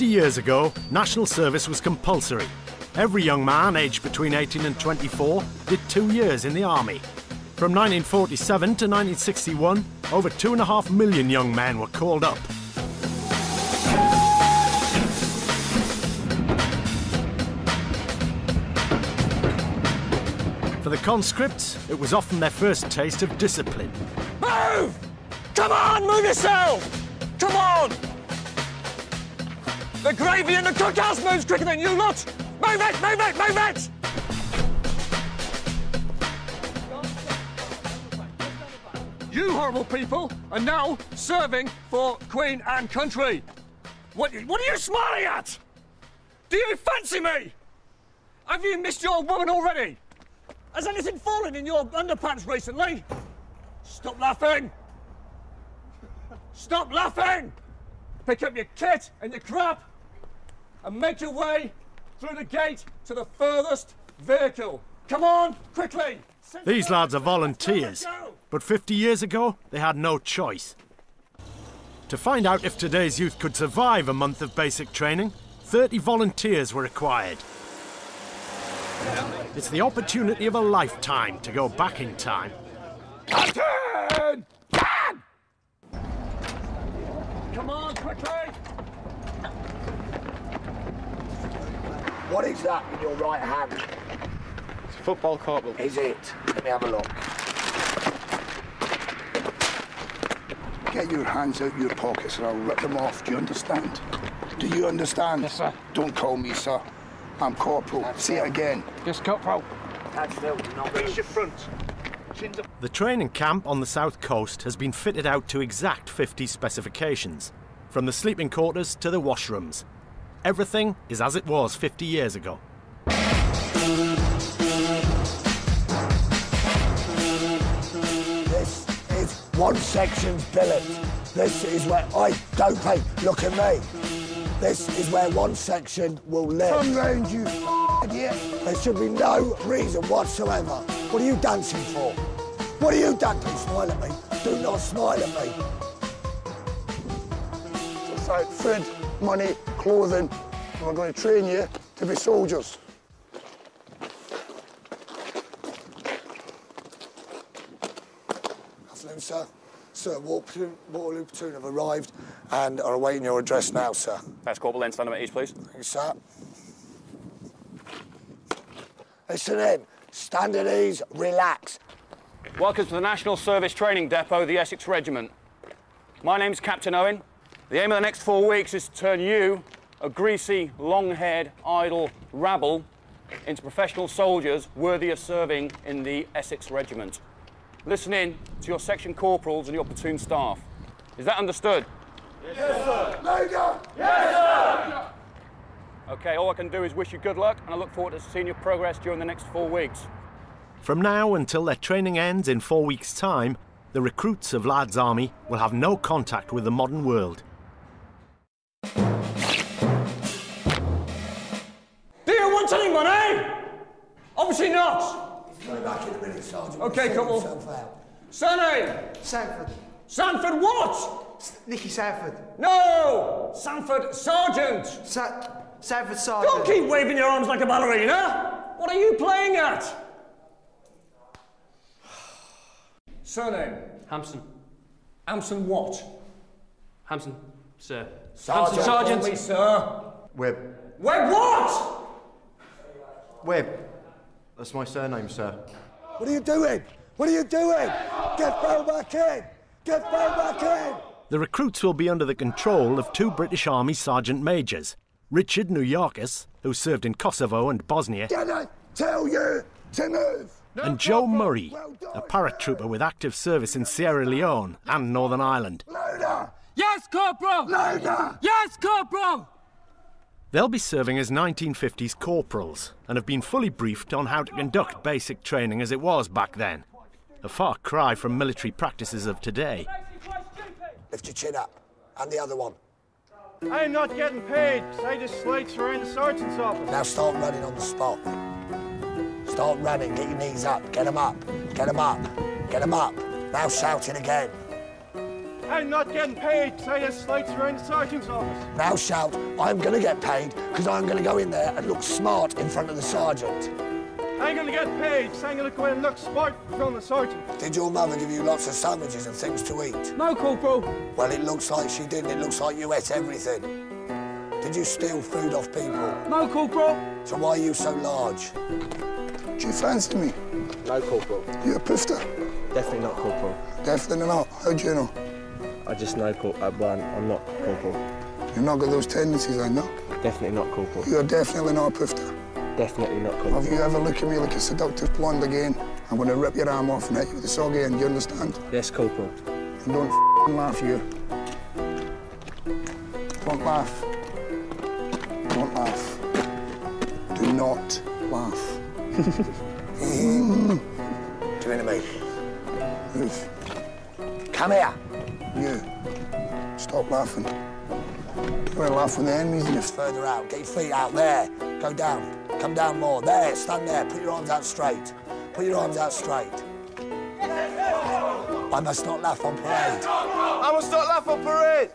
Fifty years ago, national service was compulsory. Every young man aged between 18 and 24 did two years in the army. From 1947 to 1961, over two and a half million young men were called up. For the conscripts, it was often their first taste of discipline. Move! Come on, move yourself! Come on! The gravy in the cookhouse moves quicker than you lot! Move it, move it, move it! You horrible people are now serving for Queen and country. What, what are you smiling at? Do you fancy me? Have you missed your woman already? Has anything fallen in your underpants recently? Stop laughing! Stop laughing! Pick up your kit and your crap and make your way through the gate to the furthest vehicle. Come on, quickly! These lads are volunteers, but 50 years ago, they had no choice. To find out if today's youth could survive a month of basic training, 30 volunteers were required. It's the opportunity of a lifetime to go back in time. Captain! Come on, quickly! What is that in your right hand? It's a football corporal. Is it? Let me have a look. Get your hands out of your pockets and I'll rip them off. Do you understand? Do you understand? Yes, sir. Don't call me sir. I'm corporal. Say it again. Yes, corporal. That's still not Face your front. The training camp on the south coast has been fitted out to exact 50 specifications, from the sleeping quarters to the washrooms. Everything is as it was 50 years ago. This is one section's billet. This is where I don't pay. Look at me. This is where one section will live. Come round, you idiot. There should be no reason whatsoever. What are you dancing for? What are you dancing? Don't smile at me. Do not smile at me. It's like food, money, clothing. And we're going to train you to be soldiers. Afternoon, sir. Sir, Waterloo Waterloo Platoon have arrived and are awaiting your address now, sir. That's Corporal then, stand up at ease, please. Thank you, sir. Listen in. Stand at ease, relax. Welcome to the National Service Training Depot, the Essex Regiment. My name's Captain Owen. The aim of the next four weeks is to turn you, a greasy, long-haired, idle rabble, into professional soldiers worthy of serving in the Essex Regiment. Listen in to your section corporals and your platoon staff. Is that understood? Yes, sir. Major! Yes, sir! Okay, all I can do is wish you good luck, and I look forward to seeing your progress during the next four weeks. From now until their training ends in four weeks' time, the recruits of Lads Army will have no contact with the modern world. Do you want any money? Obviously not. Go back in a minute, Sergeant. Okay, Sort couple. yourself out. Surname? Sanford. Sanford what? Nicky Sanford. No! Sanford Sergeant! Sa- Sanford Sergeant. Don't keep waving your arms like a ballerina! What are you playing at? Surname? Hampson. Hampson what? Hampson, sir. Sergeant. Hampson, Sergeant. Call me, sir. Webb. Webb what? Webb. That's my surname, sir. What are you doing? What are you doing? Get Bell back in! Get Bell back in! The recruits will be under the control of two British Army Sergeant Majors Richard Nuyakis, who served in Kosovo and Bosnia, Did I tell you to move? and Joe Murray, Well done. a paratrooper with active service in Sierra Leone and Northern Ireland. Louder! Yes, Corporal! Louder! Yes, Corporal! They'll be serving as 1950s corporals and have been fully briefed on how to conduct basic training as it was back then. A far cry from military practices of today. Lift your chin up. And the other one. I'm not getting paid because I just slides around the sergeant's office. Now start running on the spot. Start running. Get your knees up. Get them up. Get them up. Get them up. Now shouting again. I'm not getting paid because I just slides around the sergeant's office. Now shout, I'm going to get paid because I'm going to go in there and look smart in front of the sergeant. I'm gonna get paid because I'm gonna go in and look smart in front of the sergeant. Did your mother give you lots of sandwiches and things to eat? No, Corporal. Well, it looks like she didn't. It looks like you ate everything. Did you steal food off people? No, Corporal. So why are you so large? Do you fancy me? No, Corporal. You a pifter? Definitely not Corporal. Definitely not. How do you know? I just know, Cor- uh, well, I'm not Corporal. You've not got those tendencies, I know. Definitely not Corporal. You're definitely not a pifter. Definitely not Corporal. If you ever look at me like a seductive blonde again, I'm going to rip your arm off and hit you with a saw again. Do you understand? Yes, Corporal. And don't f***ing laugh, you. Don't laugh. Don't laugh. Do not laugh. Do you mean to me? Move. Come here. You. Stop laughing. You want to laugh when the in your further out. Get your feet out there. Go down. Come down more. There. Stand there. Put your arms out straight. Put your arms out straight. I must not laugh on parade. I must not laugh on parade.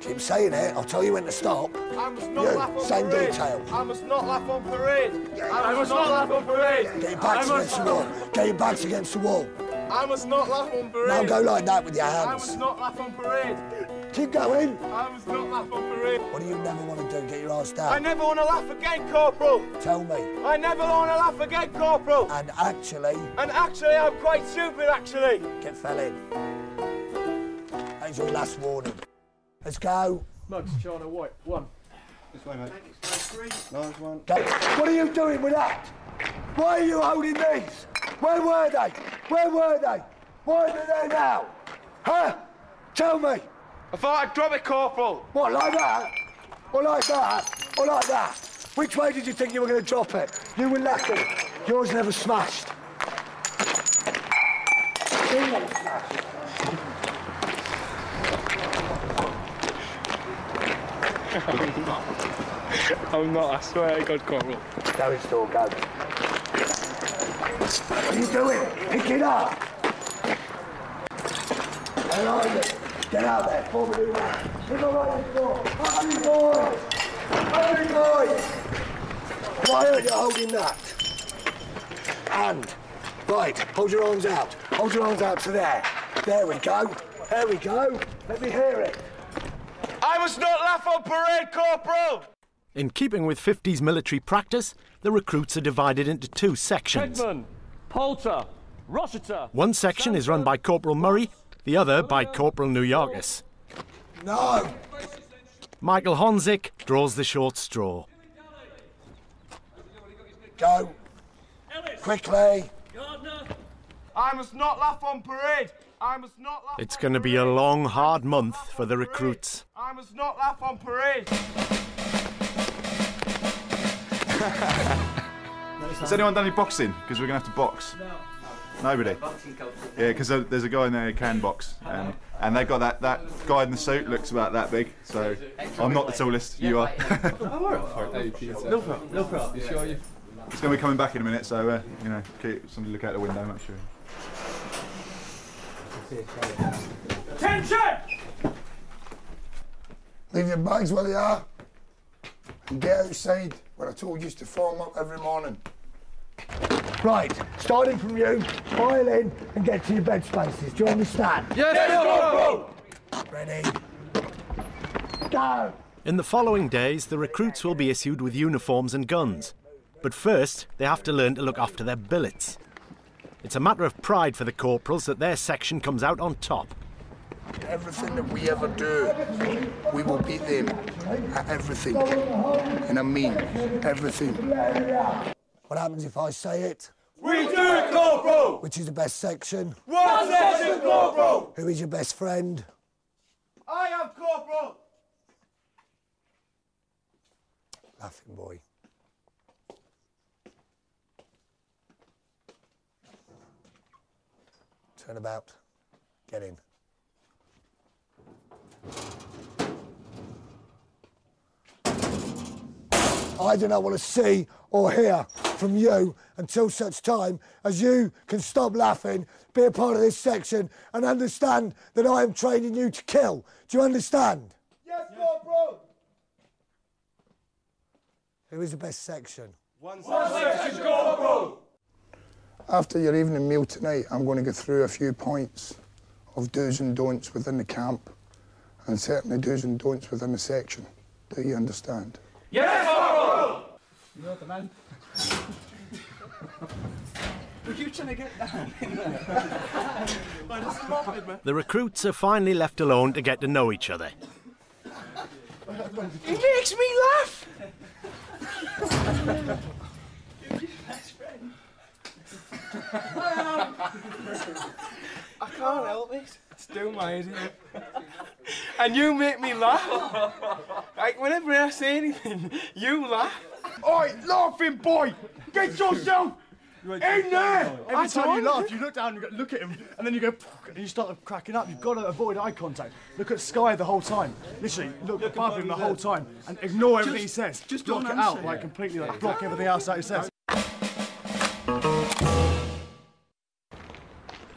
Keep saying it. I'll tell you when to stop. I must not You, laugh on same parade. detail. I must not laugh on parade. I must not laugh on parade. Get your backs against the wall. Get your backs against the wall. I must not laugh on parade. Now go like that with your hands. I must not laugh on parade. Keep going. I must not laugh on parade. What do you never want to do? Get your ass down. I never want to laugh again, Corporal. Tell me. I never want to laugh again, Corporal. And actually, And actually, I'm quite stupid, actually. get fell in. That's your last warning. Let's go. Mugs, China White, one. This way, mate. Nice one. Go. What are you doing with that? Why are you holding these? Where were they? Where were they? Why are they there now? Huh? Tell me. I thought I'd drop it, Corporal. What, like that? Or like that? Or like that? Which way did you think you were going to drop it? You were lucky. Yours never smashed. Yours never smashed. I'm not, I swear to God, Corporal. Go in store, go. What are you doing? Pick it up. Where are? Get out there. Form a new man. Pick up right in door. Hurry, boys. Hurry, boys. Why aren't you holding that? And, right, hold your arms out. Hold your arms out to there. There we go. There we go. Let me hear it. I must not laugh on parade, Corporal. In keeping with 50s military practice, the recruits are divided into two sections. Headman, Poulter, Rossiter. One section is run by Corporal Murray, the other by Corporal New Yorkis. No. Michael Honzik draws the short straw. Go. Quickly. Gardner. I must not laugh on parade. I must not laugh. It's going to be a long, hard month for the recruits. I must not laugh on parade. Has anyone done any boxing? Because we're going to have to box. Nobody? Yeah, because there's a guy in there who can box. And, and they've got that, that guy in the suit looks about that big. So I'm not the tallest, you are. No problem, no problem. You sure you? It's going to be coming back in a minute, so, uh, you know, keep somebody look out the window, make sure. Attention! Leave your bags where they are and get outside where I told you to form up every morning. Right, starting from you, file in and get to your bed spaces. Do you understand? Yes, Corporal. Ready? Go! In the following days, the recruits will be issued with uniforms and guns. But first, they have to learn to look after their billets. It's a matter of pride for the corporals that their section comes out on top. Everything that we ever do, we will beat them at everything. And I mean everything. What happens if I say it? We do it, Corporal. Which is the best section? One section, Corporal. Who is your best friend? I am Corporal. Laughing boy. Turn about. Get in. I do not want to see or hear from you until such time as you can stop laughing, be a part of this section, and understand that I am training you to kill. Do you understand? Yes, Corporal! Who is the best section? One section, Corporal! After your evening meal tonight, I'm going to go through a few points of do's and don'ts within the camp, and certainly do's and don'ts within the section. Do you understand? Yes, Corporal! You're the man. Were you trying to get down? I just mopping, man. The recruits are finally left alone to get to know each other. He makes me laugh! Um, I can't help it. It's still my idea. And you make me laugh. Like, whenever I say anything, you laugh. Oi, laughing boy! Get yourself in there! Every I time you don't. laugh, you look down, you go, look at him, and then you go, and you start cracking up. You've got to avoid eye contact. Look at Sky the whole time. Literally, look, above him the whole time, and ignore everything he says. just block don't it out, answer. like completely, like block everything else that he says.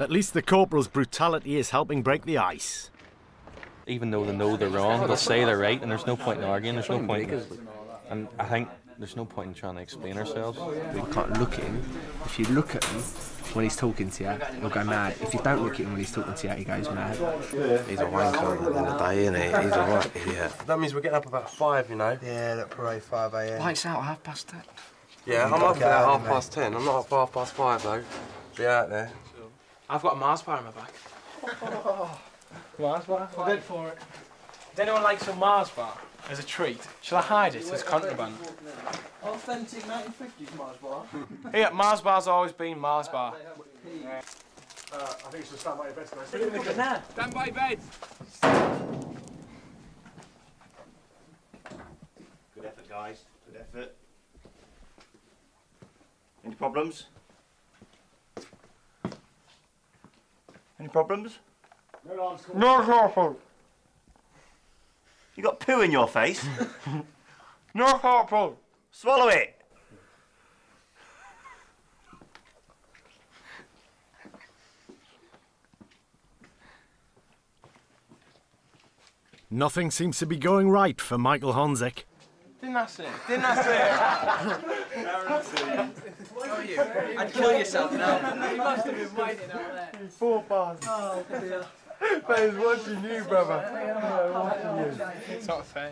At least the corporal's brutality is helping break the ice. even though they know they're wrong, they'll say they're right, and there's no point in arguing. There's no point. In, and I think there's no point in trying to explain ourselves. You can't look at him. If you look at him when he's talking to you, he'll go mad. If you don't look at him when he's talking to you, he goes mad. He's a wanker at the end of the day, isn't he? He's a right idiot. That means we're getting up about five, you know. Yeah, that parade 5 a.m. Lights out, half past ten. Yeah, I'm gotta up for get that out half past ten. I'm not up half past five though. Be out there. I've got a Mars bar in my back. Mars bar? I'll go for it. Does anyone like some Mars bar as a treat? Shall I hide it as contraband? Authentic 1950s Mars bar. Yeah, Mars bar's always been Mars bar. Uh, I think it's just stand by your best, guys. Stand by bed. Good effort, guys. Good effort. Any problems? Any problems? No, Corporal. You got poo in your face. No, Corporal. Swallow it. Nothing seems to be going right for Michael Honzik. Didn't I say it? Didn't I say it? I'd kill yourself now. You must have been waiting out there. Four bars. Oh, dear. But he's watching you, brother. Yeah, watching you. It's not fair.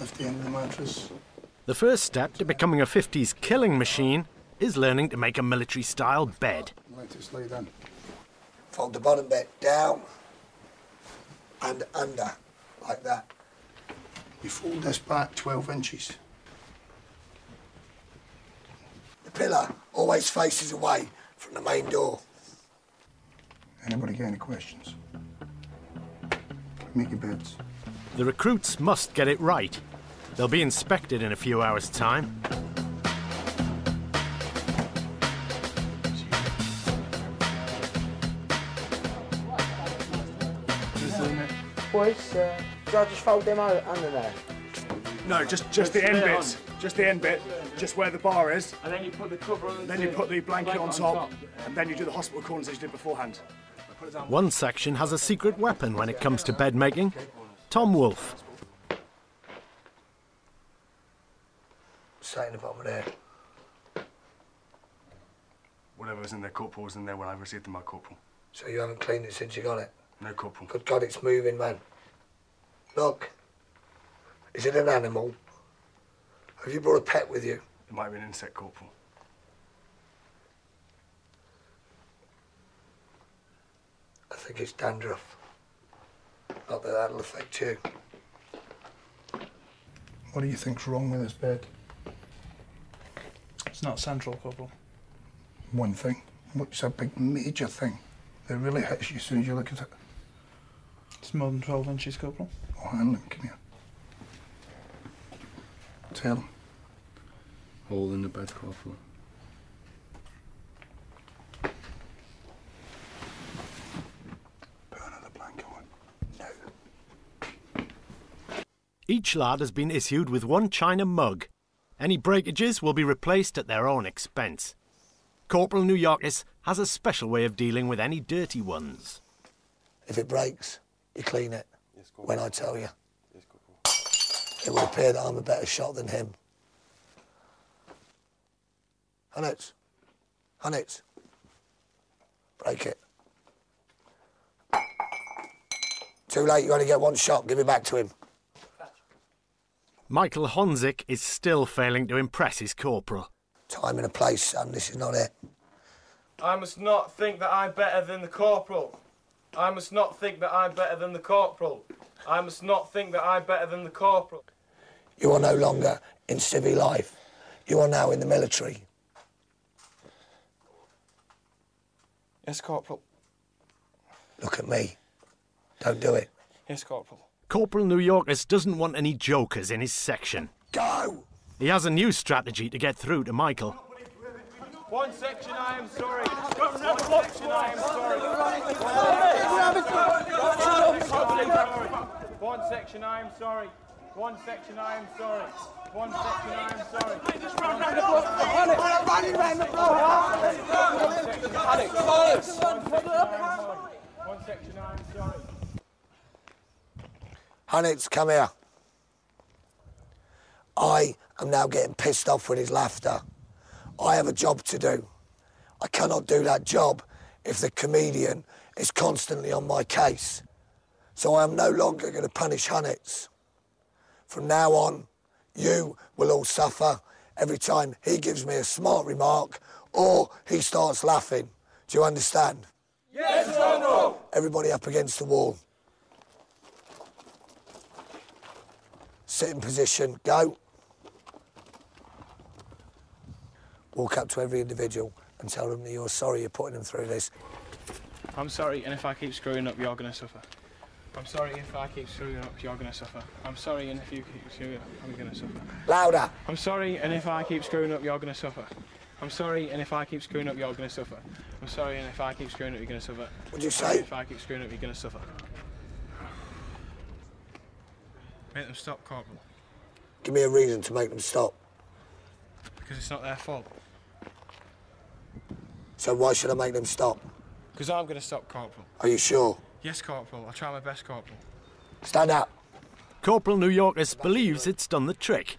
Lift the end of the mattress. The first step to becoming a 50s killing machine is learning to make a military style bed. Let it slide in. Fold the bottom bit down and under, like that. You fold this back 12 inches. The pillar always faces away from the main door. Anybody got any questions? Make your beds. The recruits must get it right. They'll be inspected in a few hours' time. Boys, uh, should I just fold them out under there? No, just just the end Split bits. Just the end bit. Just where the bar is. And then you put the cover on. Then you put the blanket on top, and then you do the hospital corners as you did beforehand. Put it down. One section has a secret weapon when it comes to bed making. Tom Wolfe. Sitting above there. Whatever was in there, corporal, was in there when I received them, my corporal. So you haven't cleaned it since you got it? No corporal. Good God, it's moving, man. Look. Is it an animal? Have you brought a pet with you? It might be an insect corporal. I think it's dandruff. Not that that'll affect you. What do you think's wrong with this bed? It's not central, Corporal. One thing. What's a big major thing that really hits you as soon as you look at it? It's more than 12 inches, Corporal. Oh, Hanlon, come here. Tell him. Hole in the bed, Corporal. Put another blanket on. Now. Each lad has been issued with one china mug. Any breakages will be replaced at their own expense. Corporal New Yorkis has a special way of dealing with any dirty ones. If it breaks, you clean it. When I tell you. It would appear that I'm a better shot than him. Hunnits. Hunnits. Break it. Too late, you only get one shot. Give it back to him. Michael Honzik is still failing to impress his corporal. Time and a place, son. This is not it. I must not think that I'm better than the corporal. I must not think that I'm better than the corporal. I must not think that I'm better than the corporal. You are no longer in civil life. You are now in the military. Yes, corporal. Look at me. Don't do it. Yes, corporal. Corporal New Yorkers doesn't want any jokers in his section. Go! He has a new strategy to get through to Michael. One section, I am sorry. One section, I am sorry. One section, I am sorry. One section, I am sorry. One section, I am sorry. One section, I am sorry. Hunnits, come here. I am now getting pissed off with his laughter. I have a job to do. I cannot do that job if the comedian is constantly on my case. So I am no longer going to punish Hunnits. From now on, you will all suffer every time he gives me a smart remark or he starts laughing. Do you understand? Yes, General! Everybody up against the wall. Sit in position, go. Walk up to every individual and tell them that you're sorry you're putting them through this. I'm sorry, and if I keep screwing up, you're gonna suffer. I'm sorry if I keep screwing up, you're gonna suffer. I'm sorry, and if you keep screwing up, I'm gonna suffer. Louder. I'm sorry, and if I keep screwing up, you're gonna suffer. I'm sorry, and if I keep screwing up, you're gonna suffer. I'm sorry, and if I keep screwing up, you're gonna suffer. What'd you say? If I keep screwing up, you're gonna suffer. Make them stop, Corporal, Give me a reason to make them stop. because it's not their fault. So why should I make them stop? Because I'm gonna stop, Corporal. Are you sure? Yes, Corporal. I'll try my best, Corporal. Stand up. Corporal New Yorkers believes it's done the trick.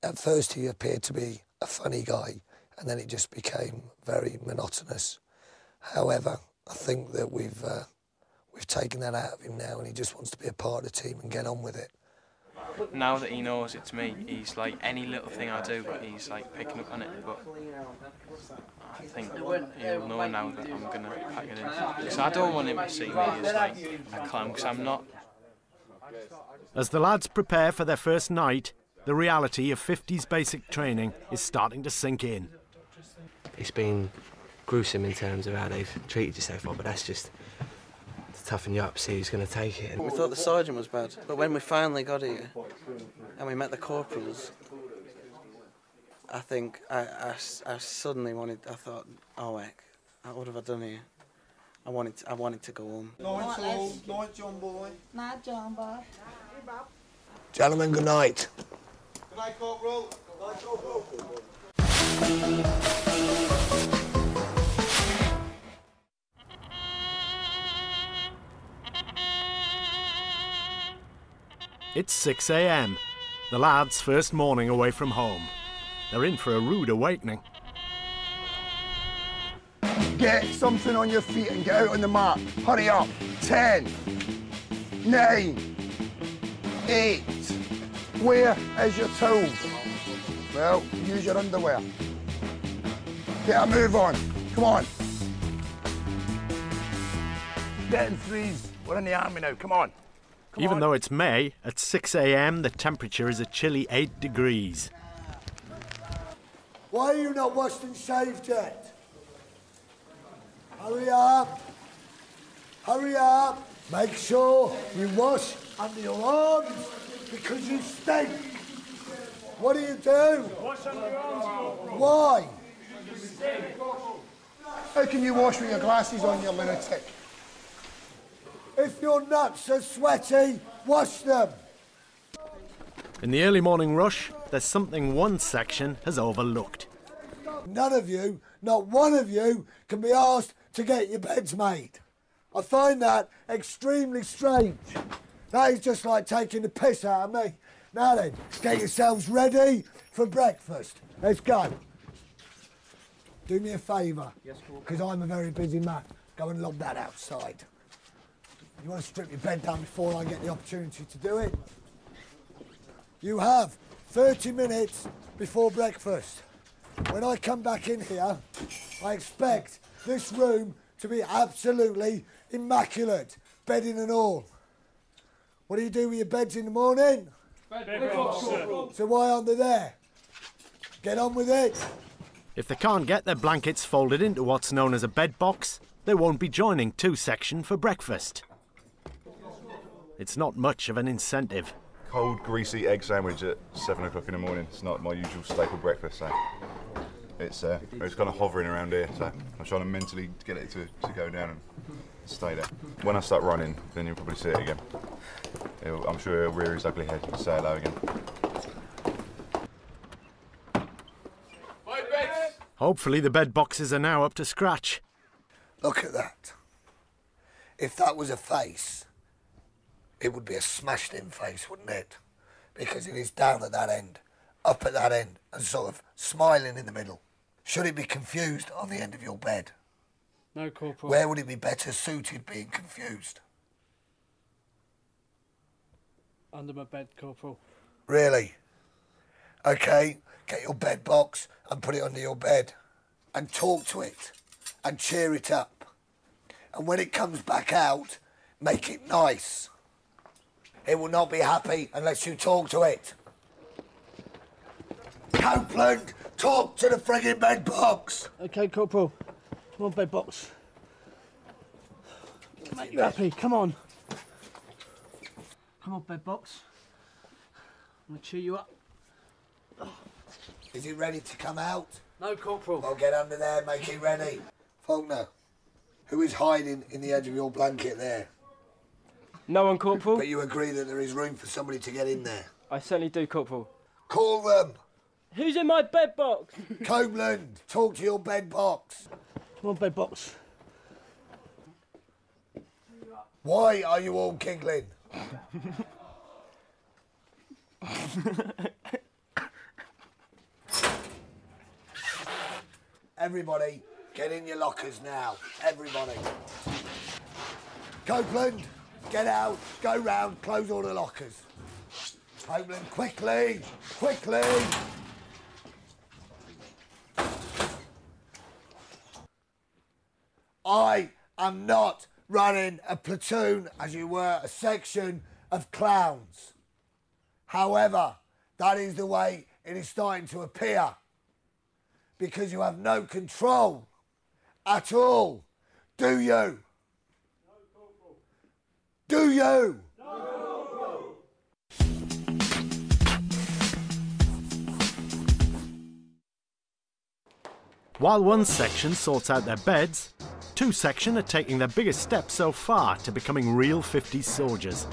At first, he appeared to be a funny guy, and then it just became very monotonous. However, I think that we've uh, we've taken that out of him now, and he just wants to be a part of the team and get on with it. Now that he knows it's me, he's like any little thing I do, but he's like picking up on it. But I think he'll know now that I'm gonna pack it in. Because I don't want him to see me as like a clown, because I'm not. As the lads prepare for their first night, the reality of 50s basic training is starting to sink in. It's been gruesome in terms of how they've treated you so far, but that's just to toughen you up, see who's going to take it. We thought the sergeant was bad, but when we finally got here and we met the corporals, I think I I suddenly wanted. I thought, oh heck, what have I done here? I wanted to, I wanted to go home. Night all, night John boy. Night, John Bob. Gentlemen, good night. Good night, Corporal. It's 6 a.m. The lads' first morning away from home. They're in for a rude awakening. Get something on your feet and get out on the mat. Hurry up. Ten, nine, eight. Where is your tools? Well, use your underwear. Get a move on. Come on. Get in threes. We're in the army now. Come on. Come Even on. though it's May, at 6 a.m. the temperature is a chilly 8 degrees. Why are you not washed and shaved yet? Hurry up. Hurry up. Make sure you wash under your arms because you stink. What do you do? Wash under your arms. Why? How can you wash with your glasses on, you lunatic? If your nuts are sweaty, wash them. In the early morning rush, there's something one section has overlooked. None of you, not one of you, can be asked to get your beds made. I find that extremely strange. That is just like taking the piss out of me. Now then, get yourselves ready for breakfast. Let's go. Do me a favour, Yes, cool. because I'm a very busy man. Go and lob that outside. You want to strip your bed down before I get the opportunity to do it? You have 30 minutes before breakfast. When I come back in here, I expect this room to be absolutely immaculate, bedding and all. What do you do with your beds in the morning? Bed box. So why aren't they there? Get on with it. If they can't get their blankets folded into what's known as a bed box, they won't be joining two section for breakfast. It's not much of an incentive. Cold, greasy egg sandwich at seven o'clock in the morning. It's not my usual staple breakfast, so it's uh, it's kind of hovering around here. So I'm trying to mentally get it to, to go down and stay there. When I start running, then you'll probably see it again. It'll, I'm sure it'll rear his ugly head and say hello again. Hopefully, the bed boxes are now up to scratch. Look at that. If that was a face, it would be a smashed in face, wouldn't it? Because it is down at that end, up at that end, and sort of smiling in the middle. Should it be confused on the end of your bed? No, Corporal. Where would it be better suited being confused? Under my bed, Corporal. Really? Okay, get your bed box and put it under your bed and talk to it and cheer it up. And when it comes back out, make it nice. It will not be happy unless you talk to it. Copeland, talk to the frigging bed box. Okay, Corporal. Come on, bed box. Make you happy. Come on. Come on, bed box. I'm gonna cheer you up. Is it ready to come out? No, Corporal. I'll get under there, make it ready. Faulkner, who is hiding in the edge of your blanket there? No one, Corporal. But you agree that there is room for somebody to get in there. I certainly do, Corporal. Call them. Who's in my bed box? Copeland, talk to your bed box. Come on, bed box. Why are you all giggling? Everybody, get in your lockers now. Everybody. Copeland, get out, go round, close all the lockers. Copeland, quickly, quickly. I am not running a platoon as you were a section of clowns. However, that is the way it is starting to appear because you have no control at all. Do you? Do you? While one section sorts out their beds, two section are taking their biggest step so far to becoming real 50s soldiers.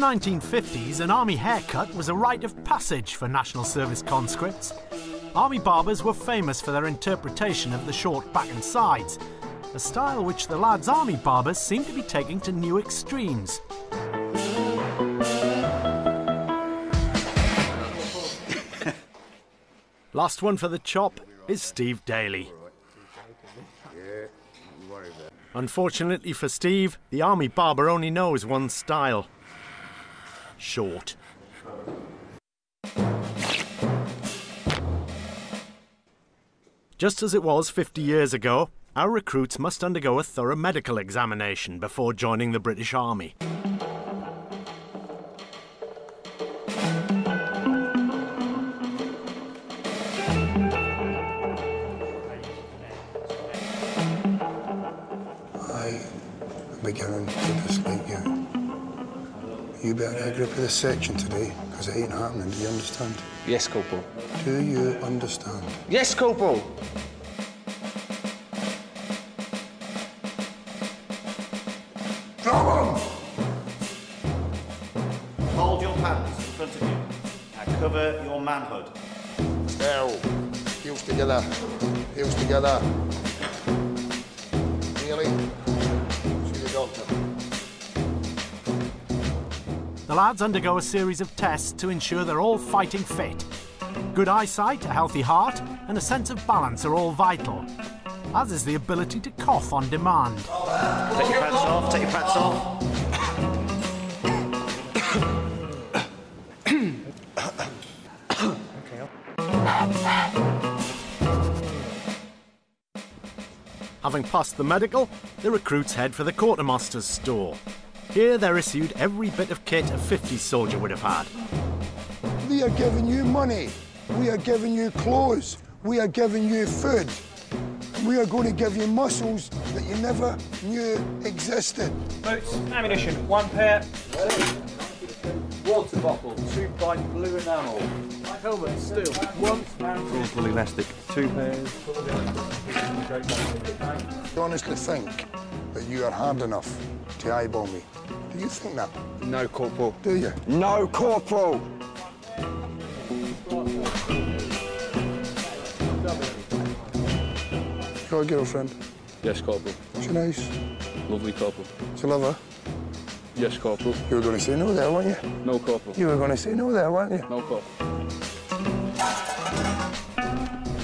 1950s, an army haircut was a rite of passage for national service conscripts. Army barbers were famous for their interpretation of the short back and sides, a style which the lads' army barbers seem to be taking to new extremes. Last one for the chop is Steve Daly. Unfortunately for Steve, the army barber only knows one style short. Just as it was 50 years ago, our recruits must undergo a thorough medical examination before joining the British Army. I am you better get a grip of this section today, because it ain't happening, do you understand? Yes, Corporal. Do you understand? Yes, Corporal! Drop! Hold your hands in front of you. Now cover your manhood. Now, heels together, heels together. The lads undergo a series of tests to ensure they're all fighting fit. Good eyesight, a healthy heart, and a sense of balance are all vital, as is the ability to cough on demand. Take your pants off, take your pants off. Having passed the medical, the recruits head for the quartermaster's store. Here they're issued every bit of kit a 50 soldier would have had. We are giving you money. We are giving you clothes. We are giving you food. We are going to give you muscles that you never knew existed. Boots, ammunition, one pair. Water bottle, two pint blue enamel. Helmet, steel, one. Full elastic, two pairs. You honestly think that you are hard enough to eyeball me? Do you think that? No, Corporal. Do you? No, Corporal! You got a girlfriend? Yes, Corporal. She nice? Lovely Corporal. Do you love her? Yes, Corporal. You were going to say no there, weren't you? No, Corporal. You were going to say no there, weren't you? No, Corporal.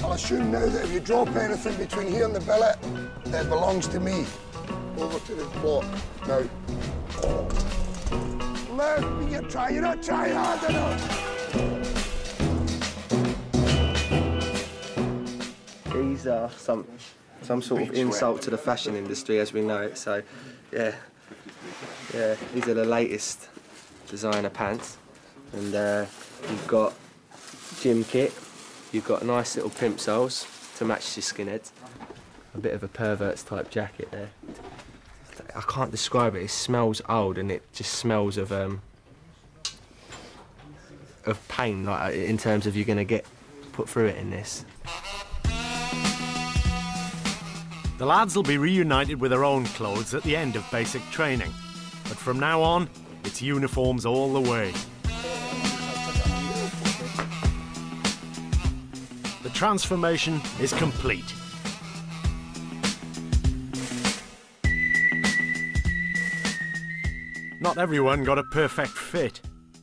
I'll assume now that if you drop anything between here and the billet, it belongs to me. Over to the block. Now. Let me. You're not trying hard enough. These are some some sort of insult to the fashion industry as we know it. So, yeah, yeah. These are the latest designer pants, and uh, you've got gym kit. You've got nice little pimp soles to match your skinheads. A bit of a pervert's type jacket there. I can't describe it. It smells old, and it just smells of um of pain. Like in terms of you're gonna get put through it in this. The lads will be reunited with their own clothes at the end of basic training. But from now on, it's uniforms all the way. The transformation is complete. Not everyone got a perfect fit.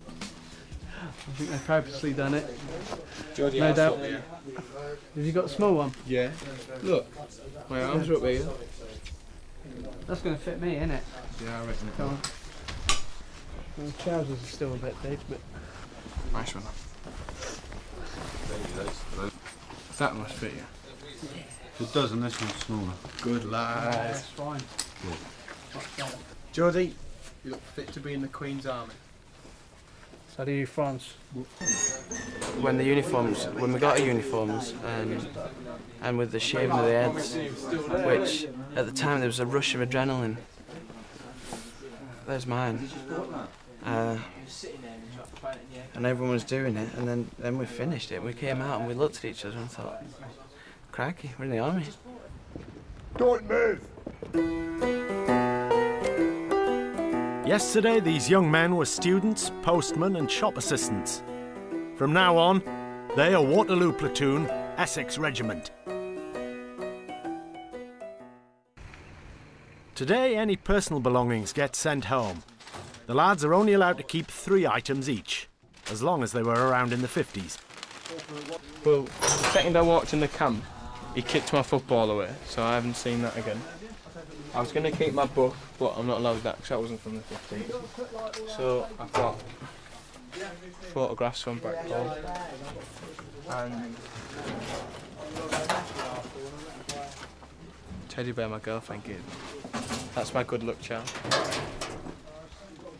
I think they purposely done it. Geordie no doubt. Have you got a small one? Yeah. Look, my arms are up here. That's going to fit me, isn't it? Yeah, I reckon it Come on. Well, trousers are still a bit big, but Nice one. That must fit you. If it doesn't, this one's smaller. Good lad. that's fine. Good. Geordie, you look fit to be in the Queen's Army. So do you, France? when the uniforms, when we got our uniforms, and and with the shaving of the heads, which at the time there was a rush of adrenaline. There's mine. Uh, and everyone was doing it, and then then we finished it. We came out and we looked at each other and thought, cracky, we're in the army." Don't move. Yesterday, these young men were students, postmen, and shop assistants. From now on, they are Waterloo Platoon, Essex Regiment. Today, any personal belongings get sent home. The lads are only allowed to keep three items each, as long as they were around in the 50s. Well, the second I walked in the camp, he kicked my football away, so I haven't seen that again. I was going to keep my book, but I'm not allowed that because that wasn't from the 15th. So I've got photographs from back home. And teddy bear my girlfriend gave. That's my good luck charm.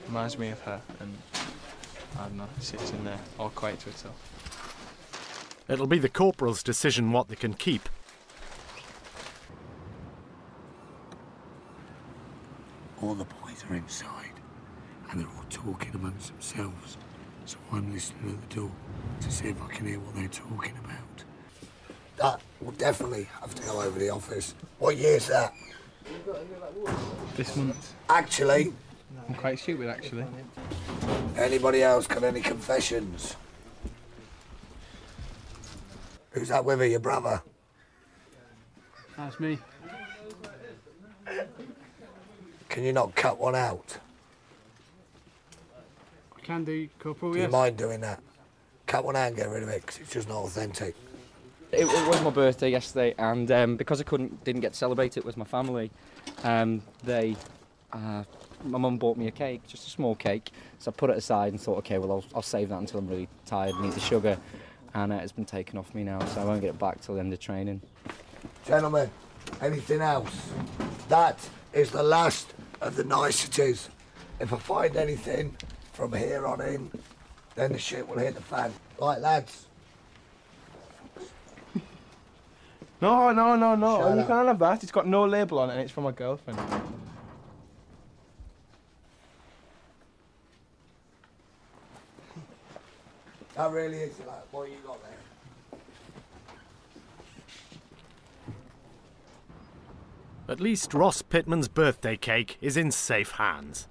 Reminds me of her, and I don't know, it sits in there all quiet to itself. It'll be the corporal's decision what they can keep. All the boys are inside, and they're all talking amongst themselves. So I'm listening at the door to see if I can hear what they're talking about. That will definitely have to go over the office. What year's that? This month. Actually, I'm quite stupid, actually. anybody else got any confessions? Who's that with her, your brother? That's me. Can you not cut one out? I can do, Corporal, Do yes. you mind doing that? Cut one out and get rid of it, because it's just not authentic. It, it was my birthday yesterday, and um, because I couldn't, didn't get to celebrate it with my family, um, they, uh, my mum bought me a cake, just a small cake. So I put it aside and thought, okay, well I'll, I'll save that until I'm really tired and need the sugar. And uh, it's been taken off me now, so I won't get it back till the end of training. Gentlemen, anything else? That is the last of the niceties. If I find anything from here on in, then the shit will hit the fan. Right, lads. No, no, no, no. Shut you up. can't have that. It's got no label on it and it's from my girlfriend. That really is like what you got there. At least Ross Pittman's birthday cake is in safe hands.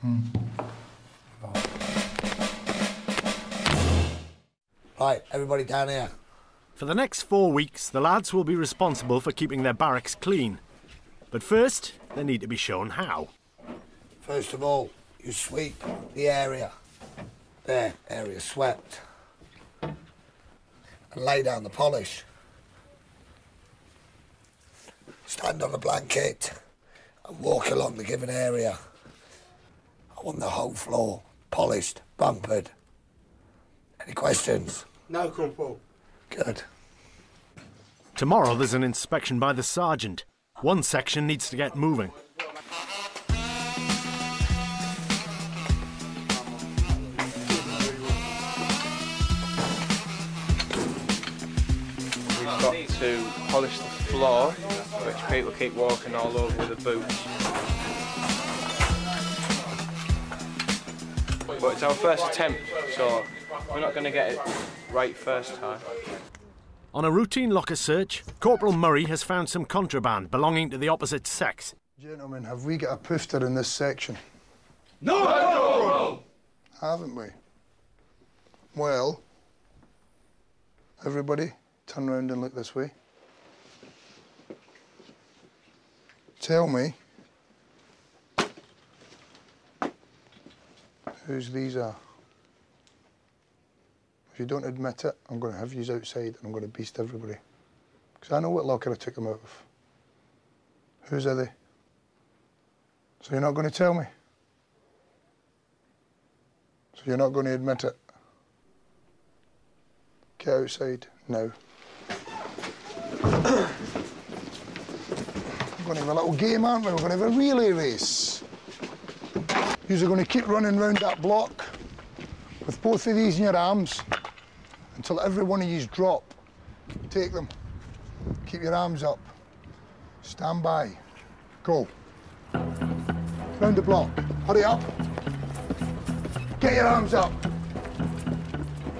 Hmm. Right, everybody down here. For the next four weeks, the lads will be responsible for keeping their barracks clean. But first, they need to be shown how. First of all, you sweep the area. There, area swept. And lay down the polish. Stand on a blanket and walk along the given area. I want the whole floor polished, bumpered. Any questions? No, Corporal. Good. Tomorrow there's an inspection by the sergeant. One section needs to get moving. Got to polish the floor, which people keep walking all over with the boots. But it's our first attempt, so we're not going to get it right first time. On a routine locker search, Corporal Murray has found some contraband belonging to the opposite sex. Gentlemen, have we got a poofter in this section? No, Corporal! Haven't we? Well, everybody, turn round and look this way. Tell me whose these are. If you don't admit it, I'm going to have yous outside and I'm going to beast everybody. Because I know what locker I took them out of. Whose are they? So you're not going to tell me? So you're not going to admit it? Get outside now. We're going to have a little game, aren't we? We're going to have a relay race. You're going to keep running round that block with both of these in your arms until every one of yous drop. Take them. Keep your arms up. Stand by. Go. Round the block. Hurry up. Get your arms up.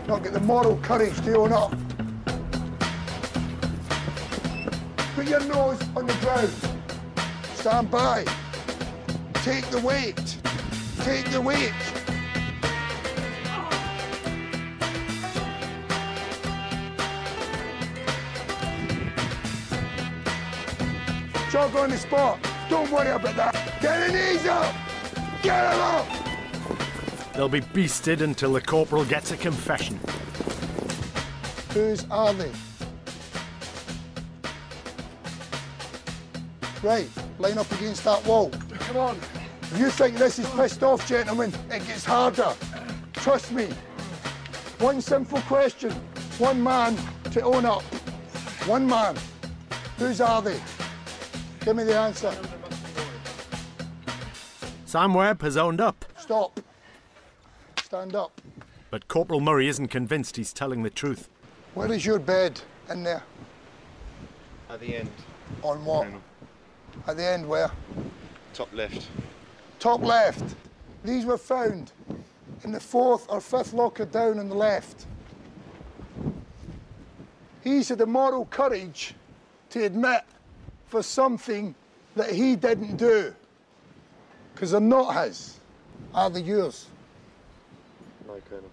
Not get the moral courage to own up. Put your nose on the ground. Stand by. Take the weight. Take the weight. Jog on the spot. Don't worry about that. Get the knees up. Get them up. They'll be beasted until the corporal gets a confession. Whose are they? Right, line up against that wall. Come on. If you think this is pissed off, gentlemen, it gets harder. Trust me. One simple question. One man to own up. One man. Whose are they? Give me the answer. Sam Webb has owned up, Stop. Stand up. but Corporal Murray isn't convinced he's telling the truth. Where is your bed? In there. At the end. On what? At the end where? Top left. Top left. These were found in the fourth or fifth locker down on the left. He's had the moral courage to admit for something that he didn't do. Because they're not his. Are they yours? No, Colonel.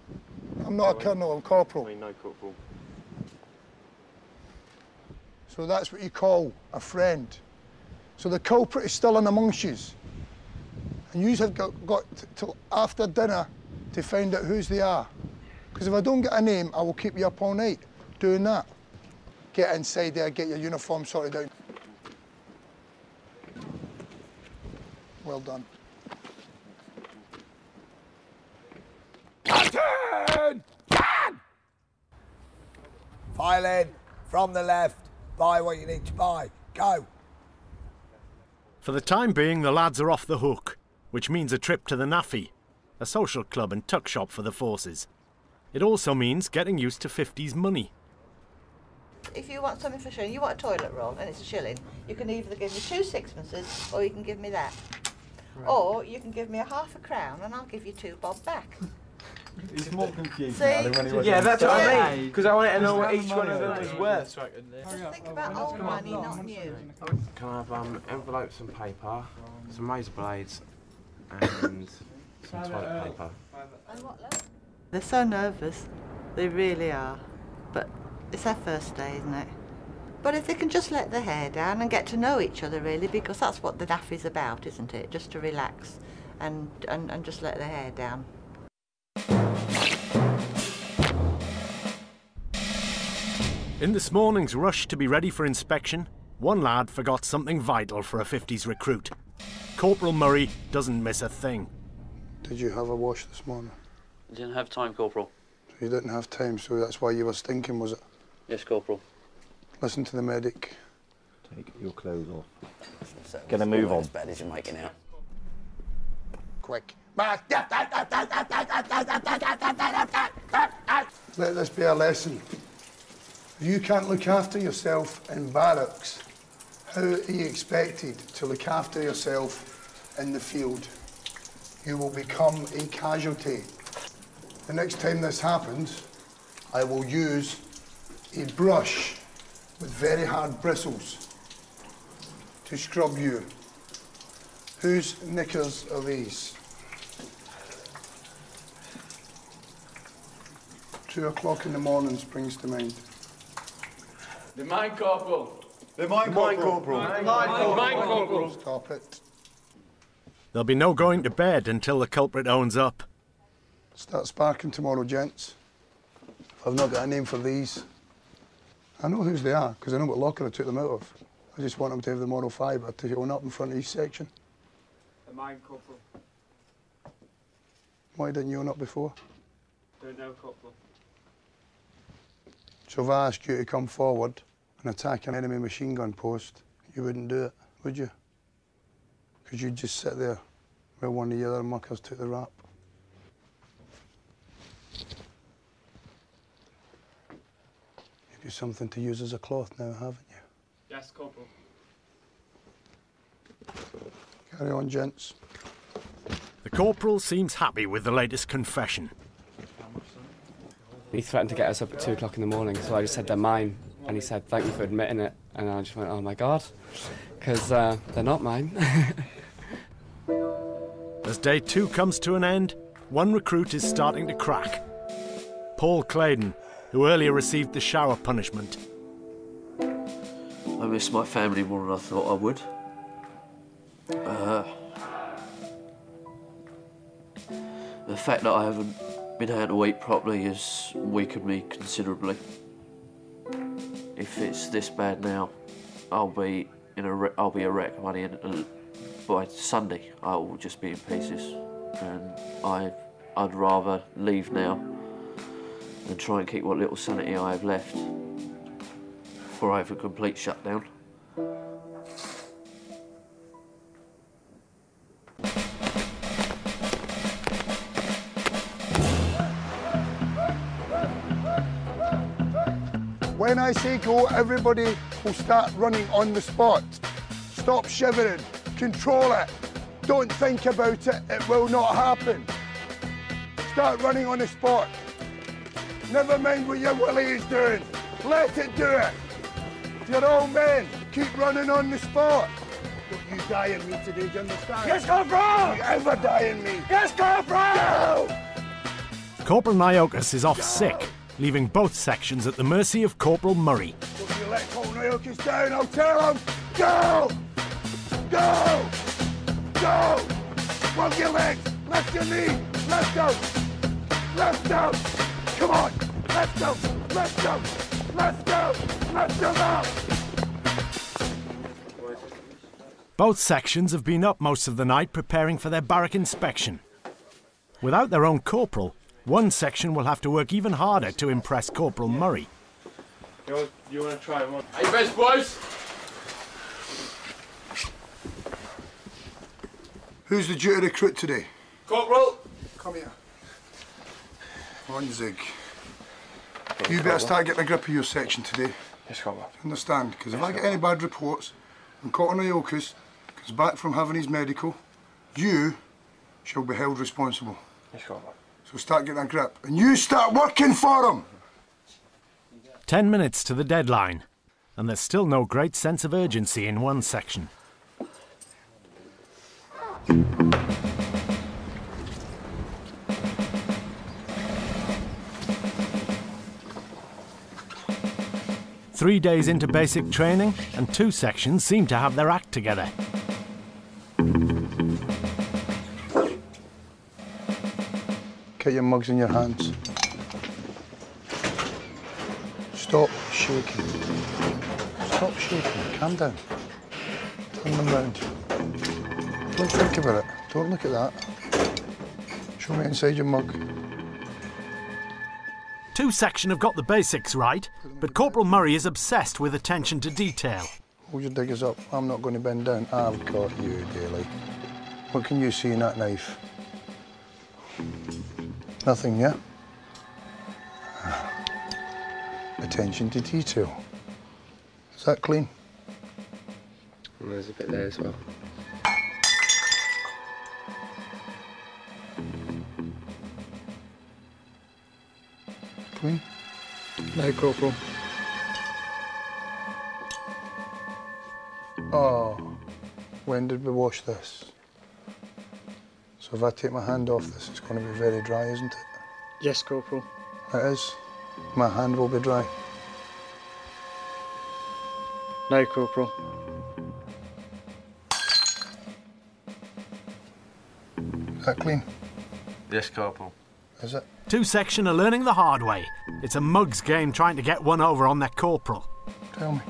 I'm not a colonel, I'm corporal. I mean, no, Corporal. So that's what you call a friend. So the culprit is still in amongst you. And you have got, got till after dinner to find out whose they are. Because if I don't get a name, I will keep you up all night doing that. Get inside there, get your uniform sorted out. Well done. Captain! Can! File in, from the left. Buy what you need to buy. Go. For the time being, the lads are off the hook, which means a trip to the NAAFI, a social club and tuck shop for the forces. It also means getting used to 50s money. If you want something for shilling, you want a toilet roll and it's a shilling, you can either give me two sixpences or you can give me that. Or you can give me a half a crown and I'll give you two bob back. He's more confused See? now than when he was Yeah, that's what. I mean. Because I wanted to know what each one money of them on? was worth. So I Just think about old money, not new. Can I have um, envelopes and paper, some razor blades, and some toilet paper? They're so nervous. They really are. But it's their first day, isn't it? But if they can just let their hair down and get to know each other, really, because that's what the NAAFI's about, isn't it? Just to relax and, and, and just let their hair down. In this morning's rush to be ready for inspection, one lad forgot something vital for a 50s recruit. Corporal Murray doesn't miss a thing. Did you have a wash this morning? I didn't have time, Corporal. So you didn't have time, so that's why you were stinking, was it? Yes, Corporal. Listen to the medic. Take your clothes off. Gonna move on. As bad as you're making out. Quick. Let this be a lesson. If you can't look after yourself in barracks, how are you expected to look after yourself in the field? You will become a casualty. The next time this happens, I will use a brush with very hard bristles to scrub you. Whose knickers are these? Two o'clock in the morning springs to mind. The mine corporal. The mine corporal. Mine corporal. Stop it. There'll be no going to bed until the culprit owns up. Start sparking tomorrow, gents. I've not got a name for these. I know whose they are, because I know what locker I took them out of. I just want them to have the moral fibre to own up in front of each section. The mine corporal. Why didn't you own up before? Don't know, corporal. So if I asked you to come forward and attack an enemy machine gun post, you wouldn't do it, would you? Because you'd just sit there while one of the other muckers took the rap. Give You've got something to use as a cloth now, haven't you? Yes, corporal. Carry on, gents. The corporal seems happy with the latest confession. He threatened to get us up at two o'clock in the morning, so I just said they're mine, and he said thank you for admitting it, and I just went oh my god, because uh, they're not mine. As day two comes to an end, one recruit is starting to crack. Paul Claydon, who earlier received the shower punishment. I miss my family more than I thought I would. Uh, the fact that I haven't been able to eat properly has weakened me considerably. If it's this bad now, I'll be in a I'll be a wreck by the end of by Sunday. I will just be in pieces, and I I'd rather leave now and try and keep what little sanity I have left before I have a complete shutdown. When I say go, everybody will start running on the spot. Stop shivering. Control it. Don't think about it. It will not happen. Start running on the spot. Never mind what your willy is doing. Let it do it. You're all men. Keep running on the spot. Don't you die in me today, do you understand? Yes, Corporal! Don't you ever die in me. Yes, Corporal! Go! Corporal Niokas is off sick, leaving both sections at the mercy of Corporal Murray. If you let Niokas down, I'll tell him. Go! Go! Go! Work your legs. Lift your knee. Lift them. Come on. Lift them. Lift them. Lift them. Lift them up. Both sections have been up most of the night preparing for their barrack inspection. Without their own corporal, one section will have to work even harder to impress Corporal Murray. You, you want to try one? Hey, best boys! Who's the duty recruit today? Corporal! Come here. Onzig. You better start getting a grip of your section today. Yes, Corporal. Understand? Because if I get any bad reports and Cotton Iokas comes back from having his medical, you shall be held responsible. Yes, Corporal. Start getting a grip. And you start working for him! Ten minutes to the deadline, and there's still no great sense of urgency in one section. Three days into basic training, and two sections seem to have their act together. Get your mugs in your hands. Stop shaking. Stop shaking. Calm down. Turn them round. Don't think about it. Don't look at that. Show me inside your mug. Two section have got the basics right, but Corporal Murray is obsessed with attention to detail. Hold your diggers up. I'm not going to bend down. I've got you, Daly. What can you see in that knife? Nothing, yeah? Attention to detail. Is that clean? And there's a bit there as well. Clean? No, Corporal. Oh, when did we wash this? So if I take my hand off this, it's going to be very dry, isn't it? Yes, Corporal. It is. My hand will be dry. No, Corporal. Is that clean? Yes, Corporal. Is it? Two section are learning the hard way. It's a mug's game trying to get one over on their corporal. Tell me.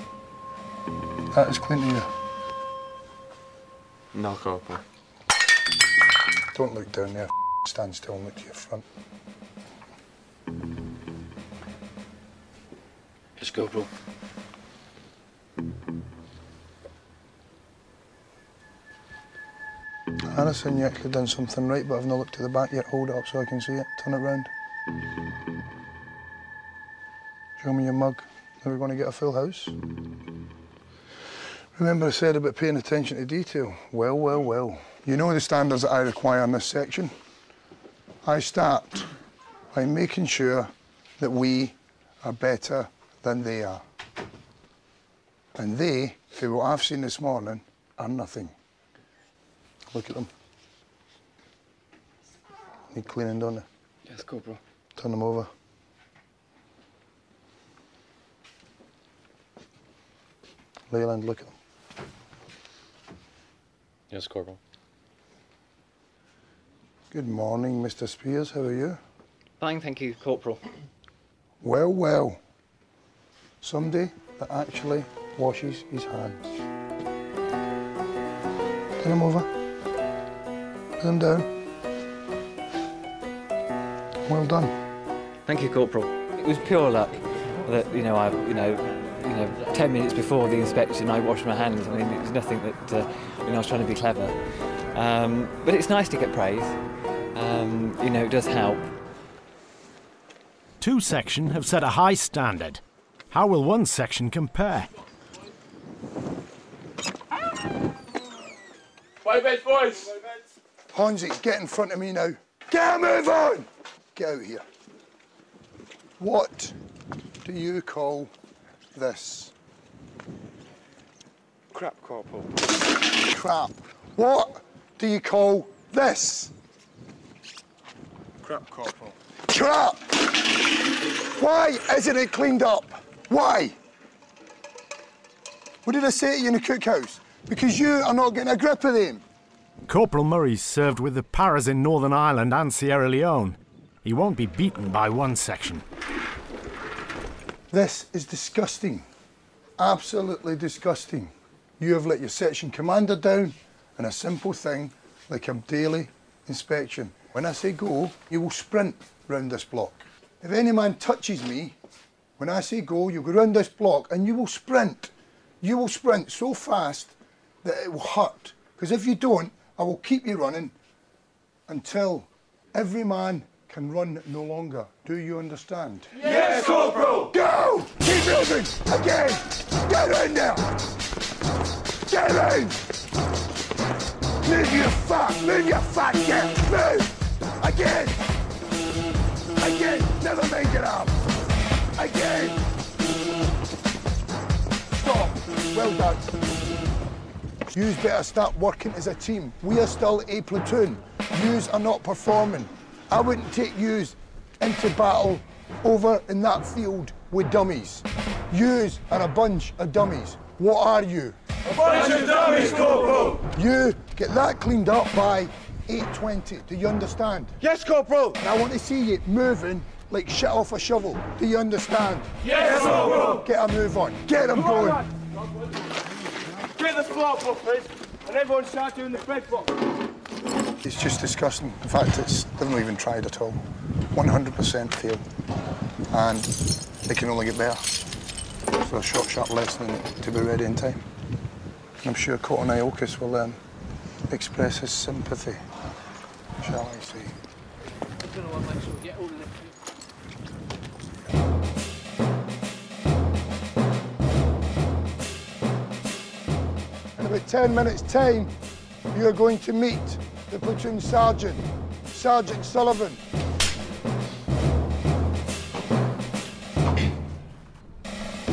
That is clean to you. No, Corporal. Don't look down there. Stand still and look to your front. Yes, Corporal. Harrison, you actually done something right, but I've not looked to the back yet. Hold it up so I can see it. Turn it round. Show me your mug. Are we going to get a full house? Remember I said about paying attention to detail? Well, well, well. You know the standards that I require in this section? I start by making sure that we are better than they are. And they, for what I've seen this morning, are nothing. Look at them. Need cleaning, don't they? Yes, Corporal. Turn them over. Leyland, look at them. Yes, Corporal. Good morning, Mr. Spears. How are you? Fine, thank you, Corporal. Well, well. Somebody that actually washes his hands. Turn him over. Put him down. Well done. Thank you, Corporal. It was pure luck that you know I you know you know ten minutes before the inspection I washed my hands. I mean it was nothing that uh, you know I was trying to be clever. Um, but it's nice to get praise. Um, you know it does help. Two section have set a high standard. How will one section compare? Five beds, boys! Hansi, get in front of me now. Get a move on! Get out here. What do you call this? Crap, Corporal. Crap. What do you call this? Crap, Corporal. crap! Why isn't it cleaned up? Why? What did I say to you in the cookhouse? Because you are not getting a grip of them. Corporal Murray served with the Paras in Northern Ireland and Sierra Leone. He won't be beaten by one section. This is disgusting. Absolutely disgusting. You have let your section commander down on a simple thing like a daily inspection. When I say go, you will sprint round this block. If any man touches me, when I say go, you go round this block and you will sprint. You will sprint so fast that it will hurt. Because if you don't, I will keep you running until every man can run no longer. Do you understand? Yes, Corporal! Go! Keep moving! Again! Get in there! Get in! Move your fat! Move your fat get! Move! Again! Again! Never make it up! Again! Stop! Well done. Yous better start working as a team. We are still a platoon. Yous are not performing. I wouldn't take yous into battle over in that field with dummies. Yous are a bunch of dummies. What are you? A bunch of dummies, Corporal! You get that cleaned up by 8.20. Do you understand? Yes, Corporal! And I want to see you moving like shit off a shovel. Do you understand? Yes, Corporal! Get a move on. Get them going. Get the floor please. and everyone start doing the bread box. It's just disgusting. In fact, it's they've not even tried at all. 100% fail. And they can only get better. So a short, sharp lesson to be ready in time. And I'm sure Cotton Iokis will um, express his sympathy, shall I say. In about 10 minutes' time, you are going to meet the platoon sergeant, Sergeant Sullivan.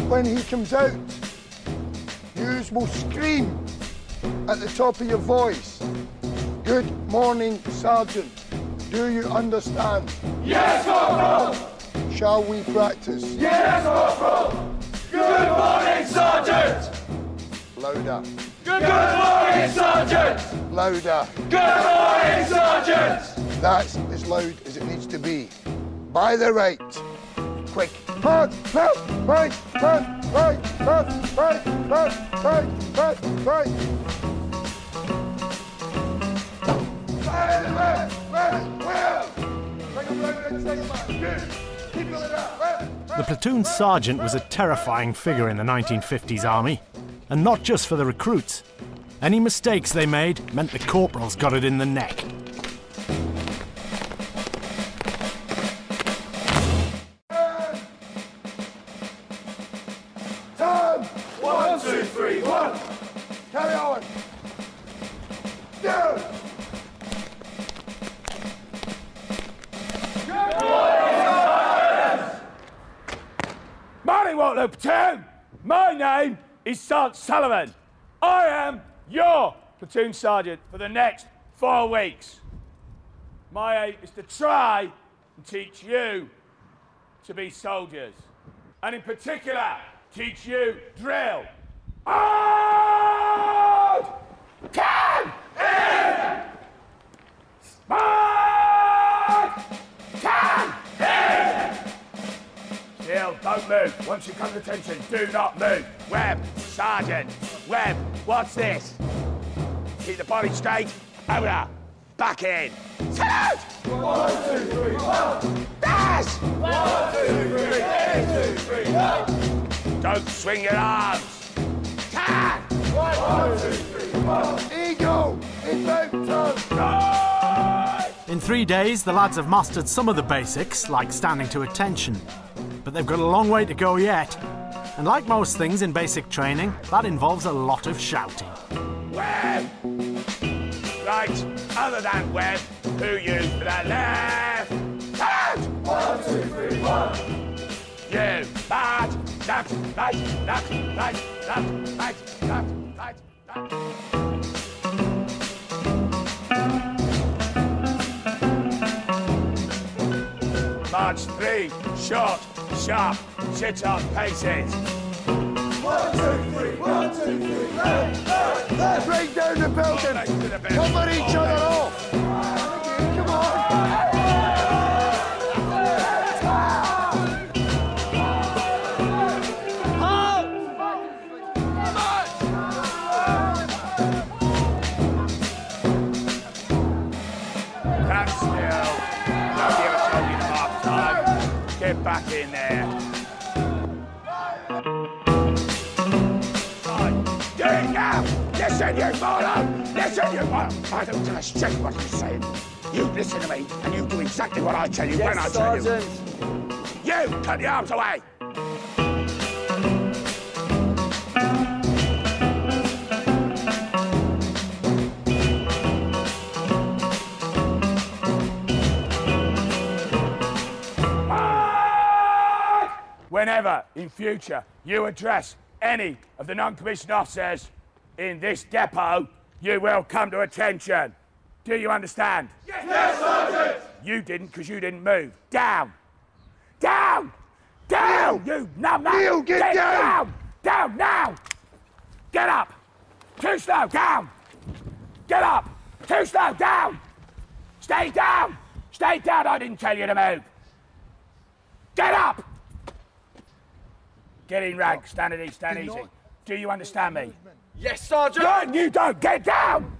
When he comes out, you will scream at the top of your voice. Good morning, Sergeant. Do you understand? Yes, Corporal! Shall we practice? Yes, Corporal! Good morning, Sergeant! Louder. Good morning, Sergeant! Louder. Good morning, Sergeant! That's as loud as it needs to be. By the right. Quick. Hand, left, right, hand, right, left, right, left, right, left, right. The platoon sergeant was a terrifying figure in the 1950s army, and not just for the recruits. Any mistakes they made meant the corporals got it in the neck. Morning, Waterloo Platoon! My name is Sergeant Sullivan. I am your platoon sergeant for the next four weeks. My aim is to try and teach you to be soldiers. And in particular, teach you drill. Out! Can! In! Smart! Can! In! Don't move. Once you come to attention, do not move. Webb, Sergeant, Webb, what's this? Keep the body straight. Over. Back in. Salute! One, two, three, one. Dash! One, two, three, one, two, three, one. Don't swing your arms. Can! One, two, three, one. Ego. It's out time. In three days, the lads have mastered some of the basics, like standing to attention. But they've got a long way to go yet. And like most things in basic training, that involves a lot of shouting. Webb! Right, other than Webb, who you to the left? Salute! One, two, three, one. You, bad, left, right, left, right, left, right, left, right, left. March three short, sharp, sit on paces. One, two, three, one, two, three, left, left, left. Break down the building. Cover each other off. Come on. Back in there. Right, Do it now! Listen, you moron! Listen, you moron! I don't give a shit what you're saying. You listen to me, and you do exactly what I tell you when I tell you. You, cut your arms away! Whenever in future you address any of the non-commissioned officers in this depot, you will come to attention. Do you understand? Yes, Sergeant! You didn't because you didn't move. Down! Down! Down! You numbnut! Neil, get down! Down now! Get up! Too slow, down! Get up! Too slow, down! Stay down! Stay down, I didn't tell you to move! Get up! Get in, rank. Stand at ease, stand easy. Do you understand me? Yes, Sergeant! Good, you don't! Get down!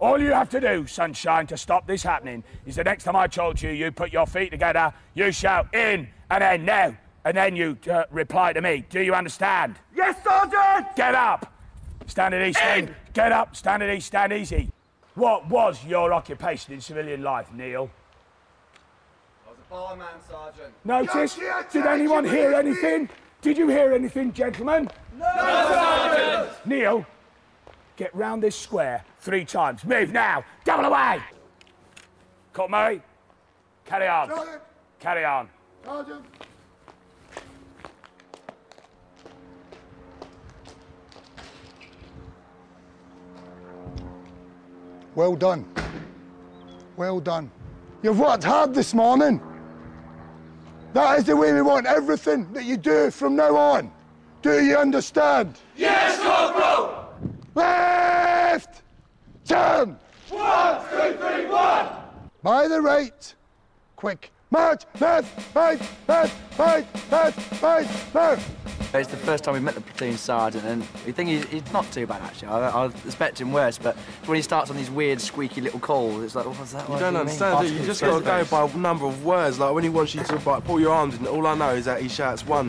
All you have to do, Sunshine, to stop this happening is the next time I talk to you, you put your feet together, you shout in, and then no, and then you uh, reply to me. Do you understand? Yes, Sergeant! Get up! Stand at ease, stand. Get up, stand at ease, stand easy. What was your occupation in civilian life, Neil? I was a barman, Sergeant. Notice? Did anyone hear anything? Did you hear anything, gentlemen? No, Sergeant! Neil, get round this square three times. Move now. Double away. Court Murray, carry on. Sergeant, Carry on. Sergeant. Well done. Well done. You've worked hard this morning. That is the way we want everything that you do from now on. Do you understand? Yes, Corporal! Left! Turn! One, two, three, one! By the right. Quick. March! Left! Right! Left! Right! Left! Right! Left! It's the first time we met the platoon sergeant, and the thing is, he's not too bad actually. I, I was expecting worse, but when he starts on these weird, squeaky little calls, it's like, oh, what's that? You don't understand, do you? You just got to go by a number of words. Like when he wants you to like, pull your arms in, all I know is that he shouts one.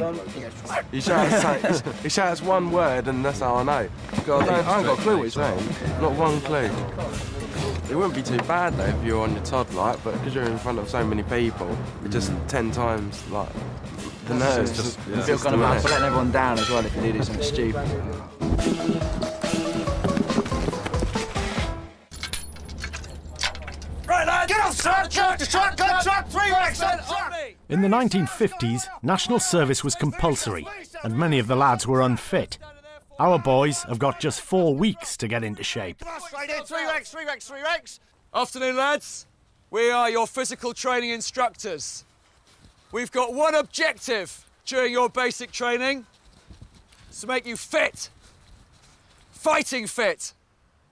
He shouts, he shouts one word, and that's how I know. 'Cause I, don't, I ain't got a clue what he's saying. Not one clue. It wouldn't be too bad though if you're on your Todd, like, but because you're in front of so many people, it just ten times like the nerves just. You feel kind of bad for letting everyone down as well if you do something stupid. Right, lads! Get off, truck, truck, truck, truck, truck, three racks on me! In the 1950s, national service was compulsory, and many of the lads were unfit. Our boys have got just four weeks to get into shape. Straight in, three racks, three racks, three racks. Afternoon, lads. We are your physical training instructors. We've got one objective during your basic training. To make you fit. Fighting fit.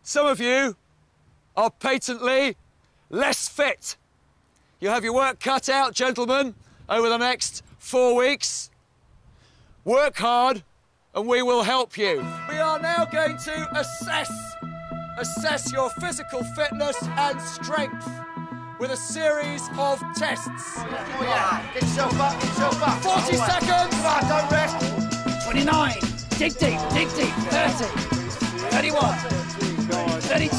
Some of you are patently less fit. You'll have your work cut out, gentlemen, over the next four weeks. Work hard and we will help you. We are now going to assess assess your physical fitness and strength with a series of tests. Get yourself up, get yourself up. 40 seconds. Come on, don't rest. 29. Dig deep, dig deep. 30. 31. 32.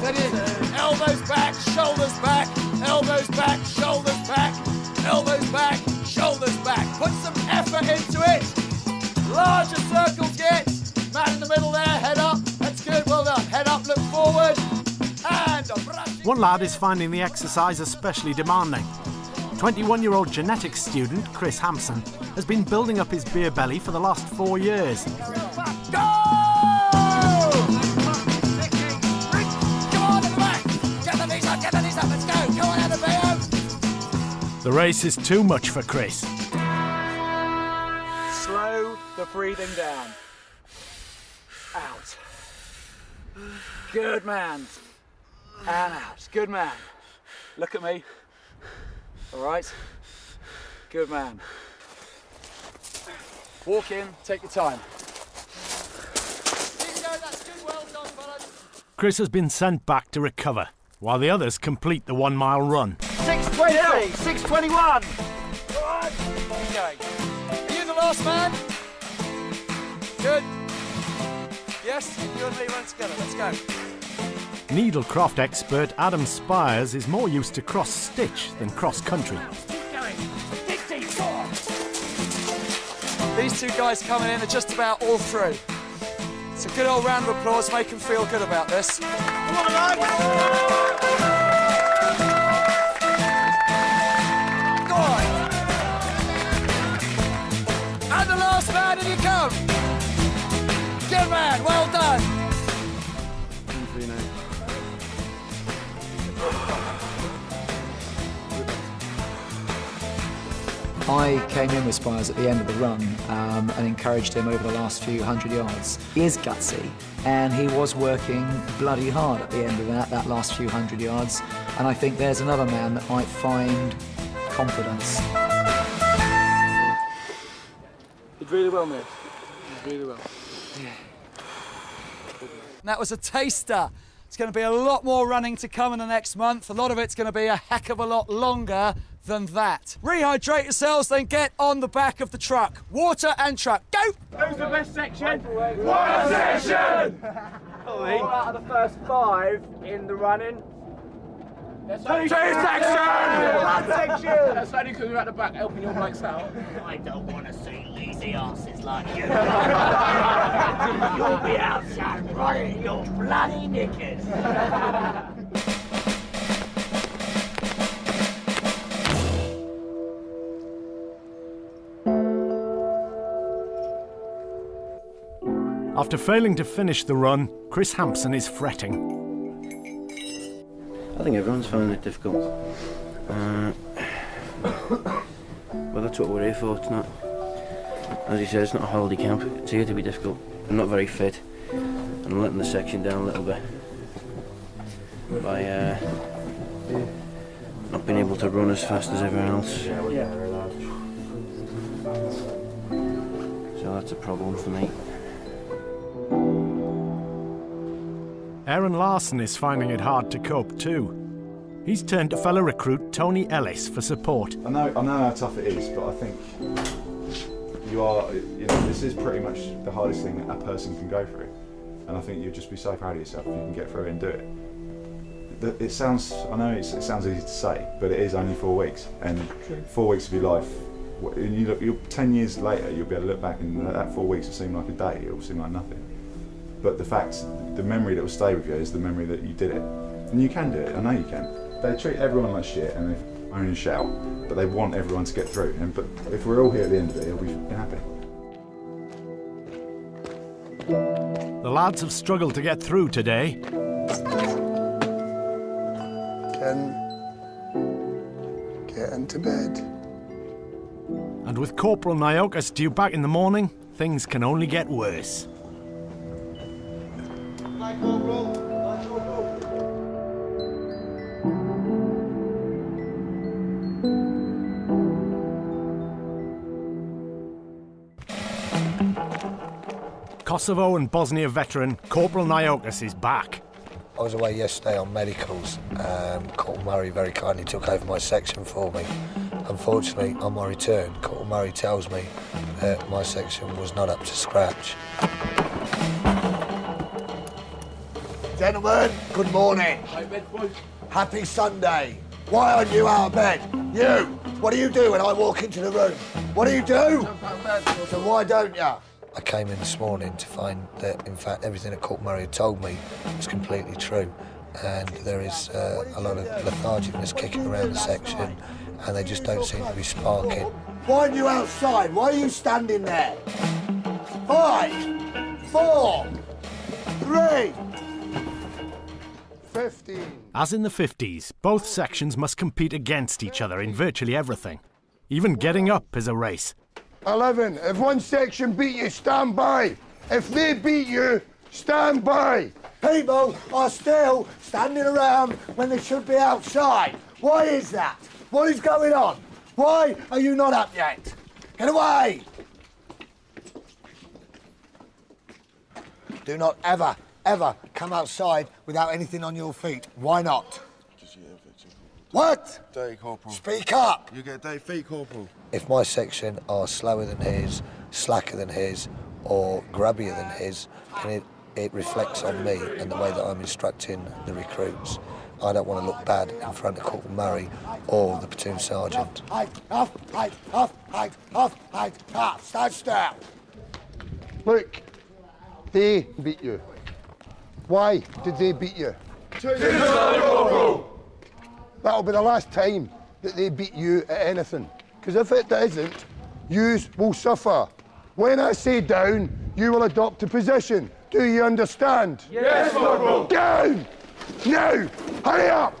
30. Elbows back, shoulders back, elbows back, shoulders back, elbows back, shoulders back. Put some effort into it. Larger circles get. Man in the middle there, head up. That's good, well done. Head up, look forward. And a brush. One lad is finding the exercise especially demanding. 21 year old genetics student Chris Hampson has been building up his beer belly for the last four years. Come on, at the back. Get the knees up, get the knees up. Let's go. Come on, Adabeo. The race is too much for Chris. Slow the breathing down. Out. Good man. Ah, and out. Good man. Look at me. All right. Good man. Walk in, take your time. Chris has been sent back to recover, while the others complete the one mile run. 620, 621. Okay. Are you the last man? Good. Yes, you and me run together. Let's go. Needlecraft expert Adam Spires is more used to cross stitch than cross country. These two guys coming in are just about all through. It's a good old round of applause. Make them feel good about this. And the last man, in you come. Good man, well done. I came in with Spires at the end of the run um, and encouraged him over the last few hundred yards. He is gutsy, and he was working bloody hard at the end of that, that last few hundred yards. And I think there's another man that might find confidence. Did really well, mate. Did really well. That was a taster. It's going to be a lot more running to come in the next month. A lot of it's going to be a heck of a lot longer than that. Rehydrate yourselves, then get on the back of the truck. Water and truck. Go! Who's the best section? One section! Four out of the first five in the running. Two sections! One section! That's only because we're at the back helping your blokes out. I don't want to see lazy asses like you. You'll be outside running in your bloody knickers. After failing to finish the run, Chris Hampson is fretting. I think everyone's finding it difficult. Uh, well, that's what we're here for. Not, as you said, it's not a holiday camp. It's here to be difficult. I'm not very fit, I'm letting the section down a little bit by uh, not being able to run as fast as everyone else. So that's a problem for me. Aaron Larson is finding it hard to cope too. He's turned to fellow recruit Tony Ellis for support. I know, I know how tough it is, but I think you are, you know, this is pretty much the hardest thing a person can go through. And I think you'd just be so proud of yourself if you can get through it and do it. It sounds, I know it's, it sounds easy to say, but it is only four weeks. And four weeks of your life, and you look, you'll, 10 years later, you'll be able to look back and that four weeks will seem like a day, it will seem like nothing. But the fact, the memory that will stay with you is the memory that you did it. And you can do it, I know you can. They treat everyone like shit and they only shout, but they want everyone to get through. And but if we're all here at the end of it, you'll be happy. The lads have struggled to get through today. Ken, get into bed. And with Corporal Nyokas due back in the morning, things can only get worse. Kosovo and Bosnia veteran Corporal Nyokas is back. I was away yesterday on medicals. Um, Corporal Murray very kindly took over my section for me. Unfortunately, on my return, Corporal Murray tells me that my section was not up to scratch. Gentlemen, good morning. Happy Sunday. Why aren't you out of bed? You! What do you do when I walk into the room? What do you do? So why don't you? I came in this morning to find that, in fact, everything that Corporal Murray had told me was completely true. And there is uh, a lot of lethargicness kicking around the section, and they just don't seem to be sparking. Why aren't you outside? Why are you standing there? Five, four, three. 15. As in the 50s, both sections must compete against each other in virtually everything. Even getting up is a race. 11. If one section beat you, stand by. If they beat you, stand by. People are still standing around when they should be outside. Why is that? What is going on? Why are you not up yet? Get away! Do not ever, ever come outside without anything on your feet. Why not? What? Day corporal. Speak up. You get day feet corporal. If my section are slower than his, slacker than his, or grubbier than his, then it, it reflects on me and the way that I'm instructing the recruits. I don't want to look bad in front of Corporal Murray or the platoon sergeant. Off, hide, off, hide, off, hide, off. Stand still. Look, they beat you. Why did they beat you? That'll be the last time that they beat you at anything. Because if it isn't, yous will suffer. When I say down, you will adopt a position. Do you understand? Yes, Corporal. Down! Now! Hurry up!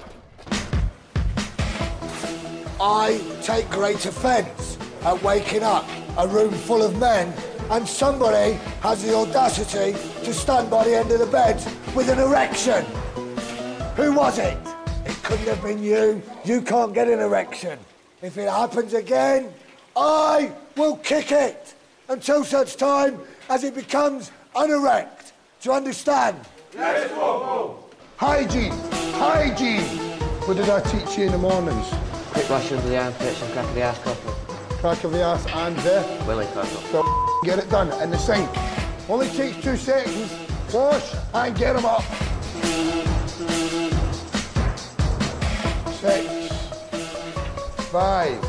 I take great offence at waking up a room full of men and somebody has the audacity to stand by the end of the bed with an erection. Who was it? It couldn't have been you. You can't get an erection. If it happens again, I will kick it until such time as it becomes unerect. Do you understand? Yes, Corporal. Hygiene! Hygiene! What did I teach you in the mornings? Quick wash under the armpits and crack of the ass corporal. Crack of the ass and the... Willie corporal. So get it done in the sink. Only takes two seconds. Wash and get them up. Six. Five.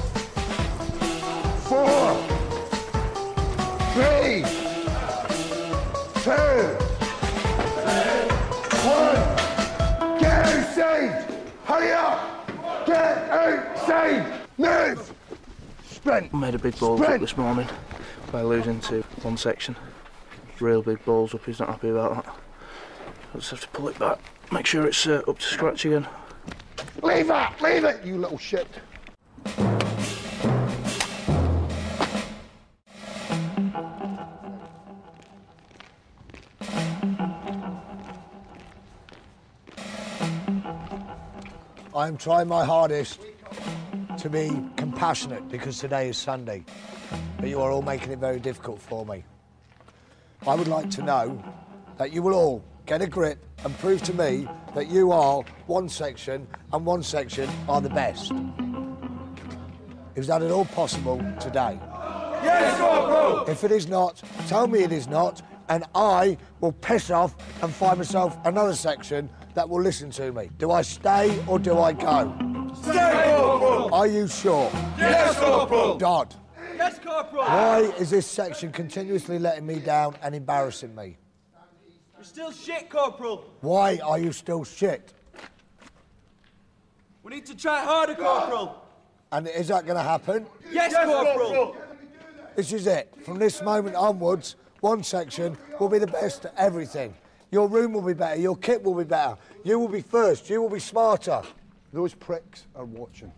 Four. Three. Two. One. Get outside. Hurry up. Get outside. Move. Sprint. Made a big balls up this morning by losing to one section. Real big balls up, he's not happy about that. I just have to pull it back, make sure it's uh, up to scratch again. Leave that! Leave it, you little shit. I'm trying my hardest to be compassionate because today is Sunday, but you are all making it very difficult for me. I would like to know that you will all get a grip and prove to me that you are one section and one section are the best. Is that at all possible today? Yes, Corporal. If it is not, tell me it is not, and I will piss off and find myself another section that will listen to me. Do I stay or do I go? Stay, Corporal. Are you sure? Yes, Corporal. Dodd, Yes, Corporal. why is this section continuously letting me down and embarrassing me? You're still shit, Corporal. Why are you still shit? We need to try harder, Corporal. And is that going to happen? Yes, Corporal. This is it. From this moment onwards, one section will be the best at everything. Your room will be better, your kit will be better, you will be first, you will be smarter. Those pricks are watching.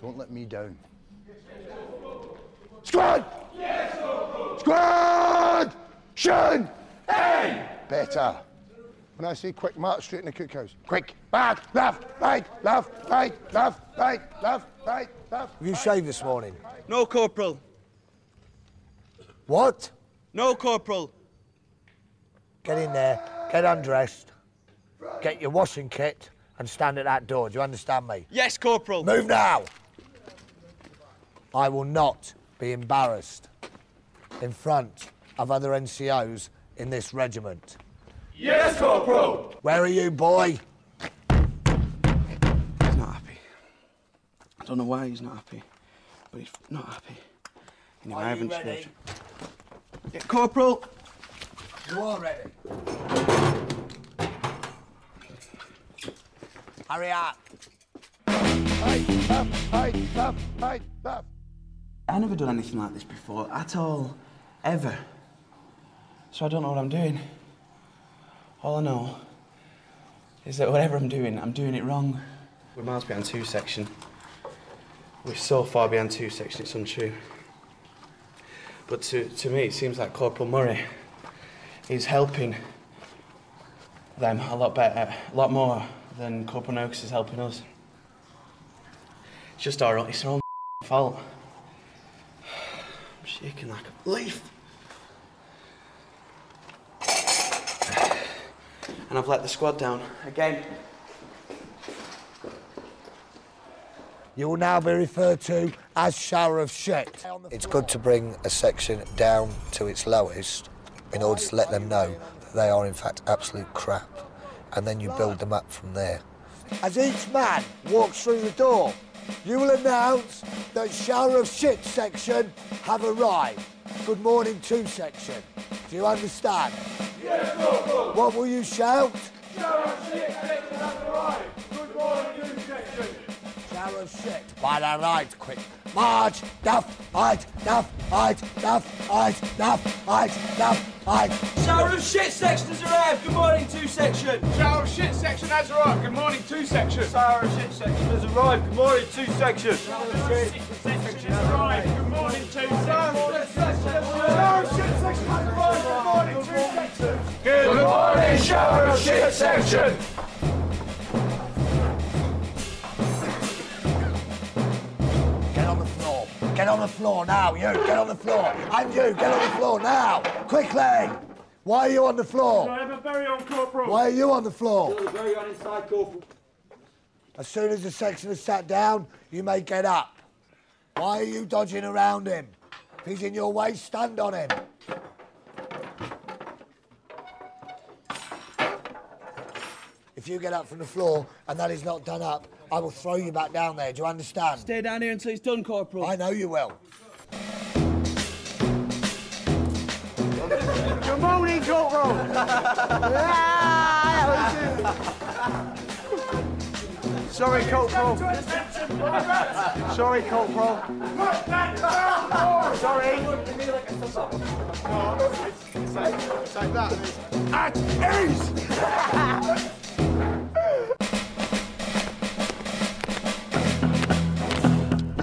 Don't let me down. Squad! Yes, Squad! Shun! Hey! Better. When I say quick march straight in the cookhouse. Quick, back, left, right, left, right, left, right, left, right, left. Have you shaved this morning? No, Corporal. What? No, Corporal. Get in there, get undressed, get your washing kit, and stand at that door. Do you understand me? Yes, Corporal. Move now! I will not be embarrassed in front of other NCOs in this regiment. Yes, Corporal. Where are you, boy? He's not happy. I don't know why he's not happy, but he's not happy. Anyway, I haven't shaved. Yeah, Corporal. You are ready. Hurry up. I've never done anything like this before, at all, ever. So I don't know what I'm doing. All I know is that whatever I'm doing, I'm doing it wrong. We're miles behind two section. We're so far behind two section, it's untrue. But to, to me, it seems like Corporal Murray is helping them a lot better, a lot more than Corporal Noakes is helping us. It's just our own, it's our own fault. I'm shaking like a leaf. And I've let the squad down again. You will now be referred to as shower of shit. It's good to bring a section down to its lowest in order to let them know that they are in fact absolute crap. And then you build them up from there. As each man walks through the door, you will announce that shower of shit section have arrived. Good morning, two section. Do you understand? Yes, Corporal. What will you shout? Shower of shit section has arrived. Good morning, you Shower of shit. By the right, quick. March, duff, height, duff, height, duff, height, duff, height, duff, height. Shower of shit section has arrived. Good morning, two section. Shower of shit section has arrived. Good morning, two section. Shower of shit section has arrived. Good morning, two section. Shower of shit section has arrived. Good morning, two section. Shower of shit section has arrived. Good morning, two section. Good morning, shower of shit section. Get on the floor now, you. Get on the floor. And you, get on the floor now. Quickly. Why are you on the floor? I have a very on corporal. Why are you on the floor? Very on inside corporal. As soon as the section is sat down, you may get up. Why are you dodging around him? If he's in your way, stand on him. If you get up from the floor and that is not done up, I will throw you back down there. Do you understand? Stay down here until it's done, Corporal. I know you will. Good morning, corporal. Sorry, Corporal. Sorry, Corporal. Sorry. Take that. At ease.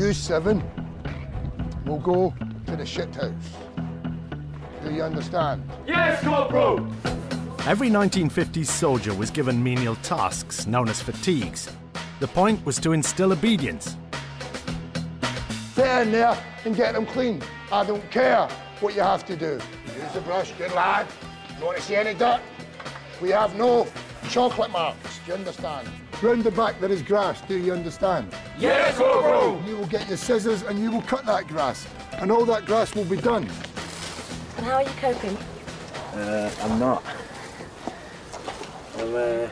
You seven will go to the shit house. Do you understand? Yes, corporal. Every 1950s soldier was given menial tasks known as fatigues. The point was to instill obedience. Get in there and get them clean. I don't care what you have to do. Use the brush, good lad. You want to see any dirt? We have no chocolate marks. Do you understand? Round the back there is grass. Do you understand? Yes, Corporal. You will get your scissors and you will cut that grass. And all that grass will be done. And how are you coping? Uh, I'm not. I'm, uh,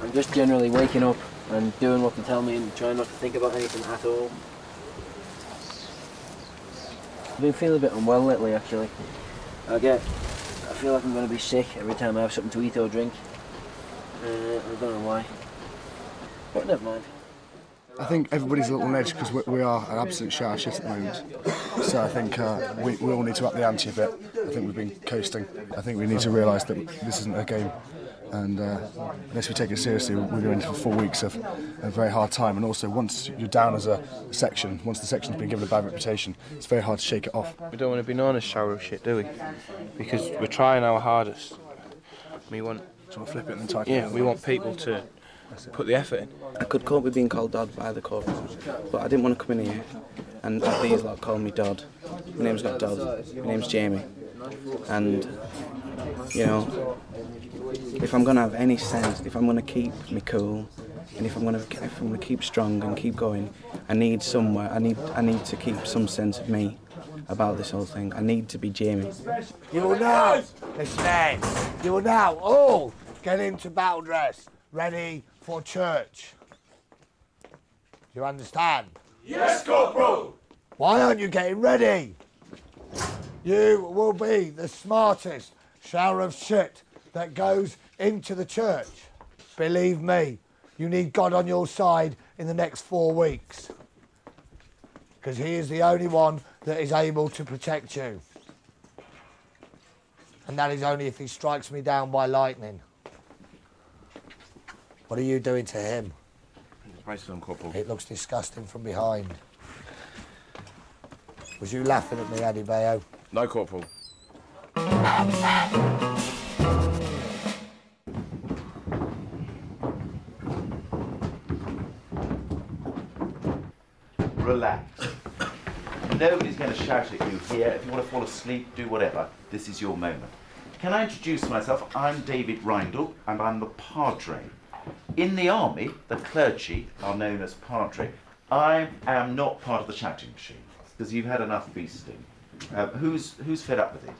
I'm just generally waking up and doing what they tell me and trying not to think about anything at all. I've been feeling a bit unwell lately, actually. I get, I feel like I'm going to be sick every time I have something to eat or drink. Uh, I don't know why. But never mind. I think everybody's a little on edge because we, we are an absolute shower shit at the moment. So I think uh, we, we all need to up the ante a bit. I think we've been coasting. I think we need to realise that this isn't a game. And uh, unless we take it seriously, we're going for four weeks of a very hard time. And also, once you're down as a section, once the section's been given a bad reputation, it's very hard to shake it off. We don't want to be known as shower of shit, do we? Because we're trying our hardest. We want sort of flip it and tighten Yeah, it. we want people to put the effort in. I could cope with being called Dodd by the corporal, but I didn't want to come in here and have these lot call me Dodd. My name's not Dodd, my name's Jamie. And, you know, if I'm going to have any sense, if I'm going to keep me cool, and if I'm going to if I'm going to keep strong and keep going, I need somewhere. I need I need to keep some sense of me about this whole thing. I need to be Jamie. You will now, listen, you will now all oh! Get into battle dress, ready for church. Do you understand? Yes, Corporal. Why aren't you getting ready? You will be the smartest shower of shit that goes into the church. Believe me, you need God on your side in the next four weeks. Because He is the only one that is able to protect you. And that is only if He strikes me down by lightning. What are you doing to him? Brace on, Corporal. It looks disgusting from behind. Was you laughing at me, Adebayo? No, Corporal. Relax. Nobody's going to shout at you here. If you want to fall asleep, do whatever. This is your moment. Can I introduce myself? I'm David Rindle, and I'm the Padre. In the army, the clergy are known as Padre. I am not part of the shouting machine, because you've had enough feasting. Uh, who's, who's fed up with it?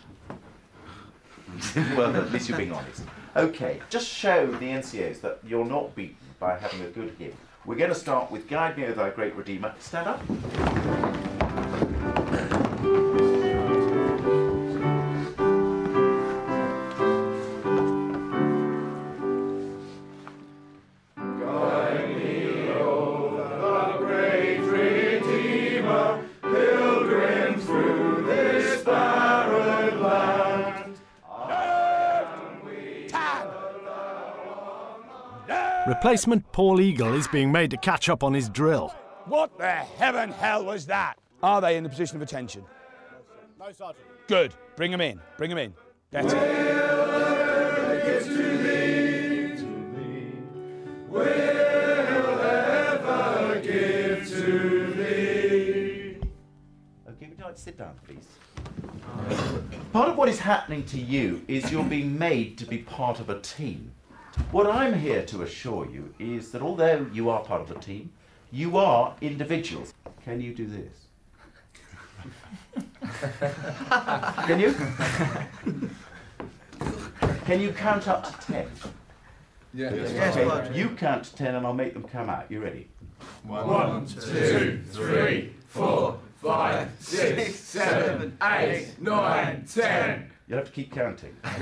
well, at least you're being honest. Okay, just show the NCOs that you're not beaten by having a good hymn. We're going to start with Guide Me, O Thy Great Redeemer. Stand up. Replacement Paul Eagle is being made to catch up on his drill. What the heaven hell was that? Are they in the position of attention? No, Sergeant. Good. Bring them in. Bring them in. Better. Okay, would you like to sit down, please? Part of what is happening to you is you're being made to be part of a team. What I'm here to assure you is that although you are part of a team, you are individuals. Can you do this? Can you? Can you count up to ten? Yes. Okay, Yes, you count to ten and I'll make them come out. You ready? One, two, three, four, five, six, seven, eight, nine, ten. You'll have to keep counting.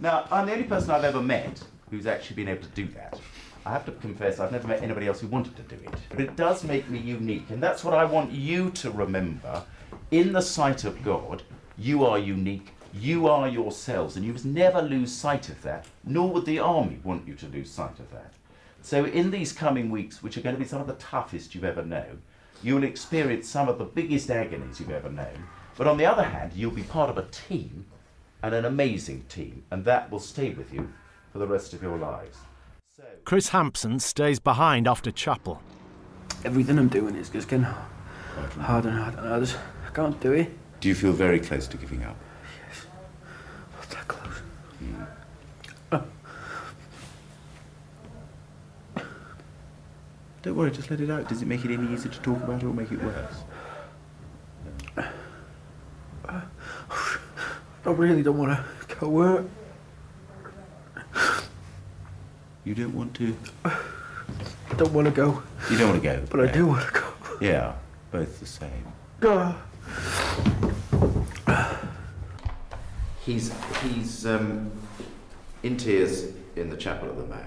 now, I'm the only person I've ever met who's actually been able to do that. I have to confess, I've never met anybody else who wanted to do it. But it does make me unique, and that's what I want you to remember. In the sight of God, you are unique, you are yourselves, and you must never lose sight of that, nor would the army want you to lose sight of that. So, in these coming weeks, which are going to be some of the toughest you've ever known, you'll experience some of the biggest agonies you've ever known. But on the other hand, you'll be part of a team, and an amazing team, and that will stay with you for the rest of your lives. So... Chris Hampson stays behind after chapel. Everything I'm doing is just getting harder and harder. and I just I can't do it. Do you feel very close to giving up? Yes. Not that close. Hmm. Oh. Don't worry, just let it out. Does it make it any easier to talk about it or make it worse? I really don't want to go work. You don't want to? I don't want to go. You don't want to go? But I do want to go. Yeah, both the same. Go. He's he's um, in tears in the chapel at the Mount,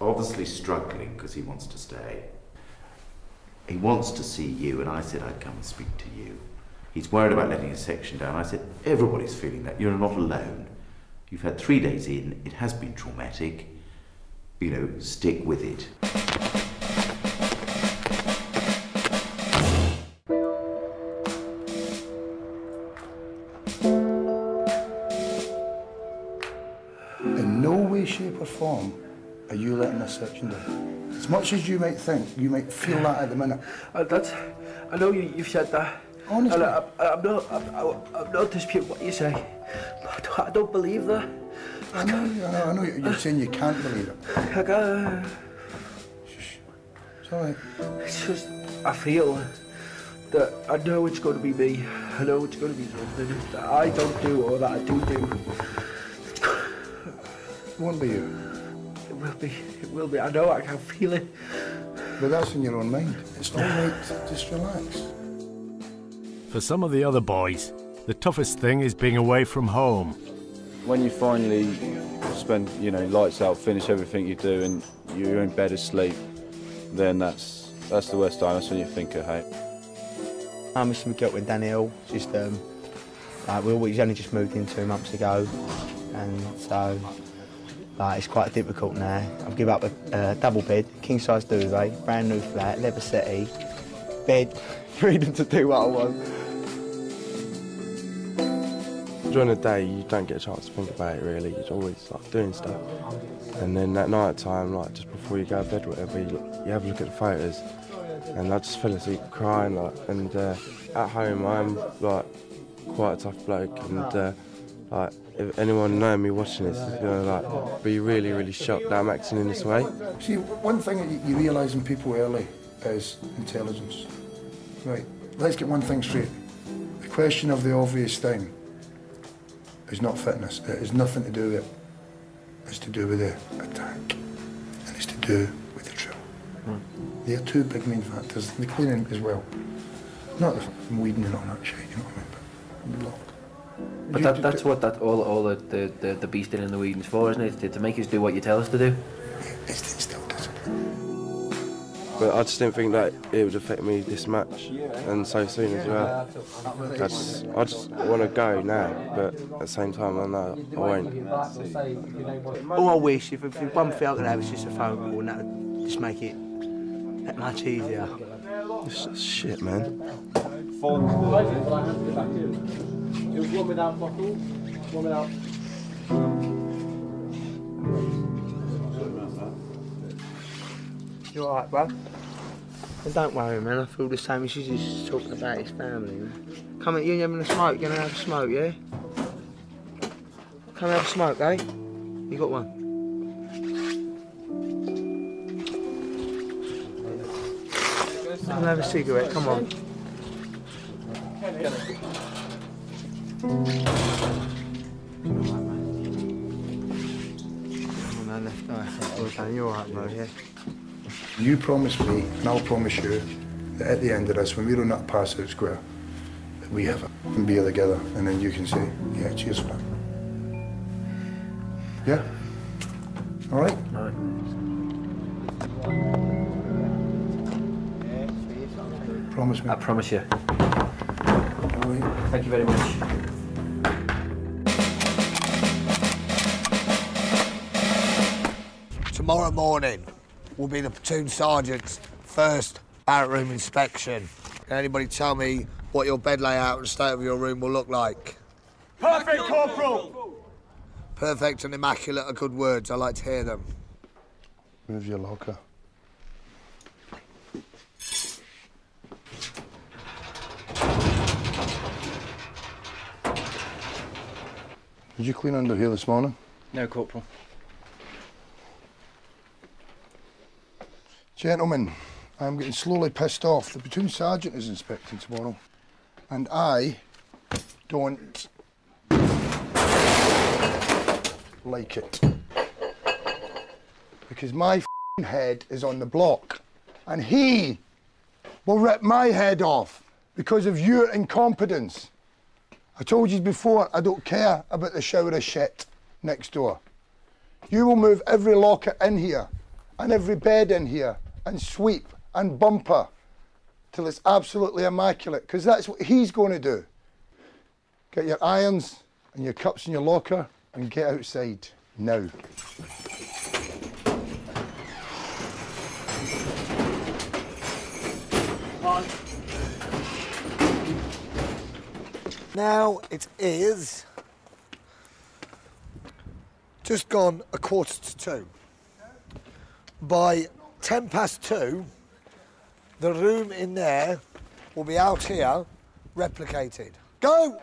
obviously struggling because he wants to stay. He wants to see you, and I said I'd come and speak to you. He's worried about letting his section down. I said everybody's feeling that. You're not alone. You've had three days in. It has been traumatic. You know, stick with it. In no way, shape or form are you letting this section down. As much as you might think, you might feel that at the minute. Uh, that's. I know you, you've said that. Honestly. I, I, I'm not. I'm, I'm not disputing what you say. But I don't, believe that. I know, I know, I know you're saying you can't believe it. I got. It's all right. It's just. I feel that I know it's going to be me. I know it's going to be something that I don't do or that I do do. It won't be you. It will be. It will be. I know. I can feel it. But that's in your own mind. It's not all right. Just relax. For some of the other boys, the toughest thing is being away from home. when you finally spend, you know, lights out, finish everything you do, and you're in bed asleep, then that's that's the worst time. That's when you think of hate. I miss we got with Daniel. Just um, like we all, he's only just moved in two months ago, and so Like, it's quite difficult now. I've given up a uh, double bed, king size duvet, brand new flat, leather settee, bed, freedom to do what I want. During the day, you don't get a chance to think about it really. You're always like doing stuff, and then at night time, like just before you go to bed, or whatever, you, you have a look at the photos, and I just fell asleep crying. Like, and uh, at home, I'm like quite a tough bloke, and uh, like if anyone knowing me watching this is gonna like be really, really shocked that I'm acting in this way. See, one thing that you- you realise in people early is intelligence. Right, let's get one thing straight. The question of the obvious thing is not fitness. It has nothing to do with it. It's to do with the attack. And it's to do with the drill. They're two big main factors. The cleaning as well. Not the weeding and all that shit, you know what I mean? But block. But that, that's what that all all the the, the, the beasting and the weeding's for, isn't it? To, to make us do what you tell us to do. But I just didn't think that it would affect me this much and so soon as well. I just, I just want to go now, but at the same time, I know I won't. All I wish, if, if one thing I could have is just a phone call, and that would just make it that much easier. It's just shit, man. It was one without bottle, one without. You alright, bro? Well, don't worry, man. I feel the same. She's just talking about his family. Man. Come on, you having a smoke? You're gonna have a smoke, yeah? Come have a smoke, eh? You got one? Come have a cigarette. Come on. Come on, man. You're alright, bro. Yeah. You promise me, and I'll promise you, that at the end of this, when we're on that pass out square, that we have a f***ing beer together, and then you can say, yeah, cheers for that. Yeah? All right? Alright. Promise me. I promise you. All right. Thank you very much. Tomorrow morning will be the platoon sergeant's first barrack room inspection. Can anybody tell me what your bed layout and state of your room will look like? Perfect, Corporal! Perfect and immaculate are good words. I like to hear them. Move your locker. Did you clean under here this morning? No, Corporal. Gentlemen, I'm getting slowly pissed off. The platoon sergeant is inspecting tomorrow, and I don't like it. Because my head is on the block, and he will rip my head off because of your incompetence. I told you before, I don't care about the shower of shit next door. You will move every locker in here and every bed in here and sweep and bumper till it's absolutely immaculate because that's what he's going to do. Get your irons and your cups in your locker and get outside now. Now it is just gone a quarter to two. By ten past two, the room in there will be out here replicated. Go!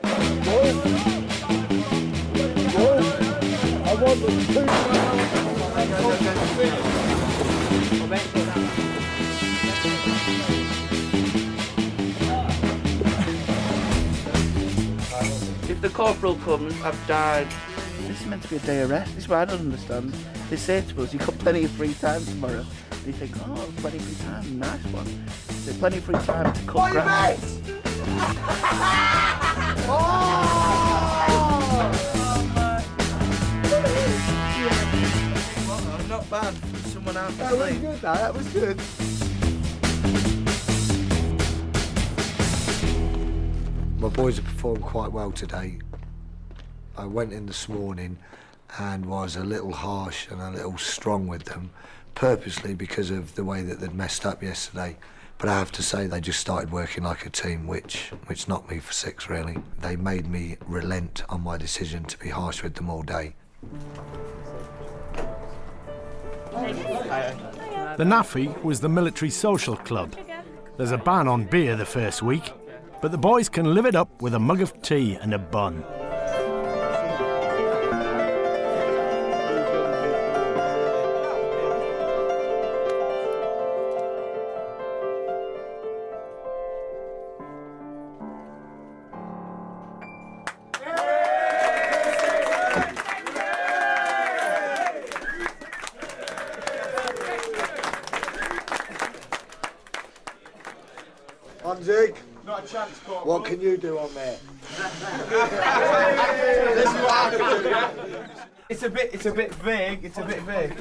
I want the If the corporal comes, I've died. This is meant to be a day of rest. This is what I don't understand. They say to us, you've got plenty of free time tomorrow. They think, oh, plenty of free time, nice one. There's plenty of free time to cut grass. Oh, not bad for someone out That was good, that, that was good. My boys have performed quite well today. I went in this morning and was a little harsh and a little strong with them, purposely because of the way that they'd messed up yesterday. But I have to say, they just started working like a team, which which knocked me for six. Really, they made me relent on my decision to be harsh with them all day. The NAAFI was the military social club. There's a ban on beer the first week, but the boys can live it up with a mug of tea and a bun. Do? This is what? It's a bit, it's a bit vague. It's a bit vague.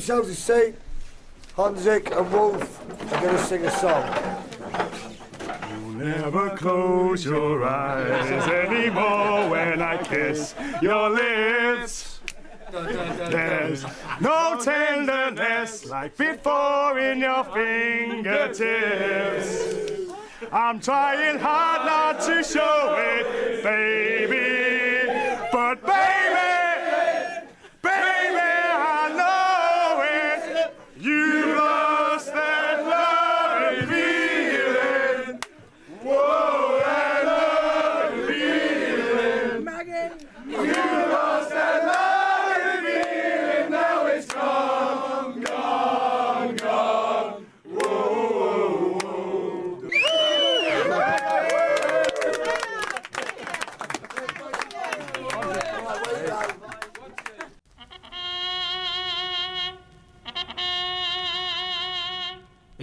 Yourselves a seat. Hanzik and Wolf are going to sing a song. You never close your eyes anymore when I kiss your lips. There's no tenderness like before in your fingertips. I'm trying hard not to show it, baby. But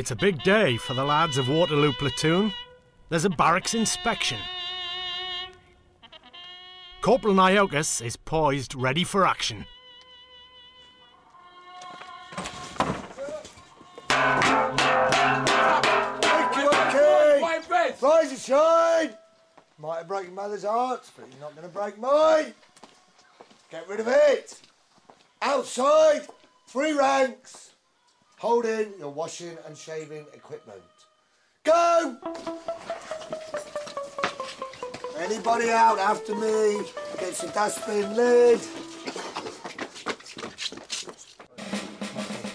It's a big day for the lads of Waterloo Platoon. There's a barracks inspection. Corporal Noakes is poised, ready for action. Thank you, okay. Rise and shine. Might have broken mother's heart, but you're not going to break mine. Get rid of it. Outside, three ranks. Hold in your washing and shaving equipment. Go! Anybody out after me? Gets the dustbin lid.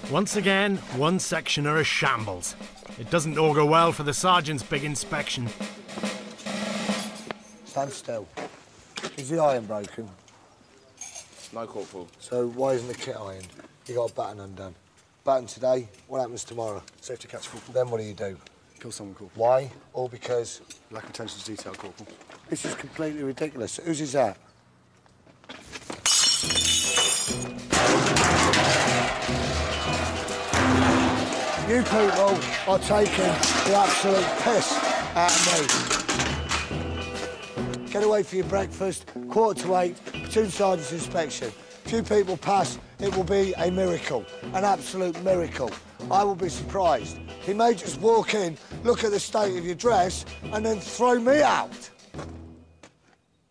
Once again, one section are a shambles. It doesn't augur well for the sergeant's big inspection. Stand still. Is the iron broken? No, Corporal. So why isn't the kit ironed? You got a button undone. Button today, what happens tomorrow? Safety catch, Corporal. Then what do you do? Kill someone, Corporal. Why? All because Lack of attention to detail, Corporal. this is completely ridiculous. Whose is that? You people are taking the absolute piss out of me. Get away for your breakfast, quarter to eight, platoon sergeant's inspection. Few people pass, it will be a miracle, an absolute miracle. I will be surprised. He may just walk in, look at the state of your dress, and then throw me out.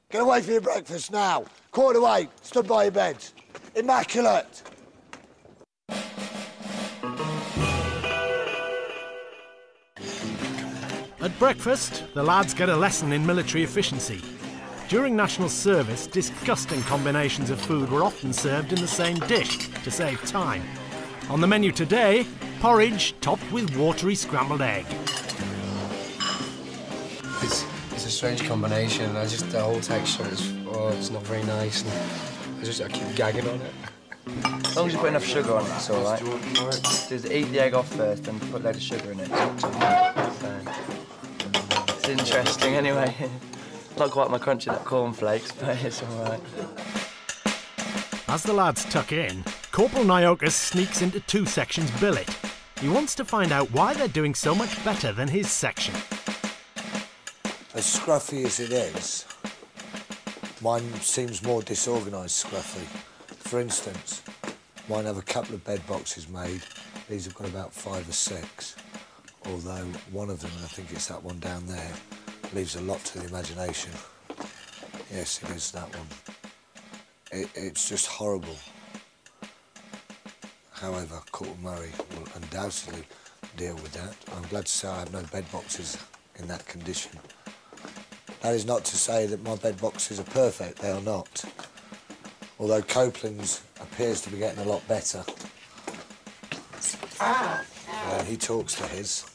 Get away for your breakfast now. Quarter eight, stood by your beds. Immaculate. At breakfast, the lads get a lesson in military efficiency. During national service, disgusting combinations of food were often served in the same dish to save time. On the menu today, porridge topped with watery scrambled egg. It's, it's a strange combination. I just the whole texture is oh, it's not very nice. And I just I keep gagging on it. As long as you put enough sugar on it, it's all right. Just eat the egg off first and put a load of sugar in it. It's interesting anyway. Not quite my crunchy of that cornflakes, but it's alright. As the lads tuck in, Corporal Noakes sneaks into two sections billet. He wants to find out why they're doing so much better than his section. As scruffy as it is, mine seems more disorganised scruffy. For instance, mine have a couple of bed boxes made. These have got about five or six. Although one of them, and I think it's that one down there, leaves a lot to the imagination. Yes, it is that one. It, it's just horrible. However, Corporal Murray will undoubtedly deal with that. I'm glad to say I have no bed boxes in that condition. That is not to say that my bed boxes are perfect, they are not. Although Copeland's appears to be getting a lot better. Uh, he talks to his.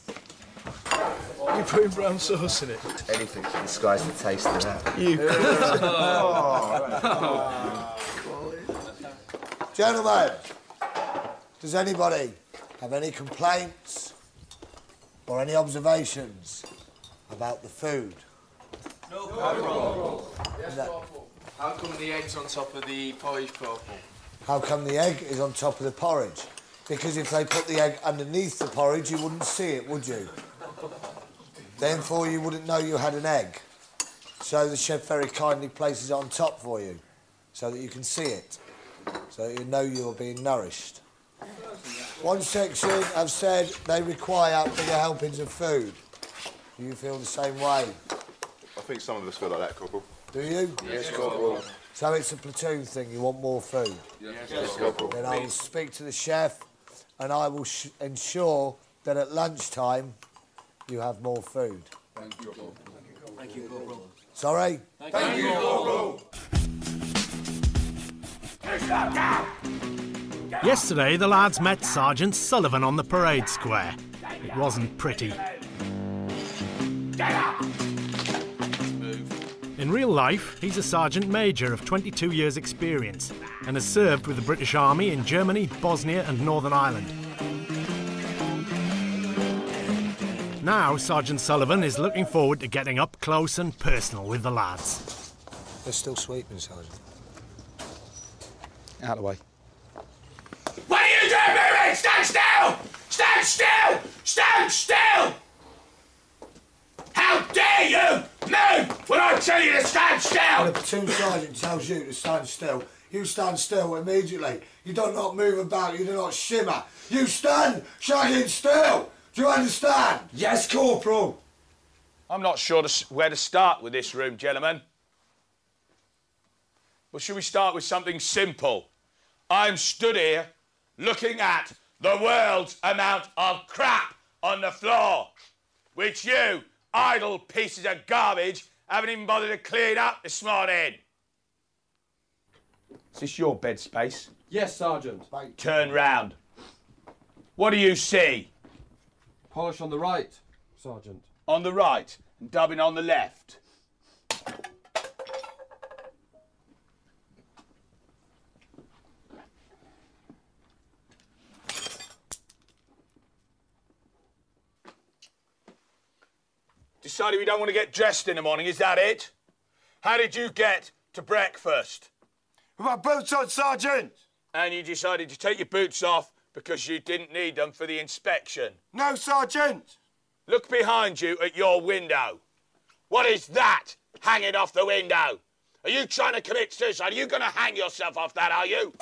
You putting brown sauce in it? Anything to disguise the taste of that. You Gentlemen, does anybody have any complaints or any observations about the food? No No. How come the egg's on top of the porridge purple? How come the egg is on top of the porridge? Because if they put the egg underneath the porridge, you wouldn't see it, would you? Therefore, you wouldn't know you had an egg. So the chef very kindly places it on top for you, so that you can see it, so that you know you are being nourished. One section have said they require bigger helpings of food. Do you feel the same way? I think some of us feel like that, Corporal. Do you? Yes, Corporal. So it's a platoon thing, you want more food? Yes, Corporal. Then I will speak to the chef and I will sh- ensure that at lunchtime you have more food. Thank you, Corporal. Thank you, Corporal. Sorry? Thank you, Corporal. Yesterday, the lads met Sergeant Sullivan on the parade square. It wasn't pretty. In real life, he's a sergeant major of 22 years' experience and has served with the British Army in Germany, Bosnia, and Northern Ireland. Now, Sergeant Sullivan is looking forward to getting up close and personal with the lads. They're still sweeping, Sergeant. Out of the way. What are you doing, moving? Stand still! Stand still! Stand still! How dare you move when I tell you to stand When still? a platoon sergeant tells you to stand still, you stand still immediately. You do not move about, you do not shimmer. You stand shagging still. Do you understand? Yes, Corporal. I'm not sure to, where to start with this room, gentlemen. Well, should we start with something simple? I'm stood here looking at the world's amount of crap on the floor, which you, idle pieces of garbage, haven't even bothered to clean up this morning. Is this your bed space? Yes, Sergeant. Turn round. What do you see? Polish on the right, Sergeant. On the right and dubbing on the left. Decided we don't want to get dressed in the morning, is that it? How did you get to breakfast? With my boots on, Sergeant! And you decided to take your boots off because you didn't need them for the inspection. No, Sergeant! Look behind you at your window. What is that hanging off the window? Are you trying to commit suicide? Are you going to hang yourself off that, are you?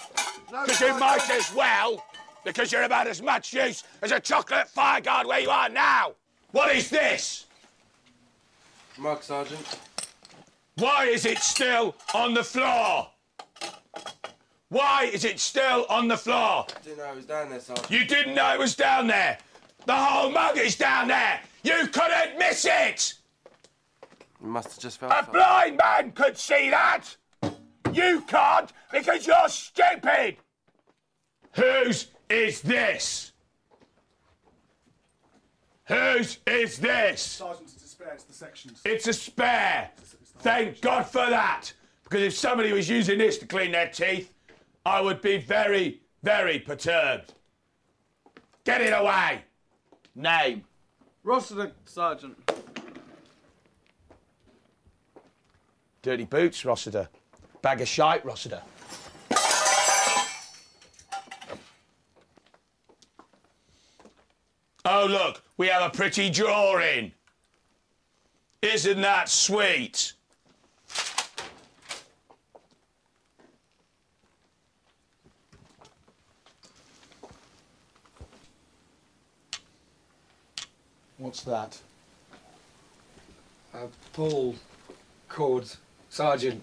Because you might as well, because you're about as much use as a chocolate fire guard where you are now. What is this? Mark, Sergeant. Why is it still on the floor? Why is it still on the floor? Didn't know it was down there, Sergeant. You didn't know it was down there. The whole mug is down there. You couldn't miss it. You must have just felt A blind man could see that. You can't because you're stupid. Whose is this? Whose is this? Sergeant, it's a spare, it's the sections. It's a spare. Thank God for that. Because if somebody was using this to clean their teeth, I would be very, very perturbed. Get it away. Name. Rossiter, Sergeant. Dirty boots, Rossiter. Bag of shite, Rossiter. Oh, look, we have a pretty drawing. Isn't that sweet? What's that? A pull cord, Sergeant.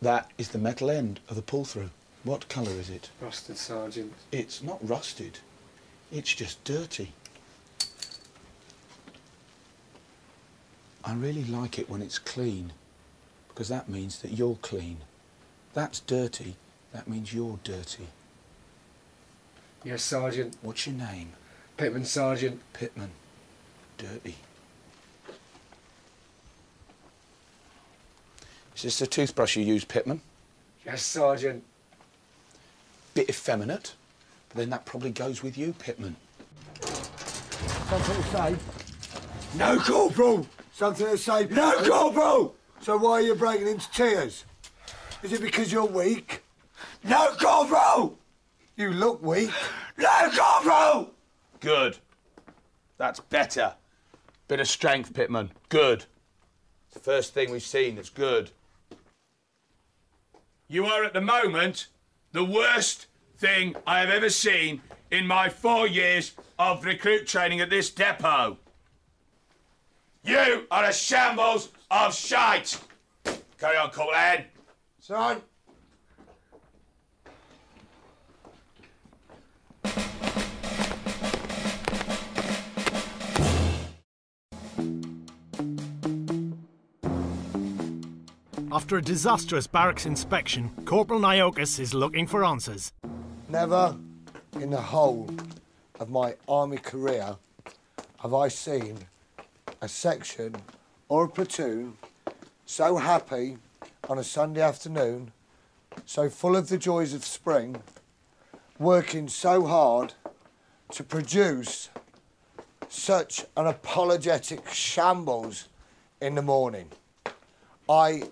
That is the metal end of the pull through. What colour is it? Rusted, Sergeant. It's not rusted. It's just dirty. I really like it when it's clean because that means that you're clean. That's dirty. That means you're dirty. Yes, Sergeant. What's your name? Pittman, Sergeant. Pittman. Dirty. Is this the toothbrush you use, Pittman? Yes, Sergeant. Bit effeminate, but then that probably goes with you, Pittman. Something to say? No, Corporal! Something to say? No, Corporal! So why are you breaking into tears? Is it because you're weak? No, Corporal! You look weak. No, Corporal! Good. That's better. Bit of strength, Pittman. Good. It's the first thing we've seen that's good. You are at the moment the worst thing I have ever seen in my four years of recruit training at this depot. You are a shambles of shite. Carry on, Courtland. Son. After a disastrous barracks inspection, Corporal Noakes is looking for answers. Never in the whole of my army career have I seen a section or a platoon so happy on a Sunday afternoon, so full of the joys of spring, working so hard to produce such an apologetic shambles in the morning. I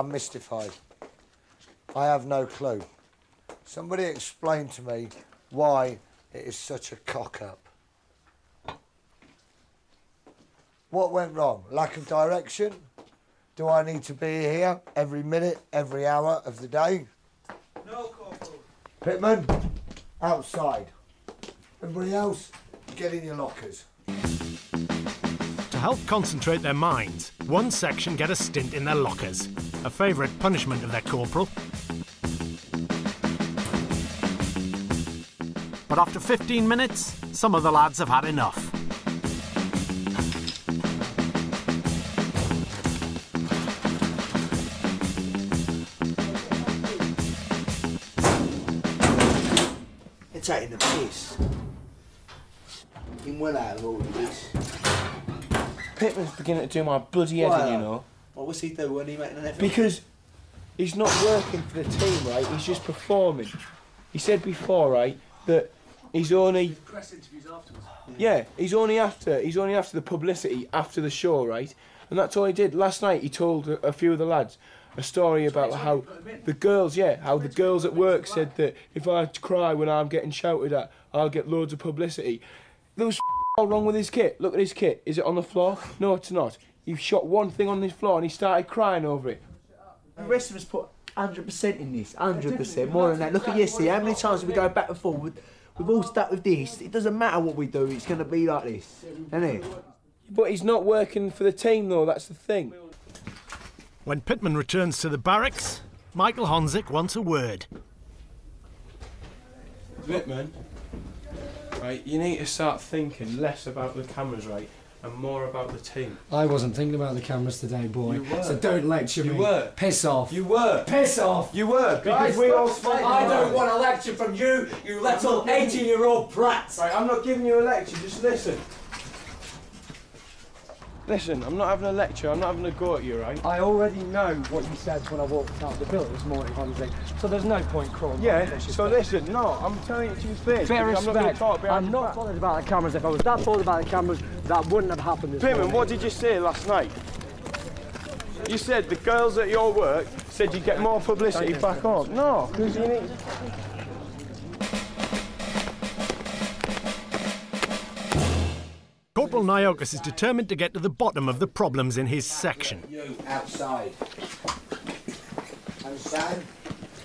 am mystified. I have no clue. Somebody explain to me why it is such a cock up. What went wrong? Lack of direction? Do I need to be here every minute, every hour of the day? No, Corporal. Pittman, outside. Everybody else, get in your lockers. To help concentrate their minds, one section get a stint in their lockers, a favourite punishment of their corporal. But after 15 minutes, some of the lads have had enough. You're taking the piss. You're well out of all of this. Pittman's beginning to do my bloody head in, you know. What was he doing when he making an effort? Because he's not working for the team, right? He's just performing. He said before, right, that he's only Press interviews afterwards. yeah, he's only after he's only after the publicity after the show, right? And that's all he did. Last night he told a, a few of the lads a story about how the girls, yeah, how the girls at work said that if I cry when I'm getting shouted at, I'll get loads of publicity. There was all wrong with his kit. Look at his kit. Is it on the floor? No, it's not. He shot one thing on this floor and he started crying over it. The rest of us put 100% in this, 100%, more than that. Look at yesterday, how many times we go back and forward? We've all stuck with this. It doesn't matter what we do, it's going to be like this, isn't it? But he's not working for the team though. That's the thing. When Pittman returns to the barracks, Michael Honzik wants a word. Pittman, right, you need to start thinking less about the cameras, right, and more about the team. I wasn't thinking about the cameras today, boy. You. So don't lecture You me. were. Piss off. You were. Piss off. You were, because Guys, we all spoke I don't want a lecture from you, you little 18 year old brats. Right, I'm not giving you a lecture, just listen. Listen, I'm not having a lecture, I'm not having a go at you, right? I already know what you said when I walked out of the building this morning, Honzi. So there's no point crawling. Yeah, so listen, no, I'm telling you to your face. Fair because I'm not respect. talk I'm not bothered about the cameras. If I was that bothered about the cameras, that wouldn't have happened this what did you say last night? You said the girls at your work said you get more publicity back on. No, because you need. Corporal Noakes is determined to get to the bottom of the problems in his section. You outside. Understand?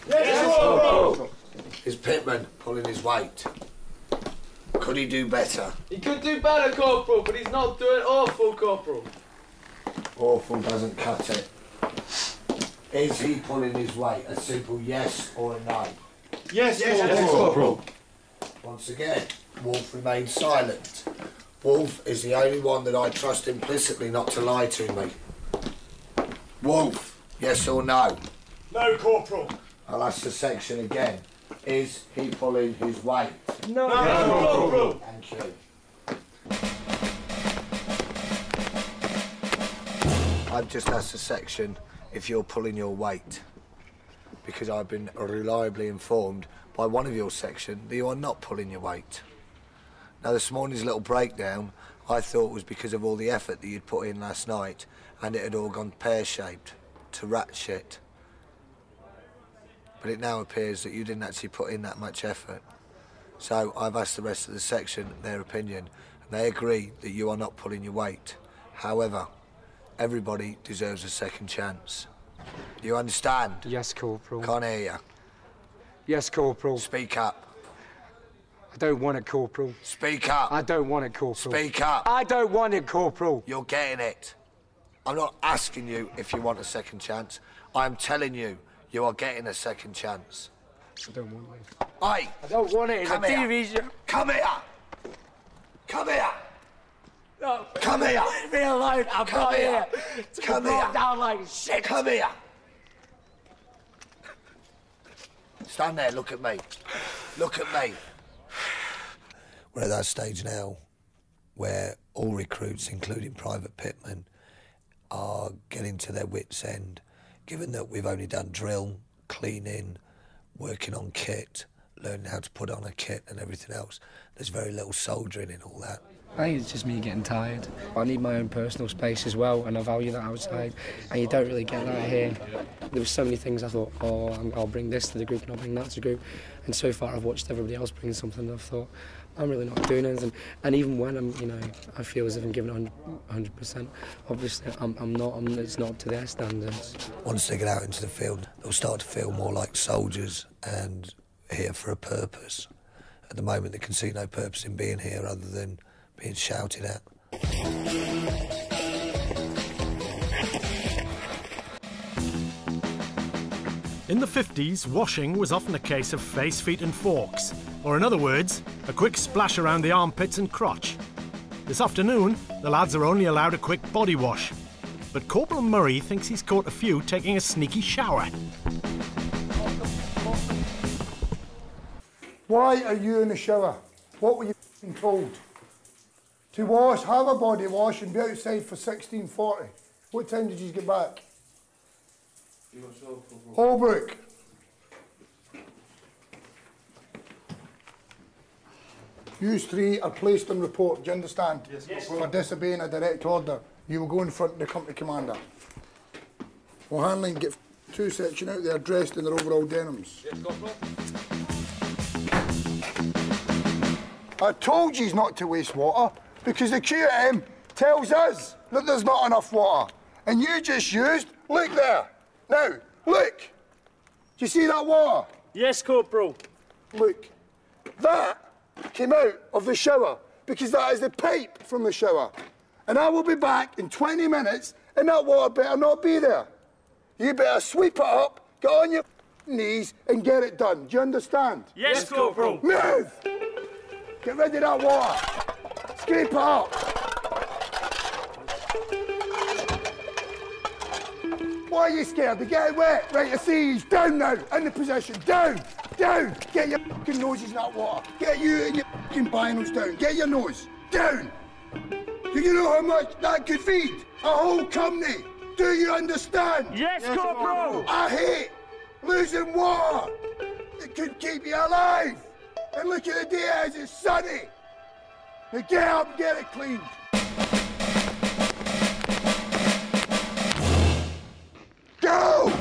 Yes, Is Pittman pulling his weight? Could he do better? He could do better, Corporal, but he's not doing awful, Corporal. Awful doesn't cut it. Is he pulling his weight? A simple yes or a no? Yes, Yes, Corporal. Corporal. Once again, Wolf remains silent. Wolf is the only one that I trust implicitly not to lie to me. Wolf, yes or no? No, Corporal. I'll ask the section again. Is he pulling his weight? No, No, Corporal. Thank you. I've just asked the section if you're pulling your weight because I've been reliably informed by one of your section that you are not pulling your weight. Now, this morning's little breakdown I thought was because of all the effort that you'd put in last night and it had all gone pear-shaped to rat shit. But it now appears that you didn't actually put in that much effort. So I've asked the rest of the section their opinion and they agree that you are not pulling your weight. However, everybody deserves a second chance. Do you understand? Yes, Corporal. Can't hear you. Yes, Corporal. Speak up. I don't want it, Corporal. Speak up. I don't want it, Corporal. Speak up. I don't want it, Corporal. You're getting it. I'm not asking you if you want a second chance. I'm telling you, you are getting a second chance. I don't want it. Aye. I don't want it. Come a here. TV. Come here. Come here. No. Come here. Leave me alone. I'm Come not here. here. Come here. down like shit. Come here. Stand there, look at me. Look at me. We're at that stage now where all recruits, including Private Pittman, are getting to their wits' end. Given that we've only done drill, cleaning, working on kit, learning how to put on a kit and everything else, there's very little soldiering in all that. I think it's just me getting tired. I need my own personal space as well, and I value that outside. And you don't really get that here. There were so many things I thought, oh, I'll bring this to the group and I'll bring that to the group. And so far, I've watched everybody else bring something. I've thought, I'm really not doing anything. And even when I'm, you know, I feel as if I'm giving 100 percent. Obviously, I'm, I'm not. I'm, it's not up to their standards. Once they get out into the field, they'll start to feel more like soldiers and here for a purpose. At the moment, they can see no purpose in being here other than being shouted at. In the 50s, washing was often a case of face, feet, and forks, or in other words, a quick splash around the armpits and crotch. This afternoon, the lads are only allowed a quick body wash. But Corporal Murray thinks he's caught a few taking a sneaky shower. Why are you in the shower? What were you f***ing told? To wash, have a body wash and be outside for 1640. What time did you get back? Holbrook. You three are placed on report, do you understand? Yes, For disobeying a direct order. You will go in front of the company commander. O'Hanlon, get two section out there dressed in their overall denims. Yes, Corporal. I told you not to waste water because the QM tells us that there's not enough water. And you just used, look there. Now, look. Do you see that water? Yes, Corporal. Look. That came out of the shower because that is the pipe from the shower. And I will be back in 20 minutes and that water better not be there. You better sweep it up, get on your knees and get it done. Do you understand? Yes, Yes, Corporal. Move! Get rid of that water. Scrape it up. Why are you scared? They get wet. Right, I see you. Down now. In the position. Down. Down. Get your fucking noses in that water. Get you and your fucking binos down. Get your nose. Down. Do you know how much that could feed a whole company? Do you understand? Yes, Yes, Corporal. Corporal. I hate losing water. It could keep you alive. And look at the day as it's sunny. Now get up and get it cleaned. Go!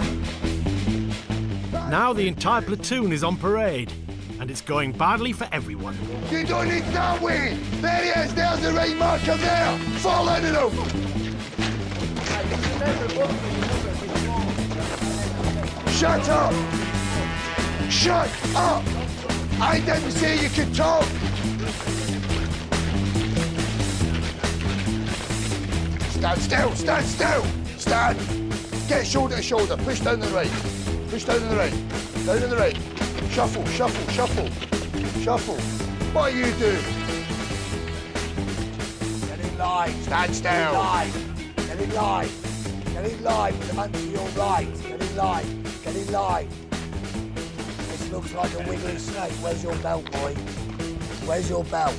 Now the entire platoon is on parade, and it's going badly for everyone. You don't need that way! There he is, there's the right marker there! Fall in and out! Shut up! Shut up! I didn't say you could talk! Stand still, stand still! Stand! Get shoulder to shoulder, push down the right. Push down to the right. Down to the right. Shuffle, shuffle, shuffle. Shuffle. What are you doing? Get in line. Stand still. Get in line. Get in line. Get in line with the man to your right. Get in line. Get in line. This looks like a wiggly snake. Where's your belt, boy? Where's your belt?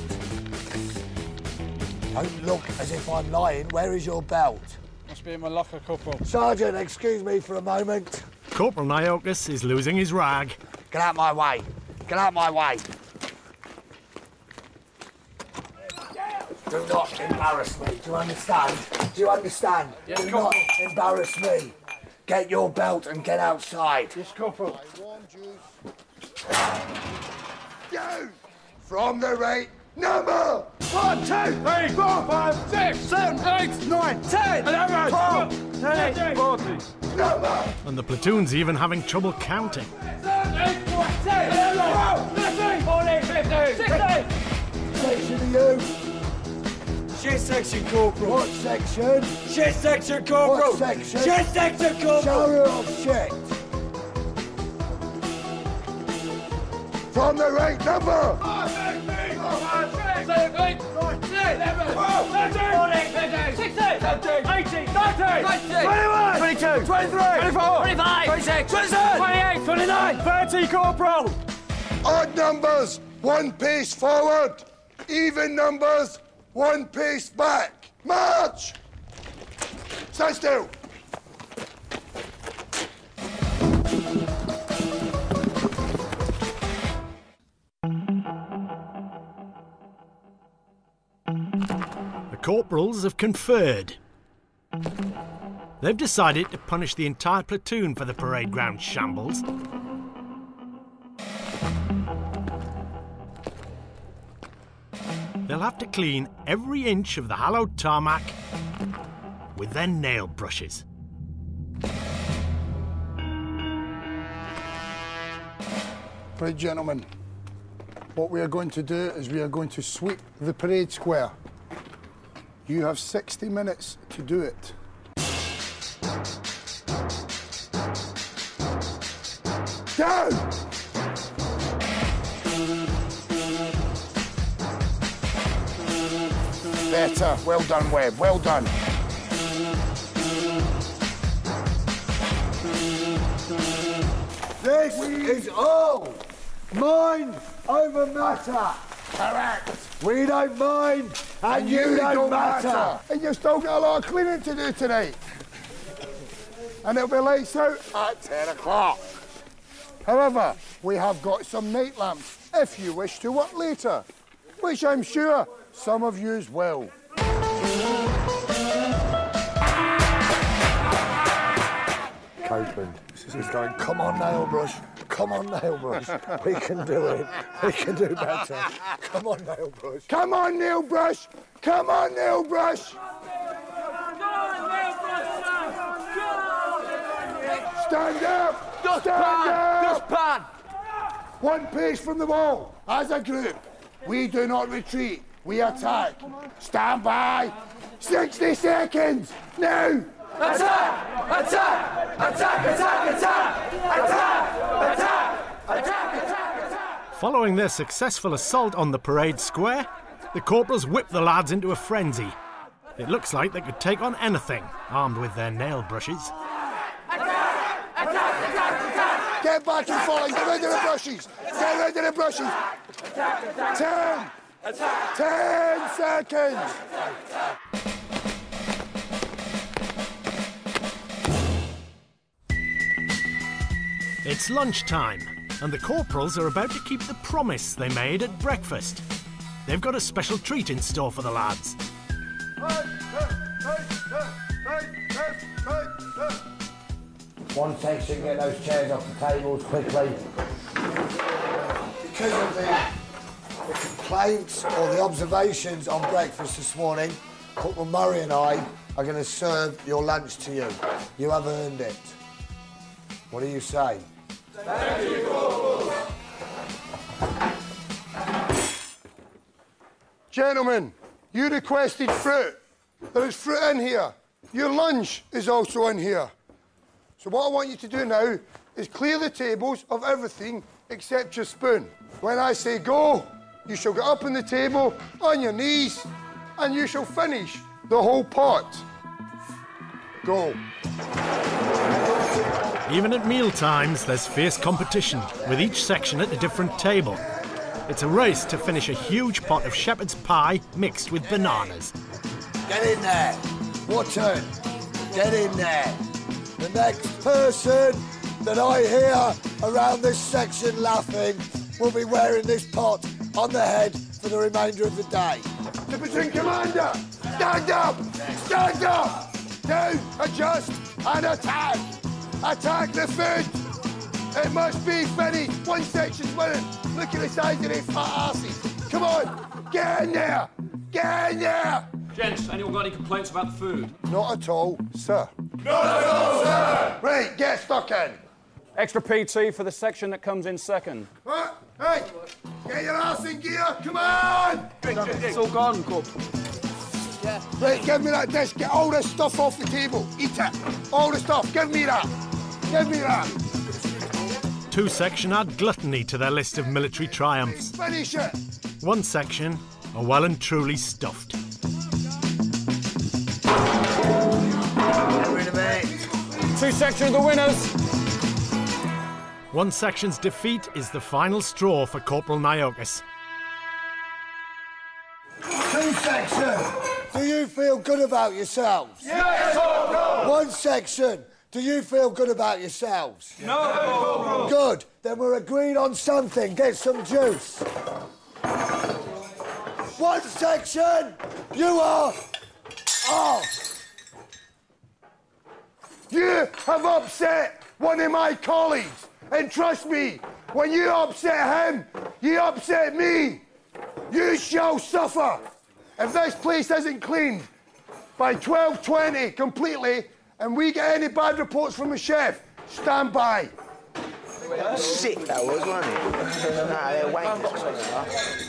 Don't look as if I'm lying. Where is your belt? Must be in my locker, Corporal. Sergeant, excuse me for a moment. Corporal Noakes is losing his rag. Get out my way. Get out my way. Do not embarrass me. Do you understand? Do you understand? Yes, Do Corporal. not embarrass me. Get your belt and get outside. Yes, Corporal. i warned You! From the right number! One, two, three, four, five, six, seven, eight, nine, ten, eleven, twelve, thirteen, fourteen. Number! And the platoon's even having trouble counting. Section are you? Shit section, Corporal. What section? Shit section, Corporal. What section? Shit section, Corporal. Shower of shit. from the right number. Five, six, eight, five, six, seven, eight, nine, ten, eleven, twelve, thirteen, fourteen, fifteen, sixteen, seventeen, eighteen, nineteen, twenty, twenty-one, twenty-two, twenty-three, twenty-four, twenty-five, twenty-six, twenty-seven, twenty-eight, twenty-nine, thirty, corporal. Odd numbers, one pace forward. Even numbers, one pace back. March! Stand still. Corporals have conferred. They've decided to punish the entire platoon for the parade ground shambles. They'll have to clean every inch of the hallowed tarmac with their nail brushes. Right, gentlemen. What we are going to do is we are going to sweep the parade square. You have 60 minutes to do it. Go! Better. Well done, Webb. Well done. This is all mind over matter. Correct. We don't mind, and, you, don't, matter. And you've still got a lot of cleaning to do tonight. And it'll be lights out at 10 o'clock. However, we have got some night lamps if you wish to work later, which I'm sure some of yous will. Copeland. is going, come on, Nailbrush. Come on, Nailbrush. We can do it. We can do better. Come on, Nailbrush. Come on, Nailbrush. Come on, Nailbrush. Stand up. Stand up. Dustpan! One pace from the wall. As a group, we do not retreat. We attack. Stand by. 60 seconds. Now. Attack! Attack! Attack! Attack! Attack! Attack! Attack! Attack! Following their successful assault on the parade square, the corporals whip the lads into a frenzy. It looks like they could take on anything, armed with their nail brushes. Get back and forward. Get rid of the brushes. Get rid of the brushes. Ten. Ten seconds. It's lunchtime, and the corporals are about to keep the promise they made at breakfast. They've got a special treat in store for the lads. One section, get those chairs off the tables quickly. Because of the, the complaints or the observations on breakfast this morning, Corporal Murray and I are going to serve your lunch to you. You have earned it. What do you say? Gentlemen, you requested fruit. There is fruit in here. Your lunch is also in here. So what I want you to do now is clear the tables of everything except your spoon. When I say go, you shall get up on the table on your knees and you shall finish the whole pot. Go. Even at meal times, there's fierce competition, with each section at a different table. It's a race to finish a huge pot of shepherd's pie mixed with bananas. Get in there. What turn? Get in there. The next person that I hear around this section laughing will be wearing this pot on the head for the remainder of the day. The Division Commander, stand up! Stand up! Down, adjust, and attack! Attack the food! It must be finished! One section's winning! Look at the size of these fat asses! Come on! Get in there! Get in there! Gents, anyone got any complaints about the food? Not at all, sir. Not at all, sir! Right, get stuck in! Extra PT for the section that comes in second. What? Hey! Get your ass in gear! Come on! It's all gone, Corp. Yeah. Right, give me that dish. Get all this stuff off the table. Eat it. All the stuff. Give me that. Give me that. Two section add gluttony to their list of military triumphs. Finish it. One section are well and truly stuffed. Two section of the winners. One section's defeat is the final straw for Corporal Noakes. Two section. Do you feel good about yourselves? Yes, Corporal. One section. Do you feel good about yourselves? No. Good. Then we're agreed on something. Get some juice. One section. You are off. You have upset one of my colleagues. And trust me, when you upset him, you upset me. You shall suffer. If this place isn't cleaned by 12.20 completely, and we get any bad reports from the chef, stand by. Sick that was, wasn't it? nah, they're wankers.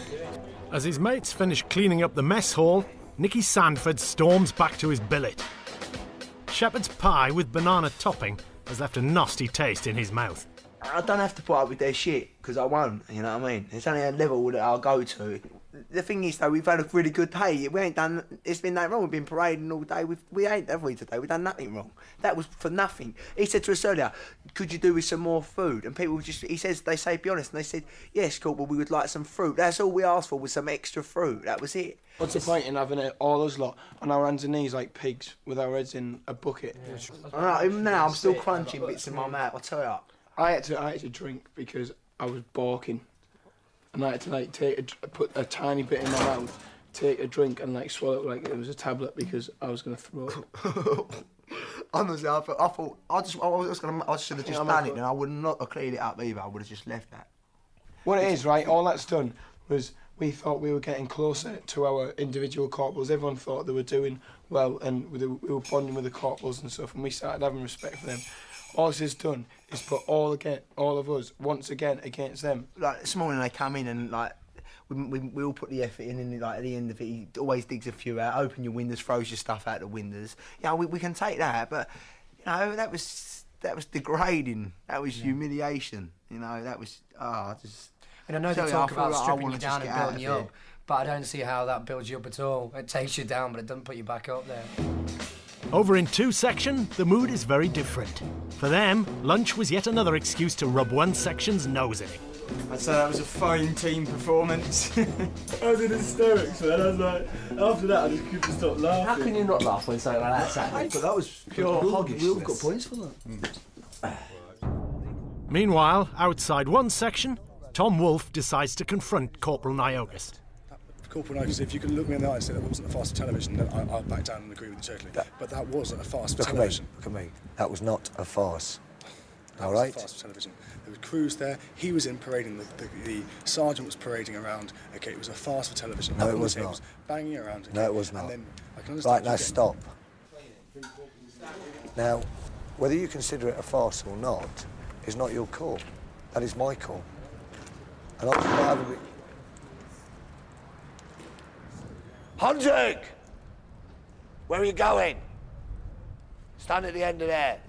As his mates finish cleaning up the mess hall, Nicky Sandford storms back to his billet. Shepherd's pie with banana topping has left a nasty taste in his mouth. I don't have to put up with their shit because I won't. You know what I mean? It's only a level that I'll go to. The thing is, though, we've had a really good day. We ain't done. It's been nothing wrong. We've been parading all day. We've, we ain't have we today. We've done nothing wrong. That was for nothing. He said to us earlier, "Could you do with some more food?" And people just. He says they say, "Be honest," and they said, "Yes, cool. But we would like some fruit." That's all we asked for was some extra fruit. That was it. What's the point in having it all us lot on our hands and knees like pigs with our heads in a bucket? I know, even now I'm still crunching bits in my mouth. I tell you. I had to I had to drink because I was balking, and I had to like take a, put a tiny bit in my mouth, take a drink, and like swallow it like it was a tablet because I was gonna throw up. Honestly, I thought, I thought I just I was gonna I should have just Yeah, done it, and I would not have cleaned it up either. I would have just left that. What it is, right? All that's done was we thought we were getting closer to our individual corporals. Everyone thought they were doing well, and we we were bonding with the corporals and stuff, and we started having respect for them. All this done is put all again, all of us once again against them. Like this morning, they come in and like. We, we, we all put the effort in, and like at the end of it, he always digs a few out. Open your windows, throws your stuff out the windows. Yeah, we, we can take that, but you know that was that was degrading. That was humiliation. You know that was ah oh, just. And I know they talk about like stripping you down and building you up, but I don't see how that builds you up at all. It takes you down, but it doesn't put you back up there. Over in two section, the mood is very different. For them, lunch was yet another excuse to rub one section's nose in it. I'd say that was a fine team performance. I was in hysterics, man. I was like, after that, I just couldn't stop laughing. How can you not laugh when something like that's happening? But that was pure hoggishness. We all got points for that. Meanwhile, outside one section, Tom Wolfe decides to confront Corporal Noakes. Corporal Noakes, if you can look me in the eye and say that wasn't a fast for television, then I, I'll back down and agree with you totally. but that was a fast for Look at me. television. Look at me. That was not a farce. That All was right. Fast for television. There was crews there. He was in parading. The, the, the sergeant was parading around. Okay, it was a fast for television. No, Up it was not. Banging around. No, it was not. And then I can understand Right, now stop. Now, whether you consider it a farce or not is not your call. That is my call. And not having Where are you going? Stand at the end of there.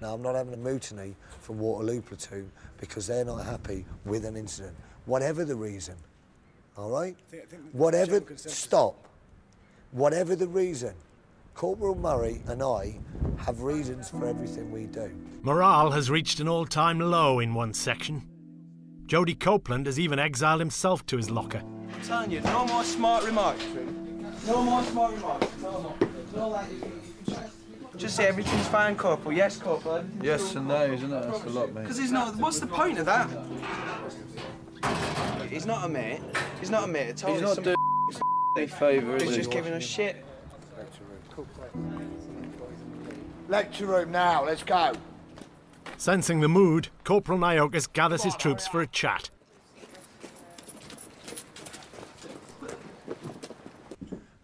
Now, I'm not having a mutiny from Waterloo Platoon because they're not happy with an incident, whatever the reason. All right? think- I think the Whatever, stop. Whatever the reason, Corporal Murray and I have reasons for everything we do. Morale has reached an all time low in one section. Jody Copeland has even exiled himself to his locker. I'm telling you, no more smart remarks, No more smart remarks. No more. No, like, just say everything's fine, Corporal. Yes, Corporal. Yes and no, isn't it? That's a lot, mate. Because he's not. What's the point of that? He's not a mate. He's not a mate at all. He's not doing any favour, He's just giving us shit. Lecture room now, let's go. Sensing the mood, Corporal Noakes gathers his troops for a chat.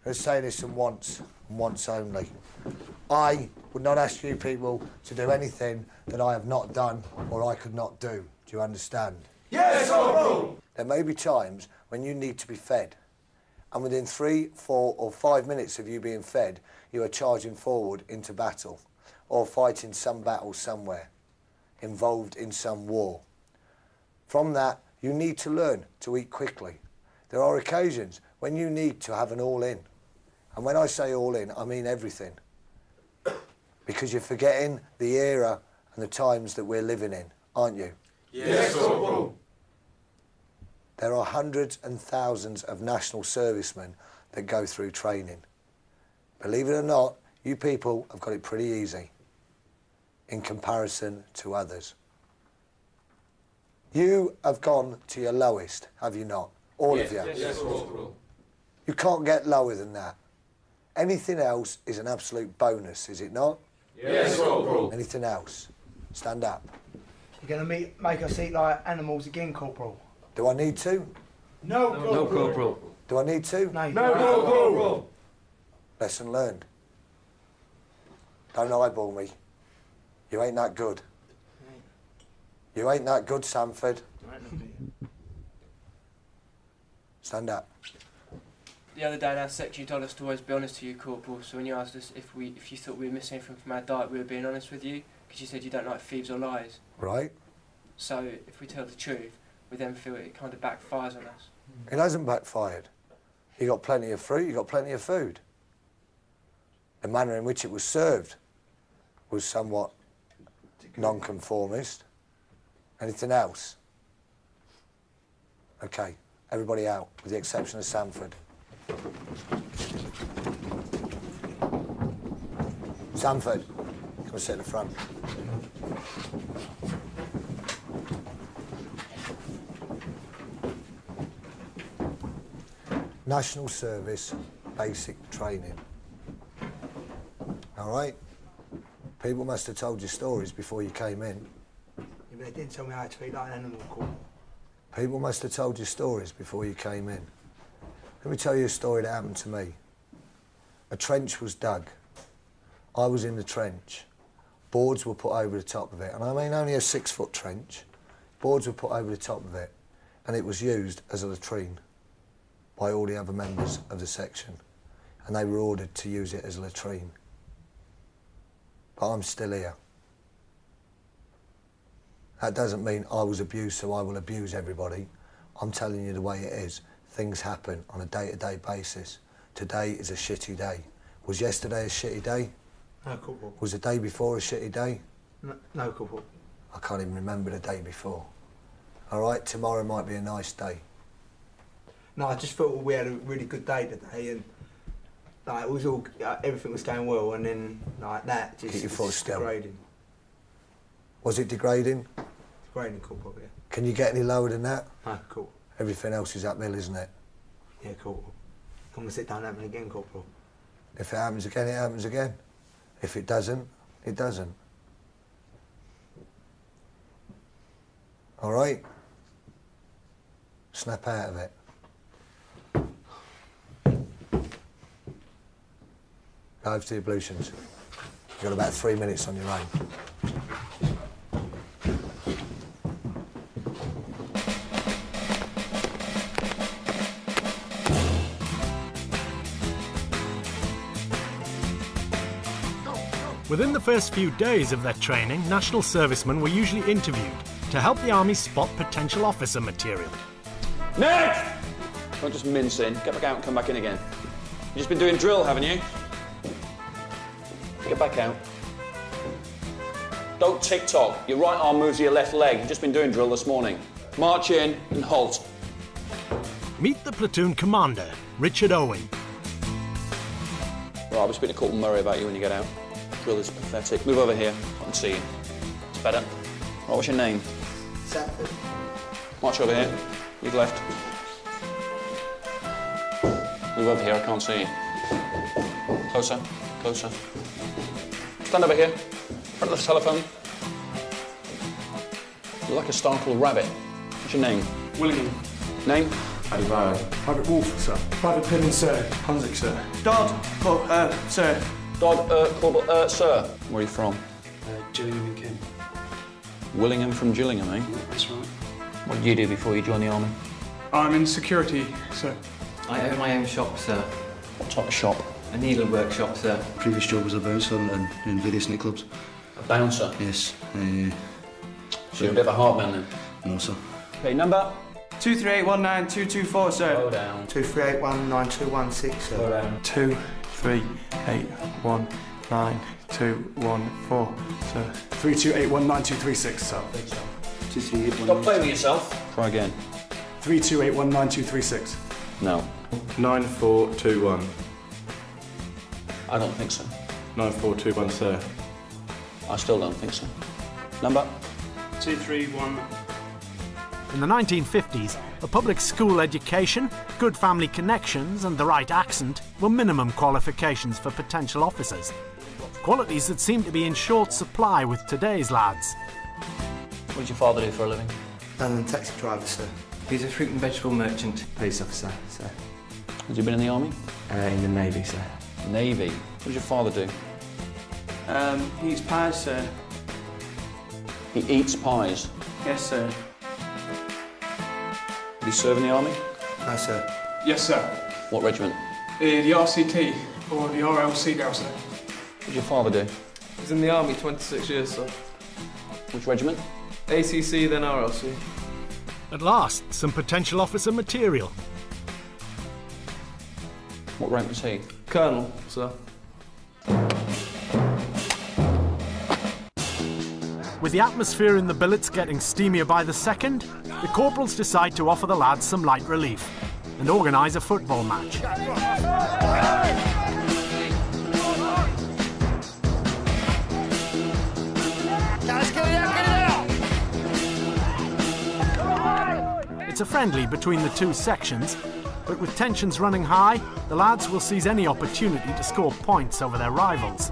Let's say this and once, and once only. I would not ask you people to do anything that I have not done or I could not do. Do you understand? Yes, Corporal! There may be times when you need to be fed. And within three, four, or five minutes of you being fed, you are charging forward into battle or fighting some battle somewhere, involved in some war. From that, you need to learn to eat quickly. There are occasions when you need to have an all in. And when I say all in, I mean everything. Because you're forgetting the era and the times that we're living in, aren't you? Yes, Corporal. There are hundreds and thousands of national servicemen that go through training. Believe it or not, you people have got it pretty easy in comparison to others. You have gone to your lowest, have you not? All of you. Yes, Corporal. You can't get lower than that. Anything else is an absolute bonus, is it not? Yes, Corporal. Anything else? Stand up. You're going to meet, make us eat like animals again, Corporal. Do I need to? No, No, Corporal. Do I need to? No, No, Corporal. Lesson learned. Don't eyeball me. You ain't that good. You ain't that good, Sanford. Stand up. The other day in our section, you told us to always be honest to you, Corporal. So when you asked us if we, if you thought we were missing anything from our diet, we were being honest with you because you said you don't like thieves or lies. Right? So if we tell the truth, we then feel it kind of backfires on us. It hasn't backfired. You got plenty of fruit, you got plenty of food. The manner in which it was served was somewhat non-conformist. Anything else? Okay, everybody out, with the exception of Sanford. Sanford, come and sit in the front. National Service Basic Training. All right? People must have told you stories before you came in. Yeah, but they didn't tell me how to eat like an animal, Corporal. People must have told you stories before you came in. Let me tell you a story that happened to me. A trench was dug. I was in the trench. Boards were put over the top of it, and I mean only a six foot trench. Boards were put over the top of it, and it was used as a latrine by all the other members of the section, and they were ordered to use it as a latrine. But I'm still here. That doesn't mean I was abused, so I will abuse everybody. I'm telling you the way it is. Things happen on a day-to-day basis. Today is a shitty day. Was yesterday a shitty day? No, Corporal. Was the day before a shitty day? No, no Corporal. I can't even remember the day before. All right, tomorrow might be a nice day. No, I just thought we had a really good day today, and like it was all uh, everything was going well, and then like that just Keep your was foot still. degrading. Was it degrading? Degrading, Corporal. Yeah. Can you get any lower than that? No, cool everything else is uphill, isn't it? Yeah, Corporal. Come and sit down and have again, Corporal. If it happens again, it happens again. If it doesn't, it doesn't. All right? Snap out of it. Dive to the ablutions. You've got about three minutes on your own. Within the first few days of their training, national servicemen were usually interviewed to help the Army spot potential officer material. Next! Don't just mince in. Get back out and come back in again. You've just been doing drill, haven't you? Get back out. Don't tick-tock. Your right arm moves to your left leg. You've just been doing drill this morning. March in and halt. Meet the platoon commander, Richard Owen. Right, I'll be speaking to Corporal Murray about you when you get out. Drill is pathetic. Move over here. I can see you. It's better. Right, what's your name? Sanford. March over here. Lead left. Move over here, I can't see you. Closer, closer. Stand over here, in front of the telephone. You're like a startled rabbit. What's your name? Willingham. Name? Paddy Private Wolf, sir. Private Penman, sir. Hunsick, sir. Dodd, oh, uh, sir. Dodd, uh, Corporal, uh, sir. Where are you from? Uh, Gillingham and Kent. Willingham from Gillingham, eh? That's right. What did you do before you joined the army? I'm in security, sir. I own my own shop, sir. What type of shop? A needle workshop, sir. Previous job was a bouncer in, in various nightclubs. A bouncer? Yes. Uh, So you're a bit of a hard man then? No, sir. Okay, number? 238192224, sir. Slow down. 238192216, sir. Slow down. Two, three, eight, one, nine, two, one, four, sir. Three two eight one nine two three six, sir. Two, three, eight, one, Stop playing with yourself. Try again. Three two eight one nine two three six. No. Nine, four, two, one. I don't think so. Nine, four, two, one, sir. I still don't think so. Number? Two three one. In the 1950s, a public school education, good family connections, and the right accent were minimum qualifications for potential officers. Qualities that seem to be in short supply with today's lads. What did your father do for a living? London taxi driver, sir. He's a fruit and vegetable merchant. Police officer, sir. Has he been in the army? Uh, in the Navy, sir. Navy. What did your father do? Um, he eats pies, sir. He eats pies. Yes, sir. Did he serve in the army? No, sir. Yes, sir. What regiment? Uh, the RCT, or the RLC now, sir. What did your father do? He's in the army 26 years, sir. Which regiment? ACC, then RLC. At last, some potential officer material. What rank was he? Colonel, sir. With the atmosphere in the billets getting steamier by the second, the corporals decide to offer the lads some light relief and organise a football match. It's a friendly between the two sections, but with tensions running high, the lads will seize any opportunity to score points over their rivals.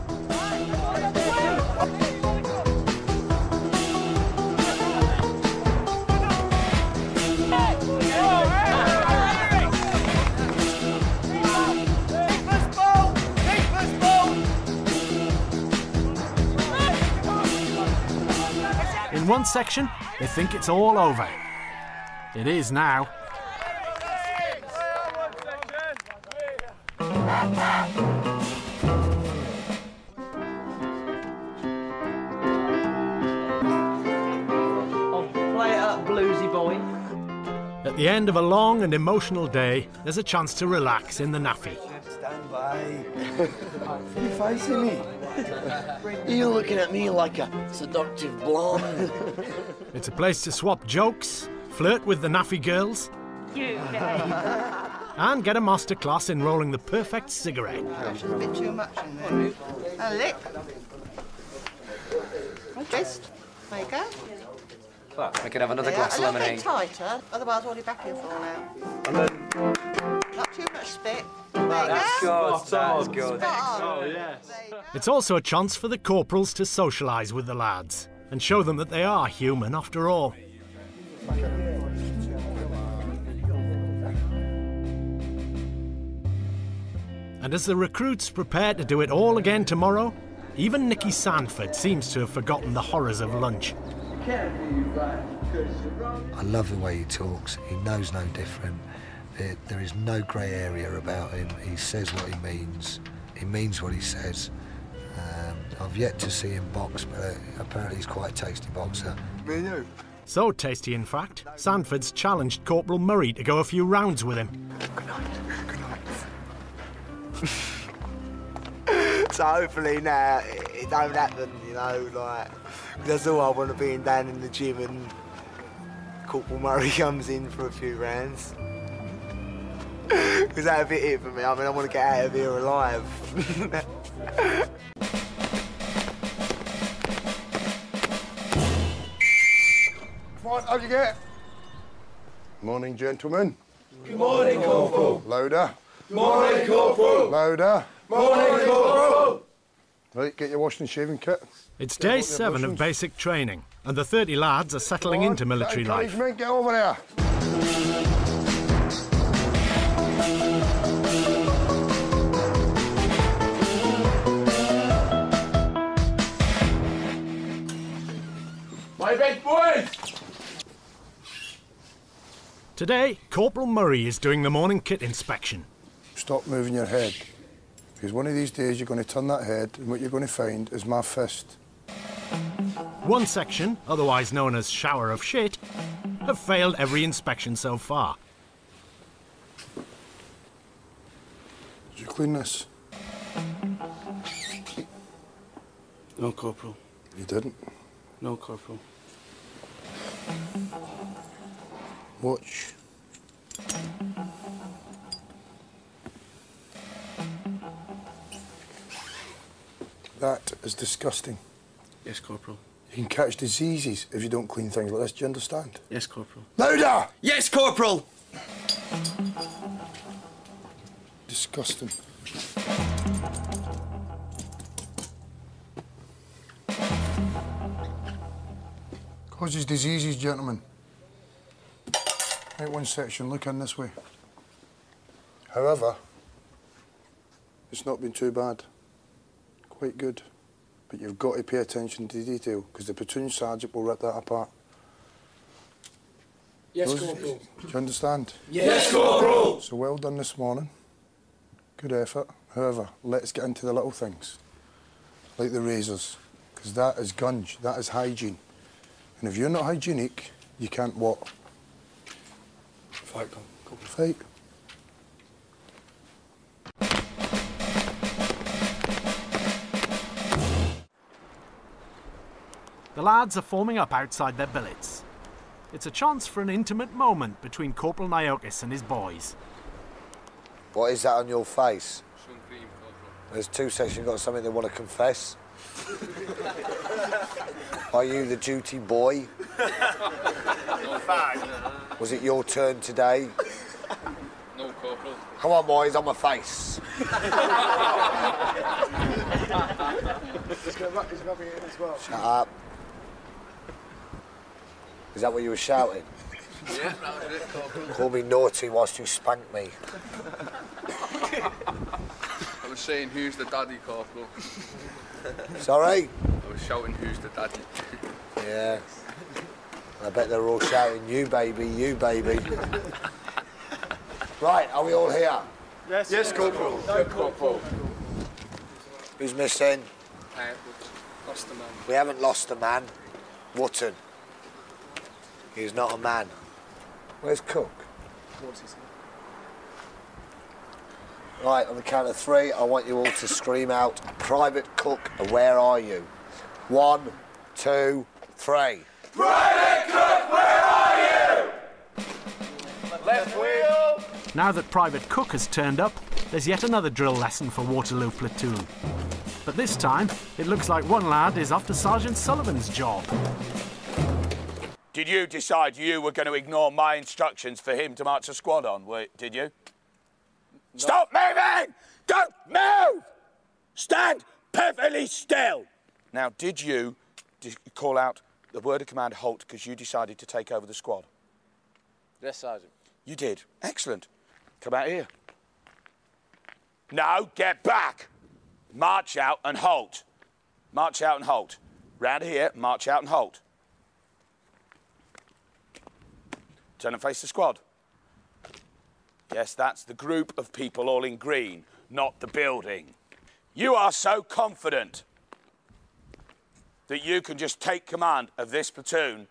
In one section, they think it's all over. It is now. Oh, play it up, bluesy boy. At the end of a long and emotional day, there's a chance to relax in the NAAFI. Stand by. you facing me? You're looking at me like a seductive blonde. It's a place to swap jokes, flirt with the NAAFI girls, You and get a masterclass in rolling the perfect cigarette. a bit too much in there. A lick. Just. There you go. Well, we could have another Yeah, glass a of little bit lemonade. tighter, otherwise all your back will fall out. Not too much spit. There That's good. That's good. Spot on. It's also a chance for the corporals to socialise with the lads and show them that they are human after all. And as the recruits prepare to do it all again tomorrow, even Nicky Sanford seems to have forgotten the horrors of lunch. I love the way he talks. He knows no different. There, there is no grey area about him. He says what he means. He means what he says. Um, I've yet to see him box, but uh, apparently he's quite a tasty boxer. Me and you. So tasty, in fact, Sanford's challenged Corporal Murray to go a few rounds with him. so hopefully now it, it don't happen, you know, like that's all I want to be in down in the gym and Corporal Murray comes in for a few rounds. Because that'd be it for me. I mean, I want to get out of here alive. Fine, how'd you get? Morning, gentlemen. Good morning, Corporal. Louder. Morning, Corporal. Louder. Morning, Corporal. Right, get your washing and shaving kit. It's day seven of basic training, and the 30 lads are settling into military life. Encouragement, get over there. My big boys. Today, Corporal Murray is doing the morning kit inspection. Stop moving your head. Because one of these days you're going to turn that head and what you're going to find is my fist. One section, otherwise known as shower of shit, have failed every inspection so far. Did you clean this? No, Corporal. You didn't. No, Corporal. Watch. That is disgusting. Yes, Corporal. You can catch diseases if you don't clean things like this. Do you understand? Yes, Corporal. Louder! Yes, Corporal! Disgusting. Causes diseases, gentlemen. Right, one section, look in this way. However, it's not been too bad. Quite good. But you've got to pay attention to detail, because the platoon sergeant will rip that apart. Yes, Those- Corporal. Do you understand? Yes, Corporal. So well done this morning. Good effort. However, let's get into the little things, like the razors, because that is gunge, that is hygiene. And if you're not hygienic, you can't what? Fight, Corporal. Fight. The lads are forming up outside their billets. It's a chance for an intimate moment between Corporal Noakes and his boys. What is that on your face? There's two sections got something they want to confess. Are you the duty boy? Was it your turn today? No, Corporal. Come on, boys, on my face. He's rubbing it in as well. Shut up. Is that what you were shouting? Yeah, that was it, Corporal. Call me naughty whilst you spank me. I was saying, who's the daddy, Corporal? Sorry? I was shouting, who's the daddy? Yeah. I bet they're all shouting, you baby, you baby. right, are we all here? Yes, yes Corporal. No, Corporal. Who's missing? Uh, lost the man. We haven't lost a man. Wotton. He's not a man. Where's Cook? What's his name? Right, on the count of three, I want you all to scream out, Private Cook, where are you? One, two, three. Private Cook, where are you? Left wheel. Now that Private Cook has turned up, there's yet another drill lesson for Waterloo Platoon. But this time, it looks like one lad is after Sergeant Sullivan's job. Did you decide you were going to ignore my instructions for him to march a squad on? Did you? Stop moving! Don't move! Stand perfectly still. Now, did you call out the word of command halt because you decided to take over the squad? Yes, Sergeant. You did. Excellent. Come out here. No, get back. March out and halt. March out and halt. Round here, march out and halt. Turn and face the squad. Yes, that's the group of people all in green, not the building. You are so confident that you can just take command of this platoon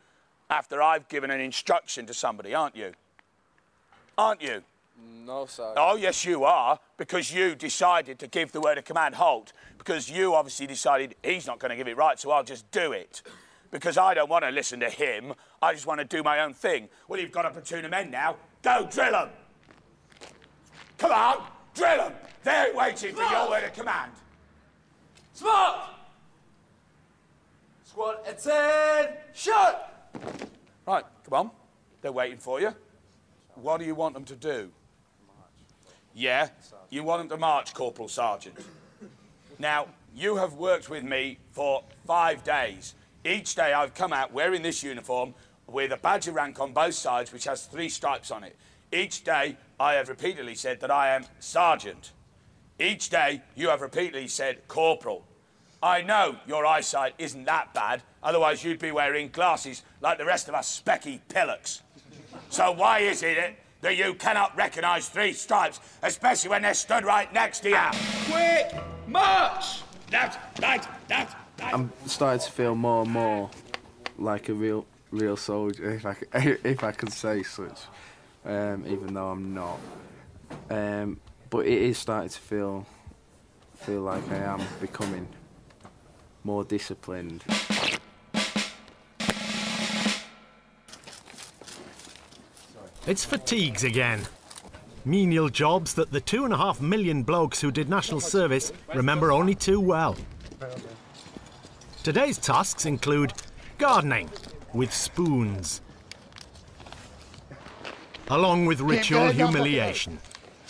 after I've given an instruction to somebody, aren't you? Aren't you? No, sir. Oh, yes, you are, because you decided to give the word of command halt, because you obviously decided he's not going to give it right, so I'll just do it. Because I don't want to listen to him, I just want to do my own thing. Well, you've got a platoon of men now. Go drill them! Come on, drill them! They're waiting for your word of command. Smart! Squad attention! Right, come on. They're waiting for you. What do you want them to do? March. Yeah, you want them to march, Corporal Sergeant. Now, you have worked with me for five days. Each day I've come out wearing this uniform with a badge of rank on both sides, which has three stripes on it. Each day I have repeatedly said that I am Sergeant. Each day you have repeatedly said Corporal. I know your eyesight isn't that bad, otherwise you'd be wearing glasses like the rest of us specky pillocks. So why is it that you cannot recognise three stripes, especially when they're stood right next to you? Quick march! Left, right, left, right. I'm starting to feel more and more like a real, real soldier, if I, c- if I can say such, um, even though I'm not. Um, but it is starting to feel, feel like I am becoming more disciplined. It's fatigues again. Menial jobs that the two and a half million blokes who did national service remember only too well. Today's tasks include gardening with spoons, along with ritual your head up, humiliation.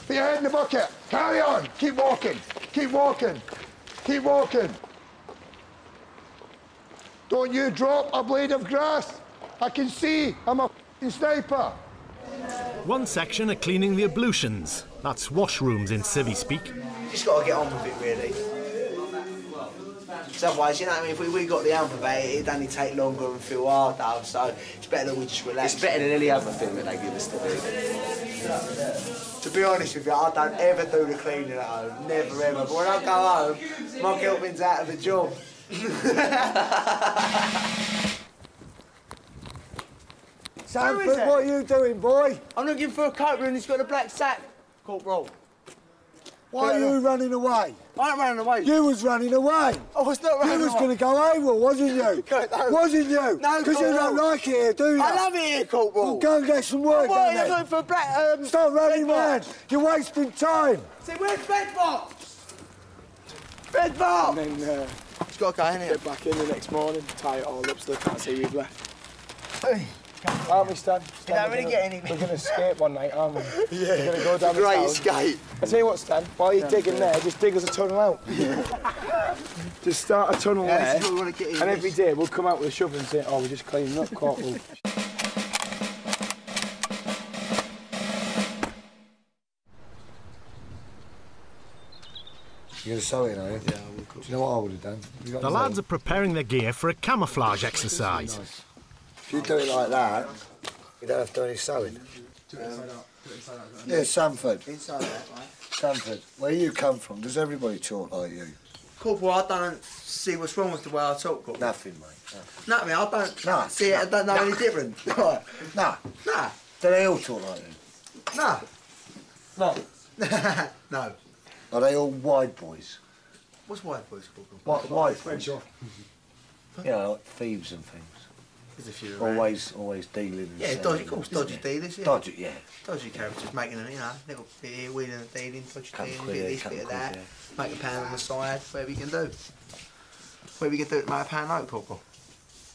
Put your head in the bucket. Carry on. Keep walking. Keep walking. Keep walking. Don't you drop a blade of grass. I can see. I'm a f***ing sniper. One section are cleaning the ablutions. That's washrooms in civvy speak. Just got to get on with it, really. 'Cause otherwise, you know what I mean? If we, we got the alphabet, it'd only take longer and feel harder, so it's better that we just relax. It's better than any other thing that they give us to do. To be honest with you, I don't ever do the cleaning at home. Never ever. But when I go home, my girlfriend's out of the job. Sanford, Who is it? what are you doing, boy? I'm looking for a coat and he's got a black sack, Corporal. Why are you running away? I ain't running away. You was running away. I was not running You was going to go AWOL, wasn't you? No. Wasn't you? No, Because you don't Corporal. like it here, do you? I love it here, Corporal. Well, go and get some work Why done are you then. for a black... Um, Stop running bed around. box? You're wasting time. See, where's bed box? Bed box! And then uh, It's got a guy in here. get back in the next morning, tie it all up so they can't see we've left. Aren't we, Stan? Stan, don't we're really gonna- get any- We're going to escape one night, aren't we? Yeah. We're going to go down the Great town. escape. I tell you what, Stan, while you're digging there, just dig us a tunnel out. just start a tunnel Yeah, there, this is what we get in. and every day we'll come out with a shovel and say, oh, we're just cleaning up, Corporal. You're going to sew it, are you? Yeah, I will. Do you know what I would have done? The lads are preparing their gear for a camouflage exercise. If you do it like that, you don't have to do any sewing. Yeah, Sanford. Inside that, right? Sanford, where you come from, does everybody talk like you? Corporal, I don't see what's wrong with the way I talk, Corporal. Nothing, mate. Nothing. I mean, I don't No, see it, I don't know no. any different. Right. No. Nah. Do they all talk like you? No. No. no. Are they all wide boys? What's white boys, Corporal? What wide boys? You know, like thieves and things. There's a few around. Always, always dealing. Yeah, selling, dodgy, of course, isn't dodgy it? dealers, yeah. Dodgy, yeah. Dodgy characters making a, you know, little bit wheeling and dealing, dodgy Couple dealing, quid bit of here, this, bit of quid that, there. make a pound on the side, whatever you can do. Whatever you can do to make a pound note, Corporal.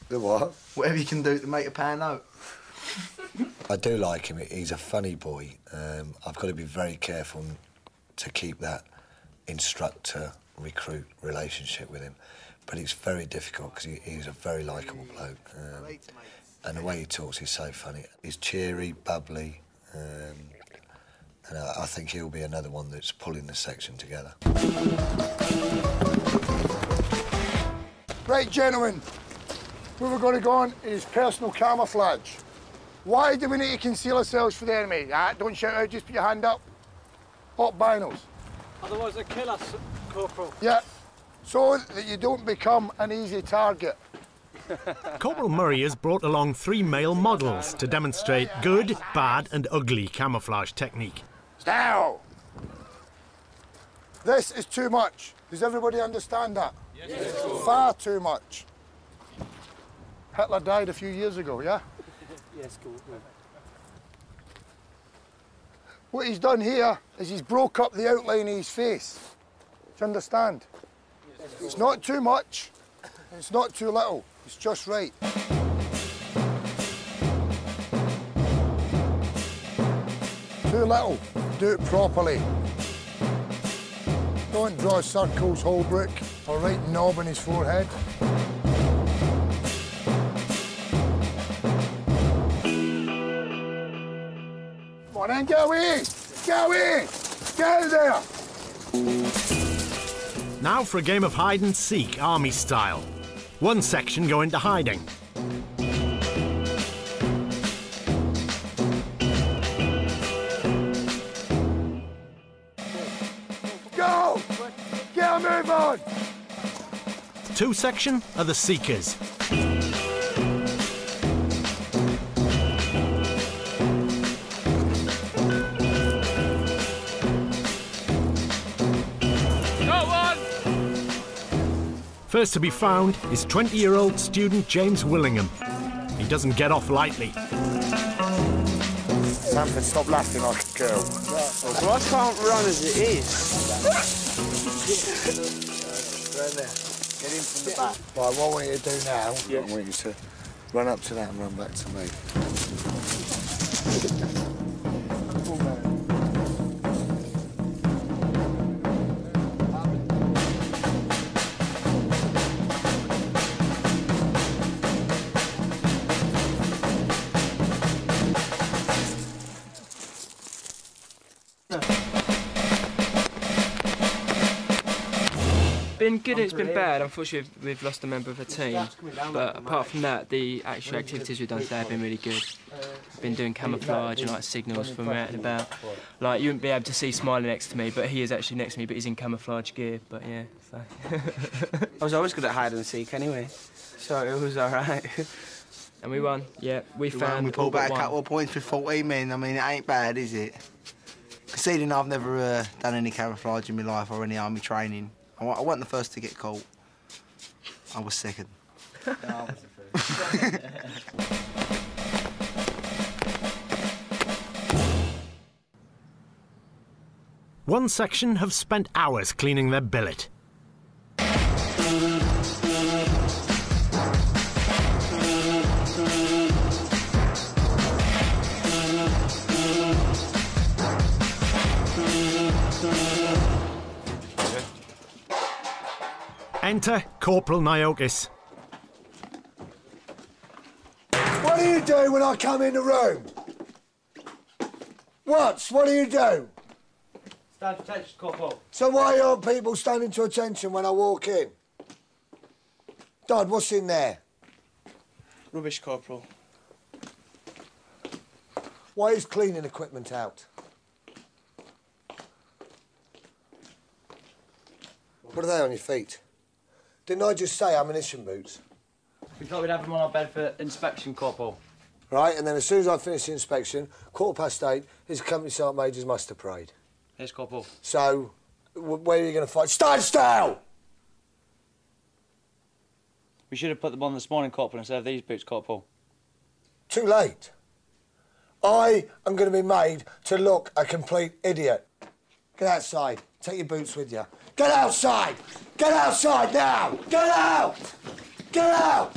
The what? Whatever you can do to make a pound note. I do like him. He's a funny boy. Um, I've got to be very careful to keep that instructor recruit relationship with him. But it's very difficult because he, he's a very likeable bloke. Um, and the way he talks is so funny. He's cheery, bubbly, um, and I, I think he'll be another one that's pulling the section together. Right, gentlemen, where we're going to go on is personal camouflage. Why do we need to conceal ourselves for the enemy? Ah, don't shout out, just put your hand up. Hot binos. Otherwise they kill us, Corporal. Yeah, so that you don't become an easy target. Corporal Murray has brought along three male models to demonstrate good, bad, and ugly camouflage technique. Now, this is too much. Does everybody understand that? Yes. Far too much. Hitler died a few years ago, yeah? yes, cool. What he's done here is he's broke up the outline of his face. Do you understand? It's not too much, it's not too little, it's just right. Too little, do it properly. Don't draw circles, Holbrook, or write knob on his forehead. Come on then, go in! Go in! Go there! Now for a game of hide and seek, army style. One section go into hiding. Go! Get on! Two section are the seekers. First to be found is 20-year-old student James Willingham. He doesn't get off lightly. Sanford, stop laughing like a girl. Well, I can't run as it is. Right there. Get in from the back. Right, what I want you to do now, I want you to run up to that and run back to me. Been good and it's been bad. Unfortunately, we've, lost a member of the team. But apart from that, the actual activities we've done today have been really good. I've been doing camouflage and like signals from out and about. Like you wouldn't be able to see Smiley next to me, but he is actually next to me, but he's in camouflage gear. But yeah, so. I was always good at hide and seek anyway, so it was all right. and we won. Yeah, we, found. We pulled back a couple of points with 14 men. I mean, it ain't bad, is it? Conceding I've never uh, done any camouflage in my life or any army training. I wasn't the first to get caught. I was second. One section have spent hours cleaning their billet. Enter Corporal Noakes. What do you do when I come in the room? What? What do you do? Stand to attention, Corporal. So why aren't people standing to attention when I walk in? Dad, what's in there? Rubbish, Corporal. Why is cleaning equipment out? What are they on your feet? Didn't I just say ammunition boots? We thought we'd have them on our bed for inspection, Corporal. Right, and then as soon as I finish the inspection, quarter past eight is the company sergeant major's muster parade. Here's Corporal. So, where are you going to fight? Stand still! We should have put them on this morning, Corporal, instead of these boots, Corporal. Too late. I am going to be made to look a complete idiot. Get outside. Take your boots with you. Get outside! Get outside now! Get out! Get out!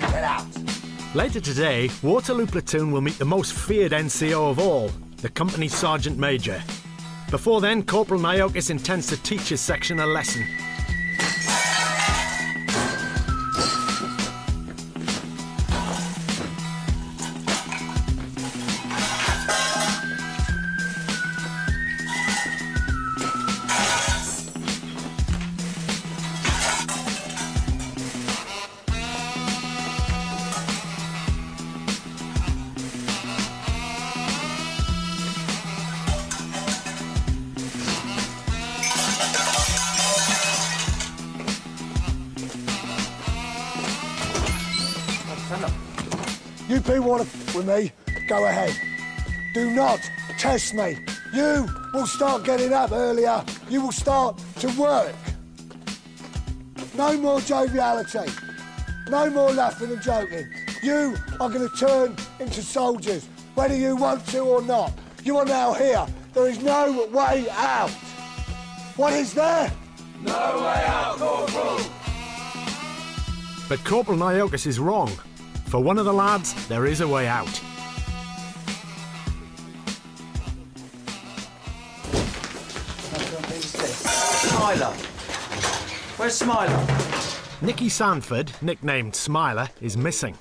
Get out! Later today, Waterloo Platoon will meet the most feared NCO of all, the company sergeant major. Before then, Corporal Noakes intends to teach his section a lesson. Me? Go ahead. Do not test me. You will start getting up earlier. You will start to work. No more joviality. No more laughing and joking. You are going to turn into soldiers, whether you want to or not. You are now here. There is no way out. What is there? No way out, Corporal! But Corporal Noakes is wrong. For one of the lads, there is a way out. Smiler. Where's Smiler? Nicky Sanford, nicknamed Smiler, is missing.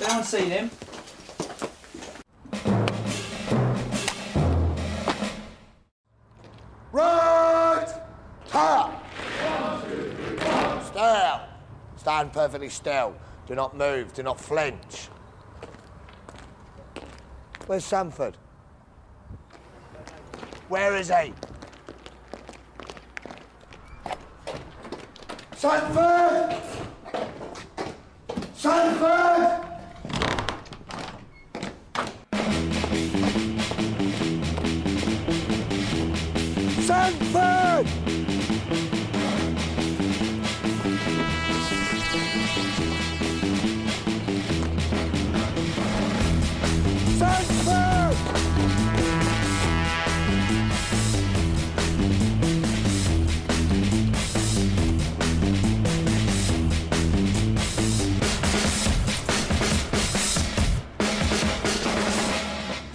Anyone seen him? Right! Top! Still. Stand perfectly still. Do not move. Do not flinch. Where's Sanford? Where is he? Sanford! Sanford! Sanford!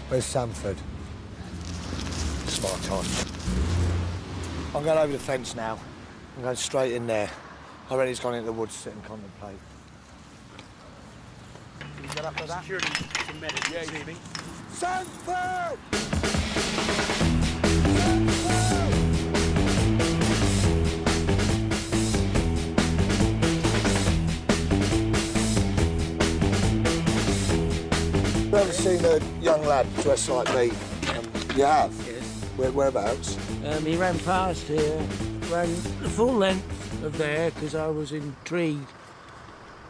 Where's Sanford? Smart on. I'm going over the fence now. I'm going straight in there. I reckon he's gone into the woods to sit and contemplate. Can you get up to that? Security to medic, yeah, see me. Sanford! You ever seen a young lad dressed like me? Um, you have? Yes. Where, whereabouts? Um, he ran past here, ran the full length of there because I was intrigued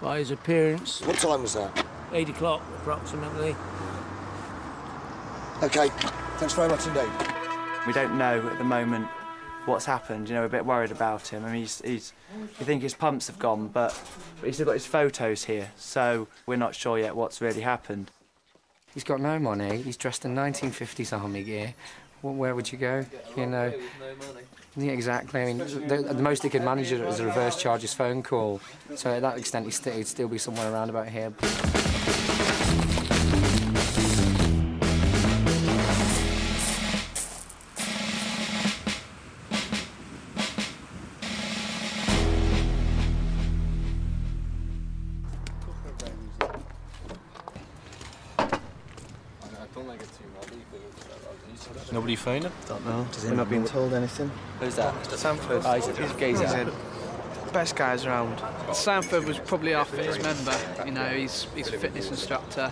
by his appearance. What time was that? Eight o'clock approximately. Okay, thanks very much indeed. We don't know at the moment what's happened. You know, we're a bit worried about him. I mean, he's, he's we think his pumps have gone, but, but he's still got his photos here, so we're not sure yet what's really happened. He's got no money. He's dressed in 1950s army gear. Well, where would you go? You know. Yeah, exactly. I mean, the, the most he could manage it is a reverse charges phone call. So at that extent, he'd still be somewhere around about here. Nobody found him? Don't know. Does We're not being told anything. Who's that? Sanford. Oh, he's a- he's a. He's a- Best guys around. Sanford was probably our fittest member. You know, he's he's a fitness instructor,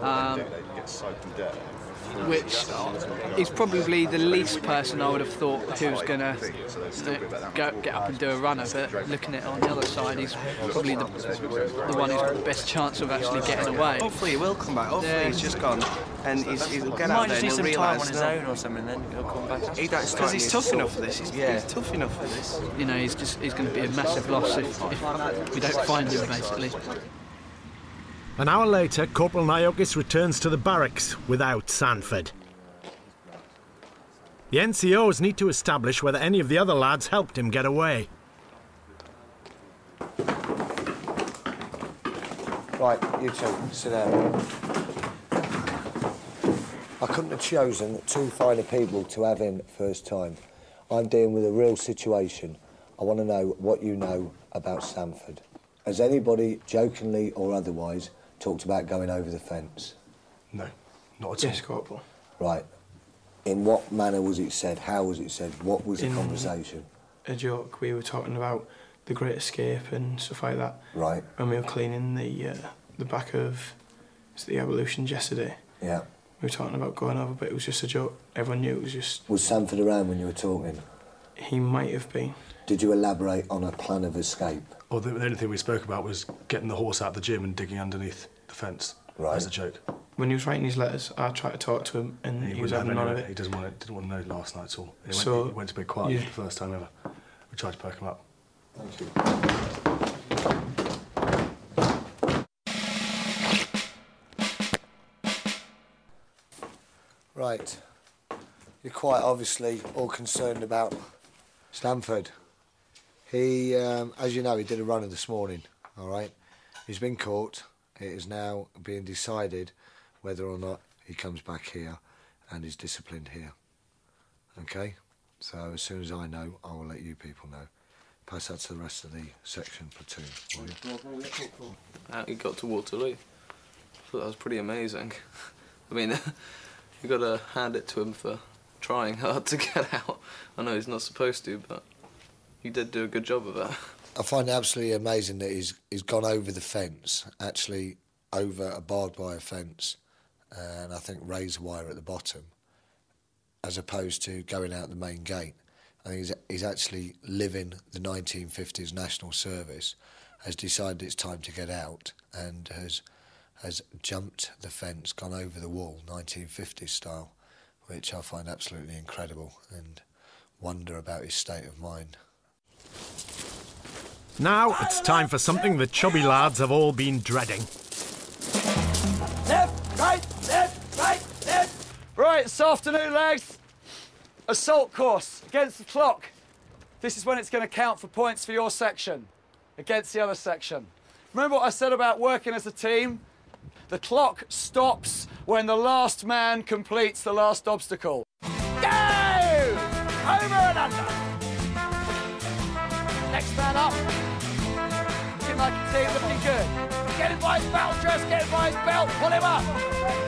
um, which is probably the least person I would have thought who's gonna you go, get up and do a runner. But looking at it on the other side, he's probably the, the one who's got the best chance of actually getting away. Hopefully he will come back. Hopefully Yeah. he's just gone and he's, he'll get out there and he'll some time realise on his own or something, then he'll come back. He because he's tough enough for this. He's, Yeah. he's tough enough for this. You know, he's just he's going to be a massive loss if, if we don't find him, basically. An hour later, Corporal Noakes returns to the barracks without Sanford. The NCOs need to establish whether any of the other lads helped him get away. Right, you two, sit down. I couldn't have chosen two finer people to have in first time. I'm dealing with a real situation. I want to know what you know about Sanford. Has anybody, jokingly or otherwise, talked about going over the fence? No, not at all. Yes, Corporal. Right. In what manner was it said? How was it said? What was the In- conversation? A joke. We were talking about the Great Escape and stuff like that. Right. When we were cleaning the uh, the back of the ablutions yesterday. Yeah. We were talking about going over, but it was just a joke. Everyone knew it was just. Was Sanford around when you were talking? He might have been. Did you elaborate on a plan of escape? Or the, the only thing we spoke about was getting the horse out of the gym and digging underneath the fence. Right. As a joke. When he was writing his letters, I tried to talk to him, and he, was wouldn't having none of it. He doesn't want it. Didn't want to know last night at all. He went, he went to bed quiet yeah. for the first time ever. We tried to perk him up. Thank you. Right. You're quite obviously all concerned about Stanford. He, um, as you know, he did a runner this morning, all right? He's been caught. It is now being decided whether or not he comes back here and is disciplined here. Okay? So as soon as I know, I will let you people know. Pass that to the rest of the section platoon, will you? How he got to Waterloo. I thought that was pretty amazing. I mean, you've got to hand it to him for trying hard to get out. I know he's not supposed to, but he did do a good job of it. I find it absolutely amazing that he's he's gone over the fence, actually over a barbed wire fence, and I think razor wire at the bottom, as opposed to going out the main gate. I think he's, he's actually living the 1950s national service, has decided it's time to get out, and has has jumped the fence, gone over the wall, 1950s style, which I find absolutely incredible and wonder about his state of mind. Now it's time for something the chubby lads have all been dreading. Left, right, left, right, left. Right, this afternoon, lads. Assault course against the clock. This is when it's going to count for points for your section against the other section. Remember what I said about working as a team? The clock stops when the last man completes the last obstacle. Go! Over and under. Next man up. Looking like a team, looking good. Get him by his belt, just get him by his belt, pull him up.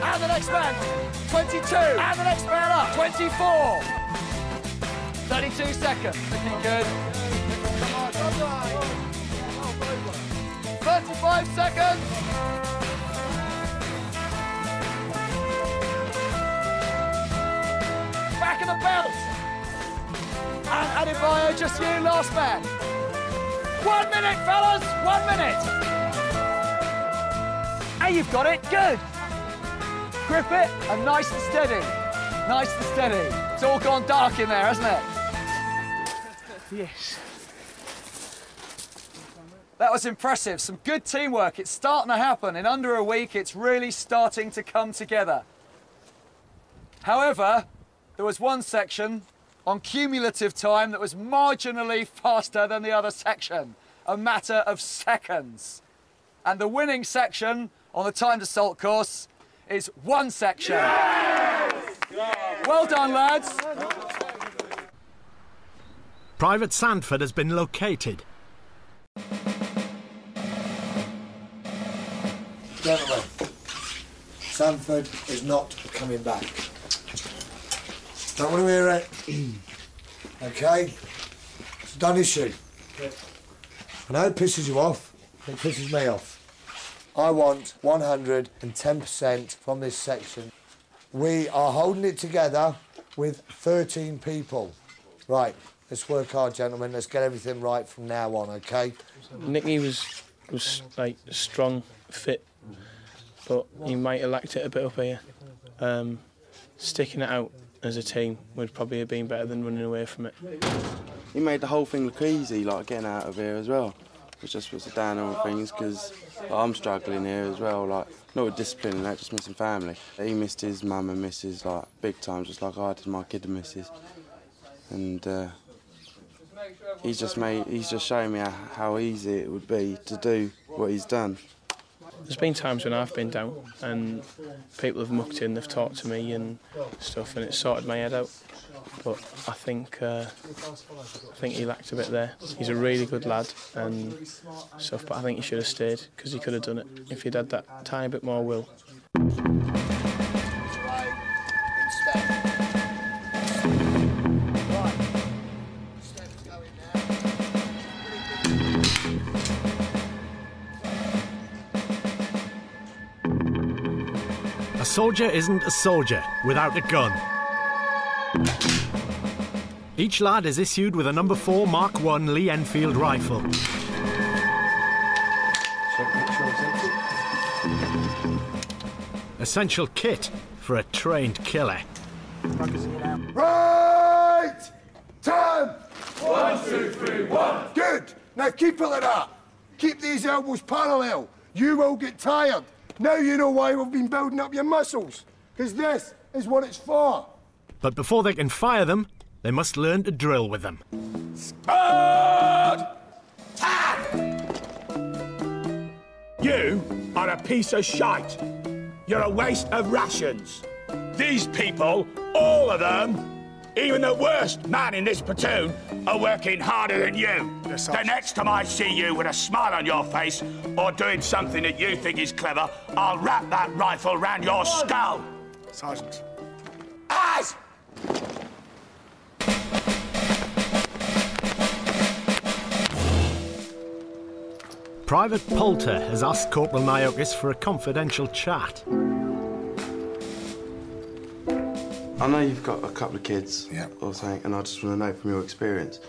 And the next man, 22. And the next man up, 24. 32 seconds, looking good. 35 seconds. Back of the belt. And Adebayo, just you, last man. One minute, fellas, one minute. And you've got it, good. Grip it, and nice and steady. Nice and steady. It's all gone dark in there, hasn't it? Yes. That was impressive. Some good teamwork. It's starting to happen. In under a week, it's really starting to come together. However, there was one section on cumulative time that was marginally faster than the other section, a matter of seconds. And the winning section on the timed assault course is one section. Well done, lads. Private Sanford has been located. Gentlemen, Sanford is not coming back. Don't want to hear it. okay? It's a done issue. I know it pisses you off. It pisses me off. I want 110% from this section. We are holding it together with 13 people. Right, let's work hard, gentlemen. Let's get everything right from now on, okay? Nicky was was like a strong, fit, but he might have lacked it a bit up here. Um, sticking it out as a team would probably have been better than running away from it. He made the whole thing look easy, like getting out of here as well. Which just puts a down on things because I'm struggling here as well, like not with discipline and that, just missing family. He missed his mum and missus like big time, just like I did my kid and missus. And uh, he's just made, he's just showing me how easy it would be to do what he's done. there's been times when I've been down and people have mucked in, they've talked to me and stuff, and it's sorted my head out. But I think uh, I think he lacked a bit there. He's a really good lad and stuff, but I think he should have stayed because he could have done it if he'd had that tiny bit more will. Soldier isn't a soldier without a gun. Each lad is issued with a number 4 Mark 1 Lee Enfield rifle. Essential kit for a trained killer. Right! Time! One, two, three, one. Good! Now keep it like that. Keep these elbows parallel. You will get tired. Now you know why we've been building up your muscles. Because this is what it's for. But before they can fire them, they must learn to drill with them. Bird! You are a piece of shite. You're a waste of rations. These people, all of them, even the worst man in this platoon, are working harder than you. the next time I see you with a smile on your face or doing something that you think is clever, I'll wrap that rifle round your skull. Sergeant. Eyes! Private Poulter has asked Corporal Noakes for a confidential chat. I know you've got a couple of kids or something, and I just want to know from your experience.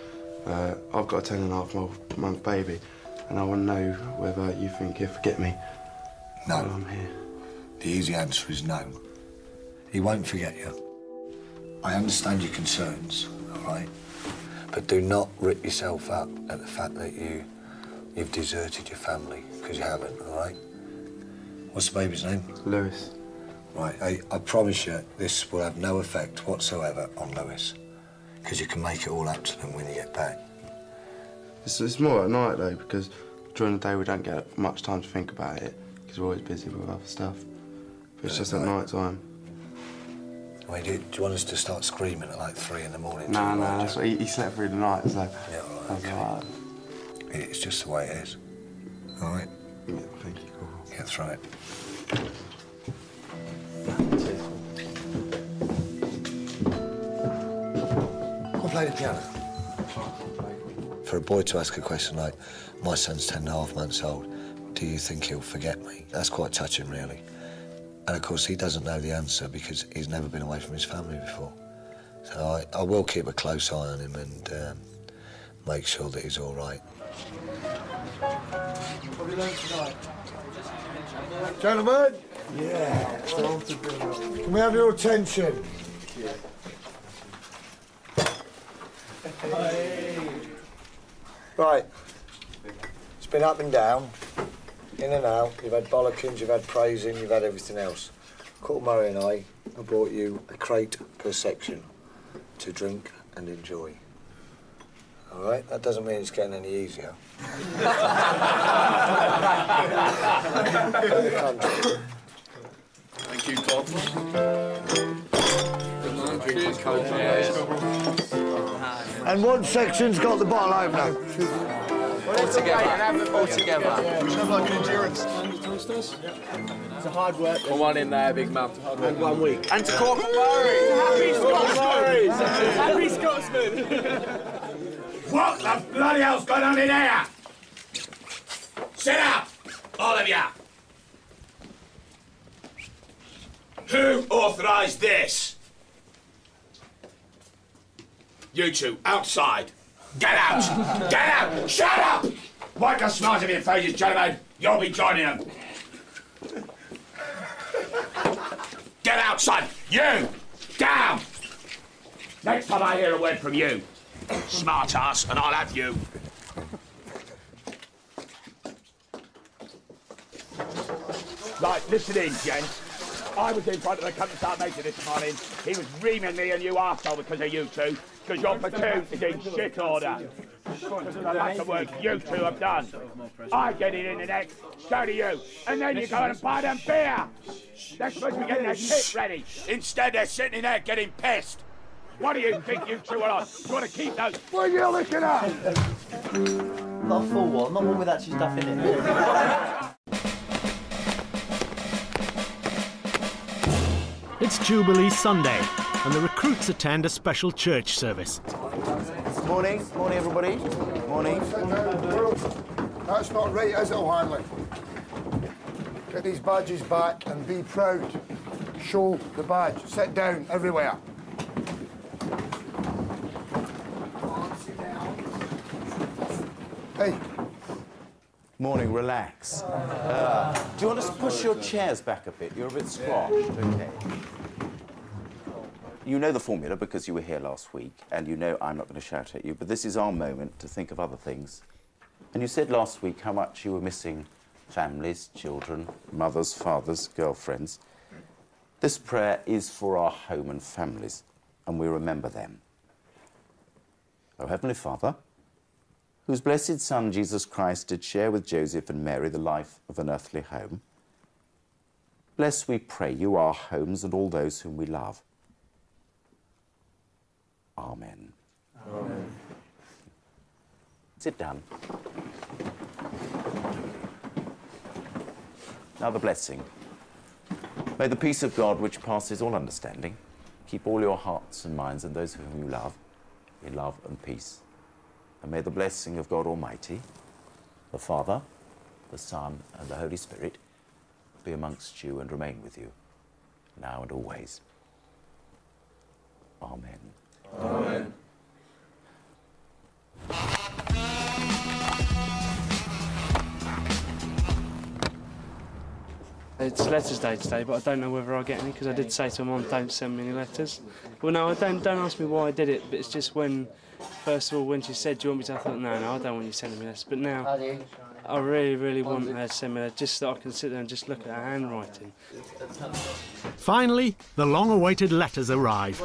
Uh, I've got a ten and a half month, month baby, and I want to know whether you think he'll forget me No. while I'm here. The easy answer is no. He won't forget you. I understand your concerns, all right? But do not rip yourself up at the fact that you, you've deserted your family, because you haven't, all right? What's the baby's name? Lewis. Right, I, I promise you this will have no effect whatsoever on Lewis, because you can make it all up to them when you get back. It's, it's more at night though, because during the day we don't get much time to think about it, because we're always busy with other stuff. But it's Yeah, just at right. night time. I mean, do, do you want us to start screaming at like three in the morning? Nah, remind that's what, he, he slept through the night, so. Yeah, I was like, It's just the way it is. All right? Yeah, thank you. Get through it. Go play the piano. For a boy to ask a question like, my son's ten and a half months old, do you think he'll forget me? That's quite touching, really. And of course, he doesn't know the answer because he's never been away from his family before. So I, I will keep a close eye on him and um, make sure that he's all right. Gentlemen? Yeah. Can we have your attention? Right. It's been up and down, in and out. You've had bollockings, you've had praising, you've had everything else. Court Murray and I have brought you a crate per section to drink and enjoy. All right? That doesn't mean it's getting any easier. Thank you, Corporal. Good man. Cheers, Corporal. And one section's got the bottle opener. All together. All together. We Have like an endurance. It's a hard work. Put one in there, big man. And one week. And to Corporal Murray. Happy Scotsman. Happy Scotsman. what the bloody hell's going on in here? Sit up, all of you. Who authorised this? You two, outside. Get out! Get out! Shut up! Wipe the smiles of your faces, gentlemen. You'll be joining them. Get outside! You! Down! Next time I hear a word from you, smart ass, and I'll have you. Right, listen in, gents. I was in front of the company start making this morning. He was reaming me a new arsehole because of you two, because your platoon is in shit order. Because of the lack of work you two have done. I get it in the next, so do you. And then you go and buy them beer. They're supposed to be getting their kit ready. Instead, they're sitting there getting pissed. What do you think you two are on? You want to keep those? What are you looking at? Not a full one, not one with actually stuff in it. It's Jubilee Sunday, and the recruits attend a special church service. Morning, morning everybody. Morning. That's not right, is it, O'Hanley? Get these badges back and be proud. Show the badge. Sit down everywhere. Hey, Morning, relax. Uh, do you want to push your chairs back a bit? You're a bit squashed. Okay. You know the formula because you were here last week, and you know I'm not going to shout at you, but this is our moment to think of other things. And you said last week how much you were missing families, children, mothers, fathers, girlfriends. This prayer is for our home and families, and we remember them. O Heavenly Father, whose blessed Son, Jesus Christ, did share with Joseph and Mary the life of an earthly home, bless, we pray you, our homes and all those whom we love. Amen. Amen. Sit down. Now the blessing. May the peace of God, which passes all understanding, keep all your hearts and minds and those whom you love in love and peace. And may the blessing of God Almighty, the Father, the Son, and the Holy Spirit be amongst you and remain with you, now and always. Amen. Amen. It's letters day today, but I don't know whether I'll get any because I did say to Mum, don't send me any letters. Well, no, I don't. Don't ask me why I did it, but it's just when, first of all, when she said, "Do you want me to?" I thought, no, no, I don't want you sending me this." But now, I really, really want her to send me letters just so I can sit there and just look at her handwriting. Finally, the long awaited letters arrive.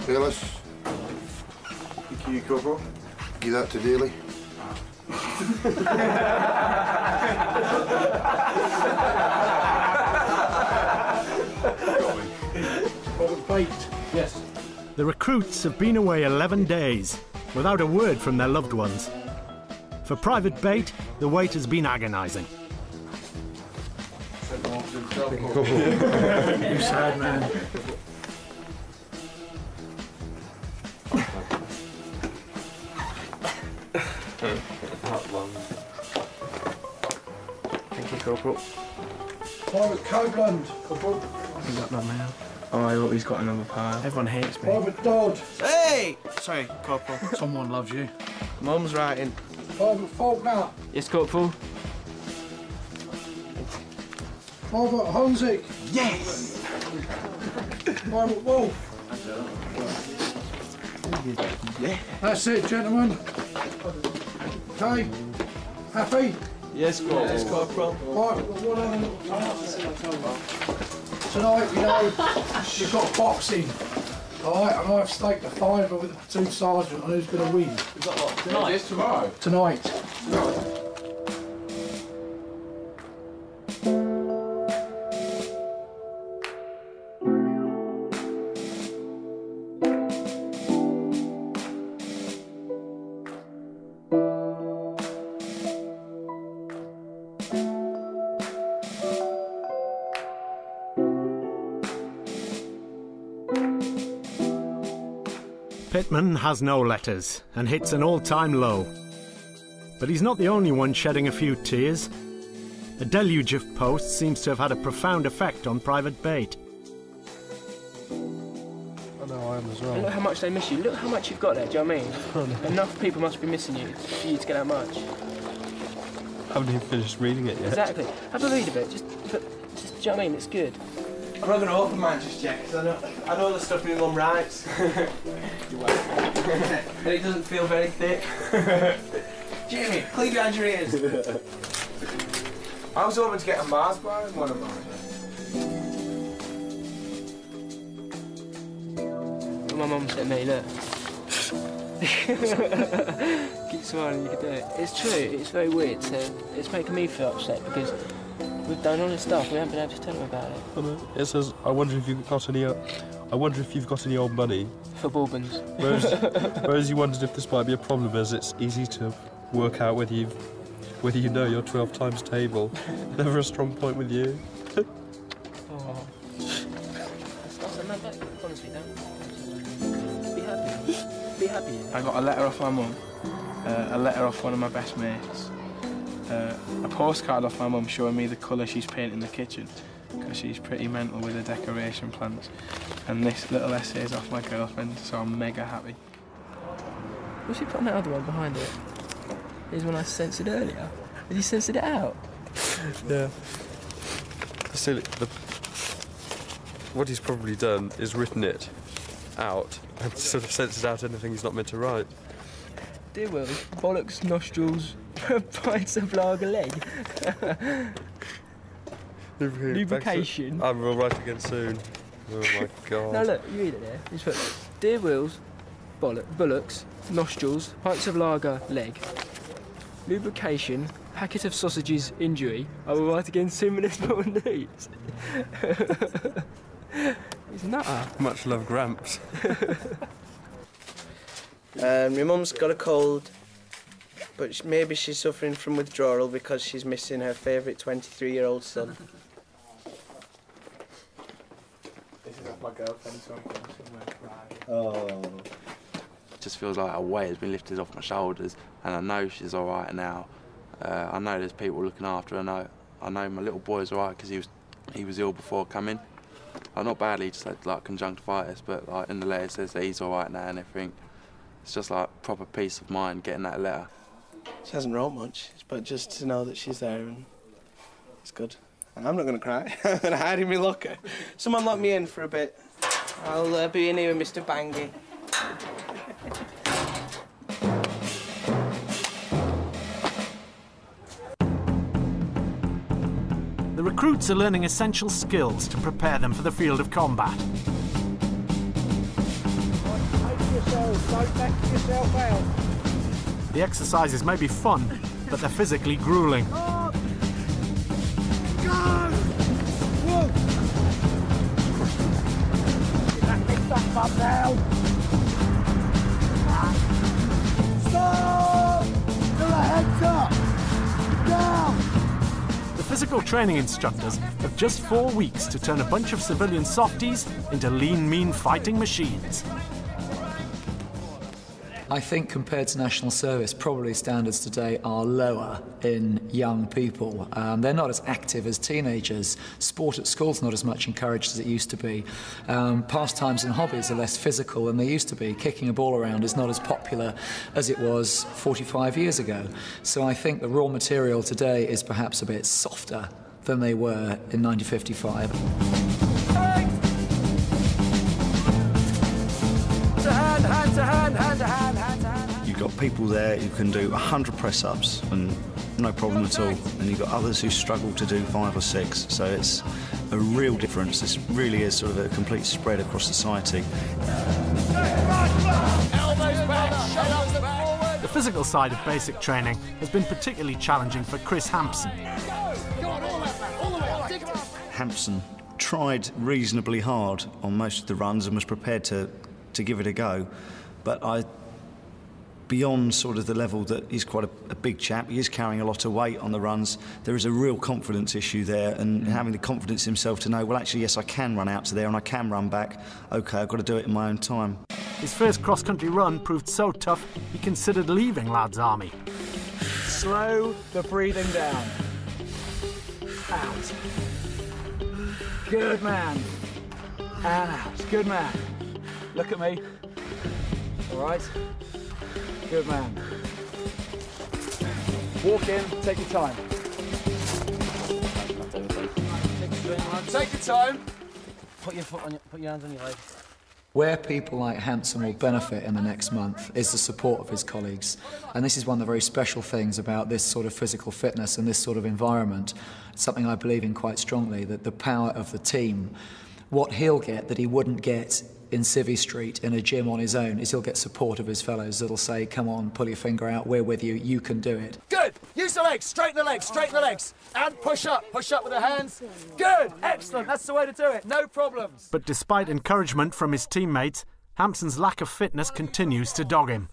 Phyllis. Thank you, Corporal. Give that to Daly. Yes. The recruits have been away 11 days without a word from their loved ones. For Private Bate, the wait has been agonising. you sad man. Thank you, Corporal. Private Copeland. Corporal. You got that now? Oh, I hope he's got another pile. Everyone hates me. Private Dodd. Hey! Sorry, Corporal. Someone loves you. Mum's writing. Private Faulkner. Yes, Corporal. Private Honzik. Yes! Private Wolf. Yeah. That's it, gentlemen. Okay. Happy? Yes, Corporal. Yes, Corporal. Right, we've got one other little task. Tonight, you know, you've got boxing. Alright, and I've staked a fiver with the platoon sergeant on who's going to win. We've got what? Tonight? Yes, tomorrow. Tonight. Has no letters and hits an all-time low. But he's not the only one shedding a few tears. A deluge of posts seems to have had a profound effect on Private Bate. I know I am as And look how much they miss you. Look how much you've got there, do you know what I mean? Enough people must be missing you for you to get that much. I haven't even finished reading it yet. Exactly. Have a read of it. Just, but, just, do you know what I mean? It's good. I'm not going to open mine just yet because I know, I know the stuff my mum writes. and it doesn't feel very thick. Jimmy, clean behind your ears. I was hoping to get a Mars bar in one of mine. My mum said, mate, look. Keep smiling, you can do it. It's true, it's very weird. So it's making me feel upset because we've done all this stuff, we haven't been able to tell them about it. I. It says, I wonder if you've got any. Uh, I wonder if you've got any old money. For Bourbons. Whereas, whereas you wondered if this might be a problem, as it's easy to work out whether you've, whether you know your 12 times table. Never a strong point with you. Oh. That's not no, but honestly, don't. Be happy. Be happy. I got a letter off my mum, uh, a letter off one of my best mates, uh, a postcard off my mum showing me the colour she's painting the kitchen because she's pretty mental with the decoration plans, and this little essay is off my girlfriend, so I'm mega happy. Was she putting that other one behind it? Is when I censored earlier. Has he censored it out? Yeah. So the, what he's probably done is written it out and sort of censored out anything he's not meant to write. Dear Will, bollocks, nostrils, pints of lager leg. Lubrication. I will write again soon. Oh my god. No, look, you read it there. Just put, Dear Wills, bollock, bullocks, nostrils, pints of lager, leg. Lubrication, packet of sausages, injury. I will write again soon, municipal needs. He's nutter. Much love, Gramps. Um, my mum's got a cold, but sh- maybe she's suffering from withdrawal because she's missing her favourite 23-year-old son. This is my girlfriend, so I'm going somewhere crying. Oh. It just feels like a weight has been lifted off my shoulders, and I know she's all right now. Uh, I know there's people looking after her. I know, I know my little boy's all right because he was, he was ill before coming. Uh, not badly, just had like conjunctivitis, but like in the letter it says that he's all right now and everything. It's just like proper peace of mind getting that letter. She hasn't wrote much, but just to know that she's there and it's good. And I'm not going to cry. I'm going to hide in my locker. Someone lock me in for a bit. I'll uh, be in here with Mr. Bangy. The recruits are learning essential skills to prepare them for the field of combat. Don't back yourself out. The exercises may be fun, but they're physically grueling. Oh. Back up now. Stop! Pull the heads up. Down. The physical training instructors have just four weeks to turn a bunch of civilian softies into lean, mean fighting machines. I think compared to national service, probably standards today are lower in young people. Um, they're not as active as teenagers. Sport at school's not as much encouraged as it used to be. Um, pastimes and hobbies are less physical than they used to be. Kicking a ball around is not as popular as it was 45 years ago. So I think the raw material today is perhaps a bit softer than they were in 1955. Got people there who can do 100 press ups and no problem at all, and you've got others who struggle to do five or six. So it's a real difference. This really is sort of a complete spread across society. The physical side of basic training has been particularly challenging for Chris Hampson. Hampson tried reasonably hard on most of the runs and was prepared to, to give it a go. But I, beyond sort of the level that he's quite a, a big chap, he is carrying a lot of weight on the runs. There is a real confidence issue there, and having the confidence himself to know, well, actually, yes, I can run out to there and I can run back. Okay, I've got to do it in my own time. His first cross country run proved so tough he considered leaving Lads Army. Slow the breathing down. Out. Good man. And out. Good man. Look at me. All right. Good man. Walk in. Take your time. Take your time. Put your foot on your, put your hands on your leg. Where people like Hampson will benefit in the next month is the support of his colleagues. And this is one of the very special things about this sort of physical fitness and this sort of environment. Something I believe in quite strongly that the power of the team, what he'll get that he wouldn't get in Civvy Street in a gym on his own is he'll get support of his fellows that'll say, come on, pull your finger out, we're with you, you can do it. Good. Use the legs. Straighten the legs. Straighten the legs. And push up. Push up with the hands. Good. Excellent. That's the way to do it. No problems. But despite encouragement from his teammates, Hampson's lack of fitness continues to dog him.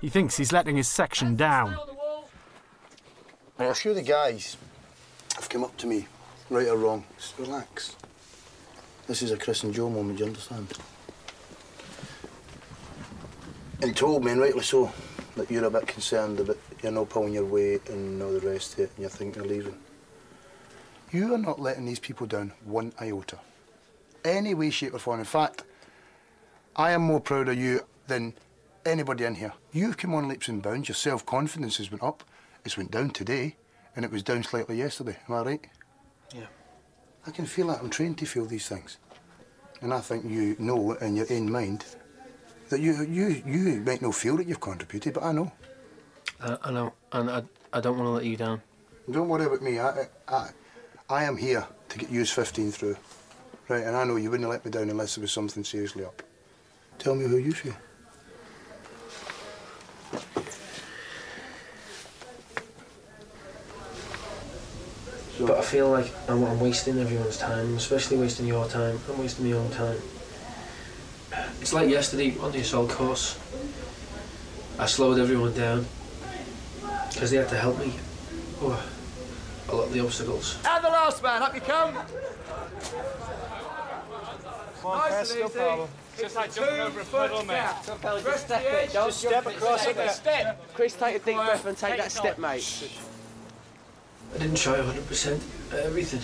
He thinks he's letting his section down. Now, a few of the guys have come up to me, right or wrong. Just relax. This is a Chris and Joe moment, you understand? And told me, and rightly so, that you're a bit concerned about you're not pulling your weight and all the rest of it, and you're thinking of leaving. You are not letting these people down one iota. Any way, shape or form. In fact, I am more proud of you than anybody in here. You've come on leaps and bounds. Your self-confidence has went up. It's went down today, and it was down slightly yesterday. Am I right? Yeah. I can feel that. I'm trained to feel these things. And I think you know in your own mind that you you you might not feel that you've contributed, but I know. Uh, I know, and I, I don't want to let you down. Don't worry about me. I, I, I am here to get you 15 through. Right, and I know you wouldn't let me down unless there was something seriously up. Tell me how you feel. But I feel like I'm, I'm wasting everyone's time, especially wasting your time. I'm wasting my own time. It's like yesterday on the assault course. I slowed everyone down because they had to help me. Oh, a lot of the obstacles. And the last man, up you come. on, nice Chris, and no easy. problem. It's Just like a jumping over a two-foot puddle, mate. gap. Some fellas Press just step it, don't just step across it. a step. Chris, take a deep Right, breath and take take that step, on. mate. I didn't try 100% everything.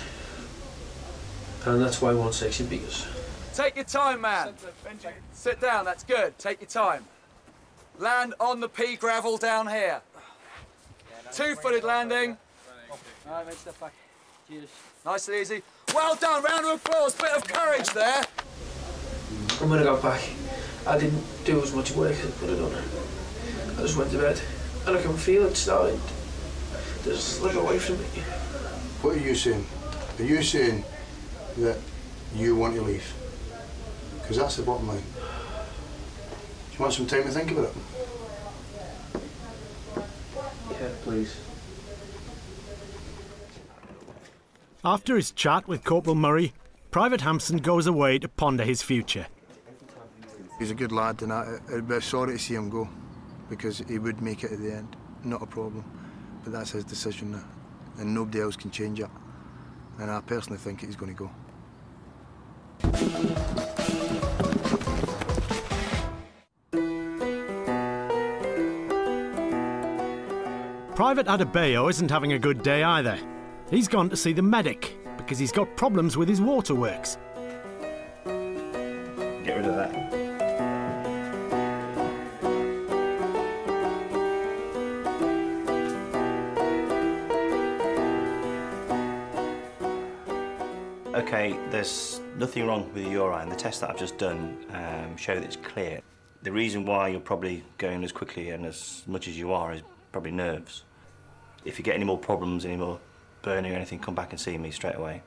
And that's why I won section because Take your time, man. Sit down, that's good. Take your time. Land on the pea gravel down here. Two-footed landing. Alright, step back. Cheers. Nice and easy. Well done, round of applause. Bit of courage there. And when I got back, I didn't do as much work as I could have done. I just went to bed, and I can feel it starting to slip away from me. What are you saying? Are you saying that you want to leave? Because that's the bottom line. Do you want some time to think about it? Yeah, please. After his chat with Corporal Murray, Private Hampson goes away to ponder his future. He's a good lad, and I, I'd be sorry to see him go because he would make it at the end. Not a problem. But that's his decision now, and nobody else can change it. And I personally think he's going to go. Private Adebayo isn't having a good day either. He's gone to see the medic because he's got problems with his waterworks. Get rid of that. Okay, there's nothing wrong with your urine. The test that I've just done um, show that it's clear. The reason why you're probably going as quickly and as much as you are is probably nerves. If you get any more problems, any more burning or anything, come back and see me straight away.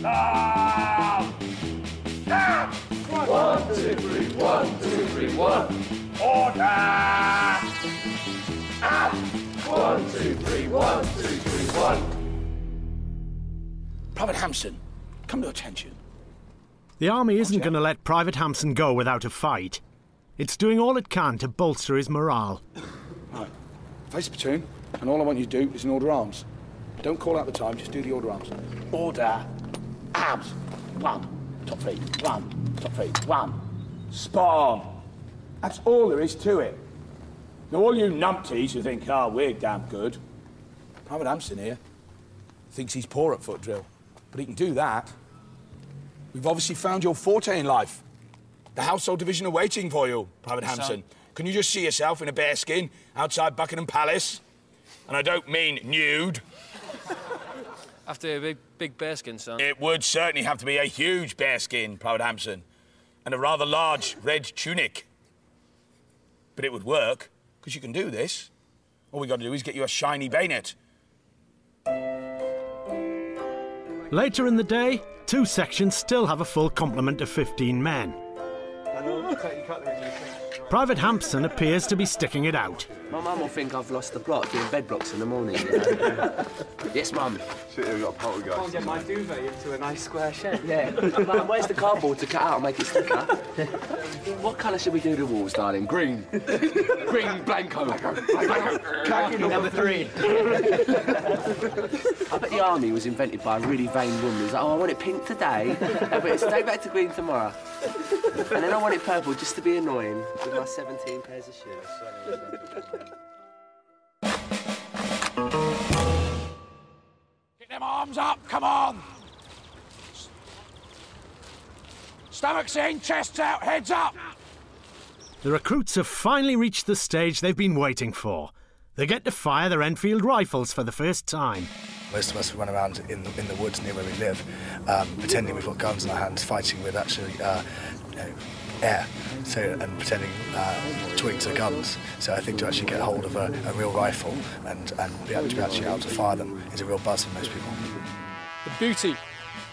Stop! One, two, three, one, two, three, one. Out! One, two, three, one, two, three, one. Private Hampson, come to attention. The army isn't going to let Private Hampson go without a fight. It's doing all it can to bolster his morale. Right, face the platoon, and all I want you to do is an order arms. Don't call out the time, just do the order arms. Order. Arms. One. Top feet. One. Top feet. One. Spot on. That's all there is to it. Now, all you numpties who think, oh, we're damn good. Private Hampson here thinks he's poor at foot drill, but he can do that. We've obviously found your forte in life. The household division are waiting for you, Private. Hampson. Can you just see yourself in a bearskin outside Buckingham Palace? And I don't mean nude. After a big, big bearskin, son. It would certainly have to be a huge bearskin, Private Hampson, and a rather large red tunic. But it would work, because you can do this. All we got to do is get you a shiny bayonet. Later in the day, two sections still have a full complement of 15 men. Private Hampson appears to be sticking it out. My mum will think I've lost the plot doing bed blocks in the morning. You know? yes, mum. Shit, we've got a poltergeist. Can't get my duvet into a nice square shape. Yeah. Mum, where's the cardboard to cut out and make it sticker? what colour should we do the walls, darling? Green. Green blanco. Blanco. Number three. I bet the army was invented by a really vain woman who's like, oh, I want it pink today, but it's stay back to green tomorrow. And then I want it purple just to be annoying with my 17 pairs of shoes. Come arms up, come on! Stomachs in, chests out, heads up! The recruits have finally reached the stage they've been waiting for. They get to fire their Enfield rifles for the first time. Most of us run around in the, in the woods near where we live, um, pretending we've got guns in our hands, fighting with actually uh, you know, air, so and pretending uh, twigs are guns. So I think to actually get hold of a, a real rifle and, and be able to be actually able to fire them is a real buzz for most people. The beauty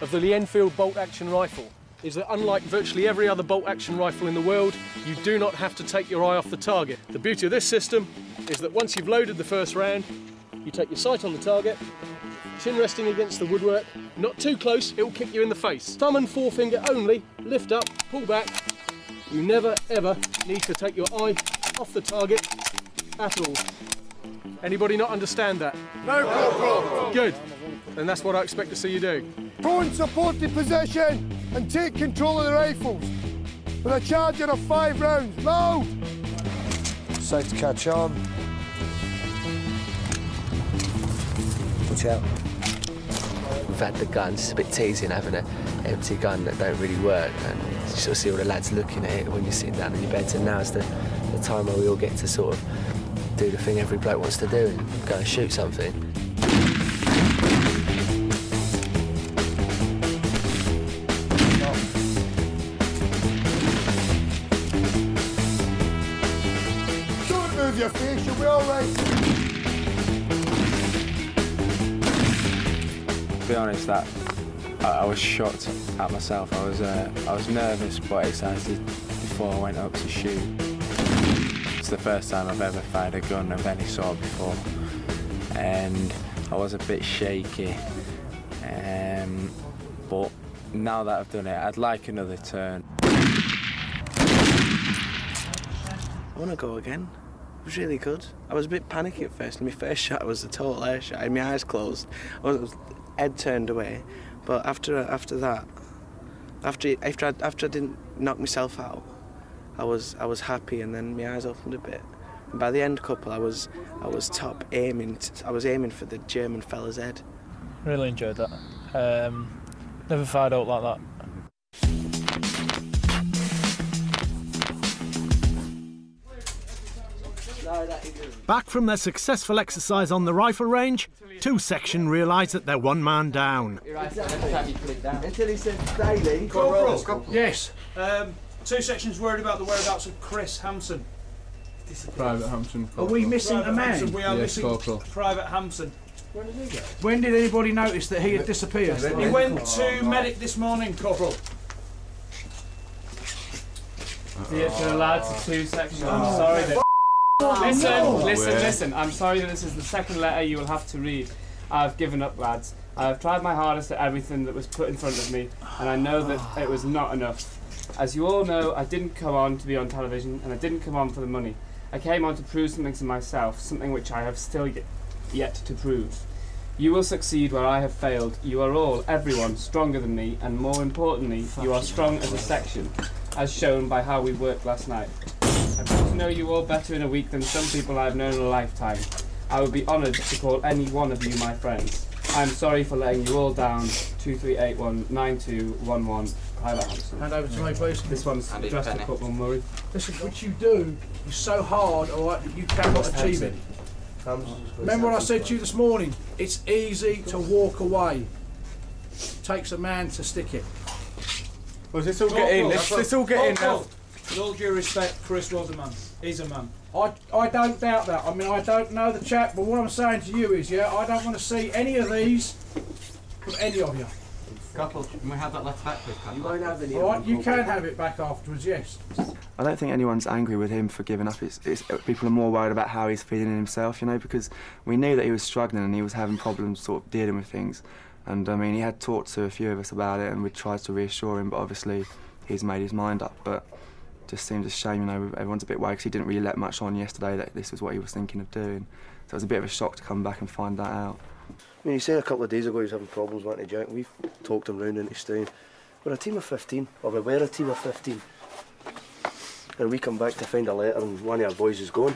of the Lee Enfield bolt action rifle is that unlike virtually every other bolt action rifle in the world, you do not have to take your eye off the target. The beauty of this system is that once you've loaded the first round, you take your sight on the target, chin resting against the woodwork, not too close, it will kick you in the face. Thumb and forefinger only, lift up, pull back. You never ever need to take your eye off the target at all. Anybody not understand that? No, Corporal. Good. And that's what I expect to see you do. Go and support the position and take control of the rifles. With a charge of five rounds. Load! Safe to catch on. Watch out. We've had the guns, it's a bit teasing having an empty gun that don't really work and you sort of see all the lads looking at it when you're sitting down in your beds and now's the, the time where we all get to sort of do the thing every bloke wants to do and go and shoot something. Don't move your face, you'll be all right. To be honest, that I, I was shocked at myself. I was uh, I was nervous but excited before I went up to shoot. It's the first time I've ever fired a gun of any sort before, and I was a bit shaky. Um, but now that I've done it, I'd like another turn. I want to go again. It was really good. I was a bit panicky at first. My first shot was a total air shot. Had my eyes closed. I was head turned away. But after after that, after after I, after I didn't knock myself out, I was I was happy, and then my eyes opened a bit. And by the end couple, I was I was top aiming. I was aiming for the German fella's head. Really enjoyed that. Um, never fired out like that. Back from their successful exercise on the rifle range, two section realise that they're one man down. Until he said daily. Corporal. Yes. Um, two sections worried about the whereabouts of Chris Hampson. Private Hampson. Are we missing Private a man? Hampson, we are Yes, missing Corporal. Private Hampson. When did he go? When did anybody notice that he had disappeared? He went to medic this morning, Corporal. Dear to the lads of two sections, I'm Oh, sorry f- that. Listen, oh, no. listen, listen. I'm sorry that this is the second letter you will have to read. I've given up, lads. I've tried my hardest at everything that was put in front of me, and I know that it was not enough. As you all know, I didn't come on to be on television, and I didn't come on for the money. I came on to prove something to myself, something which I have still yet, yet to prove. You will succeed where I have failed. You are all, everyone, stronger than me, and more importantly, you are strong as a section, as shown by how we worked last night. I've got to know you all better in a week than some people I've known in a lifetime. I would be honoured to call any one of you my friends. I'm sorry for letting you all down. 23819211 Private Hampson. Hand over to me, please. This one's Andy addressed to Bennett. Corporal Murray. Listen, what you do is so hard, all right, that you cannot achieve it. Remember what I said to you this morning? It's easy to walk away. It takes a man to stick it. Well, let's all get in. Let's, let's all get in now. With all due respect, Chris was a man. He's a man. I, I don't doubt that. I mean, I don't know the chap, but what I'm saying to you is, yeah, I don't want to see any of these from any of you. Couple, can we have that left back, please? You won't have any. All right, you can have it back afterwards, yes. I don't think anyone's angry with him for giving up. It's, it's people are more worried about how he's feeling in himself, you know, because we knew that he was struggling and he was having problems sort of dealing with things. And I mean, he had talked to a few of us about it, and we tried to reassure him, but obviously he's made his mind up. But just seems a shame, you know, everyone's a bit worried because he didn't really let much on yesterday that this was what he was thinking of doing. So it was a bit of a shock to come back and find that out. I mean, he said a couple of days ago he was having problems wanting to drink. We've talked him round into staying. We're a team of 15, or we were a team of 15. And we come back to find a letter and one of our boys is gone.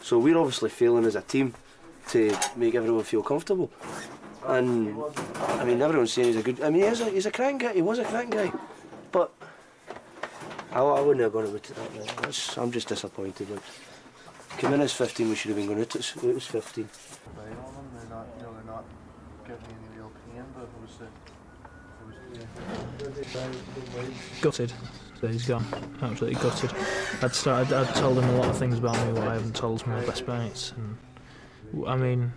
So we're obviously failing as a team to make everyone feel comfortable. And I mean, everyone's saying he's a good. I mean, he's a, he's a crank guy. He was a crank guy, but I, I wouldn't have gone it with that. man. That's- I'm just disappointed. Like, came in as 15, we should have been going out. It it was 15. Gutted that he's gone. Absolutely gutted. I'd, started, I'd told him a lot of things about me what I haven't told my best mates. And I mean,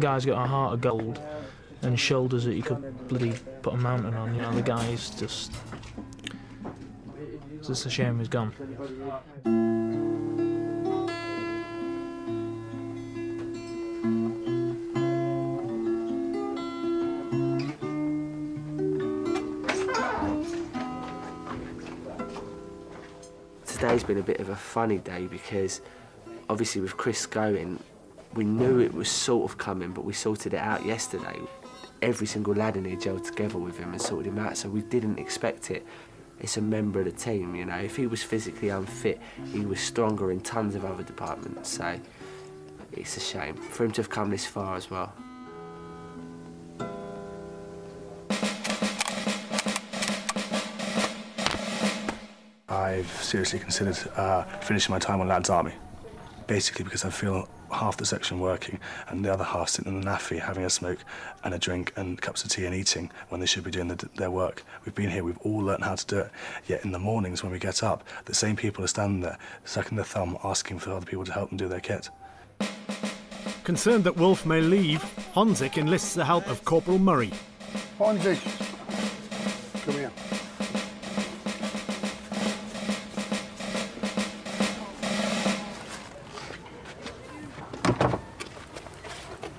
guy's got a heart of gold and shoulders that you could bloody put a mountain on. You know, the guy's just. It's just a shame he's gone. Today's been a bit of a funny day because obviously with Chris going, we knew it was sort of coming, but we sorted it out yesterday. Every single lad in here gelled together with him and sorted him out, so we didn't expect it. It's a member of the team, you know. If he was physically unfit, he was stronger in tons of other departments, so it's a shame for him to have come this far as well. I've seriously considered uh, finishing my time on Lads Army, basically because I feel half the section working and the other half sitting in the NAAFI having a smoke and a drink and cups of tea and eating when they should be doing the, their work. We've been here, we've all learnt how to do it, yet in the mornings when we get up, the same people are standing there, sucking their thumb, asking for other people to help them do their kit. Concerned that Wolf may leave, Honzik enlists the help of Corporal Murray. Honzik, come here.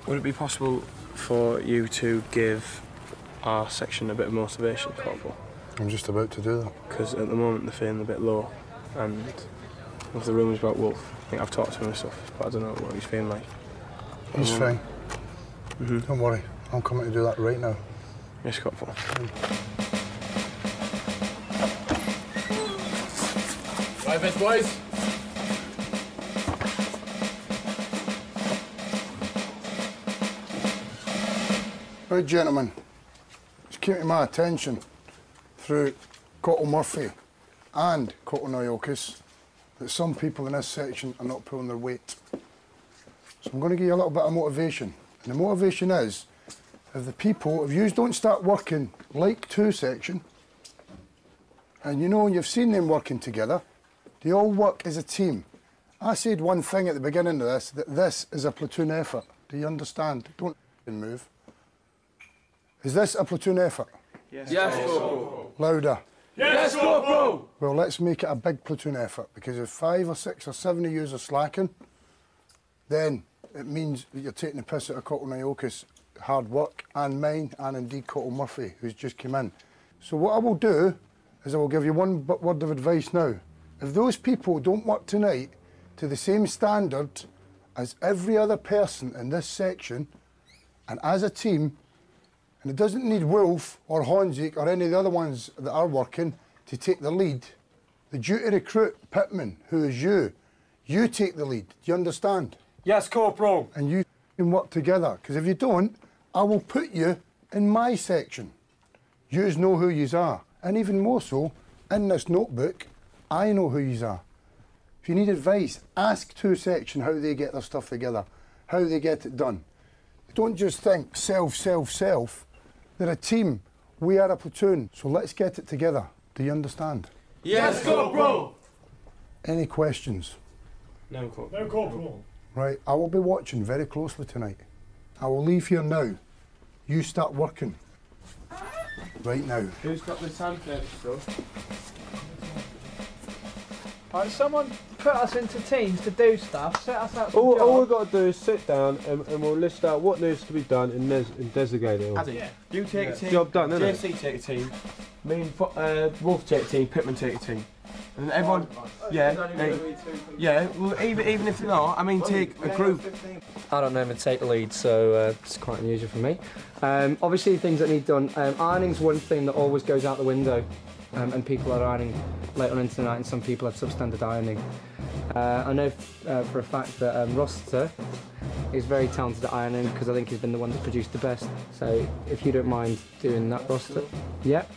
Would it be possible for you to give our section a bit of motivation, Corporal? I'm just about to do that. Because at the moment they're feeling a bit low, and with the rumours about Wolf, I think I've talked to him and stuff, but I don't know what he's feeling like. He's Um, fine. Mm-hmm. Don't worry, I'm coming to do that right now. Yes, Corporal. Right, best boys. Right, gentlemen, it's keeping my attention through Cottle Murphy and Cottle Noakes that some people in this section are not pulling their weight. So I'm going to give you a little bit of motivation. And the motivation is, if the people, if you don't start working like two section, and you know, you've seen them working together, they all work as a team. I said one thing at the beginning of this, that this is a platoon effort. Do you understand? Don't move. Is this a platoon effort? Yes, yes Corporal. Louder. Yes, Corporal. Well, let's make it a big platoon effort because if five or six or seven of you are slacking, then it means that you're taking the piss out of Cottle Noakes hard work and mine and indeed Cottle Murphy, who's just come in. So what I will do is I will give you one word of advice now. If those people don't work tonight to the same standard as every other person in this section, and as a team, and it doesn't need Wolf or Honzik or any of the other ones that are working to take the lead. The duty recruit Pittman, who is you, you take the lead. Do you understand? Yes, Corporal. And you can work together. Because if you don't, I will put you in my section. Yous know who yous are. And even more so, in this notebook, I know who yous are. If you need advice, ask two section how they get their stuff together, how they get it done. Don't just think self, self, self. They're a team. We are a platoon. So let's get it together. Do you understand? Yes, Corporal. Any questions? No, Corporal. No, Corporal. Right, I will be watching very closely tonight. I will leave here now. You start working. Right now. Who's got the time stuff? Right, someone put us into teams to do stuff, set us up some All, all we've got to do is sit down and, and we'll list out what needs to be done and, des- and designate it all. Addy, you take a team. Job done, isn't it? JC take a team. Me and Fo- uh, Wolf take a team. Pitman take a team. And everyone, yeah, they- yeah. Well, even even if not, I mean, take a group. I don't normally take the lead, so uh, it's quite unusual for me. Um, obviously, things that need done. Um, ironing's one thing that always goes out the window, um, and people are ironing late on into the night, and some people have substandard ironing. Uh, I know uh, for a fact that um, Rossiter is very talented at ironing because I think he's been the one that produced the best. So if you don't mind doing that, Rossiter. Yep.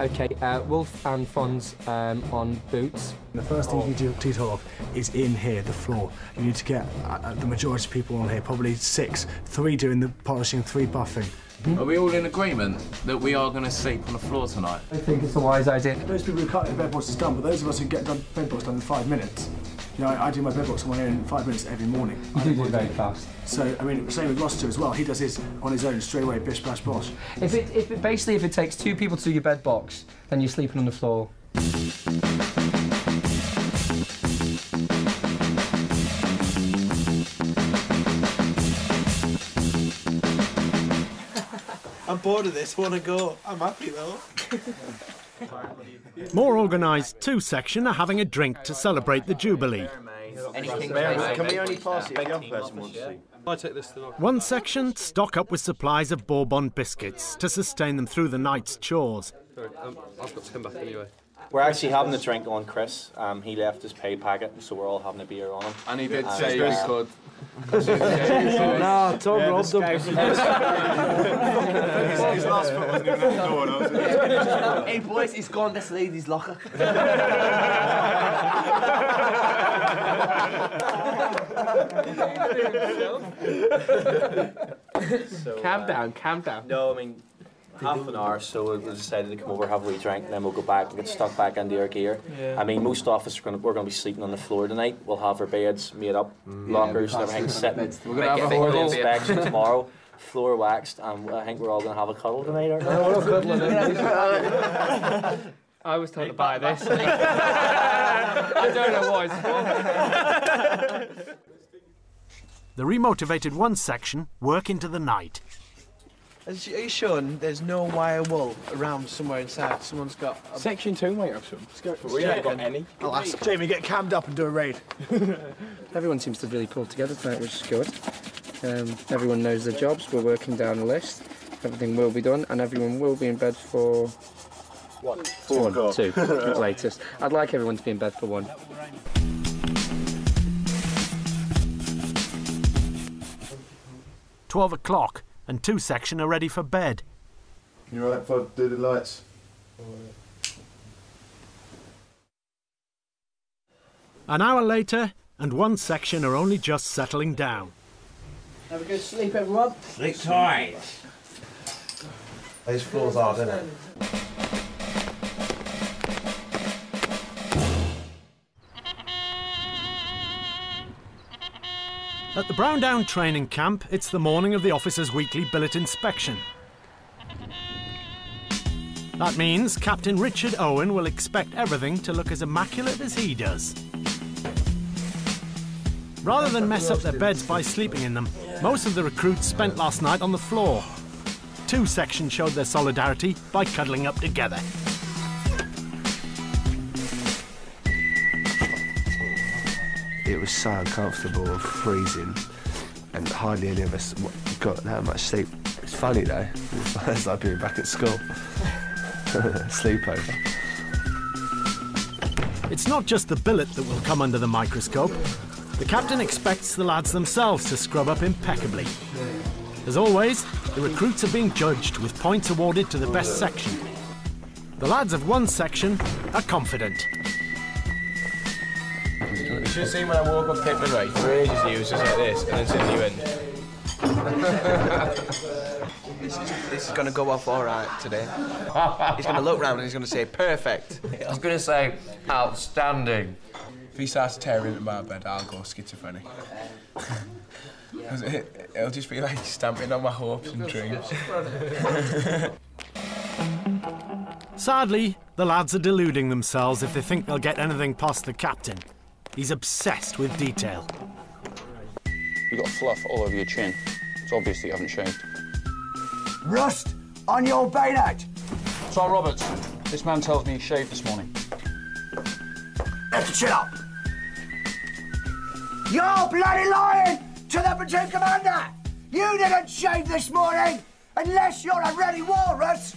Okay, uh, Wolf and Fons um, on boots. The first thing you need to off is in here, the floor. You need to get uh, uh, the majority of people on here, probably six, three doing the polishing, three buffing. Hmm? Are we all in agreement that we are going to sleep on the floor tonight? I think it's a wise idea. Those people who cut their bedboards is done, but those of us who get done bedboards done in five minutes. You know, I, I do my bedboards on my own in five minutes every morning. You do do it very fast. So, I mean, same with Rossiter as well. He does his on his own straight away, bish bash bosh. If it, if it basically if it takes two people to do your bed blocks, then you're sleeping on the floor. I'm bored of this. I want to go. I'm happy though. More organised two section are having a drink to celebrate the Jubilee. Can we only pass it if a young person wants to? I take this to One section stock up with supplies of Bourbon biscuits to sustain them through the night's chores. Sorry, um, I've got to come back anyway. We're actually having a drink on Chris. Um, he left his pay packet, so we're all having a beer on him. And he did And, say he uh, could. no, Tom Yeah, the robbed them. His last foot wasn't even at the door, hey boys, he's gone this lady's locker. calm down, calm down. No, I mean, half an hour, so we decided to come over, have a wee drink, and then we'll go back and get stuck back into our gear. Yeah. I mean, most of us are gonna, we're going to be sleeping on the floor tonight. We'll have our beds made up, mm. lockers, Yeah, and everything sleep on sitting. We're gonna have a Get whole the day. inspection tomorrow. Floor waxed, and I think we're all going to have a cuddle tonight, aren't we? No, we're all cuddling. I was told to buy this. I don't know what it's for. The remotivated one section work into the night. Is- Are you sure there's no wire wool around somewhere inside? Someone's got. A... Section 2 might have some. We haven't got any. I'll ask. Jamie, get cammed up and do a raid. Everyone seems to really pull together tonight, which is good. Um, everyone knows their jobs. We're working down a list. Everything will be done, and everyone will be in bed for One. one, two, at latest. I'd like everyone to be in bed for one. Twelve o'clock, and two section are ready for bed. You alright if I do the lights? An hour later, and one section are only just settling down. Have a good sleep, everyone. Sleep tight. These floors are, isn't it? At the Browndown training camp, it's the morning of the officers' weekly billet inspection. That means Captain Richard Owen will expect everything to look as immaculate as he does. Rather than mess up their beds by sleeping in them, most of the recruits spent last night on the floor. Two sections showed their solidarity by cuddling up together. It was so uncomfortable, and freezing, and hardly any of us got that much sleep. It's funny though. It's like being back at school. Sleepover. It's not just the billet that will come under the microscope. The captain expects the lads themselves to scrub up impeccably. As always, the recruits are being judged with points awarded to the best section. The lads of one section are confident. You should have seen when I walk up Pittman right for ages he was just like this and then suddenly he went. This is, this is going to go off all right today. he's going to look round and he's going to say, perfect. I was going to say, outstanding. If he starts tearing into my bed, I'll go schizophrenic. it, it'll just be like stamping on my hopes and dreams. Sadly, the lads are deluding themselves if they think they'll get anything past the captain. He's obsessed with detail. You've got fluff all over your chin. It's obvious that you haven't shaved. Rust on your bayonet. Sergeant Roberts, this man tells me he shaved this morning. Lift the chin up. You're bloody lying to the platoon commander. You didn't shave this morning unless you're a ready walrus.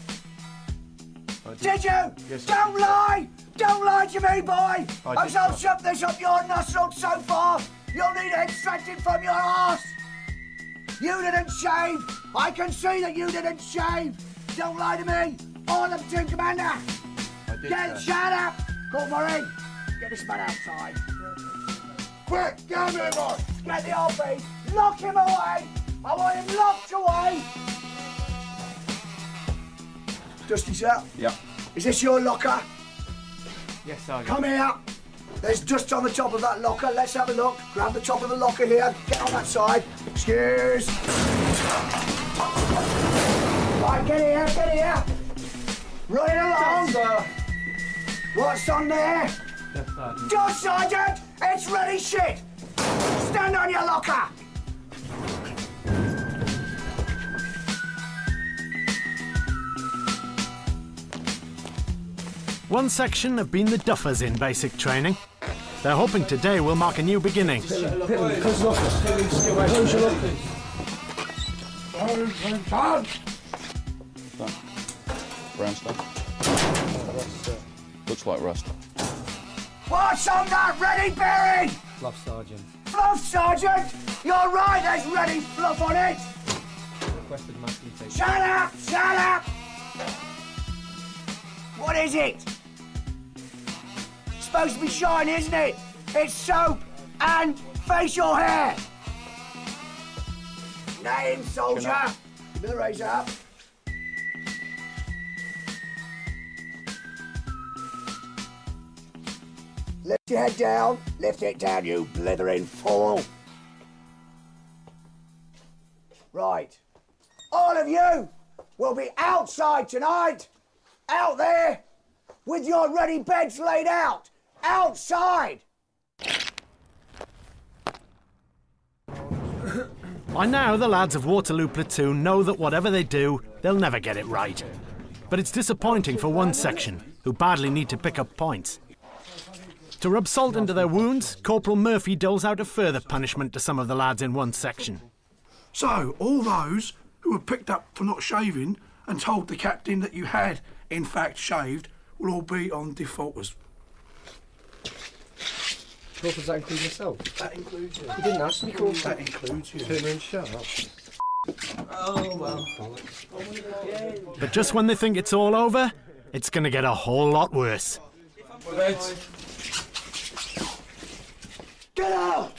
Did you? Yes, Don't lie. Don't lie to me, boy! I I've did so shoved this up your nostril so far, you'll need it extracted from your arse! You didn't shave! I can see that you didn't shave! Don't lie to me! On the platoon commander! did, Get sir. shut up! Call Corporal, get this man outside. Quick, get him boy! Get the beast! Lock him away! I want him locked away! Dusty's sir? Yep. Is this your locker? Yes, Sergeant. Come here. There's dust on the top of that locker. Let's have a look. Grab the top of the locker here. Get on that side. Excuse. Right, get here, get here. Run it along. What's on there? Yes, Sergeant. Dust, Sergeant. It's ready shit. Stand on your locker. One section have been the duffers in basic training. They're hoping today will mark a new beginning. Close lockers. Close your lockers. Brown stuff. Looks like rust. What's on that ready, Barry? Fluff Sergeant. Fluff, Sergeant. You're right. There's ready fluff on it. Requested masking tape. Shut up! Shut up! What is it? It's supposed to be shiny, isn't it? It's soap and facial hair. Name, soldier. Give me the razor up. Lift your head down. Lift it down, you blithering fool. Right. All of you will be outside tonight. Out there. With your ready beds laid out. Outside. By now, the lads of Waterloo Platoon know that whatever they do, they'll never get it right. But it's disappointing for one section, who badly need to pick up points. To rub salt into their wounds, Corporal Murphy doles out a further punishment to some of the lads in one section. So, all those who were picked up for not shaving and told the captain that you had, in fact, shaved, will all be on defaulters. What does that include yourself? That includes you. You didn't ask me, Corporal. That includes you. Turn around, shut up. Oh, well. But just when they think it's all over, it's gonna get a whole lot worse. Get out!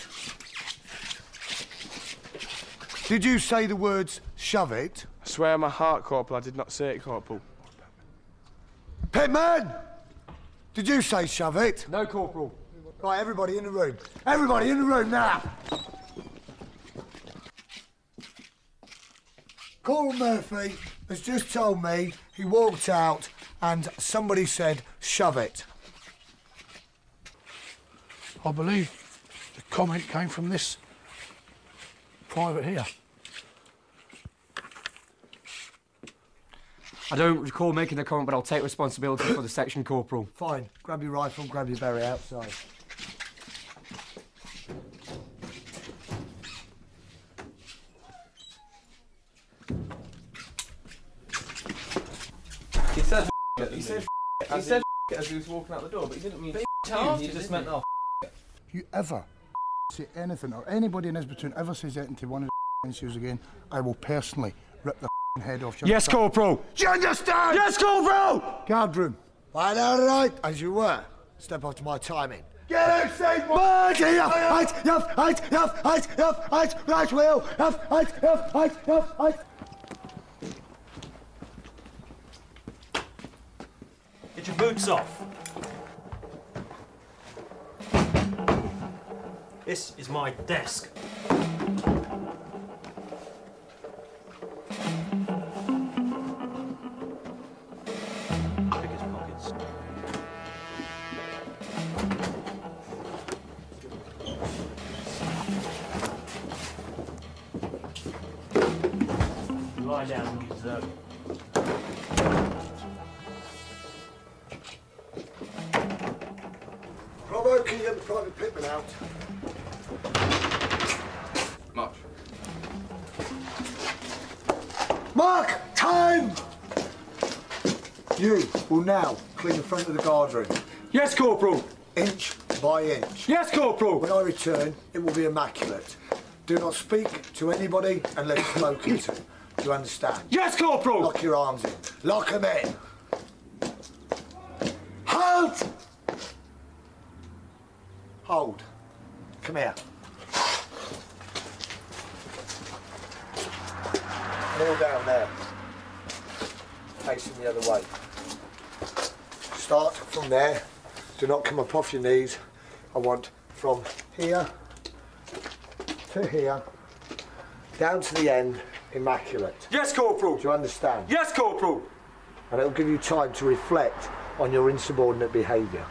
Did you say the words shove it? I swear on my heart, Corporal, I did not say it, Corporal. Pittman! Did you say shove it? No, Corporal. Right, everybody in the room. Everybody in the room now! Corporal Murphy has just told me he walked out and somebody said shove it. I believe the comment came from this private here. I don't recall making the comment, but I'll take responsibility for the section, Corporal. Fine, grab your rifle, grab your berry outside. He said he said he said as he was walking out the door, but he didn't mean you. He just meant oh. you ever say anything or anybody in this platoon ever says anything to one of the issues again, I will personally rip the head off your Yes, Corporal. Do you understand? Yes, Corporal! Guard room. Right out right, as you were. Step up to my timing. Get outside, Marty! Yup, height, yup, height, yup, height, yup, height, right wheel, yup, height, yup, height, yup, height. Get your boots off. This is my desk. Out? Much. Mark, time! You will now clean the front of the guard room. Yes, Corporal. Inch by inch. Yes, Corporal. When I return, it will be immaculate. Do not speak to anybody unless spoken to. Do you understand? Yes, Corporal. Lock your arms in. Lock them in. Halt! Hold. Come here. Kneel down there. Facing the other way. Start from there. Do not come up off your knees. I want from here to here, down to the end, immaculate. Yes, Corporal. Do you understand? Yes, Corporal. And it'll give you time to reflect on your insubordinate behaviour.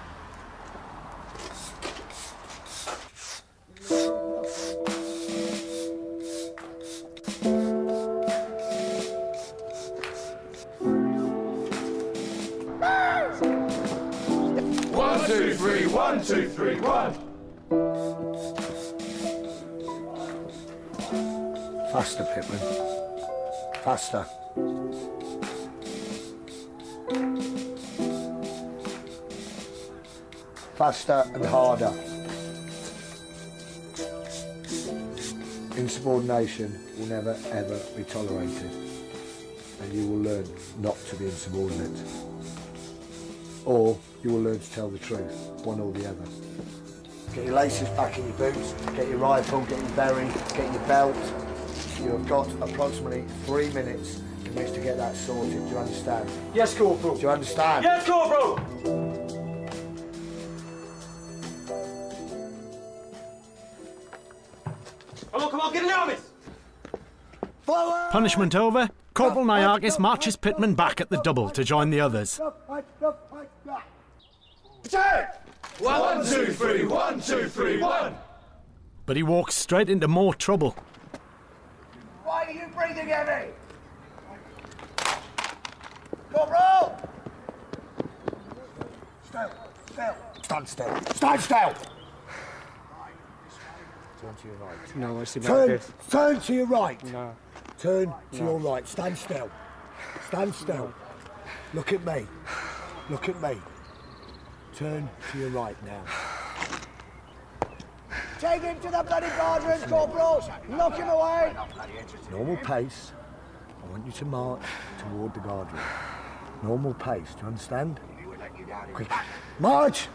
Faster. Faster and harder. Insubordination will never ever be tolerated. And you will learn not to be insubordinate. Or you will learn to tell the truth, one or the other. Get your laces back in your boots, get your rifle, get your berry, get your belt. You have got approximately three minutes in which to get that sorted. Do you understand? Yes, Corporal. Do you understand? Yes, Corporal. Come on, come on, get in the army. Punishment over, Corporal Niarchus marches Pittman back at the double to join the others. One, two, three, one, two, three, one. But he walks straight into more trouble. Why are you breathing heavy? Eh? Corporal! Still, still. Stand still. Stand still! Turn to your right. No, I see Turn, this. turn to your right. No. Turn to No. your right. Stand still. Stand still. Look at me. Look at me. Turn to your right now. Take him to the bloody guardroom, Corporal! Knock him away! Normal pace. I want you to march toward the guardroom. Normal pace. Do you understand? Quick. March!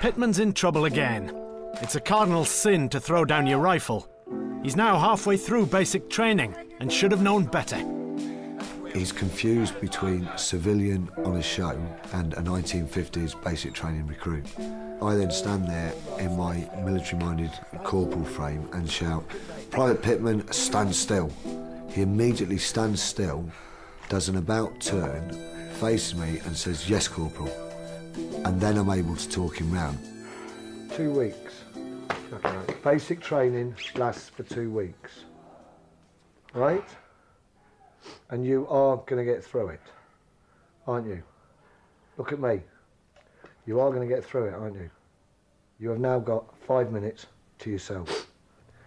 Pittman's in trouble again. It's a cardinal sin to throw down your rifle. He's now halfway through basic training and should have known better. He's confused between civilian on a show and a 1950s basic training recruit. I then stand there in my military-minded corporal frame and shout, Private Pittman, stand still. He immediately stands still, does an about turn, faces me and says, yes, corporal. And then I'm able to talk him round. Two weeks. Basic training lasts for two weeks. Right? And you are going to get through it, aren't you? Look at me. You are going to get through it, aren't you? You have now got five minutes to yourself.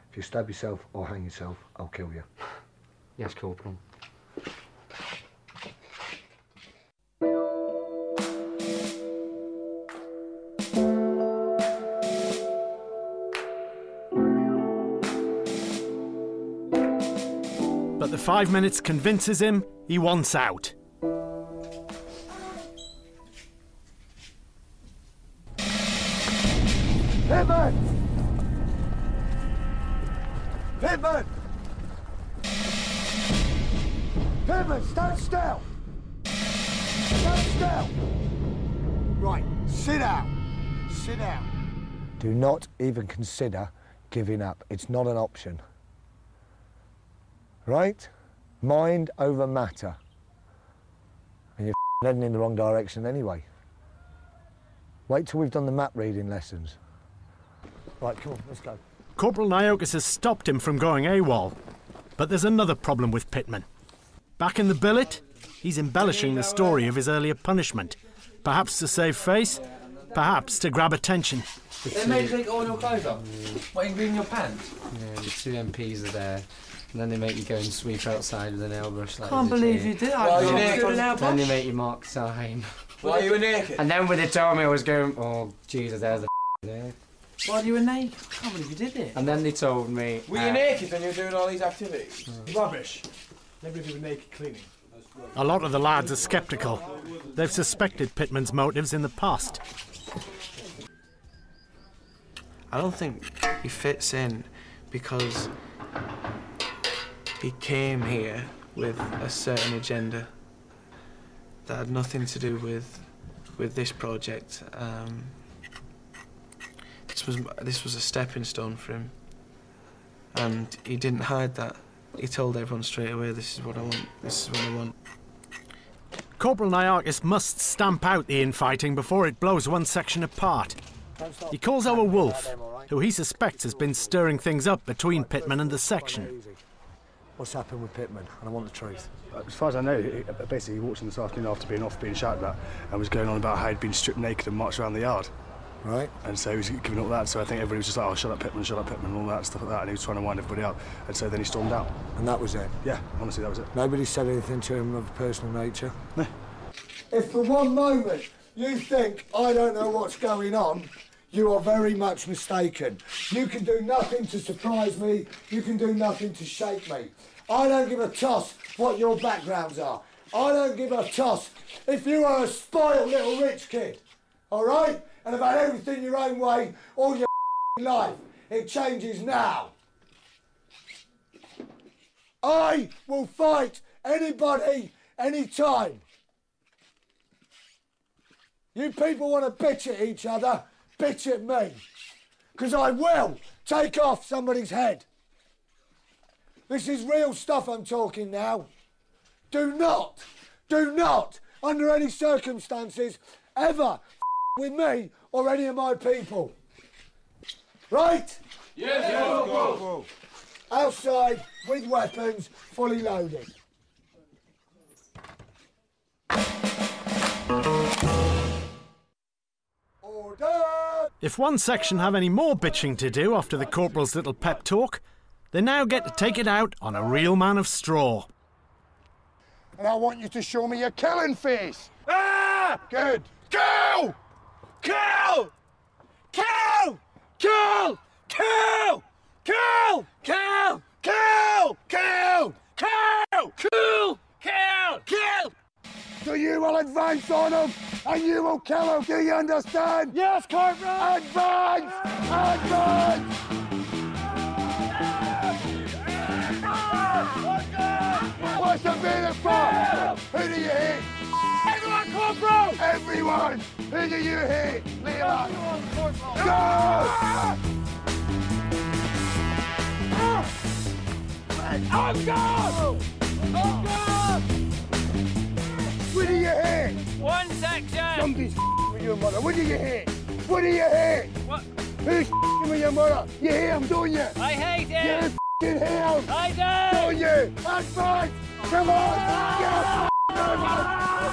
If you stab yourself or hang yourself, I'll kill you. Yes, Corporal. Five minutes convinces him he wants out. Pittman! Pittman! Pittman, stand still! Stand still! Right, sit down. Sit down. Do not even consider giving up. It's not an option. Right? Mind over matter. And you're heading in the wrong direction anyway. Wait till we've done the map reading lessons. Right, come on, let's go. Corporal Niocus has stopped him from going AWOL. But there's another problem with Pittman. Back in the billet, he's embellishing the story of his earlier punishment. Perhaps to save face, perhaps to grab attention. They made you take all your clothes off. What, including your pants? Yeah, the two MPs are there. And then they make you go and sweep outside with a nail brush. Like Can't believe you did- I Why can't you do a nail Then they brush? make you mark time. Why you were naked? And then when they told me I was going, oh Jesus, there's the nail. Why you were naked? I can't believe you did it. And then they told me. Were you uh, naked when you were doing all these activities? Rubbish. Never even naked cleaning. A lot of the lads are sceptical. They've suspected Pittman's motives in the past. I don't think he fits in because he came here with a certain agenda that had nothing to do with with this project. Um, this was this was a stepping stone for him, and he didn't hide that. He told everyone straight away, "This is what I want. This is what I want." Corporal Niarchus must stamp out the infighting before it blows one section apart. He calls over Wolf, who he suspects has been stirring things up between Pittman and the section. What's happened with Pittman? And I want the truth. As far as I know, he- uh, basically he walked in this afternoon after being off, being shouted at, and was going on about how he'd been stripped naked and marched around the yard. Right. And so he was giving all that. So I think everybody was just like, "Oh, shut up, Pittman! Shut up, Pittman!" and all that stuff like that. And he was trying to wind everybody up. And so then he stormed out. And that was it? Yeah, honestly, that was it. Nobody said anything to him of a personal nature? No. If for one moment you think I don't know what's going on, you are very much mistaken. You can do nothing to surprise me. You can do nothing to shake me. I don't give a toss what your backgrounds are. I don't give a toss if you are a spoiled little rich kid. All right? And about everything your own way all your life. It changes now. I will fight anybody, anytime. You people want to bitch at each other, bitch at me. Because I will take off somebody's head. This is real stuff I'm talking now. Do not, do not, under any circumstances, ever with me or any of my people. Right? Yes, yes, Corporal. Outside with weapons, fully loaded. If one section have any more bitching to do after the corporal's little pep talk, they now get to take it out on a real man of straw. And I want you to show me your killing face. Ah! Good. Kill! Kill! Kill! Kill! Kill! Kill! Kill! Kill! Kill! Kill! Kill! Kill! Kill! So you will advance on him and you will kill him. Do you understand? Yes, Corporal! Advance! Advance! What's the beating for? Who do you hit? Everyone, Corporal! Everyone! Who do you hit? Leon! Go! On guard! On guard! Where do you hit? One section. Somebody's with your mother. What do you hit? What do you hit? What? Who's with your mother? You hit him, don't you? I hate it. You f***ing hit him. I do. Don't you? Advance! Come on! Get him!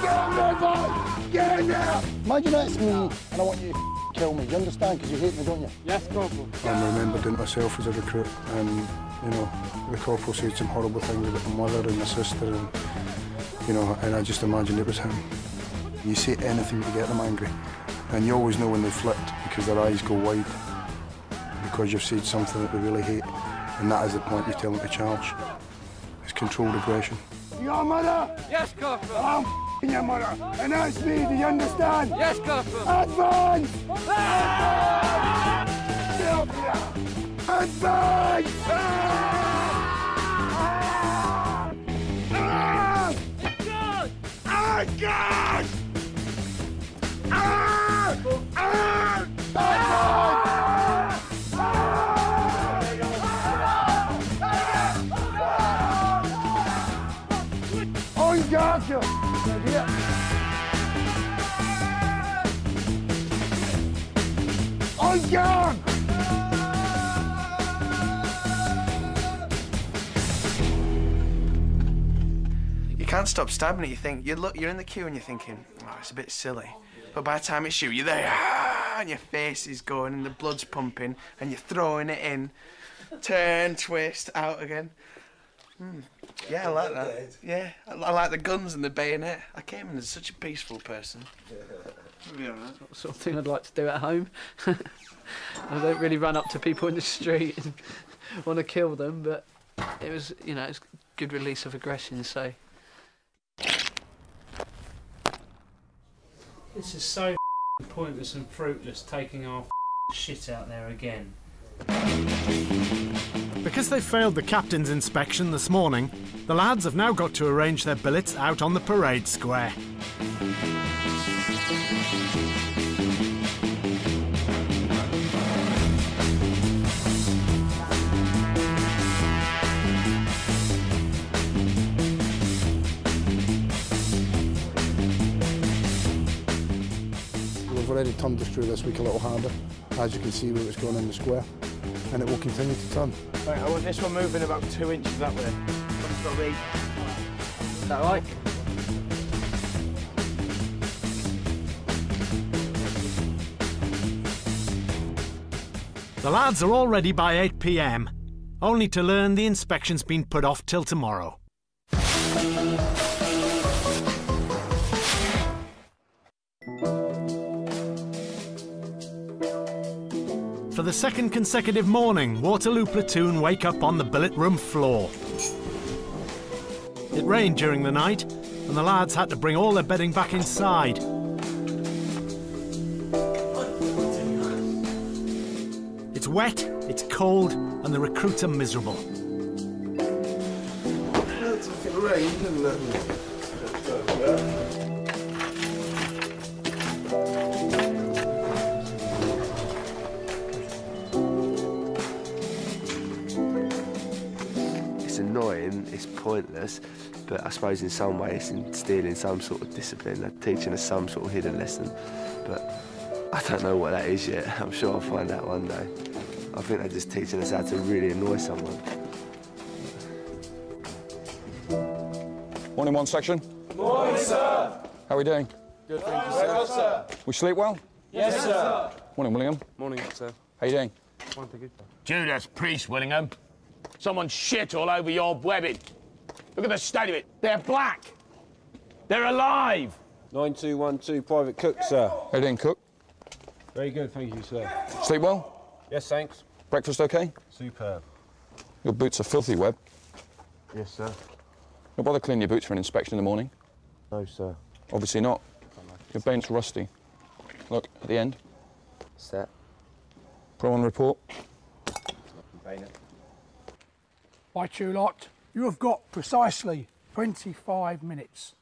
Get him! Get him now! Imagine that's me and I want you to f***ing kill me. You understand? Because you hate me, don't you? Yes, Corporal. I'm remembered in myself as a recruit, and you know, the corporal said some horrible things about my mother and my sister, and you know, and I just imagined it was him. You say anything to get them angry, and you always know when they flipped because their eyes go wide because you've said something that they really hate, and that is the point you tell them to charge. It's controlled aggression. Your mother? Yes, Corporal. I'm f***ing your mother. And that's me, do you understand? Yes, Corporal. Advance! Advance! Ah! Ah, God! Ah! Ah! Advance! You can't stop stabbing it. You think you look, you're in the queue and you're thinking, oh, it's a bit silly. But by the time it's you, you're there. and your face is going and the blood's pumping and you're throwing it in. Turn, twist, out again. Hmm. Yeah, I like that. Yeah, I, I like the guns and the bayonet. I came in as such a peaceful person. It'll be. Sort of thing I'd like to do at home. I don't really run up to people in the street and want to kill them, but it was, you know, it's good release of aggression. So This is so pointless and fruitless taking our shit out there again. Because they failed the captain's inspection this morning, the lads have now got to arrange their billets out on the parade square. Already turned the screw this week a little harder, as you can see where it's going in the square, and it will continue to turn. Right, I want this one moving about two inches that way. is that right? The lads are all ready by 8 pm, only to learn the inspection's been put off till tomorrow. For the second consecutive morning, Waterloo Platoon wake up on the billet room floor. It rained during the night, and the lads had to bring all their bedding back inside. It's wet, it's cold, and the recruits are miserable. If it pointless, but I suppose in some way it's instilling some sort of discipline, they're teaching us some sort of hidden lesson. But I don't know what that is yet. I'm sure I'll find out one day. I think they're just teaching us how to really annoy someone. Morning, one section. Morning, sir. How are we doing? Good, thank you, sir. sir. We sleep well? Yes, sir. Morning, Willingham. Morning, sir. How you doing? Judas Priest, Willingham. Someone shit all over your webbing. Look at the state of it. They're black. They're alive. 9212 Private Cook, sir. How you doing, Cook? Very good, thank you, sir. Sleep well? Yes, thanks. Breakfast okay? Superb. Your boots are filthy, Webb. Yes, sir. Not bother cleaning your boots for an inspection in the morning? No, sir. Obviously not. Your bane's rusty. Look, at the end. Set. Pro on report. Right, you lot, you have got precisely 25 minutes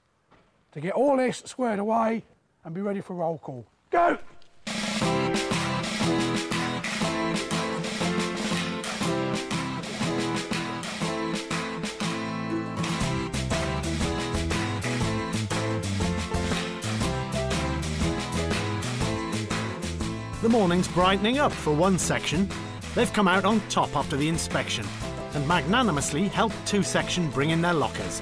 to get all this squared away and be ready for roll call. Go! The morning's brightening up for one section. They've come out on top after the inspection and magnanimously helped two section bring in their lockers.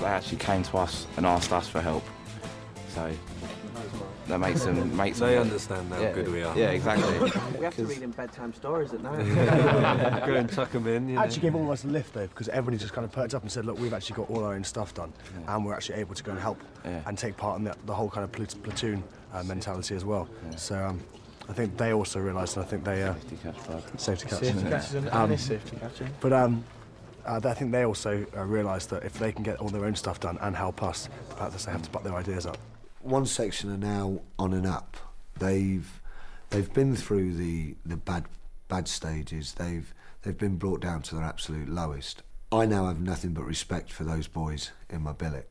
They actually came to us and asked us for help. So that makes them makes They them, understand how yeah, good we are. Yeah, exactly. We have to read them bedtime stories at night. Go and tuck them in, you know. actually gave all of us a lift though because everybody just kind of perked up and said, look, we've actually got all our own stuff done and we're actually able to go and help and take part in the, the whole kind of platoon uh, mentality as well. So um, I think they also realised and I think they... Uh, safety catch, bud. Safety catch. Safety catch is an- Um, and is safety catching. But um, uh, I think they also uh, realised that if they can get all their own stuff done and help us, the fact that they have to put their ideas up. one section are now on and up. They've they've been through the the bad bad stages. They've they've been brought down to their absolute lowest. I now have nothing but respect for those boys in my billet.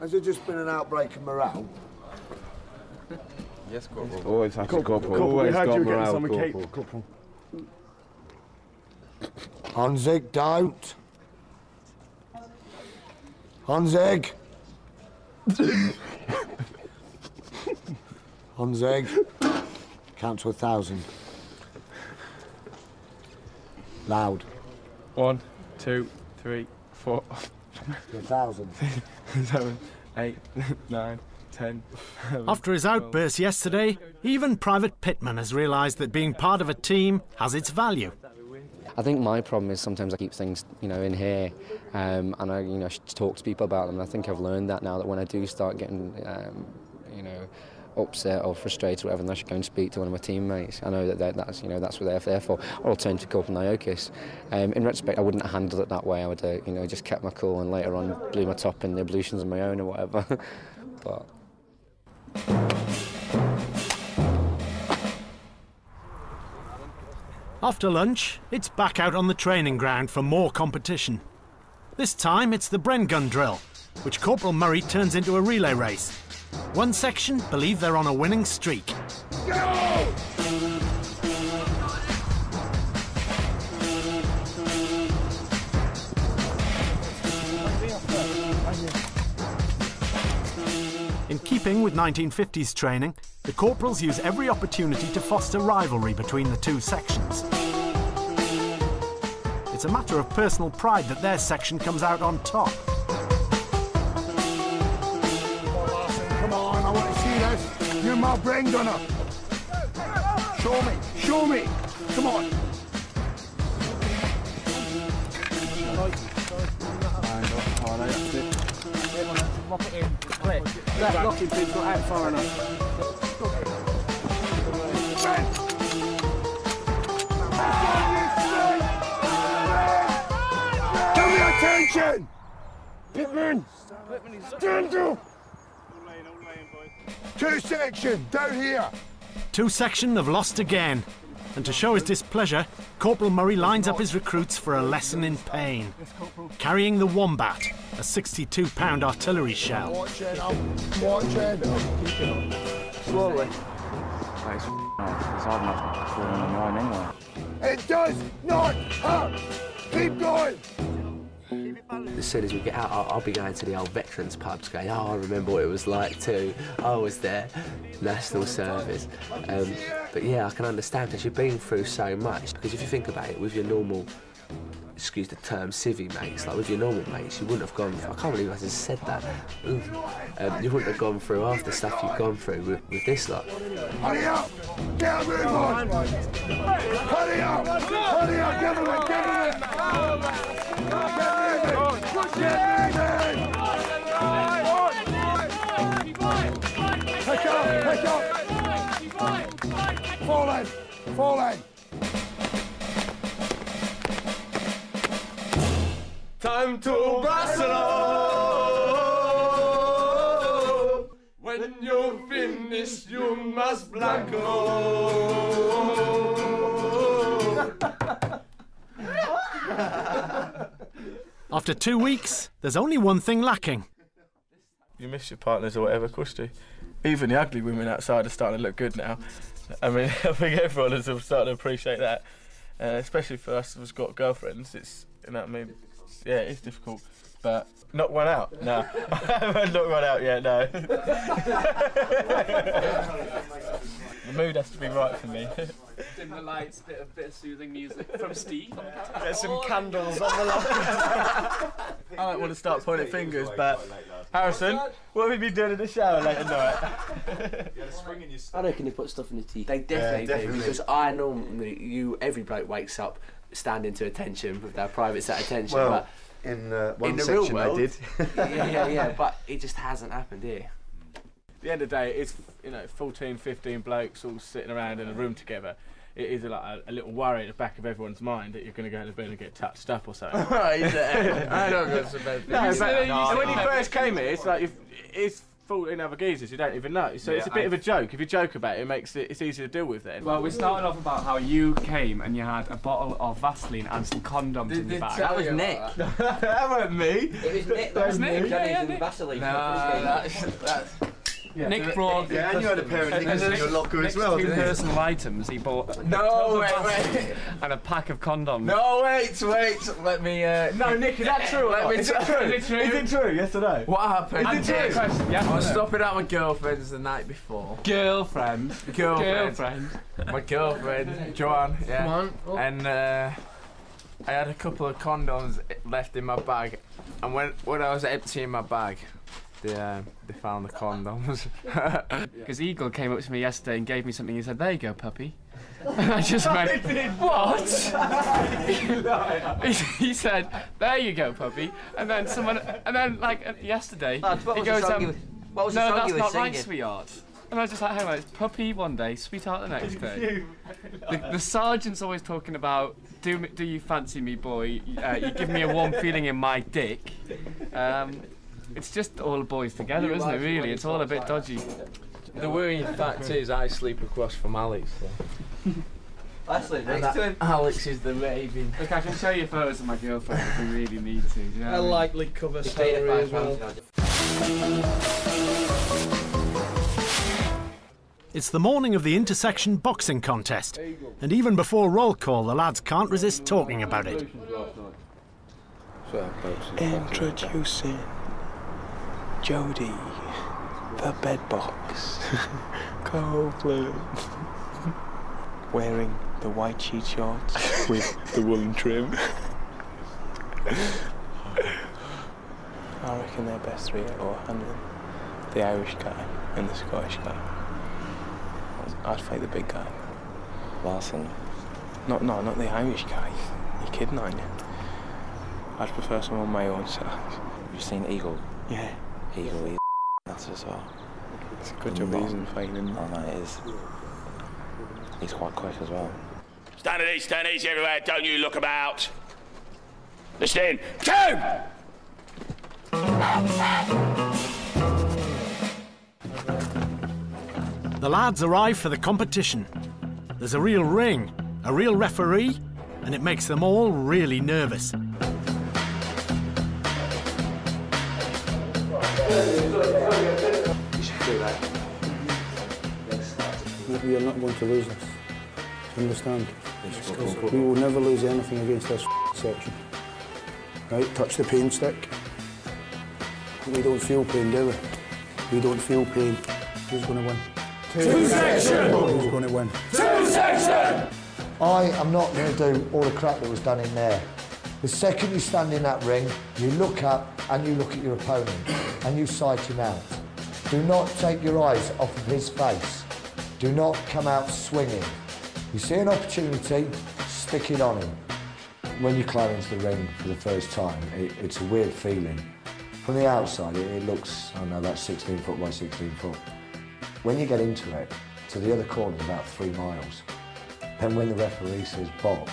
Has there just been an outbreak of morale? Yes, Corporal. Always has to Corporal, corporal. Corporal, we Always heard got you were getting some with Kate, corporal. Corporal. Hanzig, don't. Hanzig. Hanzig. Count to a thousand. Loud. One, two, three, four, a thousand. seven, eight, nine, Ten. After his outburst yesterday, even Private Pittman has realised that being part of a team has its value. I think my problem is sometimes I keep things, you know, in here, um, and I, you know, should talk to people about them. And I think I've learned that now that when I do start getting, um, you know, upset or frustrated or whatever, then I should go and speak to one of my teammates. I know that that's, you know, that's what they're there for. Or I'll turn to Corporal Niokis. Um, in retrospect, I wouldn't have handled it that way. I would, uh, you know, just kept my cool and later on blew my top in the ablutions on my own or whatever. but After lunch, it's back out on the training ground for more competition. This time it's the Bren gun drill, which Corporal Murray turns into a relay race. One section believe they're on a winning streak. In keeping with 1950s training, the corporals use every opportunity to foster rivalry between the two sections. It's a matter of personal pride that their section comes out on top. Come on, I want to see this. You're my Bren gunner. Show me, show me. Come on. Lock it in. Click. That locking pin's not out far enough. Give me attention! Pittman! Stand up! Two section, down here. Two section have lost again, and to show his displeasure, Corporal Murray lines up his recruits for a lesson in pain, carrying the Wombat, a 62 pound artillery shell. Watch it up, watch it up. Slowly. It's it's hard enough falling on your own anyway. It does not hurt. Keep going. As soon as we get out, I'll, I'll be going to the old veterans pubs, going, "Oh, I remember what it was like too. I was there, national service." Um, but yeah, I can understand because you've been through so much. Because if you think about it, with your normal, excuse the term, civvy mates, like with your normal mates, you wouldn't have gone. I can't believe I just said that. Um, you wouldn't have gone through half the stuff you've gone through with, with this lot. Hurry up. Get a. Hurry up. Hurry up. Give him it. Get moving. Get moving. Pick up. Fall in. Fall in. Time to Barcelona. When you're finished, you must blanco. After two weeks, there's only one thing lacking. You miss your partners or whatever, of course you do. Even the ugly women outside are starting to look good now. I mean, I think everyone is starting to appreciate that, uh, especially for us who've got girlfriends. It's, you know what I mean? Yeah, it's difficult, but not one out. No, haven't knocked one out yet. No. the mood has to be right for me. Dim the lights, bit of bit of soothing music from Steve. Get some candles on the line. I don't want to start pointing fingers, but Harrison, what have you been doing in the shower late at night? I reckon they put stuff in the tea. They definitely, Yeah, definitely. do because I normally you every bloke wakes up standing to attention with their private set attention. Well, but in, uh, one in the section real I did. yeah, yeah, yeah. But it just hasn't happened here. At the end of the day, it's you know 14, 15 blokes all sitting around in a room together. It is like a, a little worry at the back of everyone's mind that you're going to go to bed and get touched up or something. Right, yeah. I don't go to bed. No, You no, when you first came here, it's like if it's 14 other geezers you don't even know. So it's a bit I- of a joke. If you joke about it, it makes it it's easy to deal with then. Well, we started off about how you came and you had a bottle of Vaseline and some condoms in your bag. That was Nick. that wasn't me. It was Nick. That was Nick. Johnny's Yeah, yeah, and Nick. Vaseline. No, that's, that's, Nick brought. Yeah, and you had a pair of knickers in your locker as well, Two didn't you? personal items. He bought. No, wait, wait. And a pack of condoms. No, wait, wait. Let me. Uh, No, Nick, is that true? or Let me Is it true? Is it true? Is it true? Yes or no? What happened? Is it true? Question, yes I was no? stopping at my girlfriend's the night before. Girlfriend. Girlfriend. Girlfriend. My girlfriend, Joanne. Yeah. Come on. Oh. And uh, I had a couple of condoms left in my bag, and when when I was emptying my bag, they uh, they found the condoms. Because Eagle came up to me yesterday and gave me something. He said, "There you go, puppy." And I just went, "What?" he, he said, "There you go, puppy." And then someone, and then like yesterday, Lads, he goes, song um, you were- what was "No, that's you were not right, sweetheart." And I was just like, "Hang on, it's puppy one day, sweetheart the next day." the, the sergeant's always talking about, "Do do you fancy me, boy? Uh, you give me a warm feeling in my dick." Um, it's just all boys together, You isn't it? Really, it's all a bit like dodgy. the worrying fact is, I sleep across from Alex. So. I sleep next to that him. Alex is the raving. Look, I can show you photos of my girlfriend if we really need to. You know A what mean? likely cover story as five well. It's the morning of the intersection boxing contest, and even before roll call, the lads can't resist talking about it. Introducing Jody, the bed box. Copeland. Wearing the white sheet shorts with the woolen trim. I reckon they're best three or handling the Irish guy and the Scottish guy. I'd fight the big guy. Larson. Not, no, not the Irish guy. You're kidding, aren't you? I'd prefer someone my own size. You've seen Eagle? Yeah. Eagle, he's nuts as well. It's a good job he isn't fighting. Oh no, it is. He's quite quick as well. Stand at ease, stand easy everywhere. Don't you look about. Listen. Two! The lads arrive for the competition. There's a real ring, a real referee, and it makes them all really nervous. We are not going to lose this. Do you understand? We will never lose anything against this section. Right, touch the pain stick. We don't feel pain, do we? We don't feel pain. Who's going to win? Two section! Who's going to win? Two section! I am not going to do all the crap that was done in there. The second you stand in that ring, you look up and you look at your opponent and you sight him out. Do not take your eyes off of his face. Do not come out swinging. You see an opportunity, stick it on him. When you climb into the ring for the first time, it, it's a weird feeling. From the outside, it, it looks, I don't know, that's 16 foot by 16 foot. When you get into it, to the other corner about three miles. Then when the referee says box,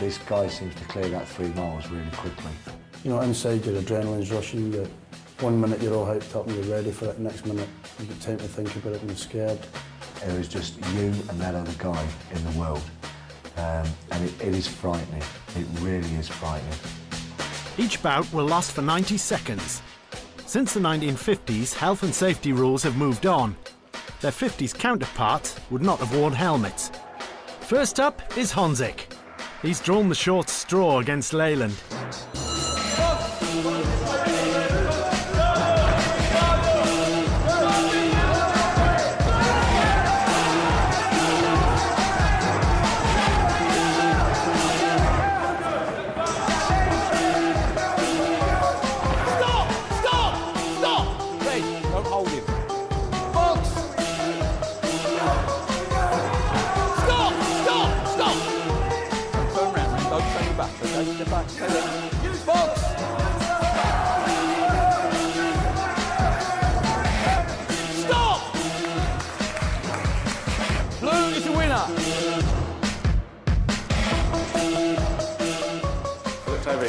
this guy seems to clear that three miles really quickly. You know, inside your adrenaline's rushing. You, one minute you're all hyped up and you're ready for it. Next minute you've got time to think about it and you're scared. It was just you and that other guy in the world. Um, and it, it is frightening. It really is frightening. Each bout will last for 90 seconds. Since the 1950s, health and safety rules have moved on. Their 50s counterparts would not have worn helmets. First up is Honzik. He's drawn the short straw against Leyland.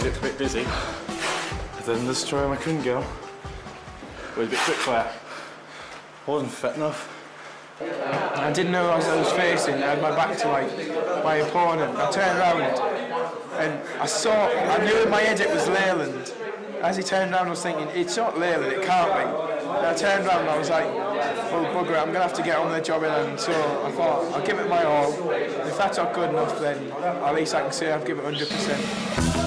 Over, a bit busy. I didn't destroy him, I couldn't go. Was a bit quick fire. Wasn't fit enough. I didn't know as I was facing. I had my back to my, my opponent. I turned around and I saw, I knew in my head it was Leyland. As he turned around, I was thinking, it's not Leyland, it can't be. And I turned around and I was like, well, bugger it, I'm going to have to get on the job. And so I thought, I'll give it my all. If that's not good enough, then at least I can say I've given it 100%.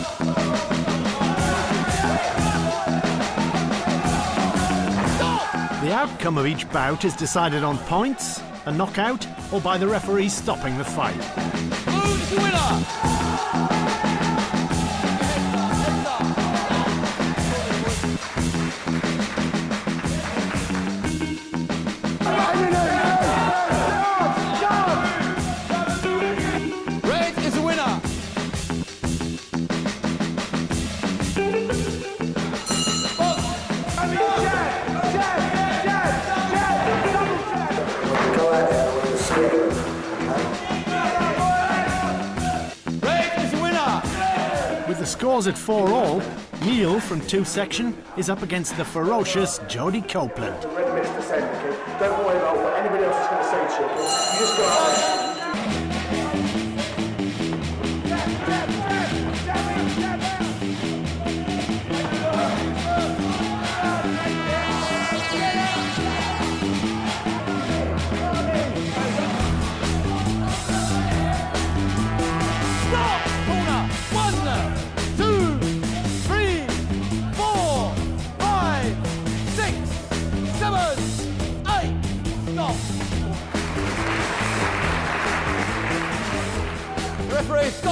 The outcome of each bout is decided on points, a knockout, or by the referee stopping the fight. Who's the winner? Scores at 4 all, Neil from 2 section is up against the ferocious Jody Copeland. Don't worry about what anybody else is going to say to you. You just go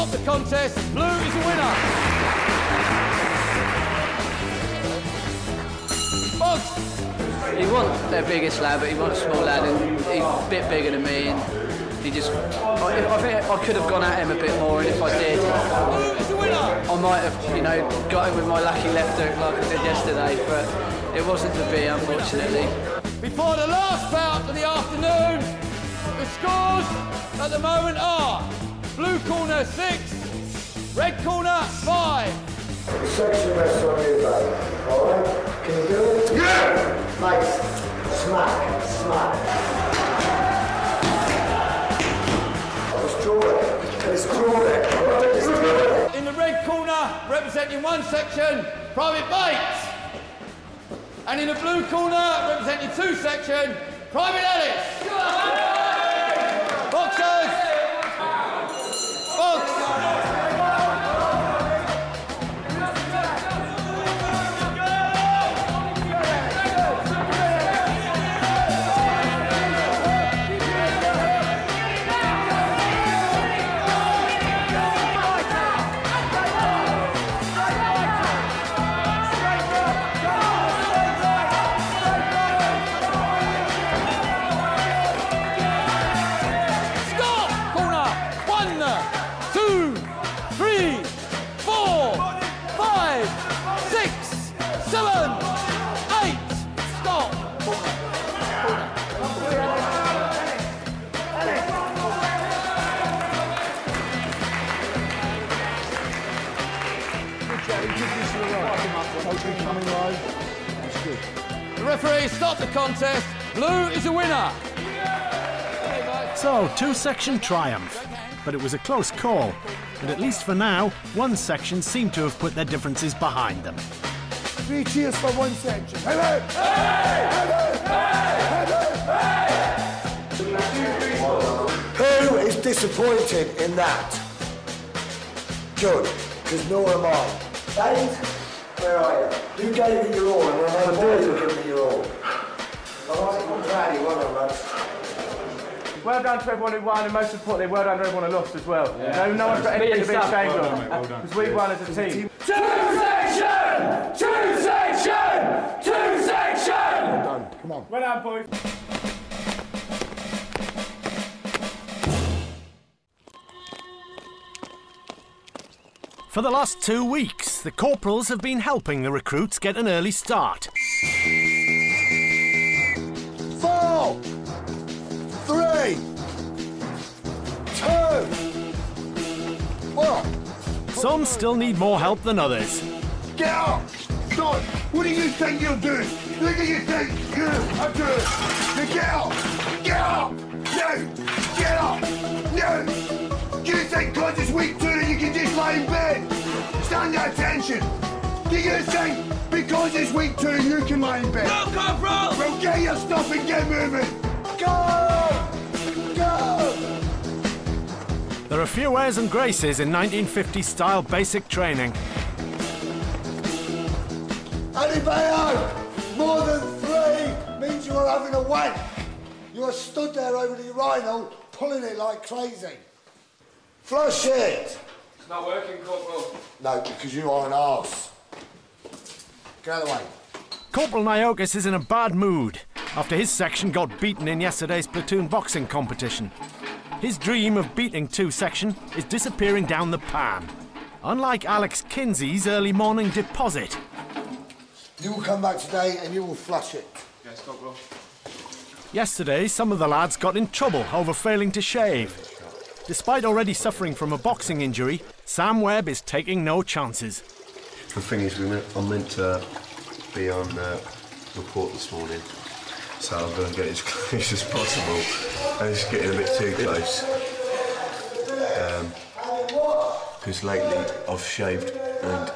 The contest. Blue is the winner. Box! He wasn't their biggest lad, but he was a small lad, and he's a bit bigger than me. And he just, I, I think I could have gone at him a bit more, and if I did, I might have, you know, got him with my lucky left hook like I did yesterday. But it wasn't to be, unfortunately. Before the last bout of the afternoon, the scores at the moment are blue corner six, red corner five. Section rest on you, babe. Alright? Can you do it? Yeah! Nice. Smack. Smack. Let's draw it. Let's draw it. Alright, Let's draw it. In the red corner, representing one section, Private Bates. And in the blue corner, representing two section, Private Ellis. Boxers! The contest. Blue is the winner. So, two section triumph. But it was a close call. And at least for now, one section seemed to have put their differences behind them. Three cheers for one section. Hey, Who is disappointed in that? Good, because nor am I. Dave, where are you? You gave it your all, and another boy will give it your all. Well done, lads. Well done to everyone who won, and most importantly, well done to everyone who lost as well. Yeah. No, no one's got anything to be ashamed Well of. mate, well done. Because we won as a team. Two section! Two section! Two section! Well done, come on. Well done, boys. For the last two weeks, the corporals have been helping the recruits get an early start. Three, two, one. Some still need more help than others. Get up! Stop! What do you think you're doing? Look at you think you are doing. Now get up! Get up! No! Get up! No! Do you think because it's week two that you can just lie in bed? Stand at attention! Do you think because it's week two you can lie in bed? No, Corporal! Well, get your stuff and get moving! Go! Go! There are a few airs and graces in 1950 style basic training. Anybody more than three means you are having a wank. You are stood there over the urinal, pulling it like crazy. Flush it. It's not working, Corporal. No, because you are an arse. Get out of the way. Corporal Noakes is in a bad mood after his section got beaten in yesterday's platoon boxing competition. His dream of beating two section is disappearing down the pan. Unlike Alex Kinsey's early morning deposit. You will come back today and you will flush it. Yes, Corporal. Yesterday, some of the lads got in trouble over failing to shave. Despite already suffering from a boxing injury, Sam Webb is taking no chances. The thing is, we meant, I'm meant to be on uh, report this morning, so I'm going to get as close as possible. And it's getting a bit too close. Because lately I've shaved and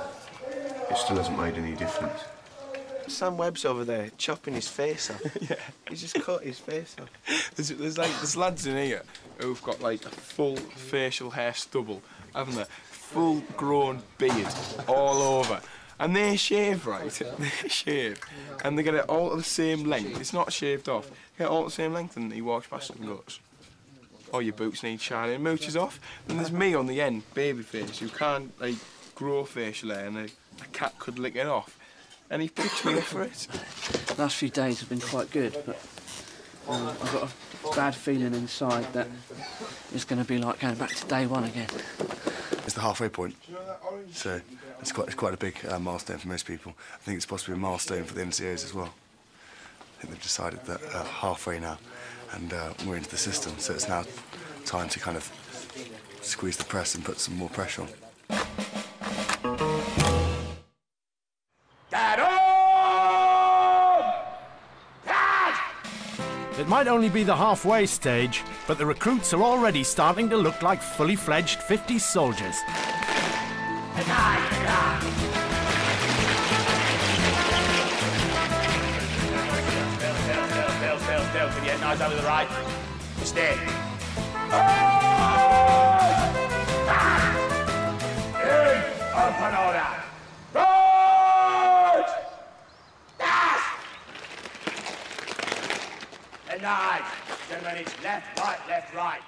it still hasn't made any difference. Sam Webb's over there chopping his face off. yeah. He's just cut his face off. There's, there's like there's lads in here who've got like a full facial hair stubble, haven't they? Full grown beard all over. And they shave, right? They shave. And they get it all the same length. It's not shaved off. They get it all the same length and he walks past and goes, Oh, your boots need shining. Mooches off. And there's me on the end, baby face, who can't like grow facial hair and a, a cat could lick it off. And he picks me up for it. last few days have been quite good, but um, I've got a bad feeling inside that it's going to be like going back to day one again. It's the halfway point, so it's quite it's quite a big uh, milestone for most people. I think it's possibly a milestone for the NCOs as well. I think they've decided that uh, halfway now, and uh, we're into the system, so it's now time to kind of squeeze the press and put some more pressure on. It might only be the halfway stage, but the recruits are already starting to look like fully fledged 50 soldiers. Can you over the order. Right! Left, right, left, right.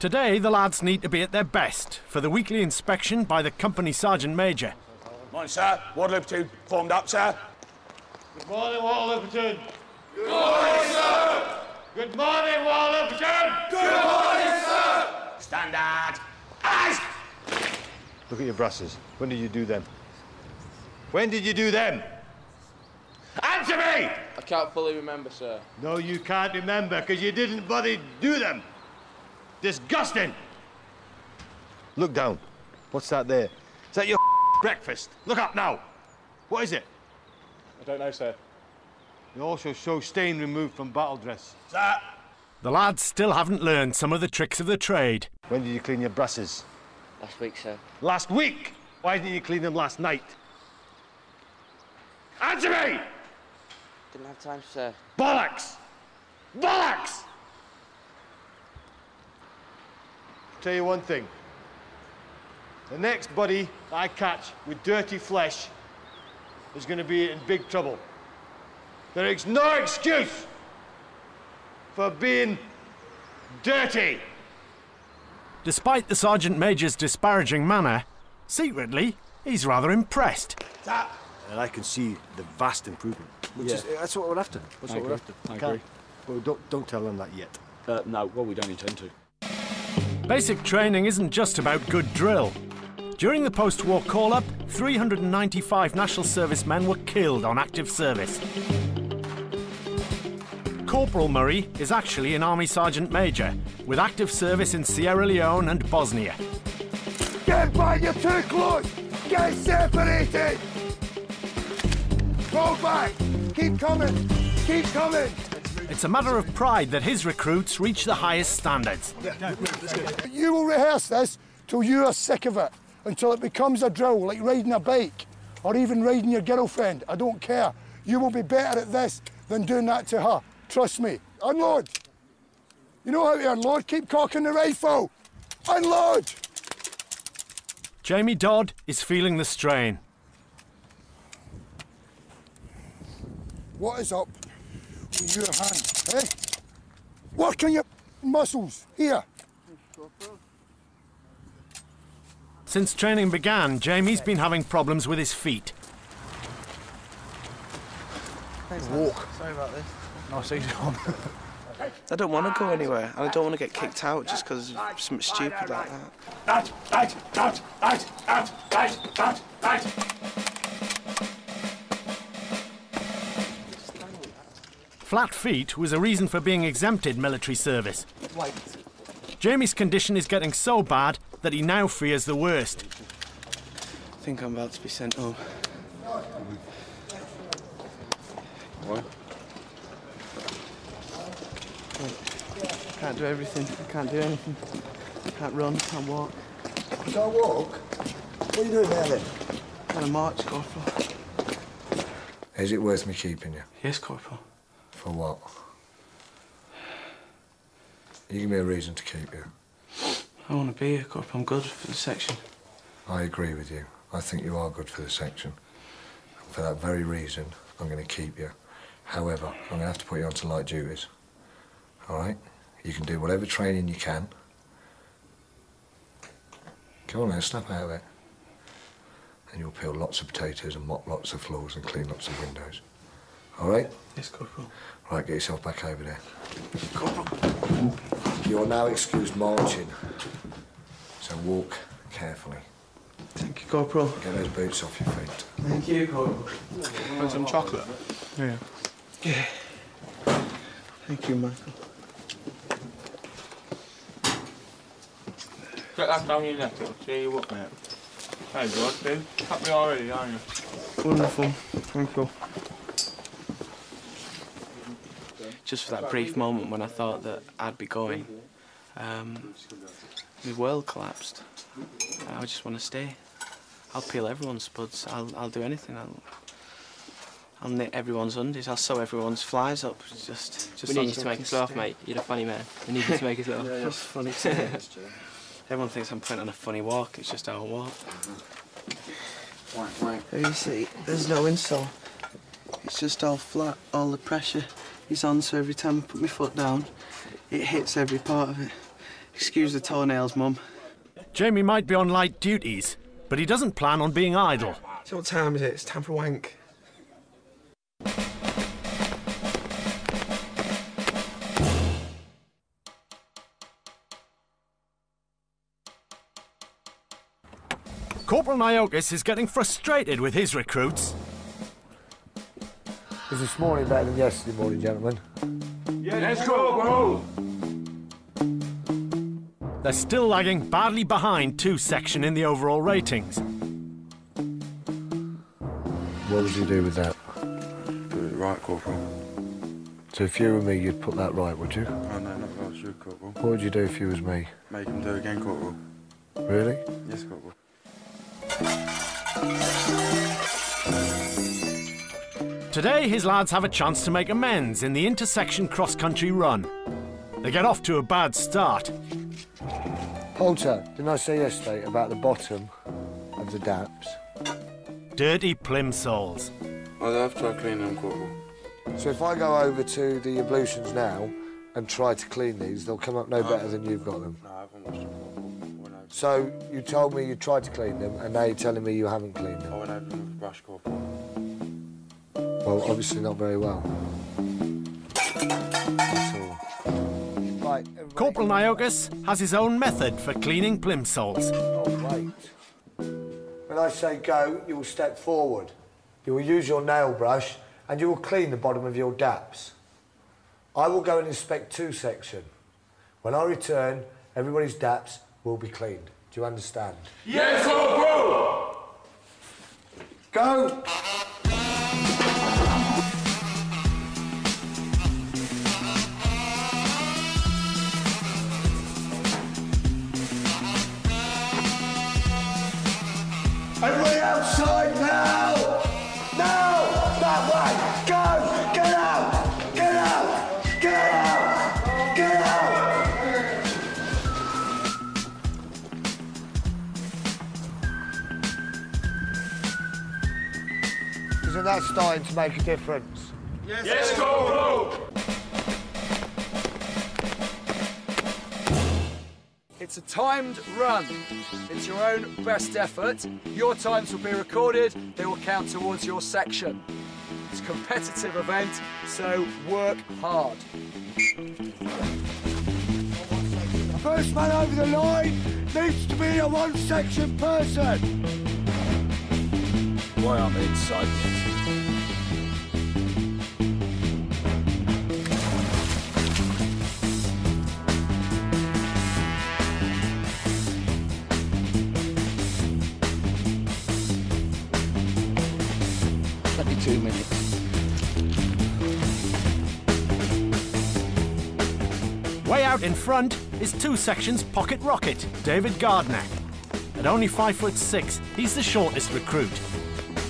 Today, the lads need to be at their best for the weekly inspection by the company sergeant major. Morning, sir. Waterloo platoon formed up, sir. Good morning, Waterloo Platoon. Good morning, sir. Good morning, Waterloo Platoon. Good morning, sir. Standard. Eyes! Look at your brushes. When did you do them? When did you do them? Answer me! I can't fully remember, sir. No, you can't remember because you didn't bloody do them. Disgusting! Look down. What's that there? Is that your breakfast? Look up now. What is it? I don't know, sir. You also show stain removed from battle dress. Sir! The lads still haven't learned some of the tricks of the trade. When did you clean your brushes? Last week, sir. Last week? Why didn't you clean them last night? Answer me! Didn't have time, sir. Bollocks! Bollocks! Tell you one thing. The next buddy I catch with dirty flesh is going to be in big trouble. There is no excuse for being dirty. Despite the sergeant major's disparaging manner, secretly, he's rather impressed. And I can see the vast improvement. Which Yeah. is, that's what we're after. That's I what we're after. I Can't- agree. Well, don't, don't tell them that yet. Uh, no, well, we don't intend to. Basic training isn't just about good drill. During the post war call up, 395 National Service men were killed on active service. Corporal Murray is actually an Army Sergeant Major with active service in Sierra Leone and Bosnia. Get back, you're too close! Get separated! Go back! Keep coming! Keep coming! It's a matter of pride that his recruits reach the highest standards. You will rehearse this till you are sick of it, until it becomes a drill, like riding a bike, or even riding your girlfriend. I don't care. You will be better at this than doing that to her. Trust me. Unload. You know how to unload? Keep cocking the rifle. Unload! Jamie Dodd is feeling the strain. What is up with your hands, eh? Work on your muscles. Here. Since training began, Jamie's been having problems with his feet. Walk. Sorry about this. Nice easy one. I don't want to go anywhere, and I don't want to get kicked out just because of something stupid like that. Out, out, out, out, out, out, out, out. Flat feet was a reason for being exempted military service. Jamie's condition is getting so bad that he now fears the worst. I think I'm about to be sent home. What? Can't do everything. I can't do anything. Can't run, can't walk. You can't walk? What are you doing there then? On a march, Corporal. Is it worth me keeping you? Yes, Corporal. For what? You give me a reason to keep you. I want to be here, Corporal. I'm good for the section. I agree with you. I think you are good for the section. And For that very reason, I'm going to keep you. However, I'm going to have to put you onto light duties. All right? You can do whatever training you can. Come on now, snap out of it. And you'll peel lots of potatoes and mop lots of floors and clean lots of windows. All right? Yes, Corporal. Right, get yourself back over there. You are now excused marching. So walk carefully. Thank you, Corporal. Get those boots off your feet. Thank you, Corporal. Want some chocolate? Yeah. Yeah. Thank you, Michael. Get that down your neck, it'll cheer you up, mate. Hey, God, dude. Happy already, aren't you? Wonderful. Thank you. Just for that brief moment when I thought that I'd be going, um, the world collapsed. I just want to stay. I'll peel everyone's spuds. I'll, I'll do anything. I'll, I'll knit everyone's undies. I'll sew everyone's flies up. Just, just We need you to make can us laugh, mate. You're a funny man. We need you to make us laugh. That's funny. too. Everyone thinks I'm putting on a funny walk. It's just how I walk. There you see, there's no insole. It's just all flat. All the pressure is on, so every time I put my foot down, it hits every part of it. Excuse the toenails, Mum. Jamie might be on light duties, but he doesn't plan on being idle. So what time is it? It's time for wank. Corporal Noakes is getting frustrated with his recruits. Is this morning better than yesterday morning, gentlemen? Yes, Corporal. They're still lagging badly behind two section in the overall ratings. What would you do with that? Put it right, Corporal. So if you were me, you'd put that right, would you? Oh, no, not if I was you, Corporal. What would you do if you was me? Make him do it again, Corporal. Really? Yes, Corporal. Today, his lads have a chance to make amends in the intersection cross country run. They get off to a bad start. Holter, didn't I say yesterday about the bottom of the daps? Dirty plimsolls. I'll have to try cleaning them, Corporal. So if I go over to the ablutions now and try to clean these, they'll come up no better than you've got them. No, I haven't washed them, Corporal. I went over, So you told me you tried to clean them, and now you're telling me you haven't cleaned them. Oh, I them. went over them with a brush, Corporal. Well, obviously not very well. That's all. Right, everybody- Corporal Noakes has his own method for cleaning plimsolls. Oh, wait. When I say go, you will step forward. You will use your nail brush and you will clean the bottom of your daps. I will go and inspect two section. When I return, everybody's daps will be cleaned. Do you understand? Yes, Corporal. Go! Everybody outside now! Now! That way! Go! Get out! Get out! Get out! Get out! Isn't that starting to make a difference? Yes, Corporal. It's a timed run. It's your own best effort. Your times will be recorded. They will count towards your section. It's a competitive event, so work hard. First man over the line needs to be a one section person. Why aren't they inside minutes. Way out in front is two sections pocket rocket, David Gardner. At only five foot six, he's the shortest recruit.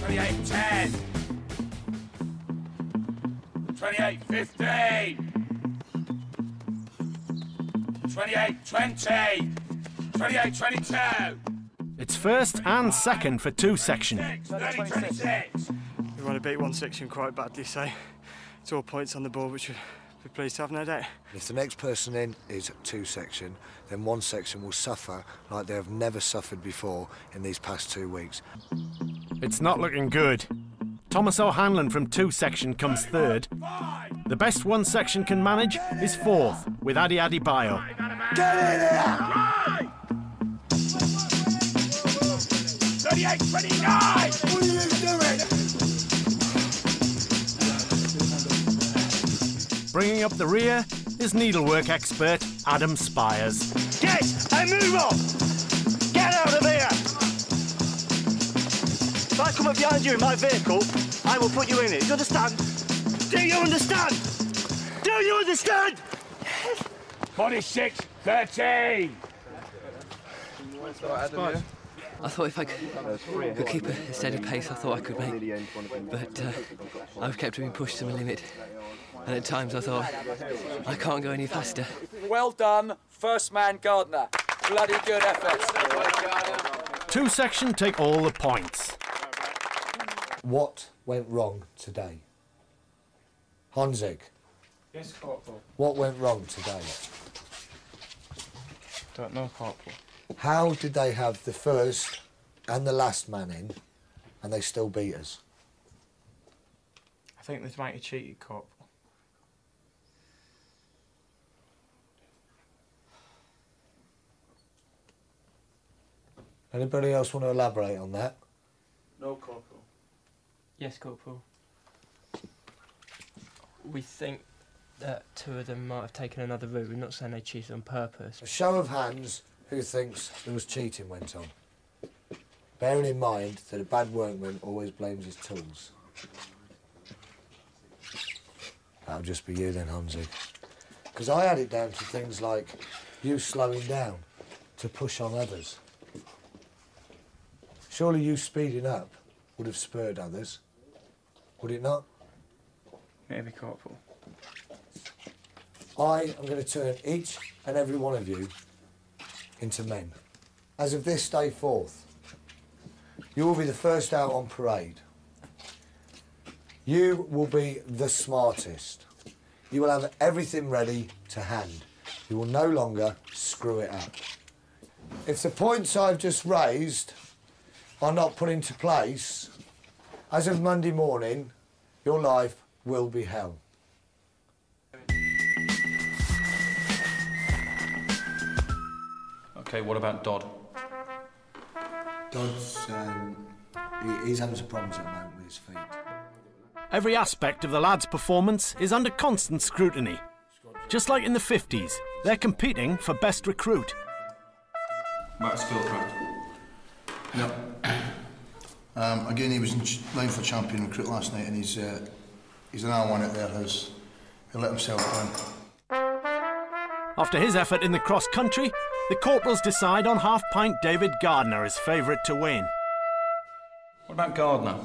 28 10. 28 15. 28 20. 28 22. It's first and second for two section. 30 26. We want to beat one section quite badly, so it's all points on the board, which we'd be pleased to have, no doubt. If the next person in is two section, then one section will suffer like they have never suffered before in these past two weeks. It's not looking good. Thomas O'Hanlon from two section comes third. The best one section can manage is fourth, with Adi Adebayo. Get in here! 38 29. What are you doing? Bringing up the rear is needlework expert Adam Spires. Get and move on! Get out of here! If I come up behind you in my vehicle, I will put you in it. Do you understand? Do you understand? Do you understand? 46 13. I thought if I could, could keep a steady pace, I thought I could make. But uh, I've kept being pushed to my limit. And at times I thought, I can't go any faster. Well done, first man Gardner. Bloody good effort. Two section take all the points. What went wrong today? Honzig, Yes, Corporal. what went wrong today? Don't know, Corporal. How did they have the first and the last man in and they still beat us? I think they might have cheated, Corporal. Anybody else want to elaborate on that? No, Corporal. Yes, Corporal. We think that two of them might have taken another route. We're not saying they cheated on purpose. A show of hands who thinks there was cheating went on. Bearing in mind that a bad workman always blames his tools. That'll just be you then, Hansi. Because I had it down to things like you slowing down to push on others. Surely you speeding up would have spurred others, would it not? Maybe, Corporal. I am going to turn each and every one of you into men. As of this day forth, you will be the first out on parade. You will be the smartest. You will have everything ready to hand. You will no longer screw it up. If the points I've just raised are not put into place, as of Monday morning, your life will be hell. Okay, what about Dodd? Dodd's, um, he, he's having some problems at the moment with his feet. Every aspect of the lads' performance is under constant scrutiny. Just like in the 50s, they're competing for best recruit. Max Philcraft. No. Um, again, he was in line for champion recruit last night, and he's uh, he's another one at there who's he let himself down. After his effort in the cross country, the corporals decide on half pint David Gardner as favourite to win. What about Gardner?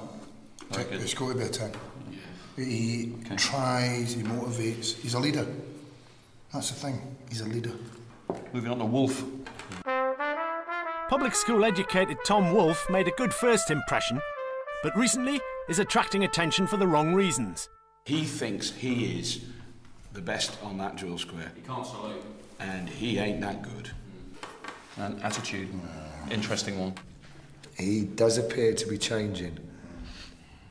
It's got to be a ten. He tries, he motivates. He's a leader. That's the thing. He's a leader. Moving on to Wolf. Public school educated Tom Wolfe made a good first impression, but recently is attracting attention for the wrong reasons. He thinks he is the best on that drill square. He can't salute. And he ain't that good. Hmm. And attitude. Interesting one. He does appear to be changing,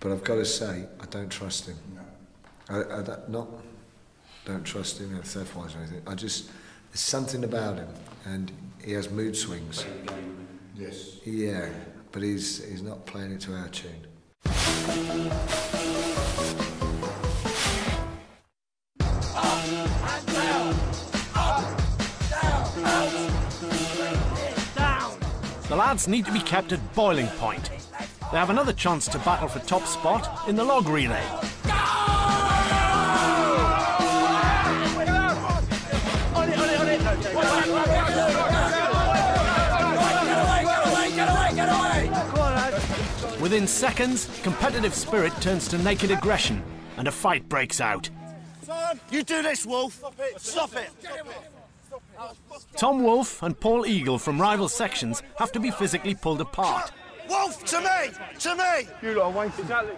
but I've got to say, I don't trust him. I, I don't- not don't trust him, you know, theft-wise or anything. I just there's something about him, and he has mood swings. Yes. Yeah, but he's he's not playing it to our tune. The lads need to be kept at boiling point. they have another chance to battle for top spot in the log relay. Within seconds, competitive spirit turns to naked aggression and a fight breaks out. You do this, Wolf. Stop it. Stop it. Tom Wolf and Paul Eagle from rival sections have to be physically pulled apart. Wolf, to me! To me! You lot are Exactly.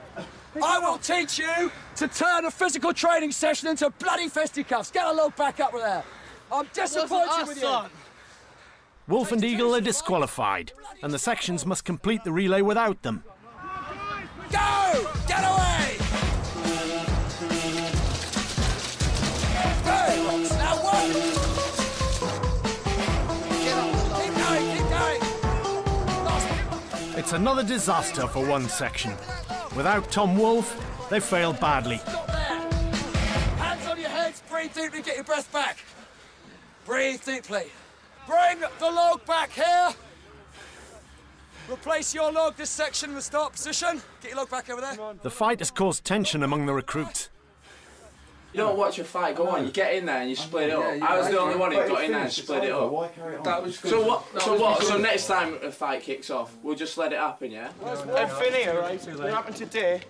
I will teach you to turn a physical training session into bloody fisticuffs. Get a load back up there. I'm disappointed with you. Wolf and Eagle are disqualified, and the sections must complete the relay without them. Go! Get away! Hey, now what? Keep going, keep going. It's another disaster for one section. Without Tom Wolfe, they failed badly. Hands on your heads, breathe deeply, get your breath back. Breathe deeply. Bring the log back here. Replace your log this section in the start position. Get your log back over there. The fight has caused tension among the recruits. You don't watch a fight, go on, you get in there and you split it up. I was the only one who got in there and split it up. That was So what? That So what? So next time a fight kicks off, we'll just let it happen, yeah? Everything here, right? What happened today?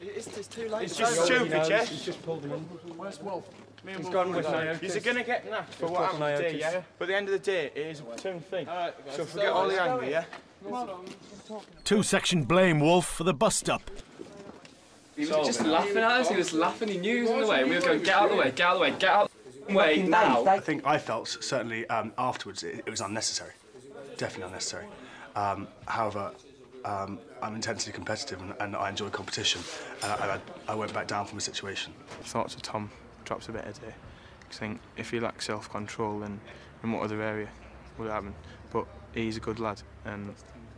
It's, it's too late. It's just stupid, yeah? He's just pulled him in. Where's Wolf? Me and gone with You're going to get napped for what happened today, yeah? But at the end of the day, it is a platoon thing. So forget all the anger, yeah? Two section blame Wolf for the bust up. He was just laughing at us, he was laughing, he knew he was in the way, and we were going, get out of the way, get out of the way, get out of the way now. I think I felt certainly um, afterwards it, it was unnecessary, definitely unnecessary. Um, however, um, I'm intensely competitive and, and I enjoy competition, and, I, and I, I went back down from a situation. Thoughts of Tom drops a bit a day. 'Cause I think if he lacks self-control, then in what other area would it happen? But he's a good lad, and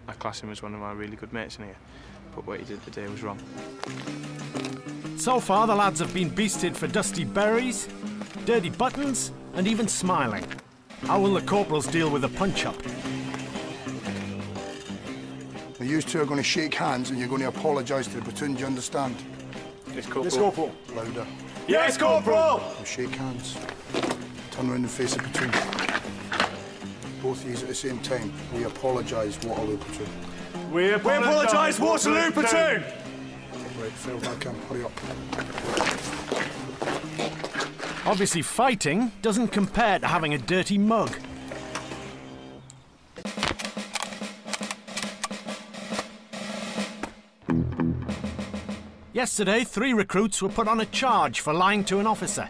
I class him as one of my really good mates in here. But what he did today was wrong. So far, the lads have been beasted for dusty berries, dirty buttons, and even smiling. How will the corporals deal with a punch up? Now, you two are going to shake hands and you're going to apologise to the platoon, do you understand? Yes, Corporal. Yes, Corporal. Louder. Yes, Corporal! Now shake hands. Turn around and face the platoon. Both of you at the same time. We apologise, Waterloo platoon. We apologise, Waterloo platoon! Right, fell back in. Hurry up. Obviously, fighting doesn't compare to having a dirty mug. Yesterday, three recruits were put on a charge for lying to an officer.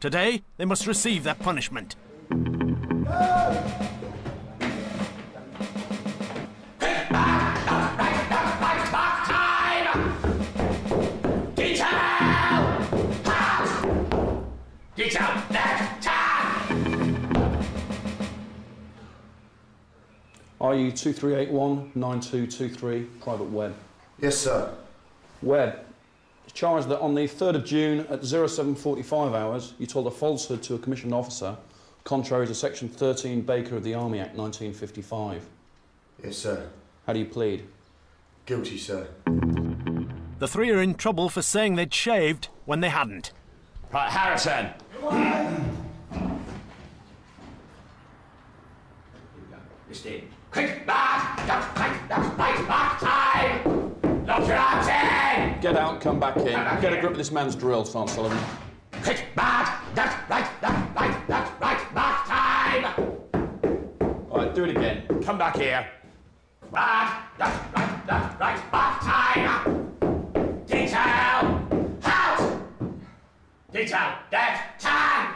Today, they must receive their punishment. RU 2381 9223, Private Webb. Yes, sir. Webb, charged that on the 3rd of June at 0745 hours, you told a falsehood to a commissioned officer, contrary to Section 13 Baker of the Army Act 1955. Yes, sir. How do you plead? Guilty, sir. The three are in trouble for saying they'd shaved when they hadn't. Right, Harrison. Christine. Quick, back! Duck, quick, duck, right, back, time! Lock your arms in! Get out, come back in. Get a grip of this man's drill, Sergeant Sullivan. Quick, back! Duck, right, duck, right, duck, right, back, time! All right, do it again. Come back here. Back! Duck, right, duck, right, back, time! Detail! Halt! Detail, dead, time!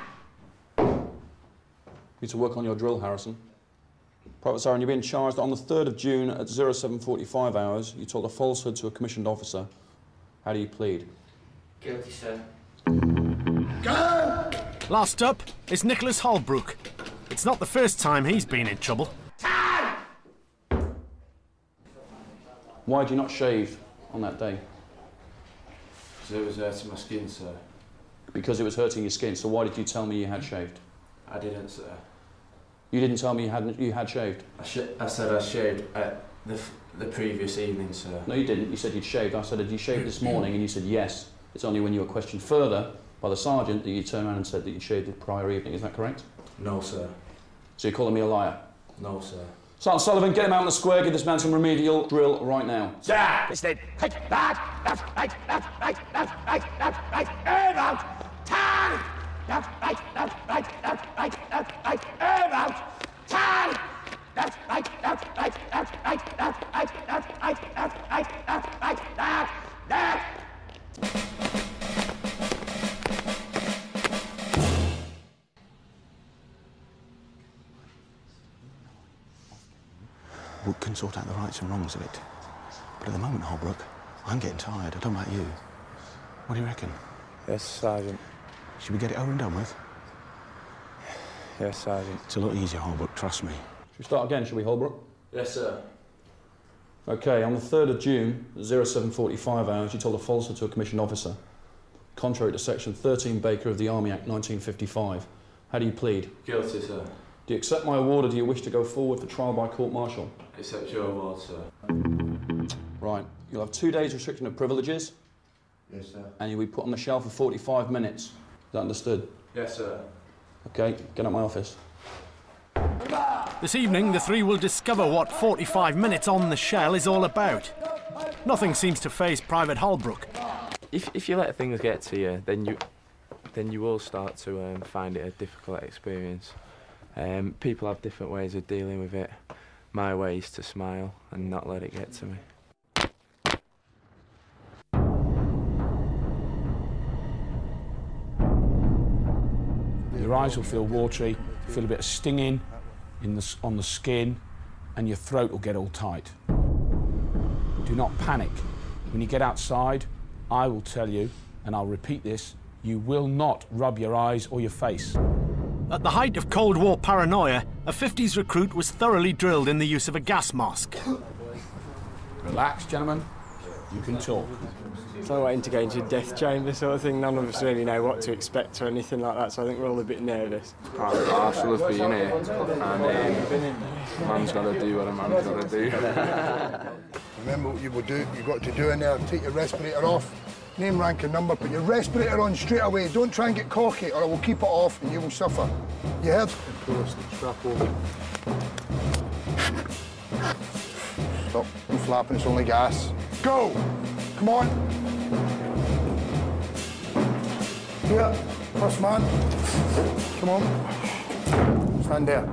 You need to work on your drill, Harrison. Private Sergeant, you're being charged on the 3rd of June at 0745 hours, you told a falsehood to a commissioned officer. How do you plead? Guilty, sir. Last up is Nicholas Holbrook. It's not the first time he's been in trouble. Why did you not shave on that day? Because it was hurting my skin, sir. Because it was hurting your skin, so why did you tell me you had shaved? I didn't, sir. You didn't tell me you had, you had shaved? I, sh- I said I shaved. I, The, f- the previous evening, sir. No, you didn't. You said you'd shaved. I said, Did you shave this morning? And you said yes. It's only when you were questioned further by the sergeant that you turned around and said that you'd shaved the prior evening. Is that correct? No, sir. So you're calling me a liar? No, sir. Sergeant Sullivan, get him out in the square. Give this man some remedial drill right now. Sir, instead, right, left, left, right, left, right, left, right, left, right, air out, turn, left, right, left, right, left, right, left, right, air out, turn, left, right, left, right, left, right, left, right, left, right, left, right, left, right, left, We can sort out the rights and wrongs of it. But at the moment, Holbrook, I'm getting tired. I don't know about you. What do you reckon? Yes, Sergeant. Should we get it over and done with? Yes, Sergeant. It's a lot easier, Holbrook, trust me. Should we start again, shall we, Holbrook? Yes, sir. Okay, on the 3rd of June, at 0745 hours, you told a falsehood to a commissioned officer, contrary to Section 13 Baker of the Army Act 1955. How do you plead? Guilty, sir. Do you accept my award or do you wish to go forward for trial by court-martial? Accept your award, sir. Right, you'll have two days restriction of privileges Yes, sir. and you'll be put on the shelf for 45 minutes. Is that understood? Yes, sir. Okay, get out my office. This evening, the three will discover what 45 minutes on the shell is all about. Nothing seems to phase Private Holbrook. If, if you let things get to you, then you then you will start to um, find it a difficult experience. Um, people have different ways of dealing with it. My way is to smile and not let it get to me. Your eyes will feel watery, feel a bit of stinging in the, on the skin, and your throat will get all tight. Do not panic. When you get outside, I will tell you, and I'll repeat this, you will not rub your eyes or your face. At the height of Cold War paranoia, a 50s recruit was thoroughly drilled in the use of a gas mask. Relax, gentlemen. You can talk. It's like waiting to go into a death chamber sort of thing. None of us really know what to expect or anything like that, so I think we're all a bit nervous. Part and parcel of being here, and um, man's got to do what a man's got to do. Remember what you will do. You've got to do in there. Take your respirator off. Name, rank, and number. Put your respirator on straight away. Don't try and get cocky, or I will keep it off, and you will suffer. You heard? Strap over. Stop. No flapping. It's only gas. Go. Come on. Here. First man. Come on. Stand there.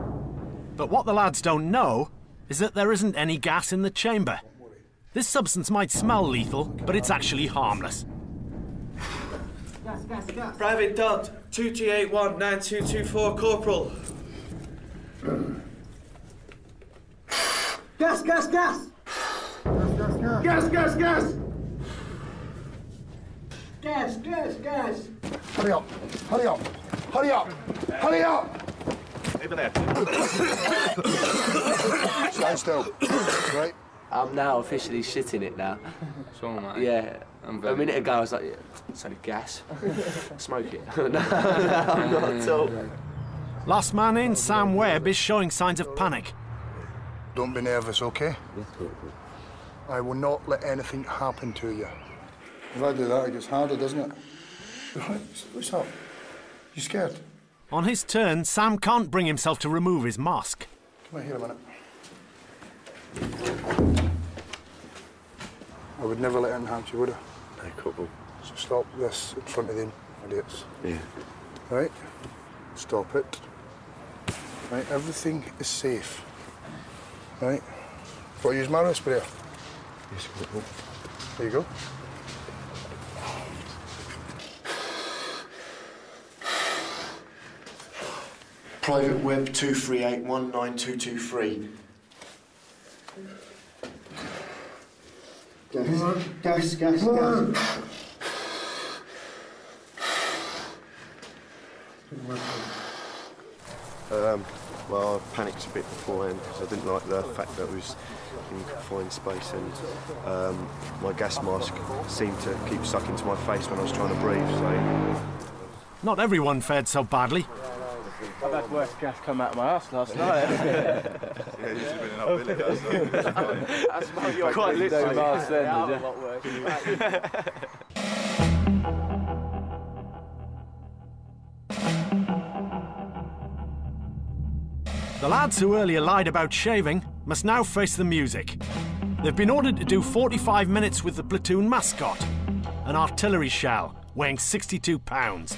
But what the lads don't know is that there isn't any gas in the chamber. This substance might smell lethal, but it's actually harmless. Private Dodd, 2381 9224, Corporal. Gas, gas, gas! Gas, gas, gas! Gas, gas, gas! Hurry up. Hurry up. Hurry up. Hurry up. Over there. Stand still. Right. I'm now officially shitting it now. So am I. Yeah. A minute ago I was like, yeah, it's only gas. Smoke it. no, no, I'm not at all. Last man in, Sam Webb, is showing signs of panic. Don't be nervous, okay? I will not let anything happen to you. If I do that, it gets harder, doesn't it? What's up? You scared? On his turn, Sam can't bring himself to remove his mask. Come here a minute. I would never let anything happen to you, would I? No, couple. So stop this in front of them idiots. Yeah. Right? Stop it. Right? Everything is safe. Right? Got to use my respirator. Yes, Corporal. There you go. Private Webb 23819223. Gas, gas, gas, gas. Um, well, I panicked a bit beforehand because I didn't like the fact that it was in confined space and um, my gas mask seemed to keep sucking to my face when I was trying to breathe. So Not everyone fared so badly. I've had worse gas come out of my ass last night. Yeah, you should have been in our village last night. That's about your Quite literally. Miles then, Yeah, did a lot worse. The lads who earlier lied about shaving must now face the music. They've been ordered to do 45 minutes with the platoon mascot, an artillery shell weighing 62 pounds.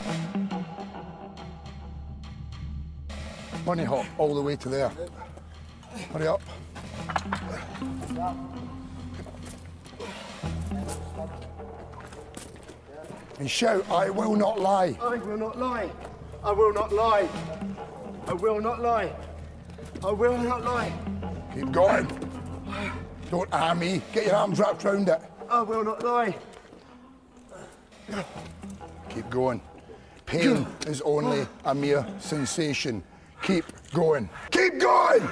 Money hop all the way to there. Hurry up. And shout, I will not lie. I will not lie. I will not lie. I will not lie. I will not lie. Keep going. Don't arm me. Get your arms wrapped round it. I will not lie. Keep going. Pain is only a mere sensation. Keep going. Keep going!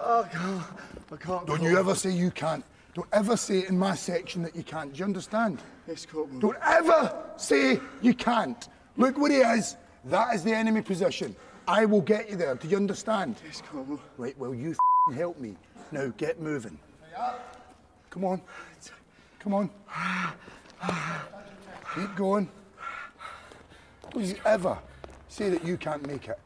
Oh, God. I can't. Don't you ever say you can't. Don't ever say in my section that you can't. Do you understand? Yes, Corporal. Don't ever say you can't. Look where he is. That is the enemy position. I will get you there. Do you understand? Yes, Corporal. Right, well, you f***ing help me. Now, get moving. Come on. Come on. Keep going. Don't you ever say that you can't make it.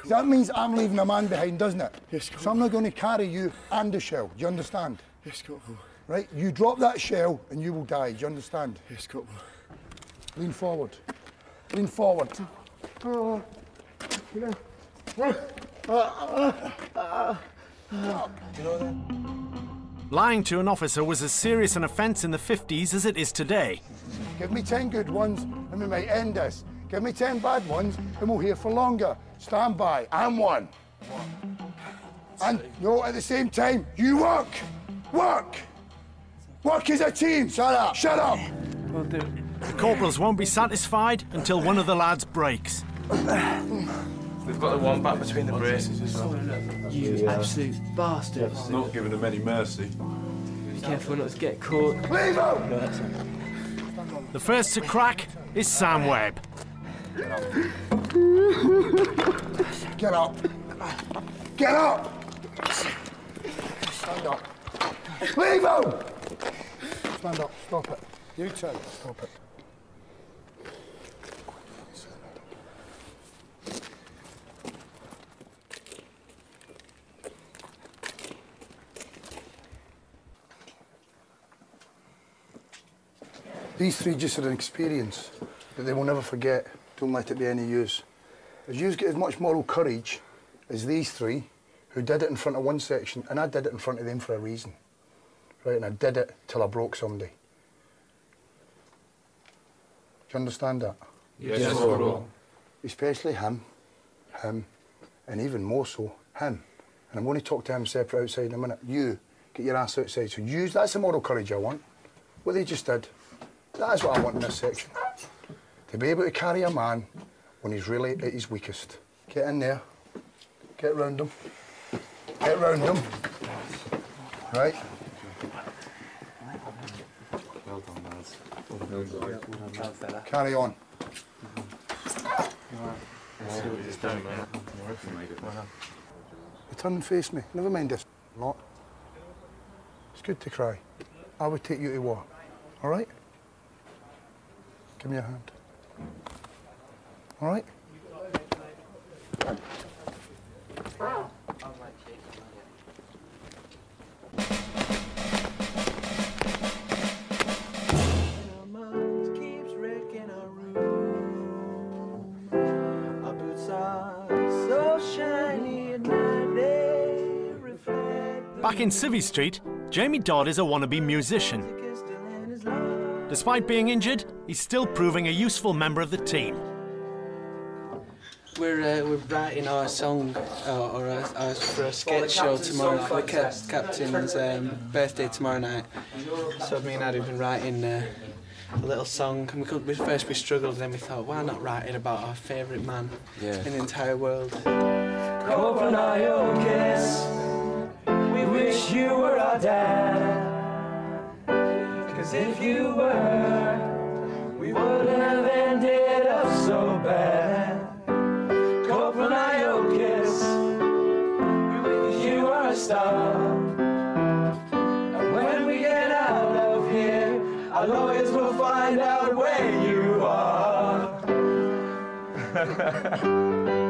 'Cause That means I'm leaving a man behind, doesn't it? Yes, So I'm not going to carry you and the shell. Do you understand? Yes, Corporal. Right? You drop that shell and you will die. Do you understand? Yes, Corporal. Lean forward. Lean forward. Oh, you know. Lying to an officer was as serious an offence in the 50s as it is today. Give me 10 good ones and we might end this. Give me 10 bad ones and we'll hear for longer. Stand by. I'm one. And no, at the same time, you work. Work. Work as a team. Shut up. Shut up. The corporals won't be satisfied until one of the lads breaks. They've got the one back between the braces as well. You absolute bastards. Not giving them any mercy. Be careful not to get caught. Leave him! No, that's it. The first to crack is Sam Webb. Get up. Get up. Stand up. Leave him! Stand up. Stop it. You too. Stop it. These three just had an experience that they will never forget. Don't let it be any use. As you get as much moral courage as these three, who did it in front of one section, and I did it in front of them for a reason. Right, and I did it till I broke somebody. Do you understand that? Yes, Yes. Especially him, him, and even more so, him. And I'm going to talk to him separate outside in a minute. You, get your ass outside. So use, that's the moral courage I want. What they just did. That is what I want in this section. To be able to carry a man when he's really at his weakest. Get in there. Get round him. Get round him. Right? Well done, lads. Carry on. You turn and face me. Never mind this lot. It's good to cry. I would take you to war. All right? Give me a hand. All right? Back in Civvy Street, Jamie Dodd is a wannabe musician. Despite being injured, he's still proving a useful member of the team. We're uh, we're writing our song uh, or a, a, for a sketch show tomorrow for the cap- captain's um, birthday tomorrow night. So me and Ad have been writing uh, a little song. And we, could, we first we struggled, then we thought, why not write it about our favourite man Yeah. in the entire world? Open our kiss. We wish you were our dad. Cause if you were, we wouldn't have ended up so bad. Copernicus, you are a star. And when we get out of here, our lawyers will find out where you are.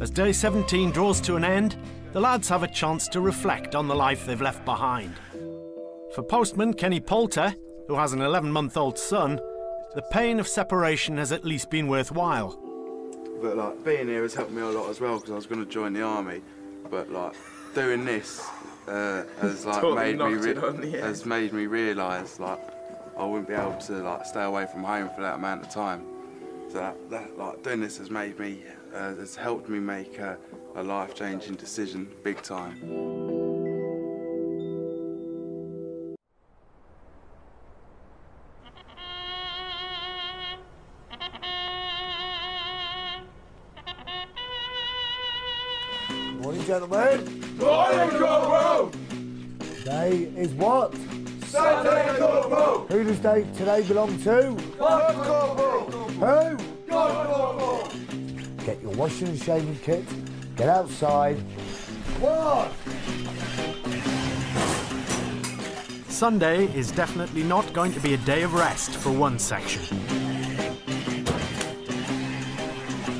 As day 17 draws to an end, the lads have a chance to reflect on the life they've left behind. For postman Kenny Poulter, who has an 11 month old son, the pain of separation has at least been worthwhile. But like being here has helped me a lot as well because I was going to join the army, but like doing this uh, has like Totally made me knocked re- it on the has made me realise like I wouldn't be able to like stay away from home for that amount of time. So that, that like doing this has made me uh, has helped me make a, a life changing decision big time. Morning, gentlemen. Morning, Corporal. Today is what? Saturday, Corporal. Who does day today belong to? God, Corporal. Who? God, Corporal. Get your washing and shaving kit. Get outside. What? Sunday is definitely not going to be a day of rest for one section.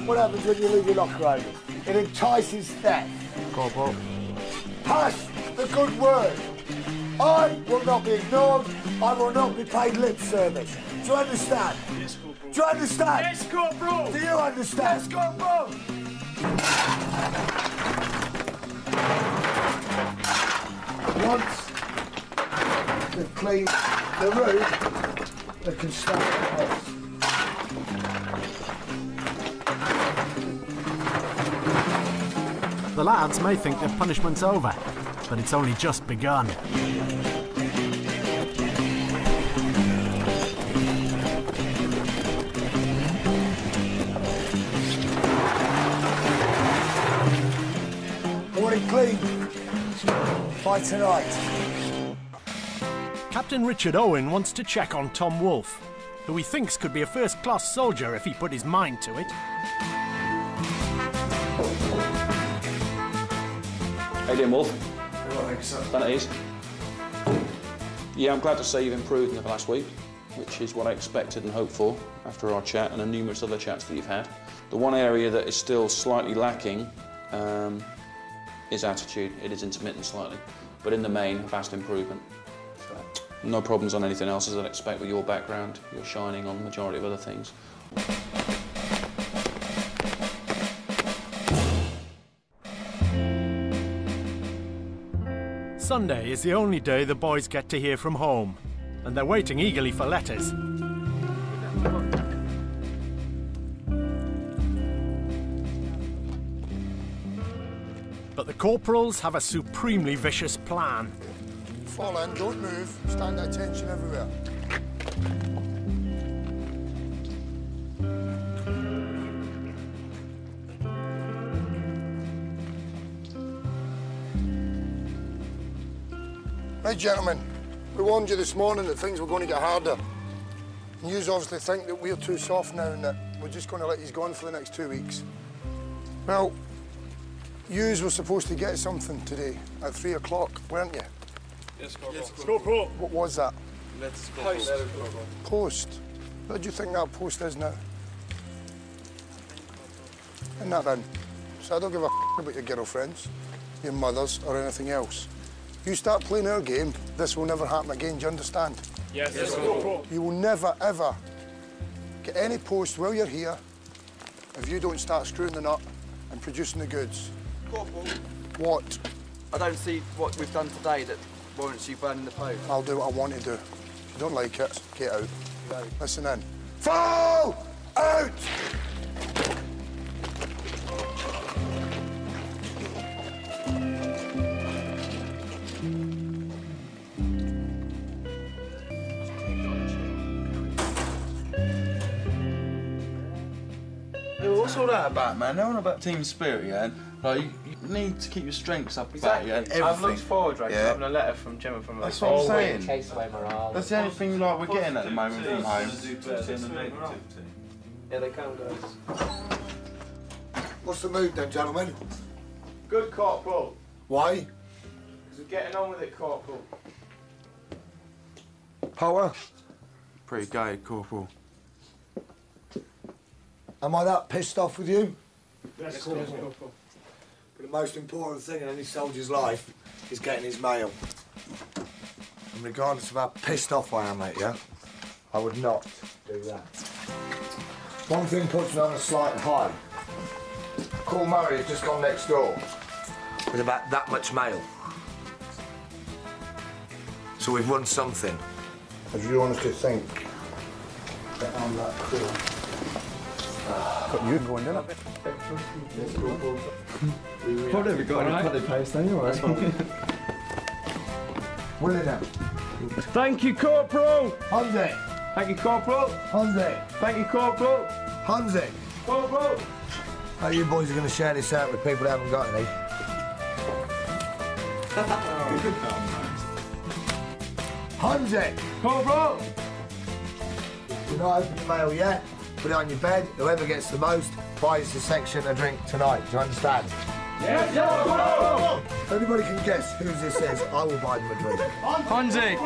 What happens when you leave your locker open? It entices theft. Corporal. Hush! The good word. I will not be ignored. I will not be paid lip service. Do you understand? Yes, Corporal. Do you understand? Yes, Corporal. Do you understand? Yes, Corporal. Once they've cleaned the room, they can start the house. The lads may think their punishment's over, but it's only just begun. I want it clean by tonight. Captain Richard Owen wants to check on Tom Wolfe, who he thinks could be a first class soldier if he put his mind to it. Hey, you doing, Wolf? Done at ease. Yeah, I'm glad to say you've improved in the last week, which is what I expected and hoped for after our chat and the numerous other chats that you've had. The one area that is still slightly lacking um, is attitude. It is intermittent slightly, but in the main, a vast improvement. No problems on anything else, as I'd expect with your background. You're shining on the majority of other things. Sunday is the only day the boys get to hear from home, and they're waiting eagerly for letters. But the corporals have a supremely vicious plan. Fall in, don't move. Stand at attention everywhere. Right, gentlemen, we warned you this morning that things were going to get harder. And you obviously think that we're too soft now and that we're just going to let you go on for the next two weeks. Well, yous were supposed to get something today at three o'clock, weren't you? Yes, Corporal. What was that? Let's go. Post. Post. What do you think that post is now? And that then. So I don't give a f- about your girlfriends, your mothers, or anything else. You start playing our game, this will never happen again, do you understand? Yes, yes, Corporal. You will never, ever get any post while you're here if you don't start screwing the nut and producing the goods. Corporal, What? I don't see what we've done today that warrants you burning the post. I'll do what I want to do. If you don't like it, get out. Listen in. Fall out! Who else What's all that about, man? They're on about team spirit, yeah? Like, you, you need to keep your strengths up Exactly. about you. and I've looked forward, right, to Yeah. having a letter from Gemma from That's like, what I'm saying. Chase away morale. That's the only thing like we're getting at the moment from home. Yeah, they can, guys. What's the mood then, gentlemen? Good corporal. Why? Because we're getting on with it, corporal. Power? Pretty gutted, Corporal. Am I that pissed off with you? Yes, Corporal. But the most important thing in any soldier's life is getting his mail. And regardless of how pissed off I am at you, I would not do that. One thing puts me on a slight high. Call Murray has just gone next door with about that much mail. So we've won something. I do honestly think that I'm that cool. Got you going, didn't it? What have you got any putty paste anyway? Will it now? Thank you, Corporal! Hansi! Thank you, Corporal! Hansi! Thank you, Corporal! Hansi! Corporal! How you boys are going to share this out with people that haven't got any? Hansi! Corporal! You're not open the mail yet. Put it on your bed. Whoever gets the most buys the section a drink tonight. Do you understand? Yes, Corporal! Anybody can guess whose this is, I will buy them a drink. Hansi!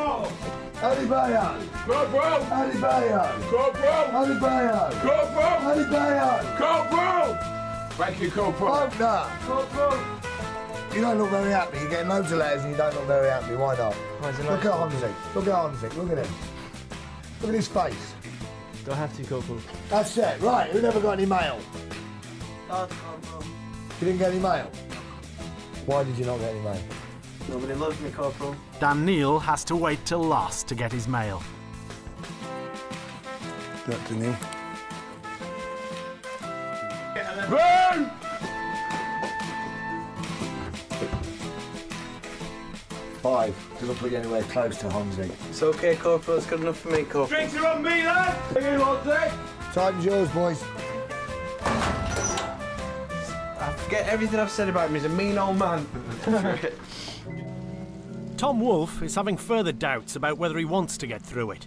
Adebayo! Corporal! Adebayo! Corporal! Adebayo! Corporal! Adebayo! Corporal! Thank you, Corporal. Opener! Corporal! You don't look very happy. You're getting loads of letters and you don't look very happy. Why not? Look at Hansi. Look at Hansi. Look at him. Look at his face. Do I have to, Corporal? That's it. Right, who never got any mail? You didn't get any mail? Why did you not get any mail? Nobody loves me, Corporal. Dan Neil has to wait till last to get his mail. Dr. Neil. Burn! Five. Doesn't put you anywhere close to Hansi. It's okay, Corporal. It's good enough for me, Corporal. Drinks are on me, lad! Thank you, Hansi! Time's yours, boys. I forget everything I've said about him. He's a mean old man. Tom Wolfe is having further doubts about whether he wants to get through it.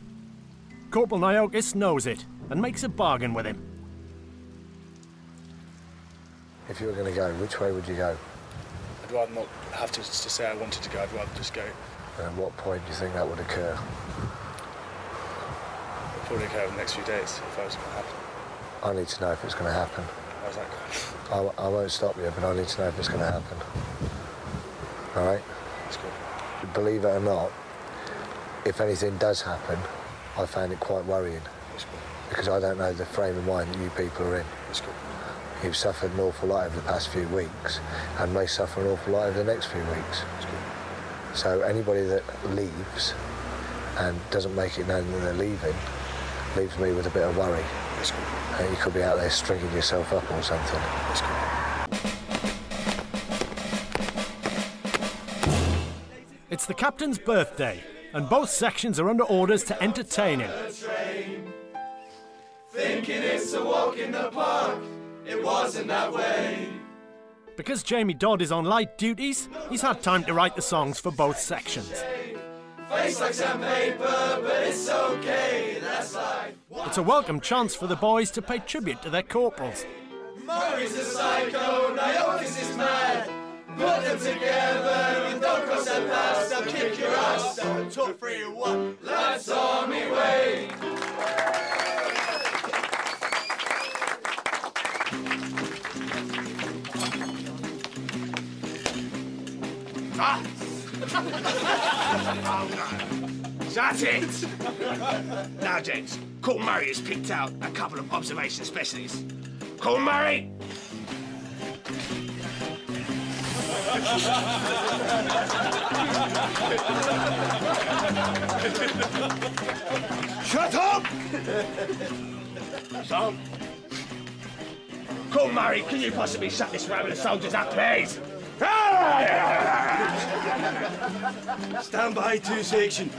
Corporal Noakes knows it and makes a bargain with him. If you were going to go, which way would you go? I'd rather not have to, to say I wanted to go. I'd rather just go. And at what point do you think that would occur? It'll probably occur in the next few days if I was going to happen. I need to know if it's going to happen. How's that I, w- I won't stop you, but I need to know if it's going to happen. All right? That's good. Believe it or not, if anything does happen, I find it quite worrying. Because I don't know the frame of mind that you people are in. You've suffered an awful lot over the past few weeks and may suffer an awful lot over the next few weeks. So anybody that leaves and doesn't make it known that they're leaving leaves me with a bit of worry. And you could be out there stringing yourself up or something. It's the captain's birthday, and both sections are under orders to entertain him. Thinking it's a walk in the park, it wasn't that way. Because Jamie Dodd is on light duties, he's had time to write the songs for both sections. Face like sandpaper, but it's okay, that's life. It's a welcome chance for the boys to pay tribute to their corporals. Murray's a psycho, Noakes is mad. Put them together and don't cross their paths, they'll kick your ass. Two, three, one, lads on me way. Ah! That's it! now, gents, Call Murray has picked out a couple of observation specialists. Call Murray! Shut up! so, Call Murray, can you possibly shut this row of soldiers up, please? Stand by two section.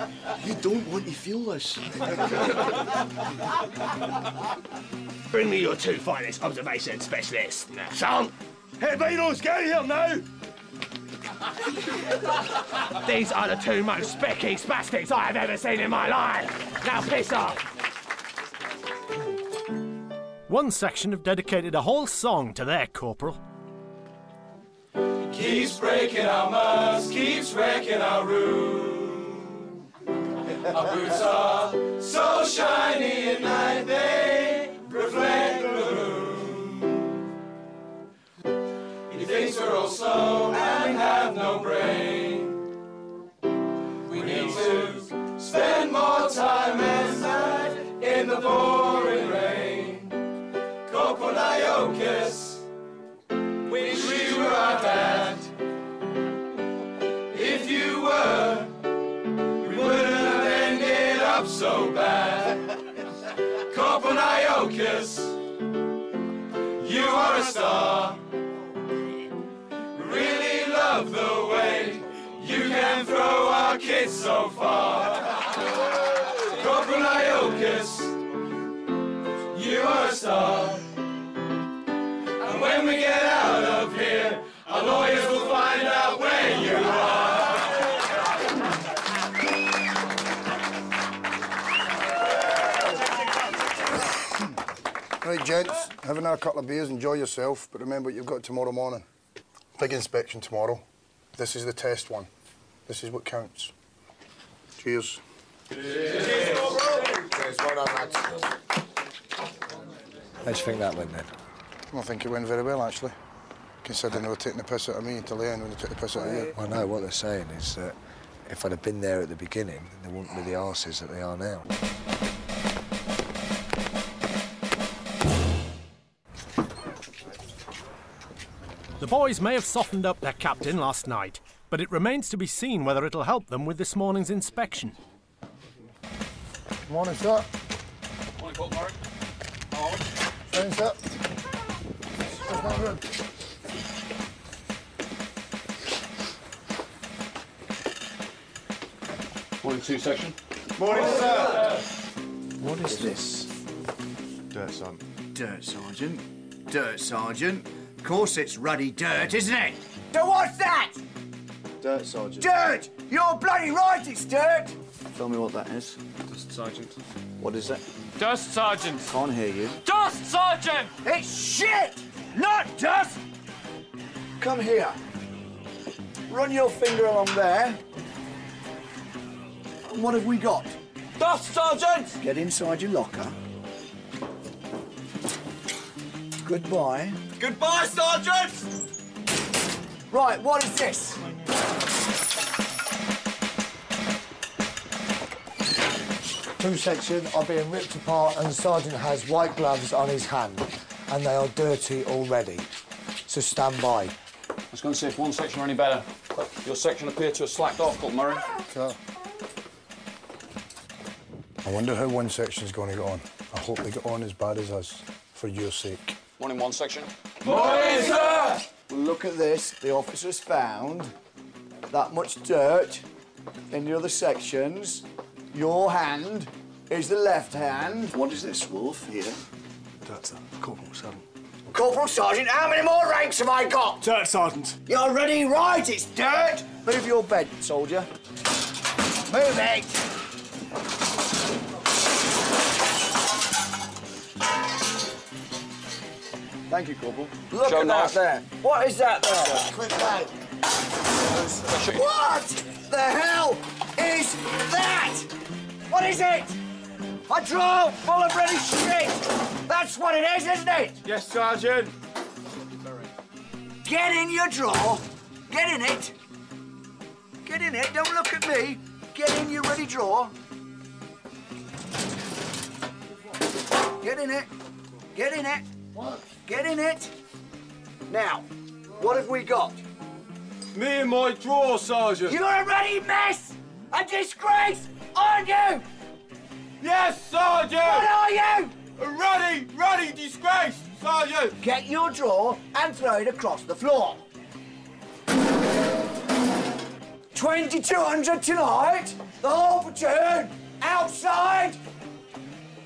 You don't want to feel this. Bring me your two finest observation specialists. Sean! Hey, Beatles, get here now! These are the two most specky spastics I have ever seen in my life. Now piss off. One section have dedicated a whole song to their corporal. Keeps breaking our musts, keeps wrecking our room. Our boots are so shiny at night they reflect the moon. He thinks we're all slow and have no brain. We need to spend more time at night in the pouring rain. Corporal If you were, we wouldn't have ended up so bad. Iocus, you are a star. Really love the way you can throw our kids so far. Iocus, you are a star. And when we get out our lawyers will find out where you are. Right, gents, have another couple of beers, enjoy yourself, but remember what you've got tomorrow morning. Big inspection tomorrow. This is the test one. This is what counts. Cheers. Cheers, well done, lads. How do you think that went then? I think it went very well, actually. Considering they were taking the piss out of me until the end when they took the piss out of you. I know what they're saying is that if I'd have been there at the beginning, they wouldn't be the arses that they are now. The boys may have softened up their captain last night, but it remains to be seen whether it'll help them with this morning's inspection. Morning, sir. Morning, Paul Murray. Fine, sir. Where's my room? Morning, two section. Morning, sir. What is this? Dirt, Sergeant. Dirt, Sergeant. Dirt, Sergeant. Of course it's ruddy dirt, isn't it? So what's that? Dirt, Sergeant. Dirt! You're bloody right, it's dirt! Tell me what that is. Dust, Sergeant. What is it? Dust, Sergeant. Can't hear you. Dust, Sergeant! It's shit! Not dust! Come here. Run your finger along there. And what have we got? Dust, Sergeant! Get inside your locker. Goodbye. Goodbye, Sergeant! Right, what is this? Two section are being ripped apart and the sergeant has white gloves on his hand and they are dirty already. So stand by. I was going to see if one section are any better. Your section appeared to have slacked off, Colt Murray. Sir. I wonder how one section's going to get on. I hope they get on as bad as us, for your sake. Morning, one section. Morning, sir! Look at this. The officer's found that much dirt in the other sections. Your hand is the left hand. What is this, Wolf, here? That's a Corporal, Sergeant. Corporal Sergeant, how many more ranks have I got? Dirt, Sergeant. You're ready, right? It's dirt. Move your bed, soldier. Move it. Thank you, Corporal. Look Show at knife. that there. What is that there? Quick bag. What the hell is that? What is it? A drawer full of ready shit. That's what it is, isn't it? Yes, Sergeant. Get in your drawer. Get in it. Get in it. Don't look at me. Get in your ready drawer. Get in it. Get in it. Get in it. Now, what have we got? Me and my drawer, Sergeant. You're a ready mess! A disgrace! Aren't you? Yes, Sergeant! What are you? A ruddy, ruddy disgrace, Sergeant! Get your drawer and throw it across the floor. 2200 tonight. The whole platoon outside.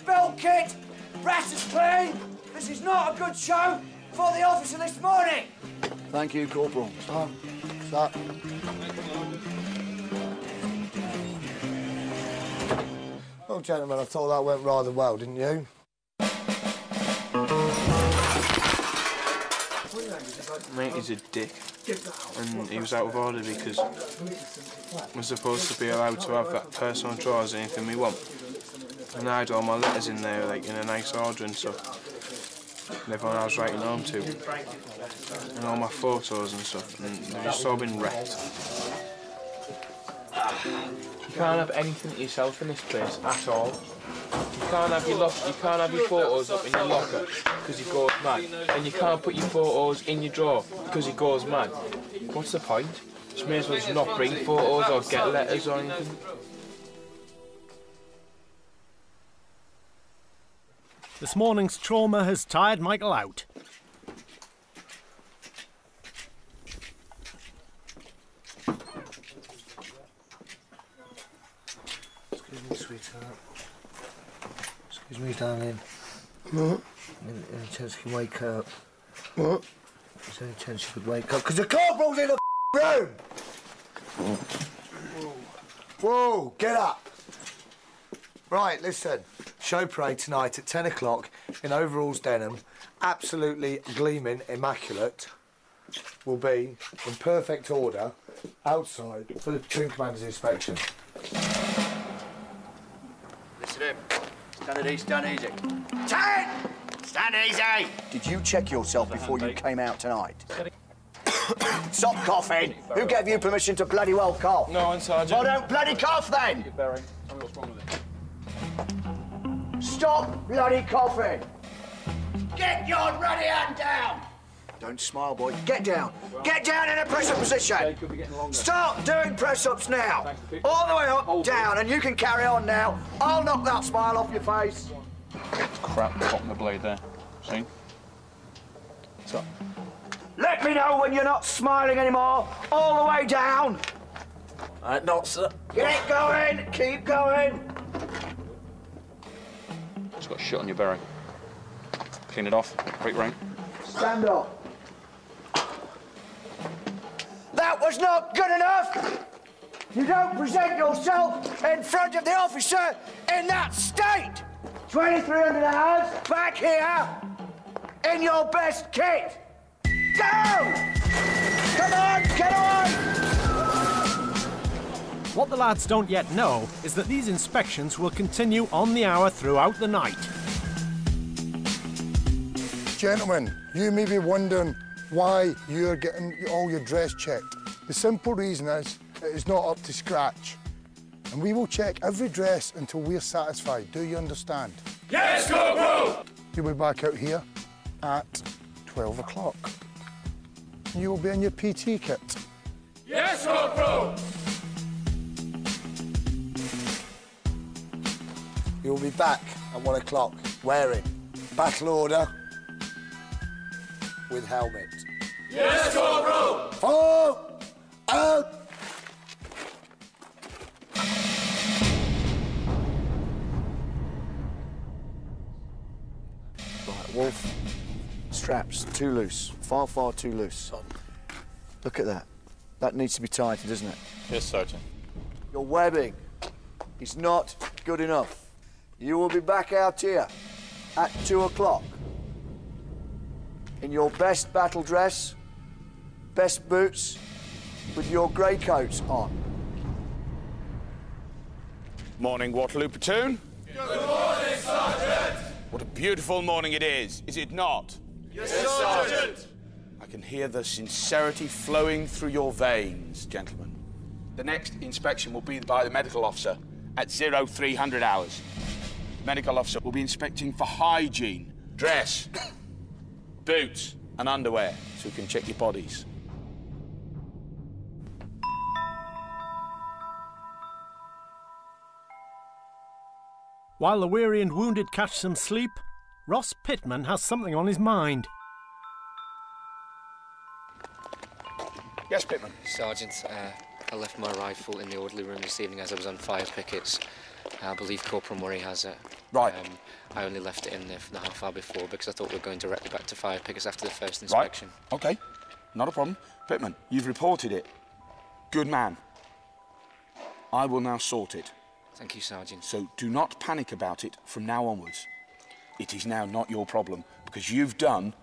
Belt kit, brass is clean. This is not a good show for the officer this morning. Thank you, Corporal. Oh. Stop. Stop. Well, gentlemen, I thought that went rather well, didn't you? Mate, he's a dick. And he was out of order because we're supposed to be allowed to have that personal drawers, anything we want. And I had all my letters in there, like in a nice order and stuff. And everyone I was writing home to. And all my photos and stuff. And they've just all been wrecked. You can't have anything yourself in this place at all. You can't have your lock, you can't have your photos up in your locker because he goes mad, and you can't put your photos in your drawer because he goes mad. What's the point? Just may as well just not bring photos or get letters or anything. This morning's trauma has tired Michael out. Excuse me, sweetheart. Excuse me, darling. What? Any, any chance you can wake up? What? Is there any chance you could wake up? Because the corporal's in the room! Whoa, get up. Right, listen. Show parade tonight at 10 o'clock in overalls denim, absolutely gleaming, immaculate, will be in perfect order outside for the platoon commander's inspection. Listen in. Stand at ease, stand easy. Ten! Stand easy! Did you check yourself before you came out tonight? Stop coughing! Who gave you permission to bloody well cough? No one, Sergeant. Well, don't bloody cough then! Stop bloody coughing! Get your ruddy hand down! Don't smile, boy. Get down. Get down in a press-up position. Start doing press-ups now. All the way up, down, and you can carry on now. I'll knock that smile off your face. Crap, popping the blade there. See? So, Let me know when you're not smiling anymore. All the way down. Right, not, sir. Get going. Keep going. Just got shit on your bearing. Clean it off. Quick ring. Stand up. That was not good enough. You don't present yourself in front of the officer in that state. 2,300 hours back here in your best kit. Go! Come on, get away! What the lads don't yet know is that these inspections will continue on the hour throughout the night. Gentlemen, you may be wondering why you're getting all your dress checked. The simple reason is it is not up to scratch. And we will check every dress until we're satisfied. Do you understand? Yes, Corporal! You'll be back out here at 12 o'clock. You will be in your PT kit. Yes, Corporal! You'll be back at one o'clock wearing battle order with helmet. Yes, Corporal! Four, out. Right, Wolf. Straps too loose. Far, far too loose. Look at that. That needs to be tightened, doesn't it? Yes, Sergeant. Your webbing is not good enough. You will be back out here at two o'clock in your best battle dress, best boots, with your grey coats on. Morning, Waterloo Platoon. Good morning, Sergeant! What a beautiful morning it is, is it not? Yes, Sergeant! I can hear the sincerity flowing through your veins, gentlemen. The next inspection will be by the medical officer at 0300 hours. Medical officer will be inspecting for hygiene, dress, boots, and underwear, so we can check your bodies. While the weary and wounded catch some sleep, Ross Pittman has something on his mind. Yes, Pittman. Sergeant, uh, I left my rifle in the orderly room this evening as I was on fire pickets. I believe Corporal Murray has it. Right. Um, I only left it in there for the half hour before because I thought we were going directly back to fire pickets after the first inspection. Right. Okay. Not a problem. Pittman, you've reported it. Good man. I will now sort it. Thank you, Sergeant. So do not panic about it from now onwards. It is now not your problem because you've done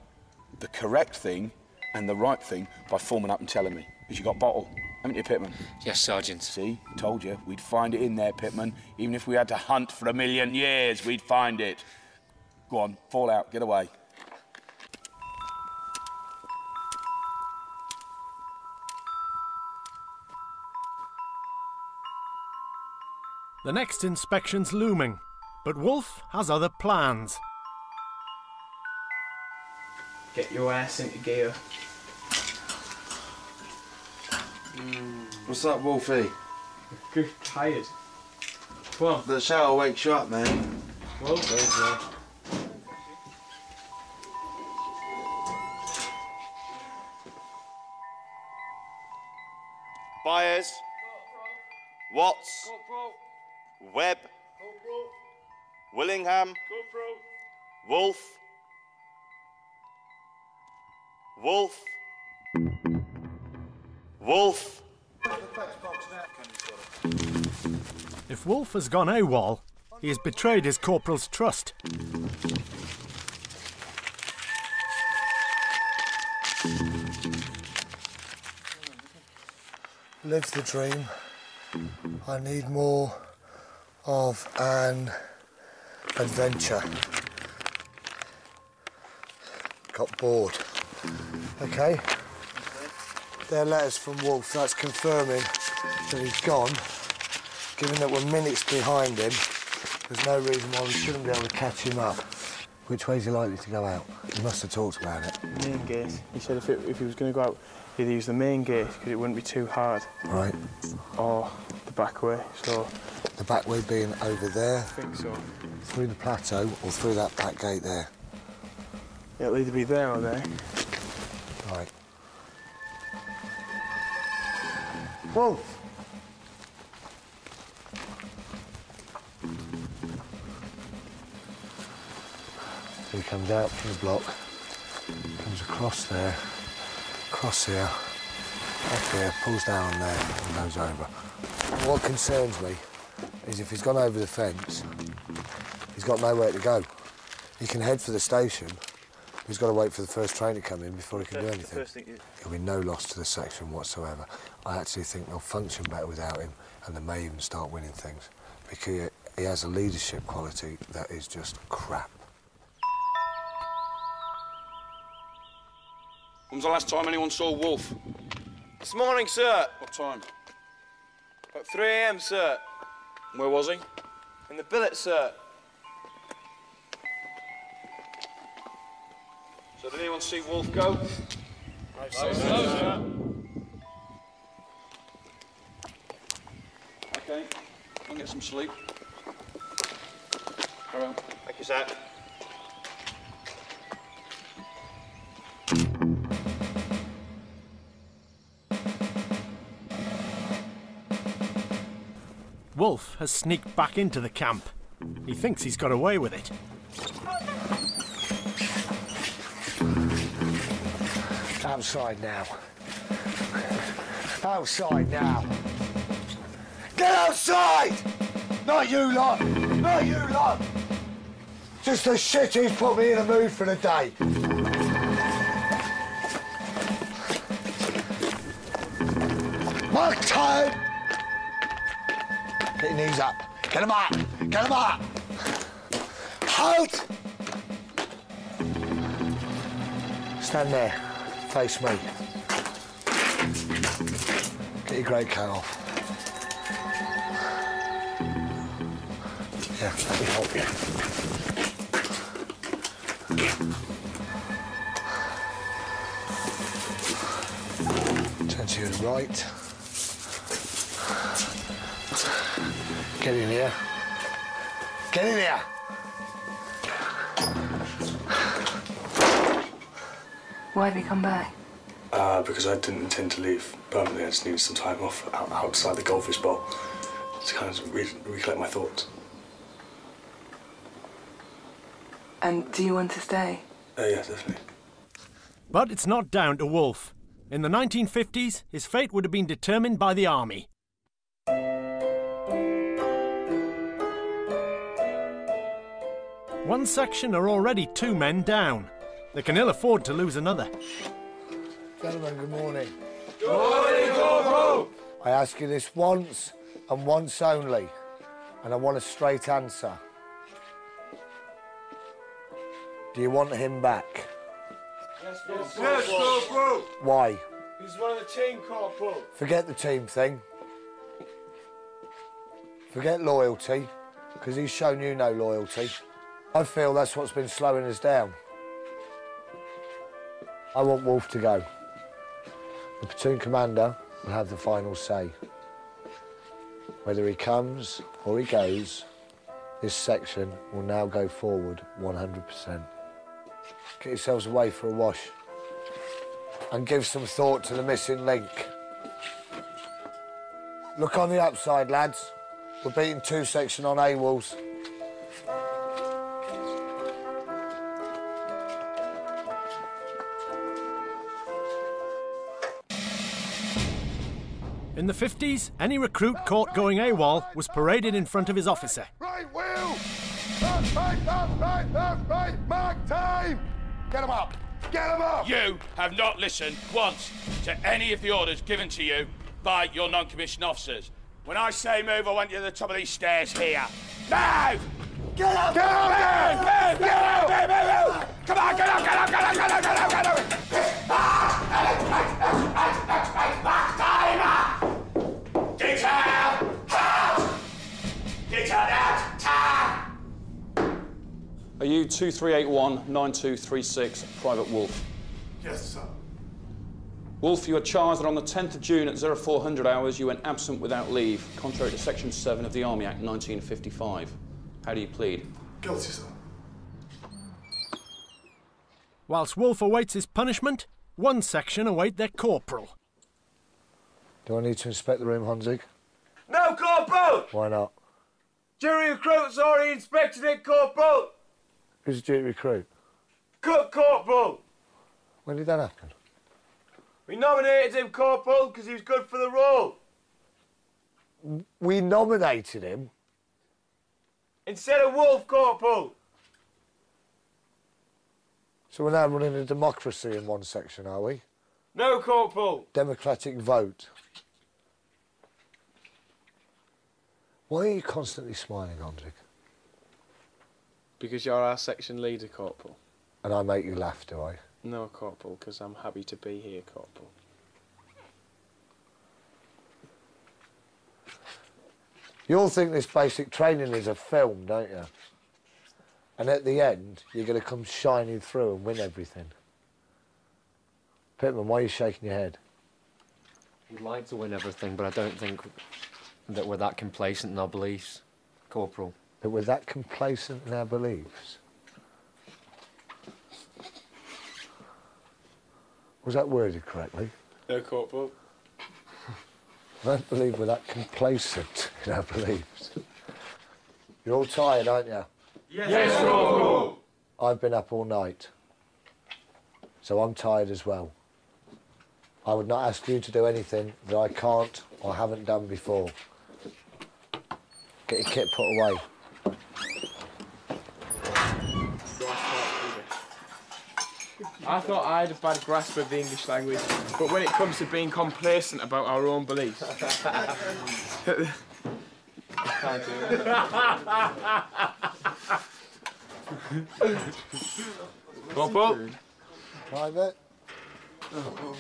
the correct thing and the right thing by forming up and telling me. Because you got bottle, haven't you, Pittman? Yes, Sergeant. See, told you we'd find it in there, Pitman. Even if we had to hunt for a million years, we'd find it. Go on, fall out, get away. The next inspection's looming, but Wolf has other plans. Get your ass into gear. Mm. What's up, Wolfie? Good, tired. Come on. The shower wakes you up, man. Well, Byers. Watts. Webb. Willingham. Wolf. Wolf. Wolf. If Wolf has gone AWOL, he has betrayed his corporal's trust. Live the dream. I need more of an adventure. Got bored. Okay. They're letters from Wolf. That's confirming that he's gone. Given that we're minutes behind him, there's no reason why we shouldn't be able to catch him up. Which way is he likely to go out? He must have talked about it. Main gate. He said if, it, if he was going to go out, he'd use the main gate because it wouldn't be too hard. Right. Or the back way. So The back way being over there, I think so. through the plateau, or through that back gate there. It'll either be there or there. Right. Wolf! So he comes out from the block, comes across there, across here, up here, pulls down there and goes over. What concerns me is if he's gone over the fence, he's got nowhere to go. He can head for the station, he's got to wait for the first train to come in before he can do anything. There'll be no loss to the section whatsoever. I actually think they'll function better without him, and they may even start winning things because he has a leadership quality that is just crap. When was the last time anyone saw Wolf? This morning, sir. What time? About 3 a.m., sir. Where was he? In the billet, sir. So did anyone see Wolf go? Okay, I'll get some sleep. Carry on. Thank you, sir. Wolf has sneaked back into the camp. He thinks he's got away with it. Outside now. Outside now. Get outside! Not you lot! Not you lot! Just the shit he's put me in a mood for the day. Mark time! Get your knees up. Get them up! Get them up! Halt! Stand there. Face me. Get your great coat off. Yeah, let me help you. Turn to your right. Get in here. Get in here. Why have you come back? Uh, because I didn't intend to leave permanently. I just needed some time off out, outside the Goldfish Bowl to kind of re- recollect my thoughts. And do you want to stay? Uh, yeah, definitely. But it's not down to Wolf. In the 1950s, his fate would have been determined by the army. One section are already two men down. They can ill afford to lose another. Gentlemen, good morning. Good morning, Corporal! I ask you this once and once only, and I want a straight answer. Do you want him back? Yes, Yes, Corporal! Why? He's one of the team, Corporal. Forget the team thing. Forget loyalty, because he's shown you no loyalty. I feel that's what's been slowing us down. I want Wolf to go. The platoon commander will have the final say. Whether he comes or he goes, this section will now go forward 100%. Get yourselves away for a wash and give some thought to the missing link. Look on the upside, lads. We're beating two section on AWOLs. In the 50s, any recruit caught going AWOL was paraded in front of his officer. Right, Will! Left, right, left, right, left, right, mark time! Get him up! Get him up! You have not listened once to any of the orders given to you by your non-commissioned officers. When I say move, I want you to the top of these stairs here. Move! Get up! Get up! Move! Move! Get up! Move! Move! Move! Come on! Get up! Get up! Get up! Get up! Get up! Get up! Detail out! Time! Are you 2381 9236 Private Wolf? Yes, sir. Wolf, you are charged that on the 10th of June at 0400 hours you went absent without leave, contrary to Section 7 of the Army Act 1955. How do you plead? Guilty, sir. Whilst Wolf awaits his punishment, one section await their corporal. Do I need to inspect the room, Honzik? No, Corporal! Why not? Jury recruit's already inspected it, Corporal! Who's duty recruit? Cook, Corporal! When did that happen? We nominated him, Corporal, because he was good for the role. We nominated him. Instead of Wolf, Corporal! So we're now running a democracy in one section, are we? No, Corporal! Democratic vote. Why are you constantly smiling, Andrik? Because you're our section leader, Corporal. And I make you laugh, do I? No, Corporal, because I'm happy to be here, Corporal. You all think this basic training is a film, don't you? And at the end, you're going to come shining through and win everything. Pittman, why are you shaking your head? We'd like to win everything, but I don't think that we're that complacent in our beliefs, Corporal. That we're that complacent in our beliefs? Was that worded correctly? No, Corporal. I don't believe we're that complacent in our beliefs. You're all tired, aren't you? Yes, yes Corporal! I've been up all night, so I'm tired as well. I would not ask you to do anything that I can't or haven't done before. Get your kit put away. I thought I had a bad grasp of the English language, but when it comes to being complacent about our own beliefs, I can't do it. Corporal? Private? Oh,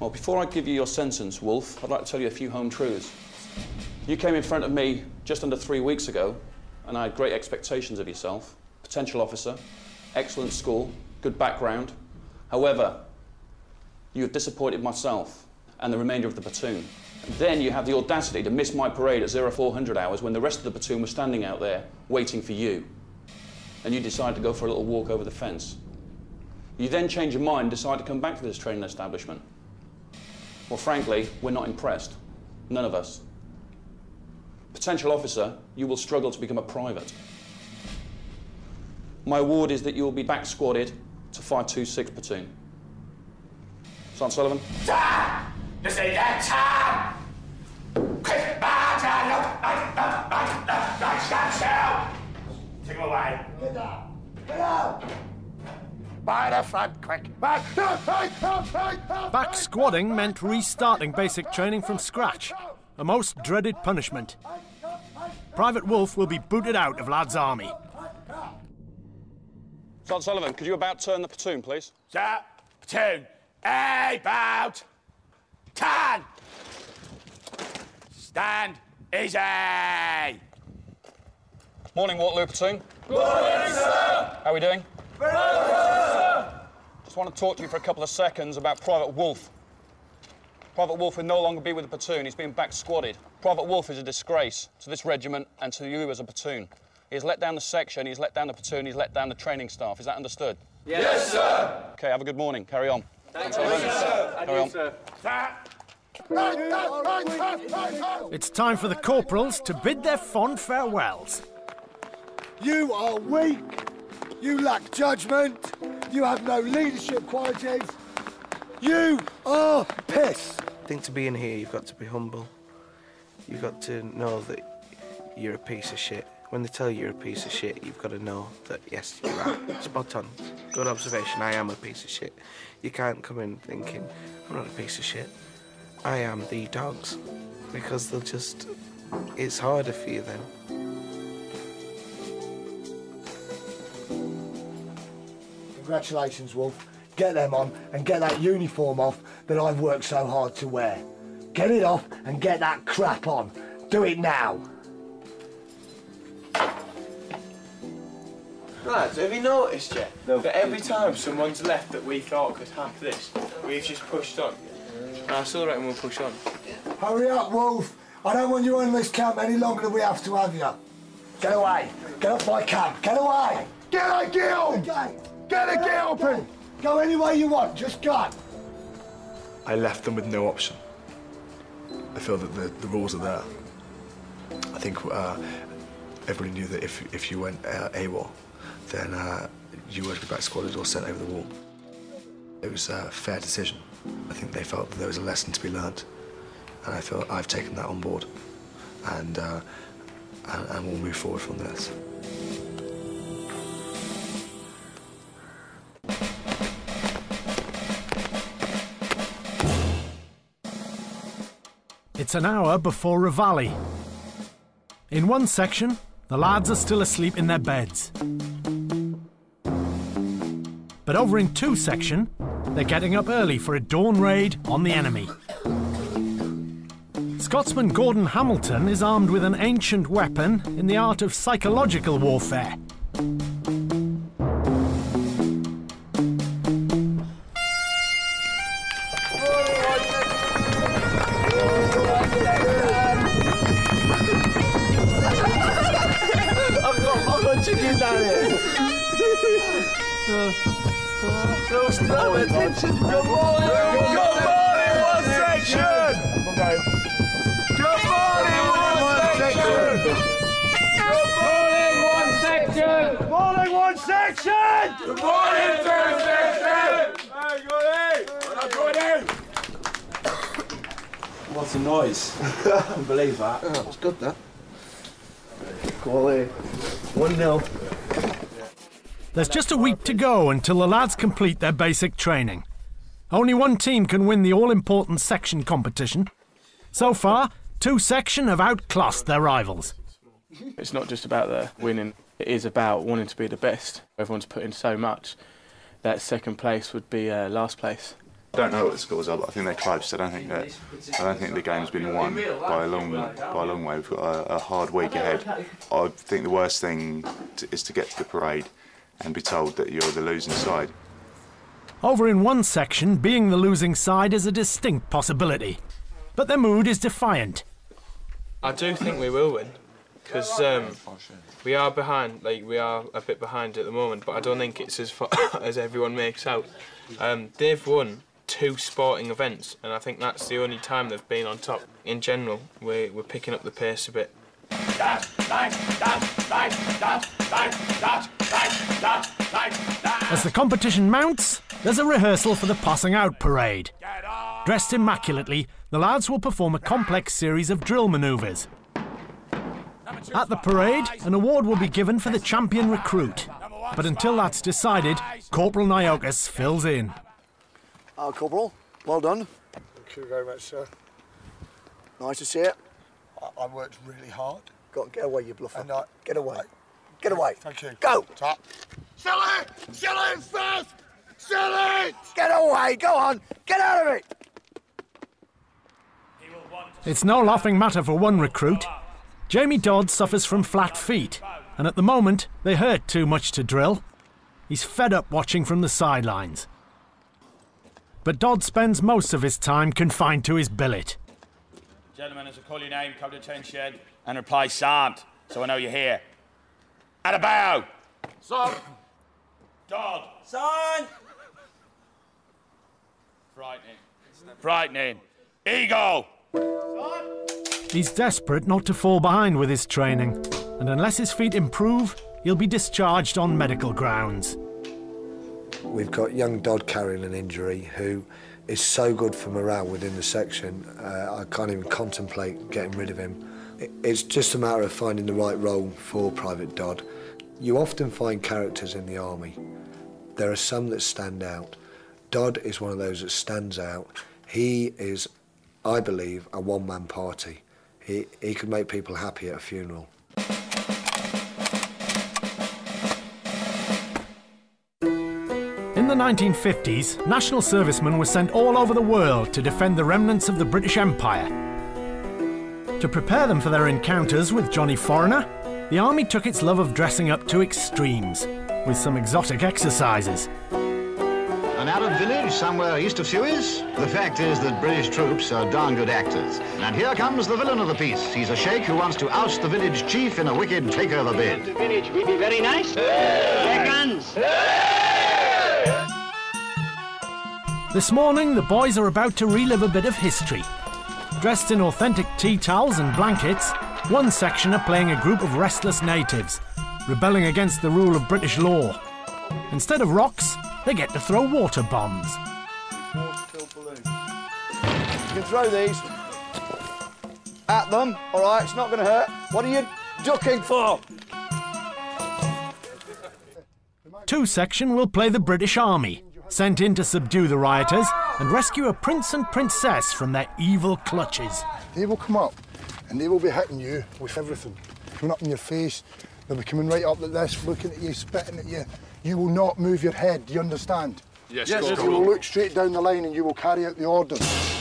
Well, before I give you your sentence, Wolf, I'd like to tell you a few home truths. You came in front of me just under three weeks ago, and I had great expectations of yourself. Potential officer, excellent school, good background. However, you have disappointed myself and the remainder of the platoon. Then you have the audacity to miss my parade at 0400 hours when the rest of the platoon was standing out there waiting for you. And you decide to go for a little walk over the fence. You then change your mind and decide to come back to this training establishment. Well, frankly, we're not impressed. None of us. Potential officer, you will struggle to become a private. My award is that you will be back squadded to 526 platoon. Sergeant Sullivan? Time! You see that time! Quick, march, look, like, like, stand still! Take him away. Get out! Get out! By the front, quick! Back! Back squadding meant restarting basic training from scratch, a most dreaded punishment. Private Wolf will be booted out of Lads Army. Sergeant Sullivan, could you about turn the platoon, please? Sir, platoon, about ten. Stand easy. Morning, Waterloo platoon. Morning, sir. How are we doing? Very well, Just want to talk to you for a couple of seconds about Private Wolf. Private Wolf will no longer be with the platoon. He's been back squadded. Private Wolf is a disgrace to this regiment and to you as a platoon. He's let down the section, he's let down the platoon, he's let down the training staff. Is that understood? Yes, sir. Okay, have a good morning. Carry on. Thank you, sir. Carry on. sir. It's time for the corporals to bid their fond farewells. You are weak. You lack judgment. You have no leadership qualities. You are piss. I think to be in here, you've got to be humble. You've got to know that you're a piece of shit. When they tell you you're a piece of shit, you've got to know that, yes, you're right. Spot on. Good observation. I am a piece of shit. You can't come in thinking, I'm not a piece of shit. I am the dogs. Because they'll just. It's harder for you then. Congratulations, Wolf. Get them on and get that uniform off that I've worked so hard to wear. Get it off and get that crap on. Do it now. Lads, have you noticed yet no. that every time someone's left that we thought could hack this, we've just pushed on? And I still reckon we'll push on. Hurry up, Wolf. I don't want you on this camp any longer than we have to have you. Get away. Get off my camp. Get away. Get a guild. Get a guild. Go any way you want. Just go. I left them with no option. I feel that the, the rules are there. I think uh, everybody knew that if, if you went uh, AWOL, then uh, you were to be back squadded or sent over the wall. It was a fair decision. I think they felt that there was a lesson to be learnt, and I feel I've taken that on board, and, uh, and, and we'll move forward from this. It's an hour before reveille. In one section, the lads are still asleep in their beds. But over in two section, they're getting up early for a dawn raid on the enemy. Scotsman Gordon Hamilton is armed with an ancient weapon in the art of psychological warfare. No, stop attention. Good morning. Good morning, one section. Good morning, one section. Good morning, one section. Good morning, one section. Good morning, two section. Hey, Gordy. What up, Gordy? What a noise. I can't believe that. Oh, it's good, that. Quality. 1 0. There's just a week to go until the lads complete their basic training. Only one team can win the all important section competition. So far, two section have outclassed their rivals. It's not just about the winning, it is about wanting to be the best. Everyone's put in so much that second place would be uh, last place. I don't know what the scores are, but I think they're close. I don't think that I don't think the game's been won by a long by a long way. We've got a, a hard week ahead. I think the worst thing to, is to get to the parade and be told that you're the losing side. Over in one section, being the losing side is a distinct possibility. but their mood is defiant. I do think we will win because um, we are behind. Like we are a bit behind at the moment, but I don't think it's as far as everyone makes out. Um, they've won two sporting events, and I think that's the only time they've been on top. In general, we're, we're picking up the pace a bit. As the competition mounts, there's a rehearsal for the passing out parade. Dressed immaculately, the lads will perform a complex series of drill manoeuvres. At the parade, an award will be given for the champion recruit. But until that's decided, Corporal Noakes fills in. Uh, Corporal, well done. Thank you very much, sir. Nice to see it. I, I worked really hard. Got get away, you bluffer. And I, get away. Get away. Thank you. Go. Top. Silly! Silly fast! Silly! Get away! Go on! Get out of it! It's no laughing matter for one recruit. Jamie Dodd suffers from flat feet, and at the moment, they hurt too much to drill. He's fed up watching from the sidelines. But Dodd spends most of his time confined to his billet. Gentlemen, as I call your name, come to the shed and reply Sarnt, so I know you're here. At a bow! Son! Dodd! Son! Frightening. Frightening. Eagle! He's desperate not to fall behind with his training, and unless his feet improve, he'll be discharged on medical grounds. We've got young Dodd carrying an injury who is so good for morale within the section, uh, I can't even contemplate getting rid of him. It's just a matter of finding the right role for Private Dodd. You often find characters in the army. There are some that stand out. Dodd is one of those that stands out. He is, I believe, a one-man party. He, he could make people happy at a funeral. The 1950s, national servicemen were sent all over the world to defend the remnants of the British Empire. To prepare them for their encounters with Johnny Foreigner, the army took its love of dressing up to extremes, with some exotic exercises. An Arab village somewhere east of Suez? The fact is that British troops are darn good actors. And here comes the villain of the piece. He's a sheikh who wants to oust the village chief in a wicked takeover bid. The village will be very nice. Their guns. This morning, the boys are about to relive a bit of history. Dressed in authentic tea towels and blankets, one section are playing a group of restless natives, rebelling against the rule of British law. Instead of rocks, they get to throw water bombs. You can throw these at them, all right? It's not going to hurt. What are you ducking for? Two section will play the British Army, sent in to subdue the rioters and rescue a prince and princess from their evil clutches. They will come up and they will be hitting you with everything. Coming up in your face, they'll be coming right up like this, looking at you, spitting at you. You will not move your head, do you understand? Yes, yes You will look straight down the line and you will carry out the orders.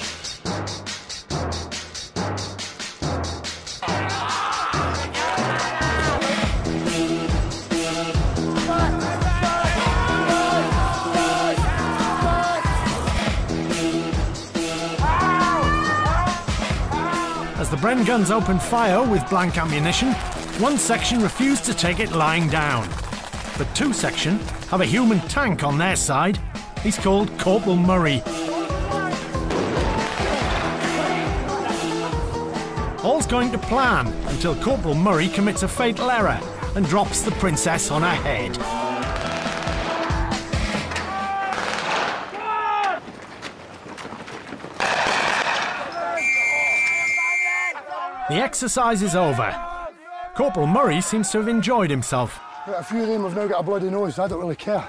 The Bren guns open fire with blank ammunition, one section refused to take it lying down. But two section have a human tank on their side. He's called Corporal Murray. All's going to plan until Corporal Murray commits a fatal error and drops the princess on her head. The exercise is over. Corporal Murray seems to have enjoyed himself. A few of them have now got a bloody nose, I don't really care.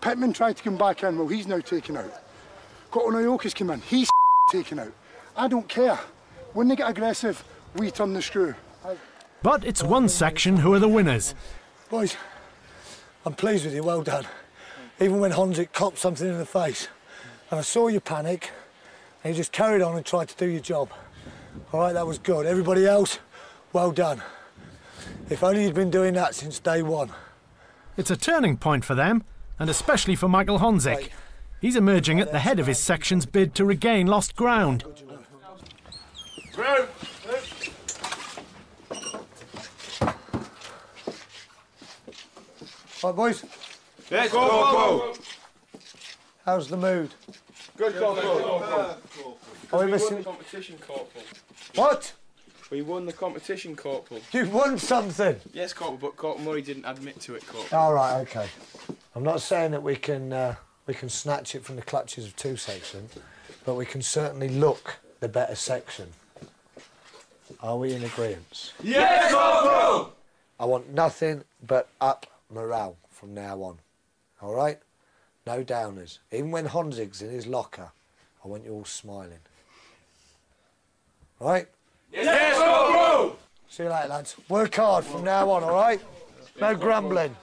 Pittman tried to come back in, well, he's now taken out. Cotton Ioka's come in, he's taken out. I don't care. When they get aggressive, we turn the screw. But it's one section who are the winners. Boys, I'm pleased with you, well done. Even when Honzik copped something in the face. And I saw you panic, and you just carried on and tried to do your job. All right, that was good. Everybody else, well done. If only you'd been doing that since day one. It's a turning point for them, and especially for Michael Honzik. He's emerging at the head of his section's bid to regain lost ground. Through. Right, boys. Yes, Corporal. How's the mood? Good, Corporal. Are we we won missing? the competition, Corporal. What? We won the competition, Corporal. You won something. Yes, Corporal, but Corporal Murray didn't admit to it, Corporal. All right, okay. I'm not saying that we can uh, we can snatch it from the clutches of two section, but we can certainly look the better section. Are we in agreement? Yes, Corporal. I want nothing but up morale from now on. All right? No downers. Even when Honzik's in his locker, I want you all smiling. All right? Yes, Corporal. See you later, lads. Work hard from now on, all right? No grumbling.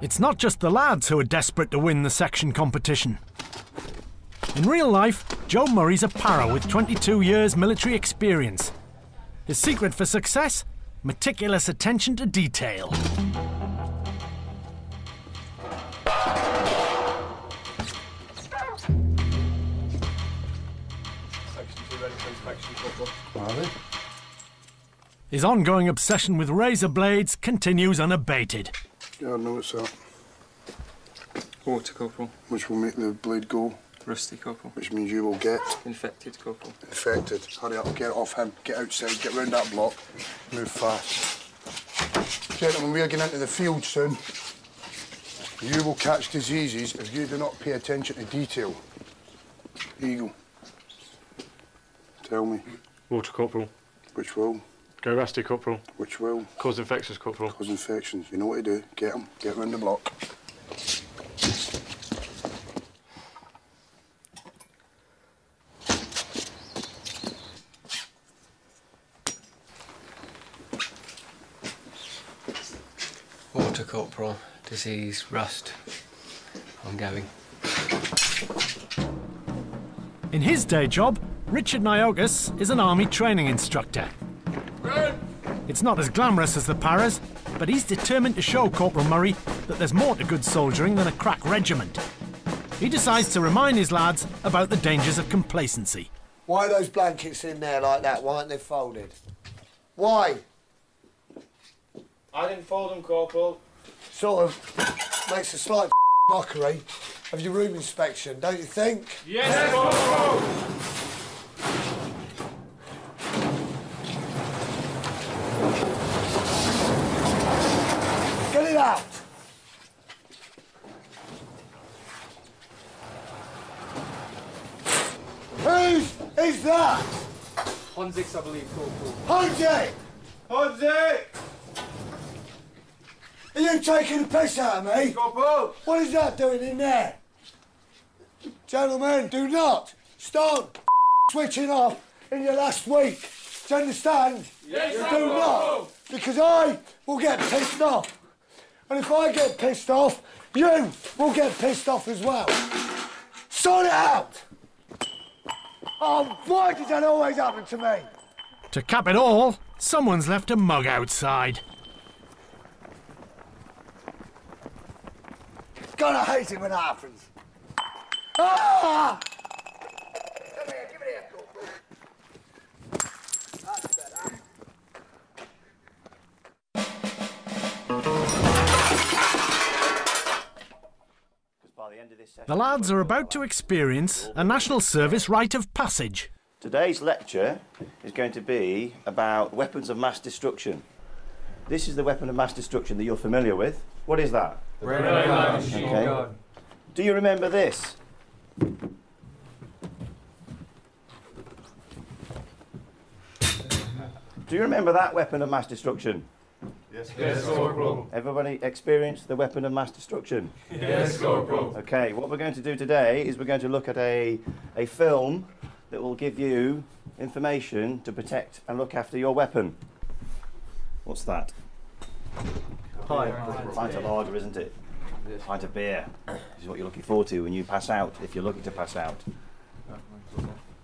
It's not just the lads who are desperate to win the section competition. In real life, Joe Murray's a para with 22 years military experience. His secret for success? Meticulous attention to detail. Inspection, Corporal. His ongoing obsession with razor blades continues unabated. Yeah, I know what's that. Water, Corporal. Which will make the blade go. Rusty, Corporal. Which means you will get Infected, Corporal. infected. Hurry up, get off him, get outside, get round that block, move fast. Gentlemen, we are getting into the field soon. You will catch diseases if you do not pay attention to detail. Eagle. Tell me. Water Corporal. Which will? Go Rusty Corporal. Which will? Cause infections Corporal. Cause infections. You know what to do. Get them. Get round the block. Water Corporal. Disease. Rust. Ongoing. In his day job, Richard Noakes is an army training instructor. It's not as glamorous as the paras, but he's determined to show Corporal Murray that there's more to good soldiering than a crack regiment. He decides to remind his lads about the dangers of complacency. Why are those blankets in there like that? Why aren't they folded? Why? I didn't fold them, Corporal. Sort of makes a slight mockery of your room inspection, don't you think? Yes, Corporal. Get it out! Whose is that? Honzik's, I believe. Honji! Honzi! Are you taking the piss out of me? Corporal! What is that doing in there? Gentlemen, do not start switching off in your last week. Do you understand? Yes, do Corporal. not, because I will get pissed off. And if I get pissed off, you will get pissed off as well. Sort it out! Oh, why does that always happen to me? To cap it all, someone's left a mug outside. God, I hate it when that happens. Ah! The lads are about to experience a National Service rite of passage. Today's lecture is going to be about weapons of mass destruction. This is the weapon of mass destruction that you're familiar with. What is that? Grenade machine Okay. gun. Do you remember this? Do you remember that weapon of mass destruction? Yes, Yes, Corporal. Everybody experienced the weapon of mass destruction? Yes, Corporal. Okay, what we're going to do today is we're going to look at a, a film that will give you information to protect and look after your weapon. What's that? Pint. Pint of lager, isn't it? Pint of beer. This is what you're looking forward to when you pass out, if you're looking to pass out.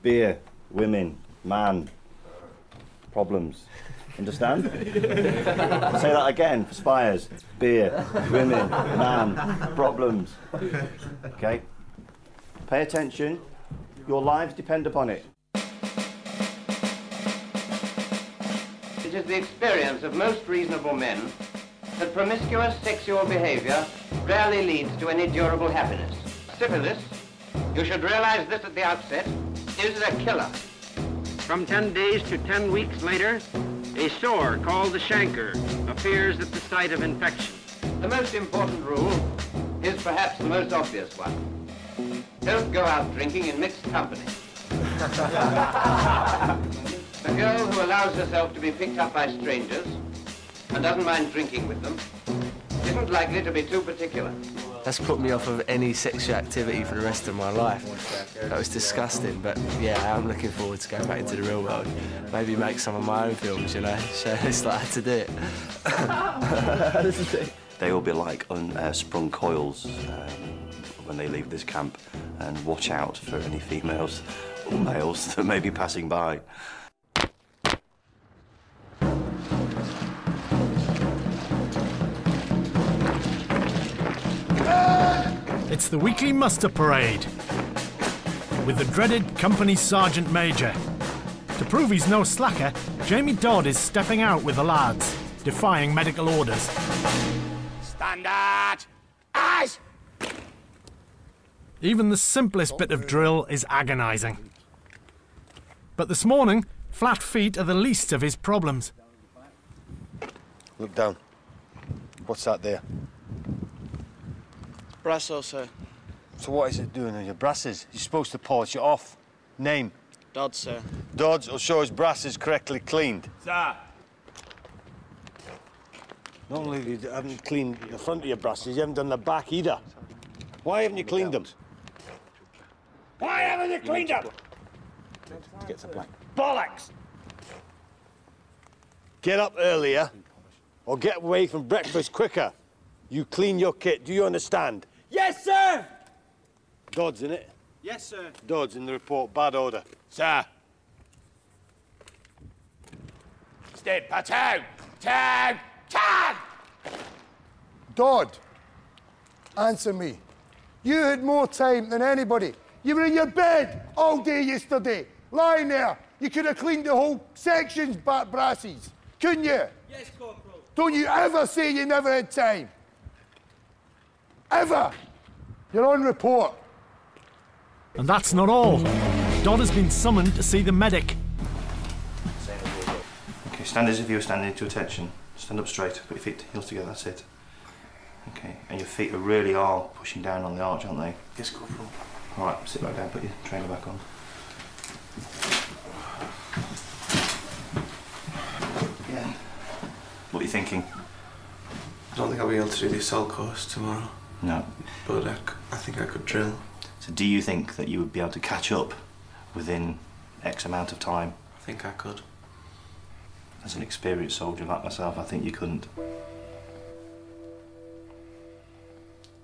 Beer, women, man. problems. Understand? I'll say that again for Spires. Beer, women, man, problems. Okay? Pay attention. Your lives depend upon it. It is the experience of most reasonable men that promiscuous sexual behavior rarely leads to any durable happiness. Syphilis, you should realize this at the outset, is a killer. From 10 days to 10 weeks later, a sore called the chancre appears at the site of infection. The most important rule is perhaps the most obvious one. Don't go out drinking in mixed company. A girl who allows herself to be picked up by strangers and doesn't mind drinking with them isn't likely to be too particular. That's put me off of any sexual activity for the rest of my life. That was disgusting, but yeah, I'm looking forward to going back into the real world. Maybe make some of my own films, you know, show us like how to do it. They will be like unsprung coils um, when they leave this camp, and watch out for any females or males that may be passing by. It's the weekly muster parade with the dreaded company sergeant major. To prove he's no slacker, Jamie Dodd is stepping out with the lads, defying medical orders. Standard! Eyes! Even the simplest bit of drill is agonising. But this morning, flat feet are the least of his problems. Look down. What's that there? Brasso, sir. So what is it doing on your brasses? You're supposed to polish it off. Name? Dodd, sir. Dodds will show his brasses correctly cleaned. Sir! Not only you haven't cleaned the front of your brasses, you haven't done the back either. Why haven't you cleaned them? Why haven't you cleaned up? To get the black. Bollocks! Get up earlier or get away from breakfast quicker. You clean your kit, do you understand? Yes, sir! Dodds in it? Yes, sir. Dodds in the report, bad order. Sir. Stead, platoon! Turn! Turn! Dodd, answer me. You had more time than anybody. You were in your bed all day yesterday, lying there. You could have cleaned the whole section's back brasses, couldn't you? Yes, Corporal. Don't you ever say you never had time. Ever. You're on report. And that's not all. Dodd has been summoned to see the medic. Okay, stand as if you were standing to attention. Stand up straight, put your feet heels together, that's it. Okay, and your feet are really are pushing down on the arch, aren't they? Yes, Corporal. All right, sit back down, put your trainer back on. Yeah. What are you thinking? I don't think I'll be able to do the assault course tomorrow, No. but I, c- I think I could drill. So do you think that you would be able to catch up within X amount of time? I think I could. As an experienced soldier like myself, I think you couldn't.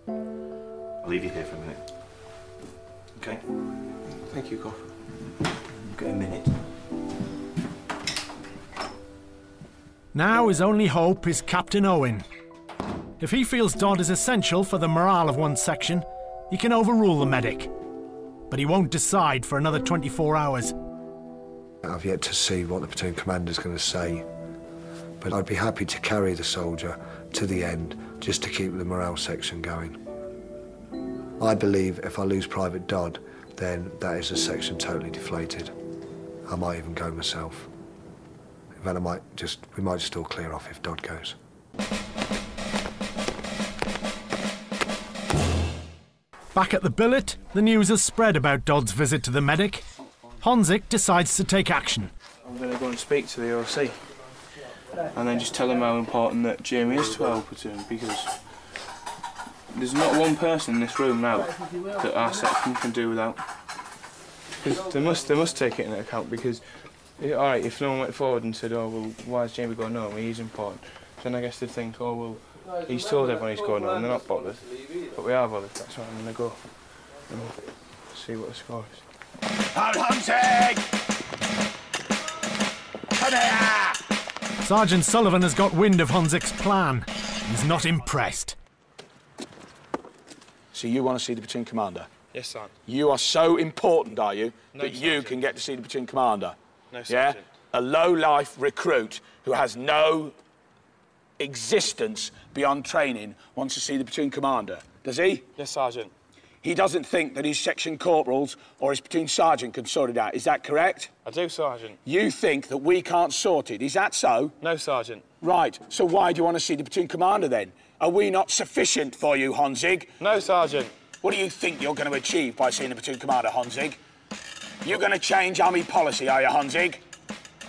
I'll leave you here for a minute. Okay? Thank you, Corporal. You've got a minute. Now his only hope is Captain Owen. If he feels Dodd is essential for the morale of one section, he can overrule the medic. But he won't decide for another 24 hours. I've yet to see what the platoon commander's going to say, but I'd be happy to carry the soldier to the end just to keep the morale section going. I believe if I lose Private Dodd, then that is a section totally deflated. I might even go myself. In fact, I might just, we might just all clear off if Dodd goes. Back at the billet, the news has spread about Dodd's visit to the medic. Honzik decides to take action. I'm going to go and speak to the OC and then just tell him how important that Jamie is to our platoon because there's not one person in this room now that our section can do without. 'Cause they must, they must take it into account because, all right, if no one went forward and said, oh, well, why is Jamie going home? He's important. Then I guess they'd think, oh, well, he's told everyone he's going home and they're not bothered. But we are bothered, that's why I'm going to go and see what the score is. Out hunting! Come here! Sergeant Sullivan has got wind of Honzik's plan. He's not impressed. So you want to see the platoon commander? Yes, sir. You are so important, are you, No, that you can get to see the platoon commander? No, Yeah? A low-life recruit who has no existence beyond training wants to see the platoon commander. Does he? Yes, Sergeant. He doesn't think that his section corporals or his platoon sergeant can sort it out. Is that correct? I do, Sergeant. You think that we can't sort it. Is that so? No, Sergeant. Right. So why do you want to see the platoon commander then? Are we not sufficient for you, Honzik? No, Sergeant. What do you think you're going to achieve by seeing the platoon commander, Honzik? You're going to change army policy, are you, Honzik?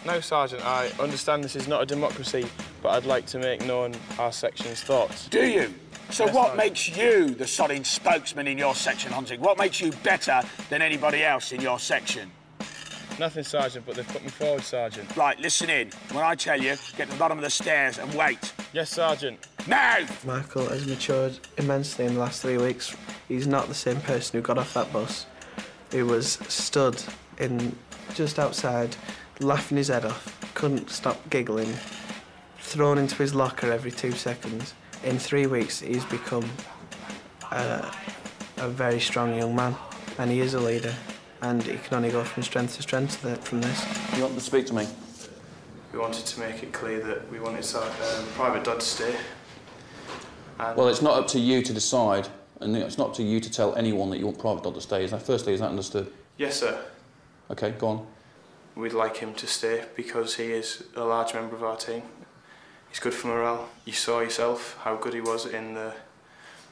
No, Sergeant. I understand this is not a democracy, but I'd like to make known our section's thoughts. Do you? So Yes, what Sergeant. makes you the sodding spokesman in your section, Honzik? What makes you better than anybody else in your section? Nothing, Sergeant, but they've put me forward, Sergeant. Right, listen in. When I tell you, get to the bottom of the stairs and wait. Yes, Sergeant. Now! Michael has matured immensely in the last three weeks. He's not the same person who got off that bus. He was stood in just outside, laughing his head off, couldn't stop giggling, thrown into his locker every two seconds. In three weeks, he's become a, a very strong young man, and he is a leader. And he can only go from strength to strength from this. You want to speak to me? We wanted to make it clear that we wanted our um, private dad to stay. And Well, it's not up to you to decide, and it's not up to you to tell anyone that you want Private Dodd to stay. Is that firstly, is that understood? Yes, sir. Okay, go on. We'd like him to stay because he is a large member of our team. He's good for morale. You saw yourself how good he was in the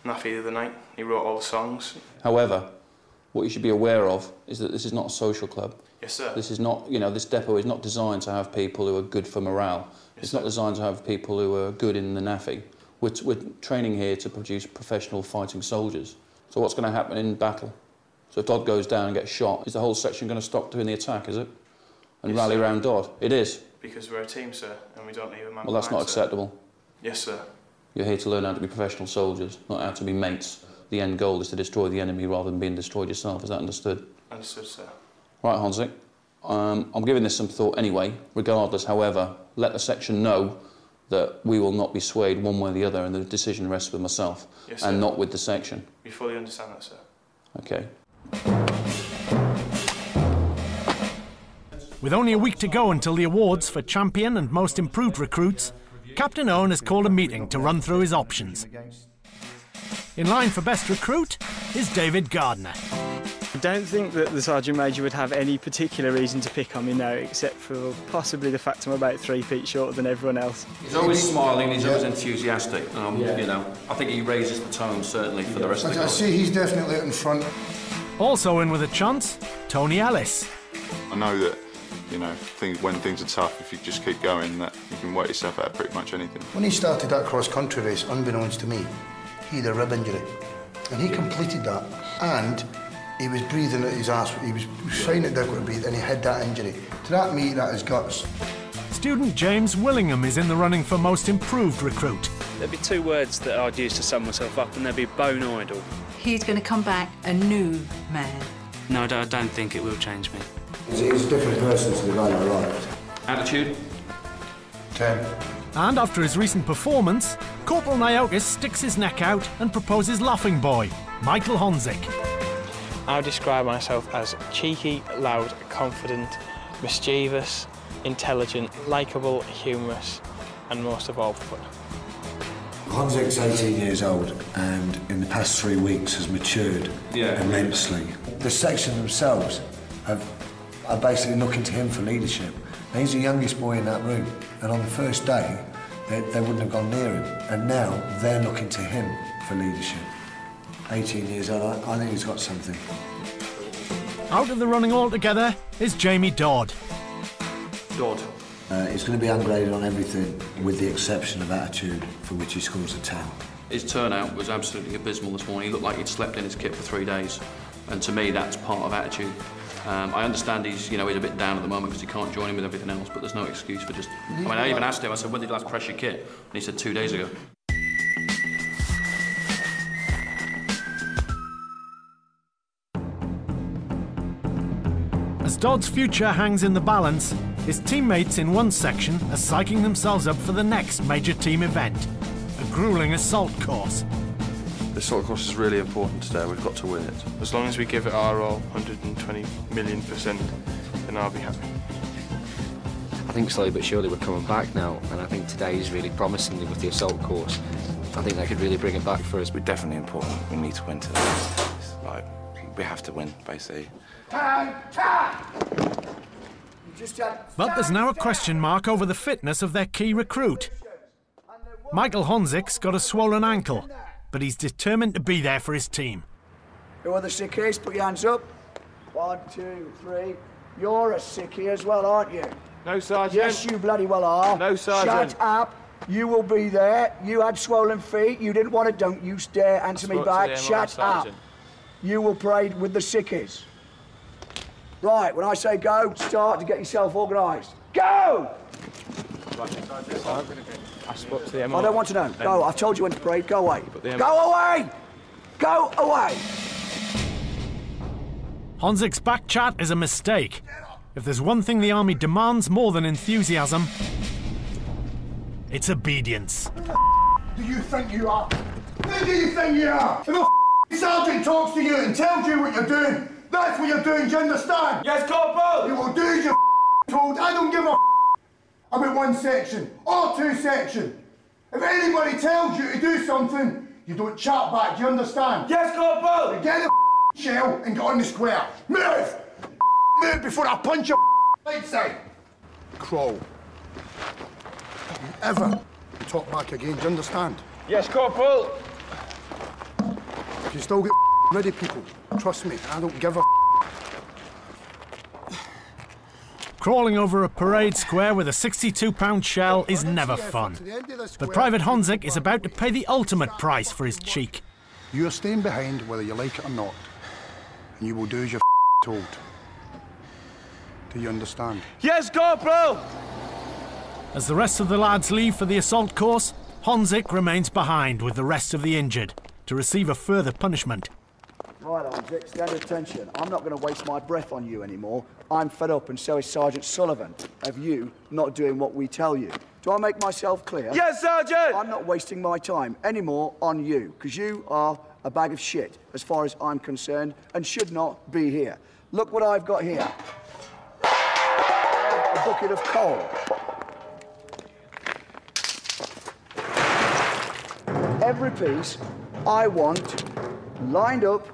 NAAFI the other night. He wrote all the songs. However, what you should be aware of is that this is not a social club. Yes, sir. This is not, you know, this depot is not designed to have people who are good for morale. it's not designed to have people who are good in the NAAFI. We're, t- we're training here to produce professional fighting soldiers. So what's going to happen in battle? So if Dodd goes down and gets shot, is the whole section going to stop doing the attack, is it? And Yes, rally sir. around Dodd? It is. Because we're a team, sir, and we don't leave a man Well, that's not sir. acceptable. Yes, sir. You're here to learn how to be professional soldiers, not how to be mates. The end goal is to destroy the enemy rather than being destroyed yourself. Is that understood? Understood, sir. Right, Honzik. Um, I'm giving this some thought anyway. Regardless, however, let the section know that we will not be swayed one way or the other, and the decision rests with myself Yes, and not with the section. We fully understand that, sir. Okay. With only a week to go until the awards for champion and most improved recruits, Captain Owen has called a meeting to run through his options. In line for best recruit is David Gardner. I don't think that the Sergeant Major would have any particular reason to pick on me now, except for possibly the fact I'm about three feet shorter than everyone else. He's always smiling, he's always enthusiastic. Um, You know, I think he raises the tone certainly for the rest of the I, I see he's definitely out in front. Also in with a chance, Tony Ellis. I know that, you know, things, when things are tough, if you just keep going, that you can work yourself out of pretty much anything. When he started that cross-country race, unbeknownst to me, he had a rib injury. And he completed that, and he was breathing at his ass. He was saying finding it difficult to breathe, and he had that injury. To that, me, that is guts. Student James Willingham is in the running for most improved recruit. There'd be two words that I'd use to sum myself up, and they'd be bone idle. He's going to come back a new man. No, I don't, I don't think it will change me. He's, he's a different person to the guy I liked. Attitude? Ten. And after his recent performance, Corporal Noakes sticks his neck out and proposes Laughing Boy, Michael Honzik. I would describe myself as cheeky, loud, confident, mischievous, intelligent, likeable, humorous, and most of all, fun. Honzik's 18 years old and in the past three weeks has matured Yeah. immensely. The section themselves have, are basically looking to him for leadership. Now, he's the youngest boy in that room, and on the first day, they, they wouldn't have gone near him. And now they're looking to him for leadership. 18 years old, I, I think he's got something. Out of the running altogether is Jamie Dodd. Dodd. Uh, he's going to be ungraded on everything with the exception of attitude, for which he scores a 10. His turnout was absolutely abysmal this morning. He looked like he'd slept in his kit for three days. And to me, that's part of attitude. Um, I understand he's, you know, he's a bit down at the moment because he can't join in with everything else, but there's no excuse for just... I mean, I even asked him, I said, when did you last press your kit? And he said, two days ago. As Dodd's future hangs in the balance, his teammates in one section are psyching themselves up for the next major team event, a grueling assault course. The assault course is really important today. We've got to win it. As long as we give it our all, 120 million percent, then I'll be happy. I think slowly but surely we're coming back now, and I think today is really promising with the assault course. I think that could really bring it back for us. We're definitely important. We need to win today. It's like, we have to win, basically. Time, time! You just had But there's now a question mark over the fitness of their key recruit. Michael Honzik's got a swollen ankle, but he's determined to be there for his team. Who are the sickies? Put your hands up. One, two, three. You're a sickie as well, aren't you? No, Sergeant. Yes, you bloody well are. No, Sergeant. Shut up. You will be there. You had swollen feet. You didn't want to. Don't you dare answer me back. Shut up. You will parade with the sickies. Right, when I say go, start to get yourself organised. Go! I spoke to the MO. I don't want to know. Go. Um, I've told you when to parade. Go away. the Go away! Go away! Honzik's back chat is a mistake. If there's one thing the army demands more than enthusiasm, it's obedience. do you think you are? Who do you think you are? If a sergeant talks to you and tells you what you're doing, that's what you're doing, do you understand? Yes, Corporal! You will do as you're told. I don't give a f- about one section or two section. If anybody tells you to do something, you don't chat back, do you understand? Yes, Corporal! You get the shell and get on the square. Move! Move before I punch your right side. Crawl. Ever talk back again, do you understand? Yes, Corporal! You still get ready, people. Trust me, I don't give a Crawling over a parade square with a 62 pound shell is never fun. But Private Honzik is about to pay the ultimate price for his cheek. You're staying behind whether you like it or not. And you will do as you're told. Do you understand? Yes, Corporal! As the rest of the lads leave for the assault course, Honzik remains behind with the rest of the injured to receive a further punishment. Right on, Dick, stand attention. I'm not going to waste my breath on you anymore. I'm fed up, and so is Sergeant Sullivan, of you not doing what we tell you. Do I make myself clear? Yes, Sergeant! I'm not wasting my time anymore on you, because you are a bag of shit, as far as I'm concerned, and should not be here. Look what I've got here. A bucket of coal. Every piece I want lined up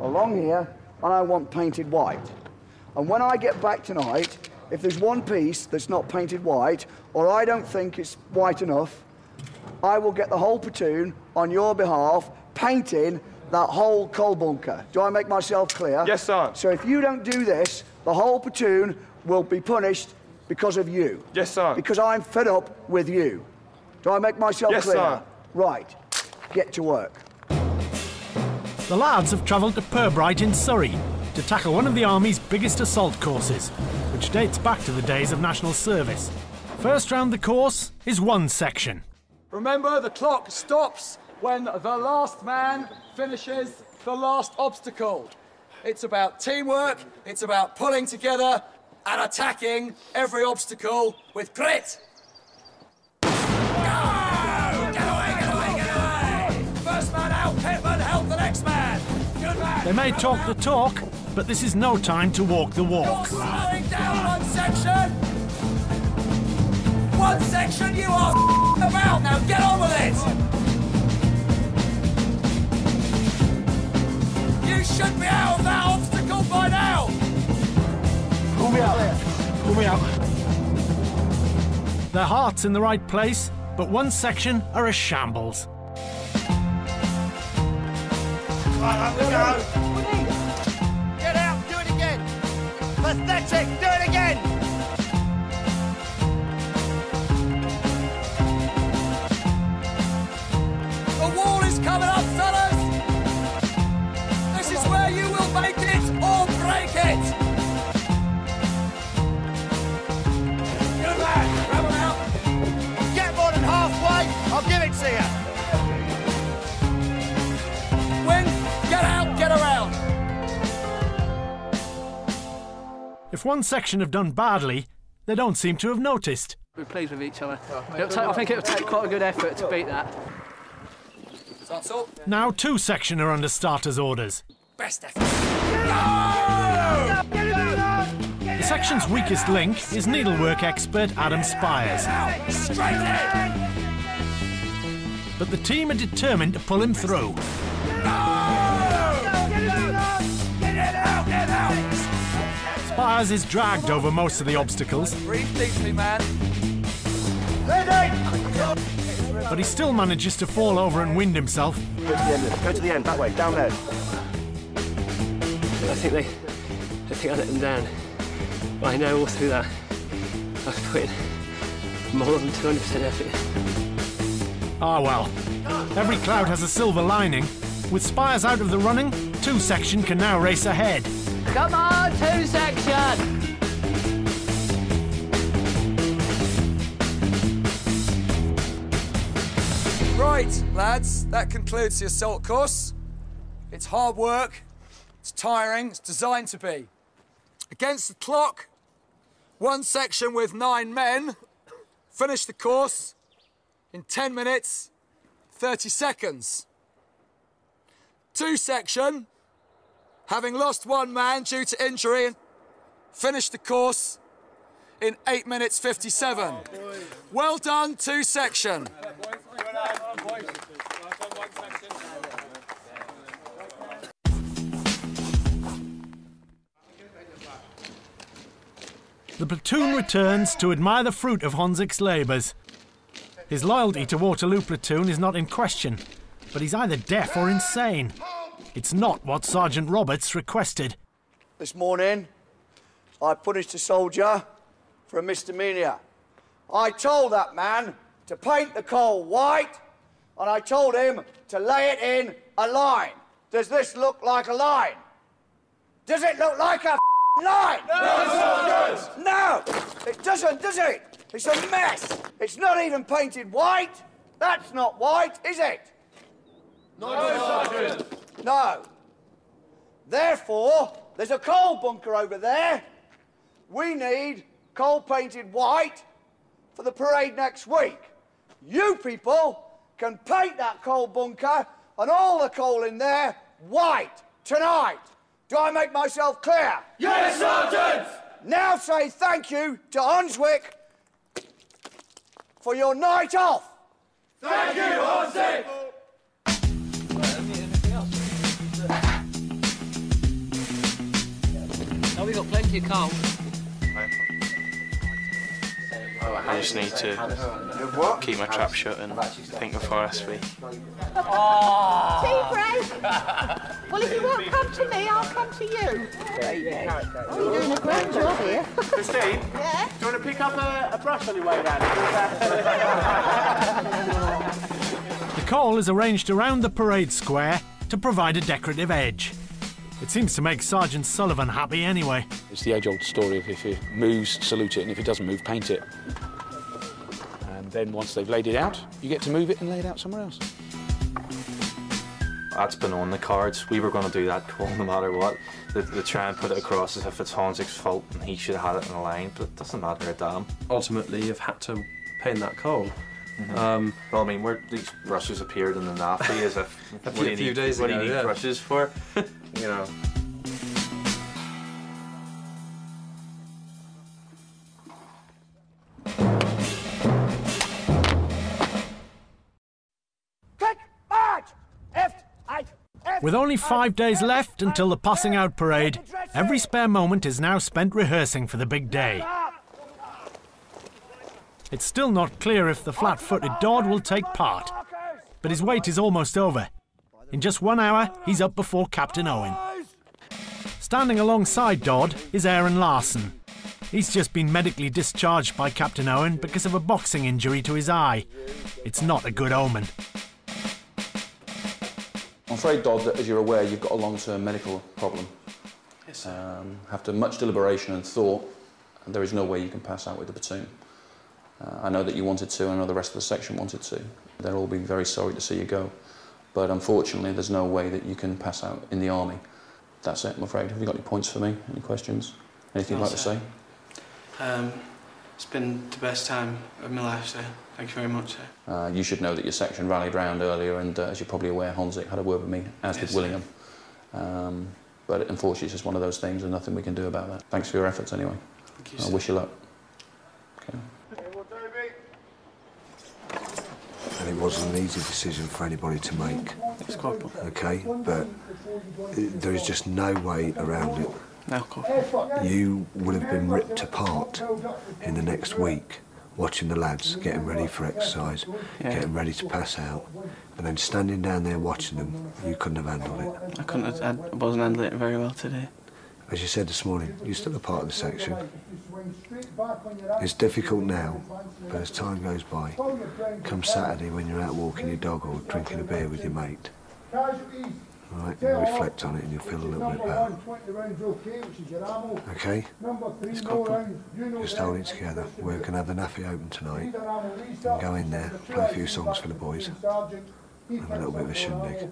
along here, and I want painted white. And when I get back tonight, if there's one piece that's not painted white, or I don't think it's white enough, I will get the whole platoon on your behalf painting that whole coal bunker. Do I make myself clear? Yes, sir. So if you don't do this, the whole platoon will be punished because of you. Yes, sir. Because I'm fed up with you. Do I make myself Yes, clear? sir. Right. Get to work. The lads have travelled to Pirbright in Surrey to tackle one of the Army's biggest assault courses, which dates back to the days of national service. First round the course is one section. Remember, the clock stops when the last man finishes the last obstacle. It's about teamwork, it's about pulling together and attacking every obstacle with grit. They may talk the talk, but this is no time to walk the walk. Slowing down one section! One section you are about! Now get on with it! You should be out of that obstacle by now! Pull me out. there. Pull me out. Their heart's in the right place, but one section are a shambles. Right, we go. Get out, do it again. Pathetic, do it again. The wall is coming up, fellas! This is where you will make it or break it! Good man, out! Get more than halfway, I'll give it to you. If one section have done badly, they don't seem to have noticed. We're pleased with each other. It'll take, I think it'll take quite a good effort to beat that. Now two section are under starters orders. Best effort. The section's weakest link is needlework expert Adam Spires. But the team are determined to pull him through. Spires is dragged over most of the obstacles, Breathe deeply, man. but he still manages to fall over and wind himself. Go to the end. Go to the end. That way. Down there. I think they, I think I let them down. But I know all through that, I've put in more than 200% effort. Ah well, every cloud has a silver lining. With Spires out of the running, two section can now race ahead. Come on, two section! Right, lads, that concludes the assault course. It's hard work, it's tiring, it's designed to be. Against the clock, one section with nine men finish the course in 10 minutes, 30 seconds. Two section, having lost one man due to injury, finished the course in 8 minutes 57. Well done, two section. The platoon returns to admire the fruit of Honzik's labours. His loyalty to Waterloo Platoon is not in question, but he's either deaf or insane. It's not what Sergeant Roberts requested. This morning, I punished a soldier for a misdemeanour. I told that man to paint the coal white, and I told him to lay it in a line. Does this look like a line? Does it look like a f***ing line? No, Sergeant! No! It doesn't, does it? It's a mess. It's not even painted white. That's not white, is it? No, Sergeant! No. Therefore, there's a coal bunker over there. We need coal painted white for the parade next week. You people can paint that coal bunker and all the coal in there white tonight. Do I make myself clear? Yes, Sergeant! Now say thank you to Honzik for your night off. Thank you, Honzik! Oh, we've got plenty of coal. I just need to keep my trap shut and think before I speak. Tea break. well, if you won't come to me, I'll come to you. Oh, you're doing a great job here. Christine? Yeah? Do you want to pick up a, a brush on your way down? The coal is arranged around the parade square to provide a decorative edge. It seems to make Sergeant Sullivan happy anyway. It's the age-old story of if it moves, salute it, and if it doesn't move, paint it. And then once they've laid it out, you get to move it and lay it out somewhere else. That's been on the cards. We were going to do that call no matter what. They, they try and put it across as if it's Honzik's fault and he should have had it in the line, but it doesn't matter a damn. Ultimately, you've had to paint that coal. Um, well, I mean, where these brushes appeared in the NAAFI is if A few- do you few need, days what do you need yeah. brushes for? you know. With only five days left until the passing out parade, every spare moment is now spent rehearsing for the big day. It's still not clear if the flat footed Dodd will take part, but his wait is almost over. In just one hour, he's up before Captain Owen. Standing alongside Dodd is Aaron Larson. He's just been medically discharged by Captain Owen because of a boxing injury to his eye. It's not a good omen. I'm afraid, Dodd, that as you're aware, you've got a long-term medical problem. Yes, Um, after much deliberation and thought, there is no way you can pass out with the platoon. Uh, I know that you wanted to, I know the rest of the section wanted to. They'll all be very sorry to see you go. But unfortunately, there's no way that you can pass out in the army. That's it, I'm afraid. Have you got any points for me? Any questions? Anything you'd like to say? Um, It's been the best time of my life, sir. Thank you very much, sir. Uh, you should know that your section rallied round earlier, and uh, as you're probably aware, Honzik had a word with me, as Yes, did Willingham. Um, but unfortunately, it's just one of those things, and nothing we can do about that. Thanks for your efforts anyway. Thank you, I sir. wish you luck. And it wasn't an easy decision for anybody to make. It's Corporal. Okay, but there is just no way around it. No, Corporal. You would have been ripped apart in the next week watching the lads getting ready for exercise, Yeah. getting ready to pass out, and then standing down there watching them, you couldn't have handled it. I couldn't have, I wasn't handling it very well today. As you said this morning, you're still a part of the section. It's difficult now, but as time goes by, come Saturday when you're out walking your dog or drinking a beer with your mate, right, you'll reflect on it and you'll feel a little bit better. Okay? Just hold it together. We're going to have the NAAFI open tonight. And go in there, play a few songs for the boys, have a little bit of a shindig.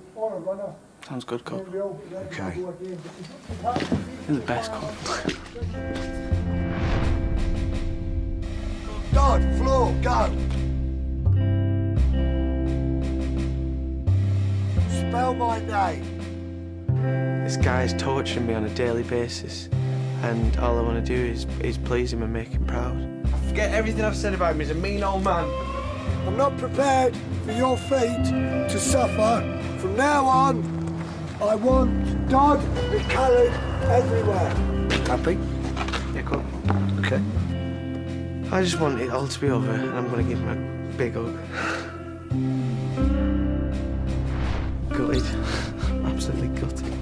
Sounds good, Cop. Okay. You're the best, Corporal. Dodd, floor, go. Spell my name. This guy's torturing me on a daily basis, and all I want to do is, is please him and make him proud. Forget everything I've said about him. He's a mean old man. I'm not prepared for your fate to suffer. From now on, I want Dodd be carried everywhere. Happy? Yeah, Corporal. Okay. I just want it all to be over, and I'm going to give him a big hug. Gutted. Absolutely gutted.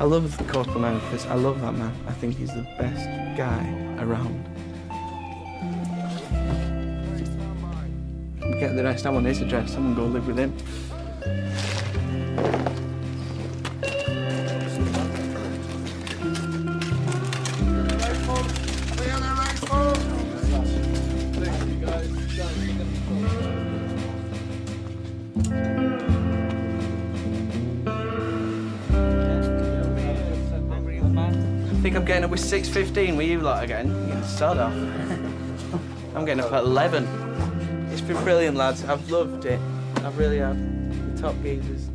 I love the Corporal now because I love that man. I think he's the best guy around. Get the rest. I want his address. I'm gonna go live with him. I'm getting up with 6.15 with you lot again. You're gonna start off. I'm getting up at 11. It's been brilliant, lads. I've loved it. I really have. The top geezers.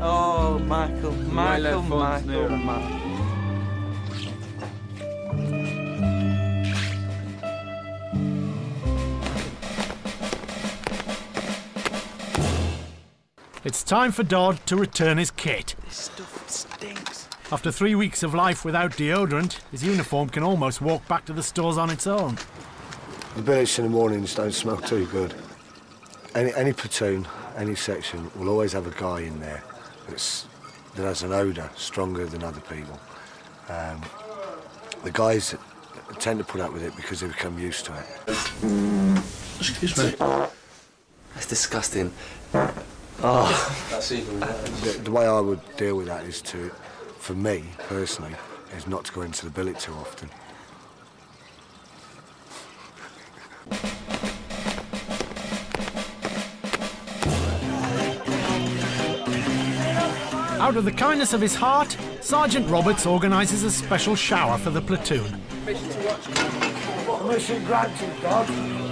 Oh, Michael, Michael, left foot's Michael. Michael. It's time for Dodd to return his kit. This stuff stinks. After three weeks of life without deodorant, his uniform can almost walk back to the stores on its own. The billets in the mornings don't smell too good. Any, any platoon, any section will always have a guy in there that's, that has an odour stronger than other people. Um, the guys tend to put up with it because they become used to it. Excuse me. That's disgusting. Oh. That's even the, the way I would deal with that is to, for me personally, is not to go into the billet too often. Out of the kindness of his heart, Sergeant Roberts organises a special shower for the platoon. Permission granted, Dodd.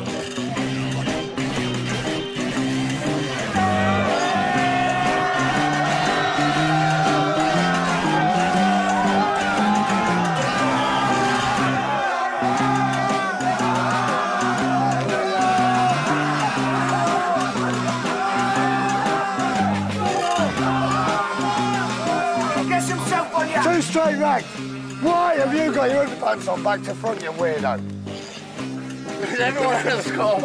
Straight rags. Why have you got your underpants on back to front, you weirdo? Everyone has got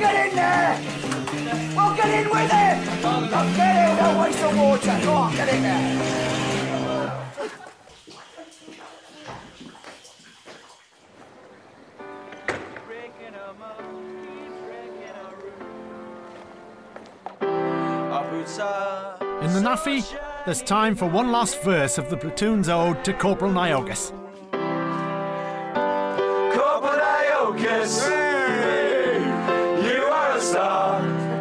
Get in there! Well, get in with it! Now get in, don't waste the water. Go on, get in there. In the NAAFI, there's time for one last verse of the platoon's ode to Corporal Noakes. Corporal Noakes, hey, you are a star. And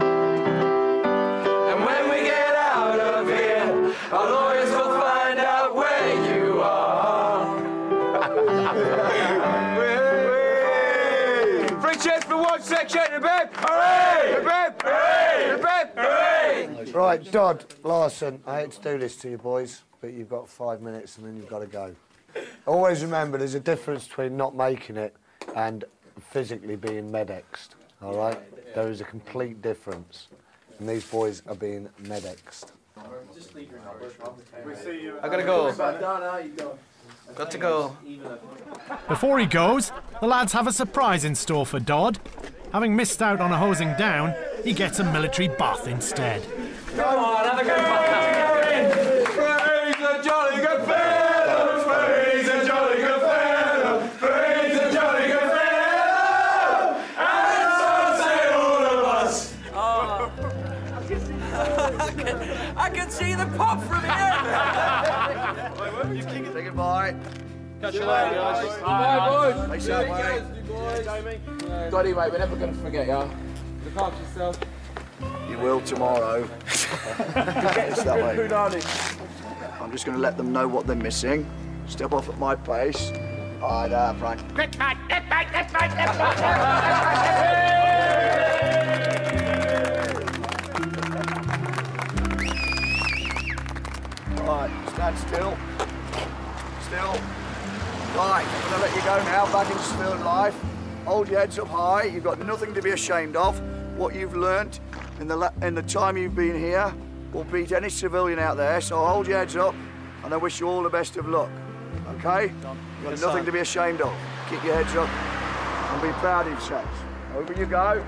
when we get out of here, our lawyers will find out where you are. Free chance for one section, Abeb! Hooray! Abeb! Hooray! Right, Dodd, Larson, I hate to do this to you boys, but you've got five minutes and then you've got to go. Always remember there's a difference between not making it and physically being medexed, all right? There is a complete difference. And these boys are being medexed. I gotta go. Got to go. Before he goes, the lads have a surprise in store for Dodd. Having missed out on a hosing down, he gets a military bath instead. Come on, have a good one. Praise the jolly good fellow. Praise the jolly good fellow. Praise the jolly good fellow. And so say all of us. Oh. I, can, I can see the pop from here. Say goodbye. Catch you later, guys. Bye, boys. Stay safe, mate. Dotty, mate, we're never going to forget you. Look after yourself. You will tomorrow. It's that way. I'm just going to let them know what they're missing. Step off at my pace. All right, uh, Frank. Quick, mate, left, mate, left, mate, left, mate, mate. All right, stand still. Still. Right, I'm going to let you go now, back into civilian life. Hold your heads up high. You've got nothing to be ashamed of. What you've learnt in the, in the time you've been here will beat any civilian out there, so hold your heads up, and I wish you all the best of luck. Okay? You've got Yes, nothing sir. to be ashamed of. Keep your heads up and be proud of yourselves. Over you go.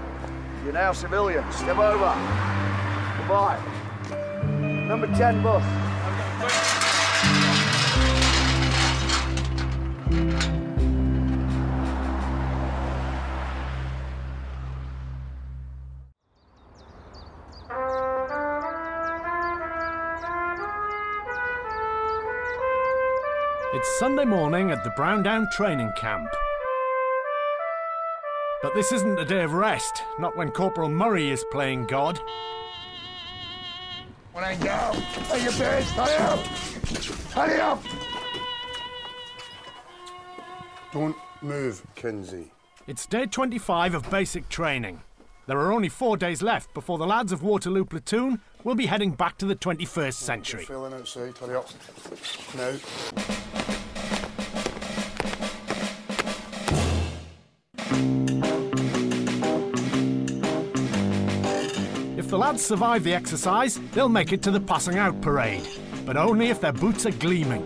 You're now civilians. Step over. Goodbye. Number 10 bus. Sunday morning at the Browndown training camp. But this isn't a day of rest, not when Corporal Murray is playing God. When I go, hey, you bitch, hurry up! Hurry up! Don't move, Kinsey. It's day 25 of basic training. There are only four days left before the lads of Waterloo Platoon will be heading back to the 21st century. Filling outside, hurry up. Now. The lads survive the exercise, they'll make it to the passing out parade, but only if their boots are gleaming.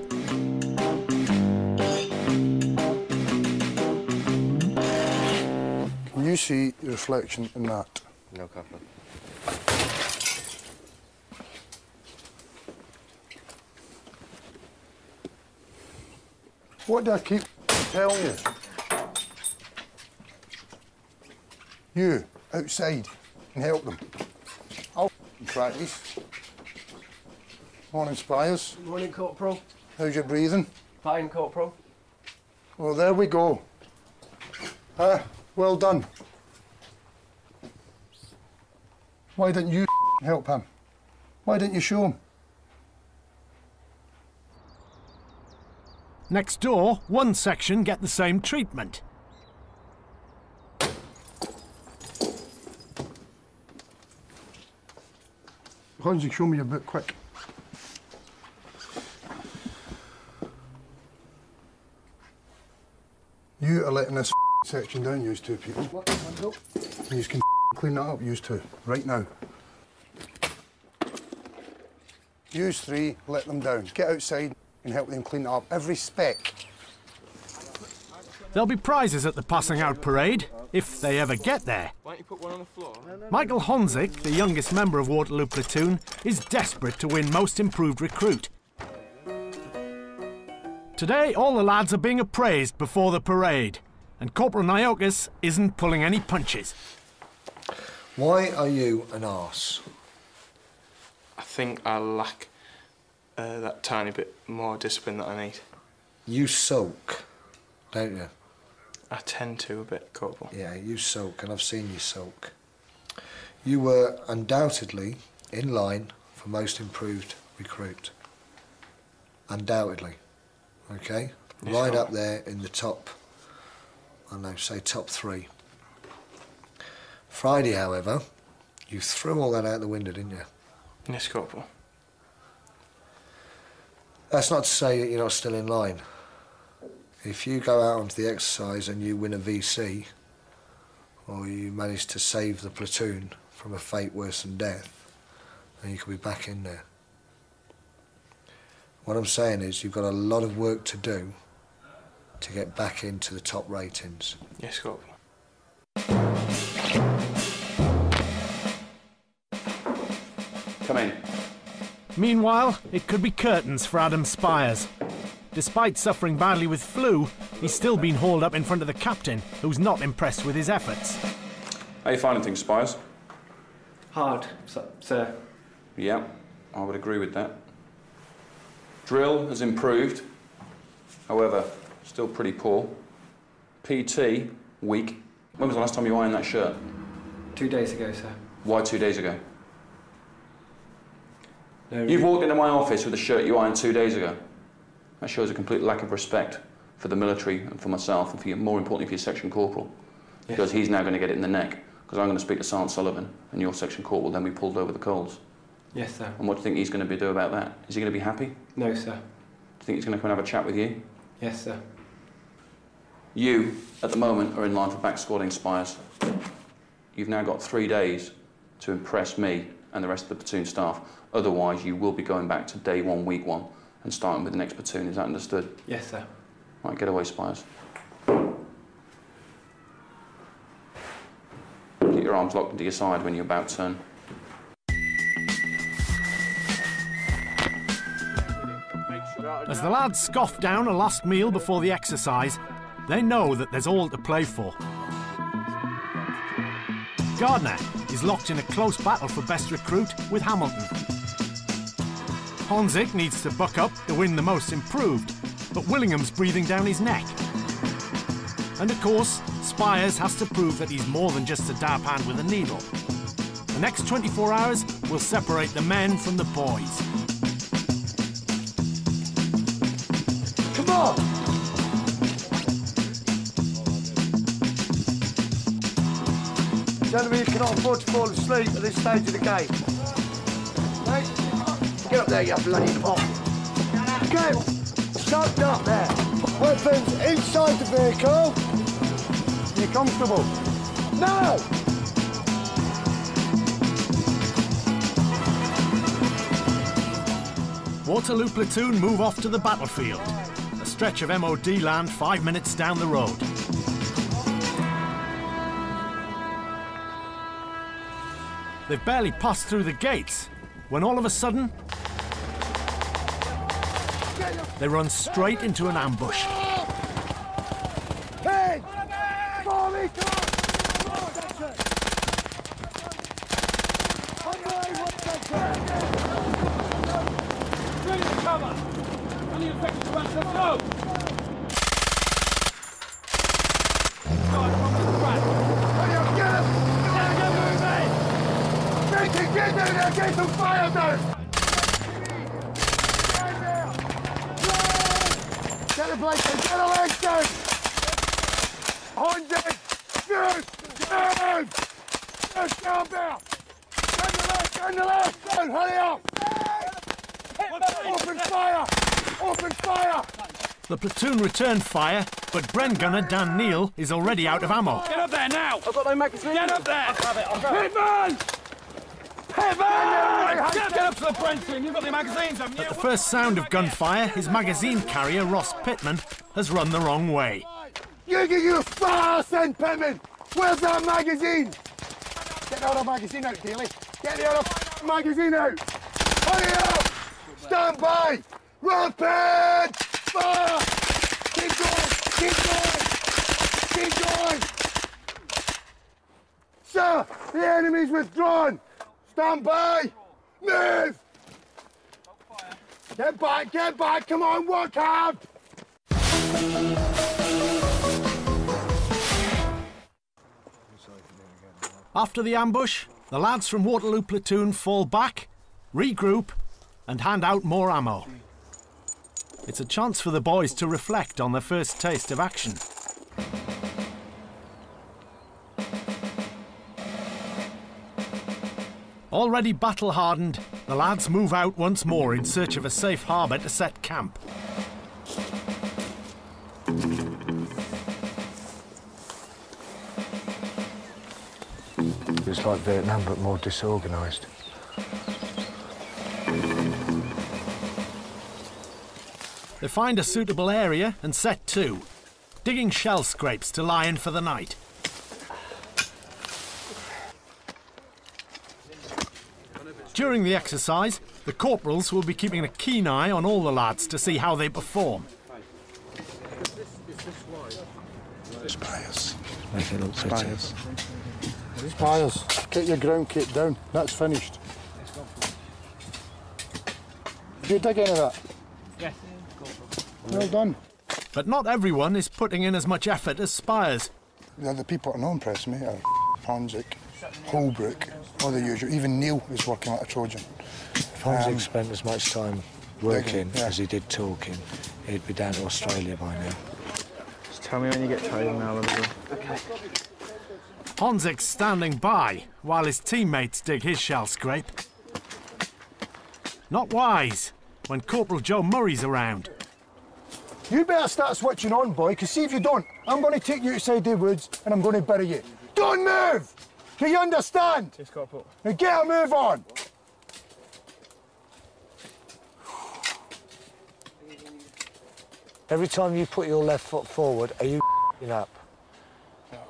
Can you see the reflection in that? No, Captain. What do I keep telling you? You, outside, and help them. I'll practice. Morning, Spires. Morning, Corporal. How's your breathing? Fine, Corporal. Well, there we go. Ah, well done. Why didn't you help him? Why didn't you show him? Next door, one section get the same treatment. Hansi, show me your book quick. You are letting this section down, you two people. You can clean that up, you two, right now. You three, let them down. Get outside and help them clean it up. Every speck. There'll be prizes at the passing out parade, if they ever get there. Why don't you put one on the floor? Michael Honzik, the youngest member of Waterloo Platoon, is desperate to win Most Improved Recruit. Today, all the lads are being appraised before the parade, and Corporal Noakes isn't pulling any punches. Why are you an arse? I think I lack uh, that tiny bit more discipline that I need. You sulk, don't you? I tend to a bit, Corporal. Yeah, you sulk, and I've seen you sulk. You were undoubtedly in line for most improved recruit. Undoubtedly. Okay? Right up there in the top, I don't know, say top three. Friday, however, you threw all that out the window, didn't you? Yes, Corporal. That's not to say that you're not still in line. If you go out onto the exercise and you win a VC, or you manage to save the platoon from a fate worse than death, then you could be back in there. What I'm saying is you've got a lot of work to do to get back into the top ratings. Yes, Corporal. Come in. Meanwhile, it could be curtains for Adam Spires. Despite suffering badly with flu, he's still been hauled up in front of the captain, who's not impressed with his efforts. How you finding things, Spires? Hard, sir. Yeah, I would agree with that. Drill has improved, however, still pretty poor. PT, weak. When was the last time you ironed that shirt? Two days ago, sir. Why two days ago? No, You've walked into my office with a shirt you ironed two days ago. That shows a complete lack of respect for the military and for myself, and for your, more importantly for your section corporal. Because he's now going to get it in the neck. Because I'm going to speak to Sergeant Sullivan, and your section corporal will then be pulled over the coals. Yes, sir. And what do you think he's going to be do about that? Is he going to be happy? No, sir. Do you think he's going to come and have a chat with you? Yes, sir. You, at the moment, are in line for back squadding spires. You've now got three days to impress me and the rest of the platoon staff. Otherwise, you will be going back to day one, week one, and starting with the next platoon. Is that understood? Yes, sir. Right, get away, spires. Keep your arms locked into your side when you're about to turn. As the lads scoff down a last meal before the exercise, they know that there's all to play for. Gardner is locked in a close battle for best recruit with Hamilton. Honzik needs to buck up to win the most improved, but Willingham's breathing down his neck. And of course, Spires has to prove that he's more than just a dab hand with a needle. The next 24 hours will separate the men from the boys. Come on! Gentlemen, you cannot afford to fall asleep at this stage of the game. There, you bloody pop. Get Shut up there. Weapons inside the vehicle. You comfortable? No! Waterloo platoon move off to the battlefield. A stretch of MOD land five minutes down the road. They've barely passed through the gates when all of a sudden they run straight into an ambush. Hey! Follow me, come on! Come on, that's it! Underway, one section! Ready to cover! Any infected squads, let's go! Vicky, get down there, get some fire down! Get a blanket, get a leg down! Hundred! Good! Good! Good, down there! Turn the left, turn the left! Down, hurry up! Open fire! Open fire! The platoon return fire, but Bren gunner Dan Neal is already out of ammo. Get up there now! I've got no magazine. Get up there! I'll grab it, I'll grab it. Pittman! Pittman! Get, get up to the Brenton, you've got the magazines, haven't you? At the first sound of gunfire, his magazine carrier, Ross Pittman, has run the wrong way. You get you fast and Pittman! Where's that magazine? Get the other magazine out, Daly. Get the other magazine out! Hurry up! Stand by! Rapid! Fire! Keep going! Keep going! Keep going! Sir, the enemy's withdrawn! Stand by! Move! Get back, get back! Come on, work hard! After the ambush, the lads from Waterloo platoon fall back, regroup, and hand out more ammo. It's a chance for the boys to reflect on their first taste of action. Already battle hardened, the lads move out once more in search of a safe harbour to set camp. It's like Vietnam, but more disorganised. They find a suitable area and set to, digging shell scrapes to lie in for the night. During the exercise, the corporals will be keeping a keen eye on all the lads to see how they perform. Spires. Make it look. Spires. Spires. Get your ground kit down. That's finished. Did you dig any of that? Yes. Well done. But not everyone is putting in as much effort as Spires. The other people that are not impressed me are Honzik, Holbrook, all the usual. Even Neil is working like a Trojan. If Honzik Um, spent as much time working yeah. as he did talking, he'd be down to Australia by now. Just tell me when you get tired and I'll have a go. Okay. Honzik's standing by while his teammates dig his shell scrape. Not wise when Corporal Joe Murray's around. You better start switching on, boy, because see if you don't, I'm going to take you outside the woods and I'm going to bury you. Don't move! Can you understand? Just got to put. Now get a move on! Every time you put your left foot forward, are you up?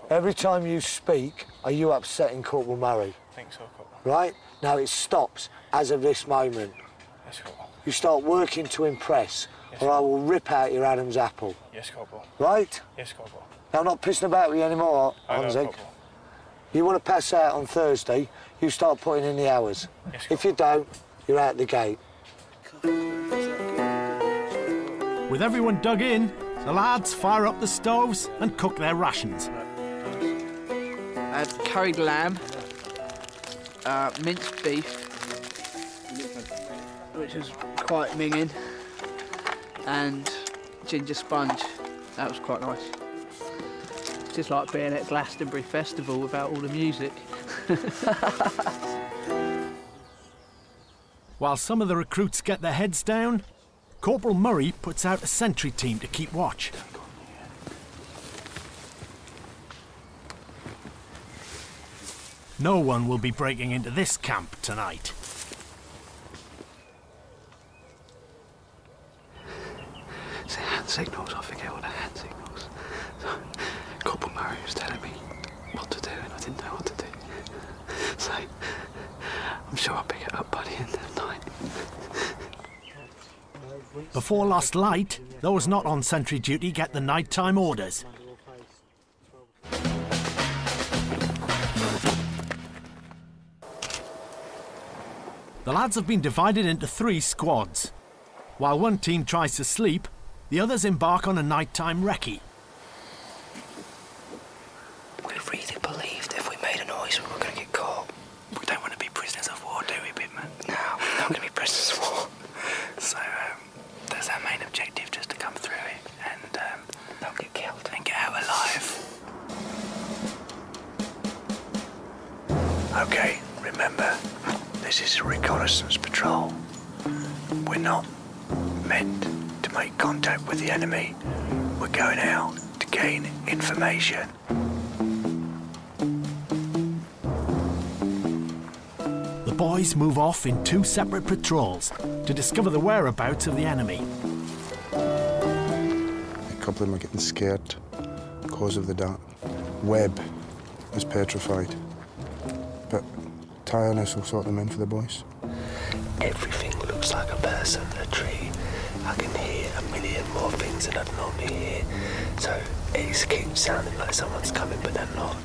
Every time you speak, are you upsetting Corporal Murray? I think so, Corporal. Right? Now it stops as of this moment. Yes, Corporal. You start working to impress, or I will rip out your Adam's apple. Yes, Corporal. Right? Yes, Corporal. Now, I'm not pissing about with you anymore, Corporal. You want to pass out on Thursday, you start putting in the hours. if you don't, you're out the gate. With everyone dug in, the lads fire up the stoves and cook their rations. I had curried lamb, uh, minced beef, which was quite minging, and ginger sponge. That was quite nice. Just like being at Glastonbury Festival without all the music. While some of the recruits get their heads down, Corporal Murray puts out a sentry team to keep watch. No one will be breaking into this camp tonight. It's the hand signals, I forget what the hand signals. So, Corporal Murray was telling me what to do and I didn't know what to do. So, I'm sure I'll pick it up by the end of the night. Before last light, those not on sentry duty get the nighttime orders. The lads have been divided into three squads. While one team tries to sleep, the others embark on a nighttime recce. Off in two separate patrols to discover the whereabouts of the enemy. A couple of them are getting scared because of the dark. Webb is petrified. But tiredness will sort them in for the boys. Everything looks like a person, a tree. I can hear a million more things than I'd normally hear. So it keeps sounding like someone's coming, but they're not.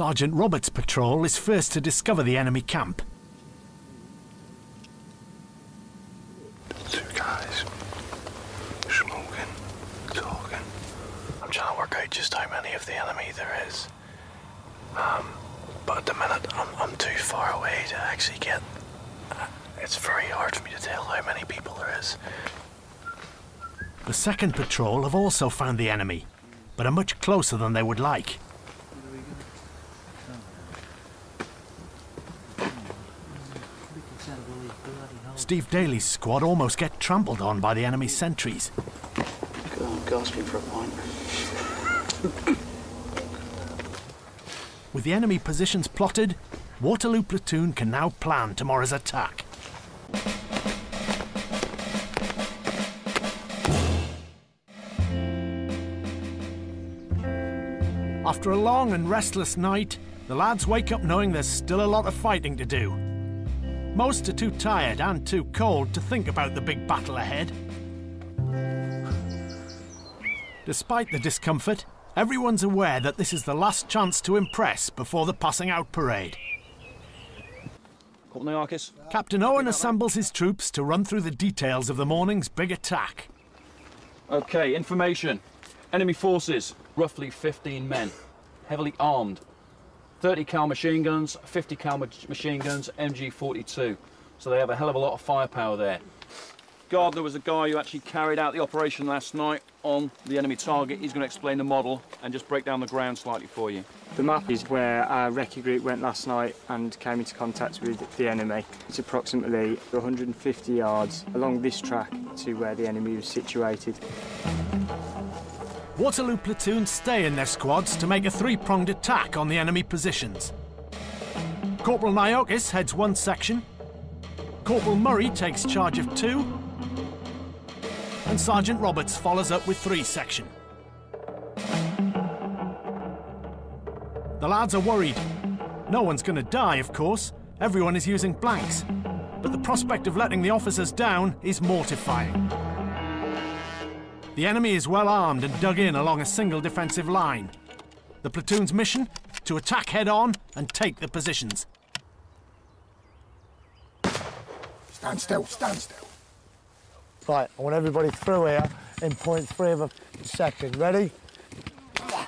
Sergeant Roberts' patrol is first to discover the enemy camp. Two guys smoking, talking. I'm trying to work out just how many of the enemy there is. Um, but at the minute, I'm, I'm too far away to actually get. Uh, it's very hard for me to tell how many people there is. The second patrol have also found the enemy, but are much closer than they would like. Steve Daly's squad almost get trampled on by the enemy sentries. I'm gasping for a pint. With the enemy positions plotted, Waterloo Platoon can now plan tomorrow's attack. After a long and restless night, the lads wake up knowing there's still a lot of fighting to do. Most are too tired and too cold to think about the big battle ahead. Despite the discomfort, everyone's aware that this is the last chance to impress before the passing out parade. Captain Owen assembles his troops to run through the details of the morning's big attack. Okay, information. Enemy forces, roughly 15 men, heavily armed. 30 cal machine guns, 50 cal ma- machine guns, MG42. So they have a hell of a lot of firepower there. Gardner was a guy who actually carried out the operation last night on the enemy target. He's going to explain the model and just break down the ground slightly for you. The map is where our recce group went last night and came into contact with the enemy. It's approximately 150 yards along this track to where the enemy was situated. Waterloo platoons stay in their squads to make a three-pronged attack on the enemy positions. Corporal Noakes heads one section, Corporal Murray takes charge of two, and Sergeant Roberts follows up with three section. The lads are worried. No one's going to die, of course. Everyone is using blanks. But the prospect of letting the officers down is mortifying. The enemy is well armed and dug in along a single defensive line. The platoon's mission? To attack head on and take the positions. Stand still, stand still. Right, I want everybody through here in point three of a second. Ready? As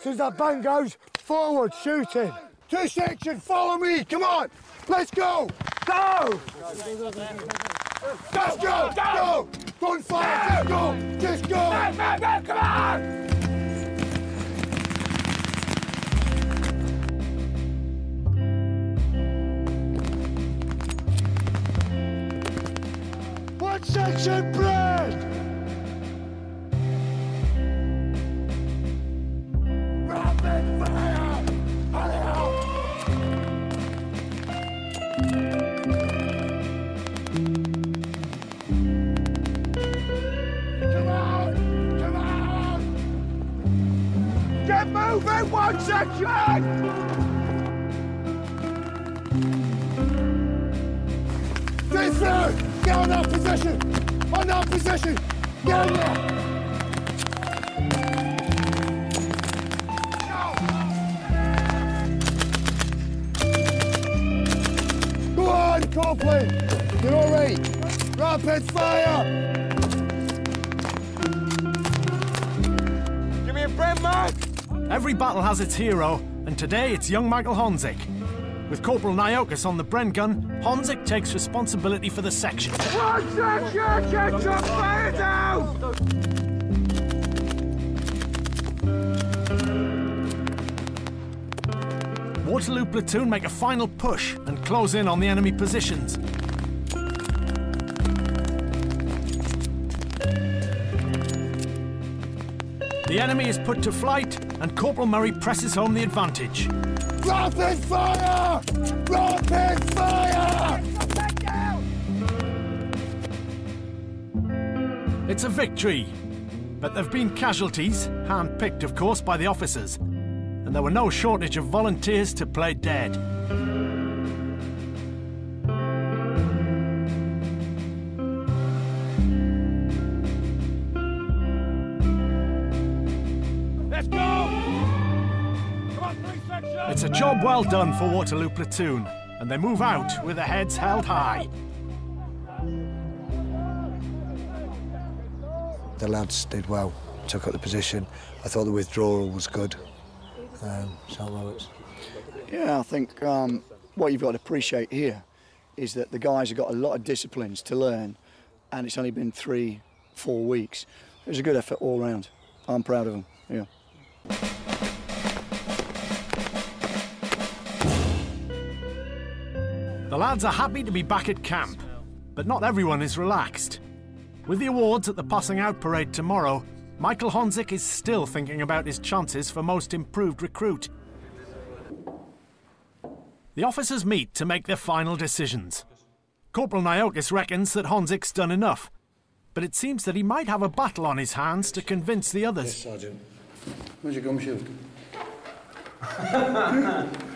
soon as that bang goes, forward, shooting. Two section, follow me, come on. Let's go. Go! Let's go, go! Don't fire, just go, just go! come on! One section, bread! Rapid fire! Get moving, one section! Get through! Get on that position! On that position! Get in there! Go on, Copeland! You're all right! Rapid fire! Give me a bread, man! Every battle has its hero, and today it's young Michael Honzik. With Corporal Noakes on the Bren gun, Honzik takes responsibility for the section. One section, get your fire down! Waterloo platoon make a final push and close in on the enemy positions. The enemy is put to flight, and Corporal Murray presses home the advantage. Rapid fire! Rapid fire! It's a victory, but there have been casualties, hand-picked, of course, by the officers, and there were no shortage of volunteers to play dead. Job well done for Waterloo platoon, and they move out with their heads held high. The lads did well, took up the position. I thought the withdrawal was good. Um, Sergeant Roberts. Yeah, I think um, what you've got to appreciate here is that the guys have got a lot of disciplines to learn, and it's only been three, four weeks. It was a good effort all round. I'm proud of them. Yeah. The lads are happy to be back at camp, but not everyone is relaxed. With the awards at the passing out parade tomorrow, Michael Honzik is still thinking about his chances for most improved recruit. The officers meet to make their final decisions. Corporal Noakes reckons that Honzik's done enough, but it seems that he might have a battle on his hands to convince the others. Yes, Sergeant. Where's your gum shield?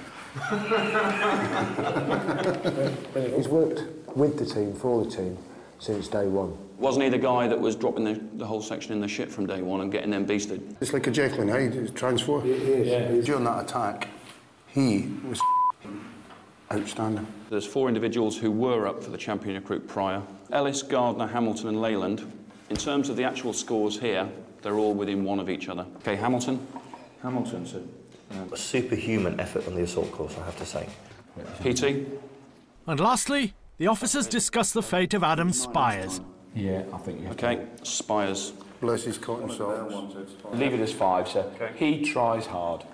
He's worked with the team, for the team, since day one. Wasn't he the guy that was dropping the, the whole section in the shit from day one and getting them beasted? It's like a Jekyll and Hyde, it's transfer. During that attack, he was outstanding. There's four individuals who were up for the champion recruit prior. Ellis, Gardner, Hamilton and Leyland. In terms of the actual scores here, they're all within one of each other. Okay, Hamilton. Hamilton, sir. Mm. A superhuman effort on the assault course, I have to say. PT. And lastly, the officers discuss the fate of Adam Spires. Yeah, I think you Okay, Spires. Bless his cotton socks. Leave it as five, sir. He tries hard.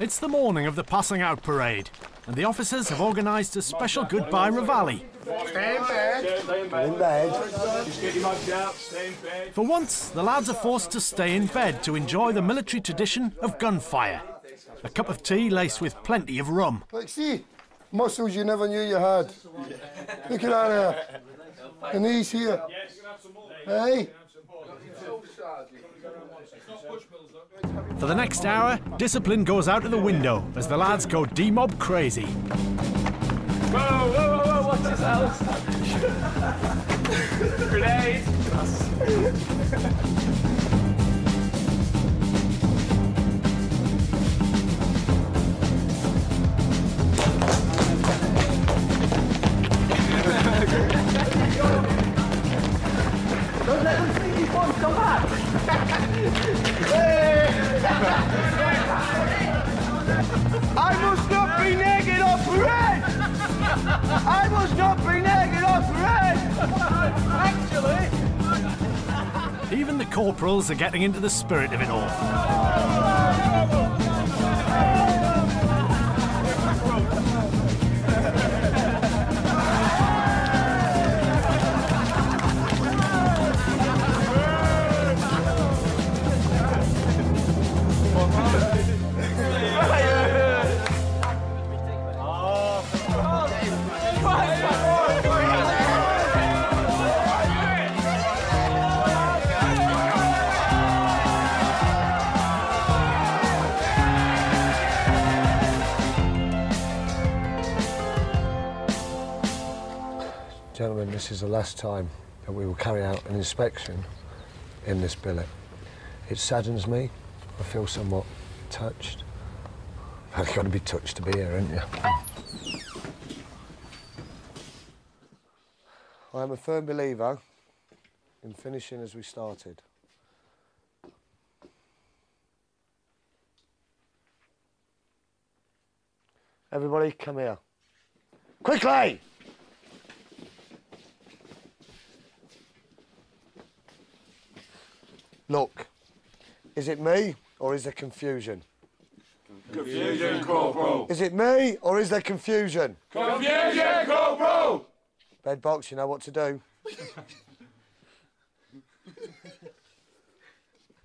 It's the morning of the passing out parade, and the officers have organised a special goodbye reveille. Stay in bed. Stay in bed. In bed. Just get your mugs out. Stay in bed. For once, the lads are forced to stay in bed to enjoy the military tradition of gunfire. A cup of tea laced with plenty of rum. Like, see, muscles you never knew you had. Look at that there. The knees here. Hey? For the next hour, discipline goes out of the window as the lads go D-mob crazy. Whoa, whoa, whoa, whoa, what's this house? Grenade! Don't let them think you come back. I must I must not be naked parade. Actually. Even the corporals are getting into the spirit of it all. Gentlemen, this is the last time that we will carry out an inspection in this billet. It saddens me. I feel somewhat touched. I've got to be touched to be here, haven't you? I am a firm believer in finishing as we started. Everybody, come here. Quickly! Look, is it me or is there confusion? Confusion, Corporal. Is it me or is there confusion? Confusion, Corporal! Bed box, you know what to do.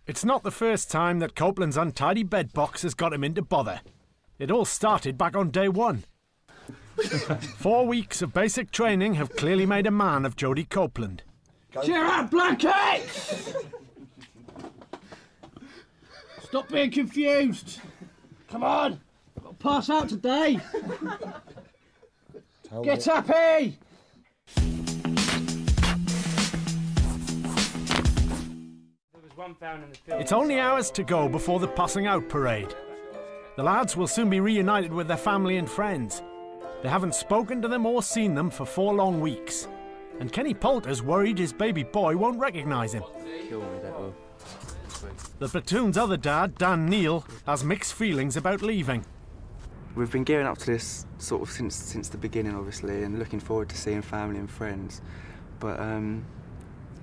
It's not the first time that Copeland's untidy bed box has got him into bother. It all started back on day one. Four weeks of basic training have clearly made a man of Jody Copeland. Cheer up, blanket! Stop being confused. Come on. Got to pass out today. Tell Get me- happy. It's only hours to go before the passing out parade. The lads will soon be reunited with their family and friends. They haven't spoken to them or seen them for four long weeks. And Kenny Poulter's worried his baby boy won't recognise him. The platoon's other dad, Dan Neal, has mixed feelings about leaving. We've been gearing up to this sort of since since the beginning, obviously, and looking forward to seeing family and friends. But um,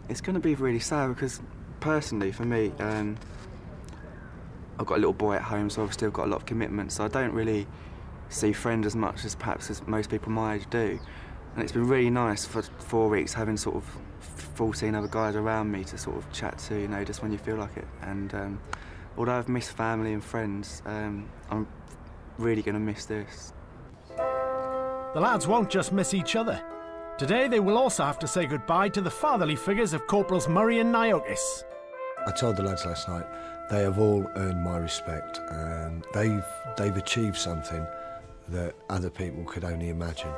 it's going to be really sad because, personally, for me, um, I've got a little boy at home, so I've still got a lot of commitments. So I don't really see friends as much as perhaps as most people my age do. And it's been really nice for four weeks having sort of 14 other guys around me to sort of chat to, you know, just when you feel like it. And um, although I've missed family and friends, um, I'm really going to miss this. The lads won't just miss each other. Today they will also have to say goodbye to the fatherly figures of Corporals Murray and Noakes. I told the lads last night they have all earned my respect and they've they've achieved something that other people could only imagine.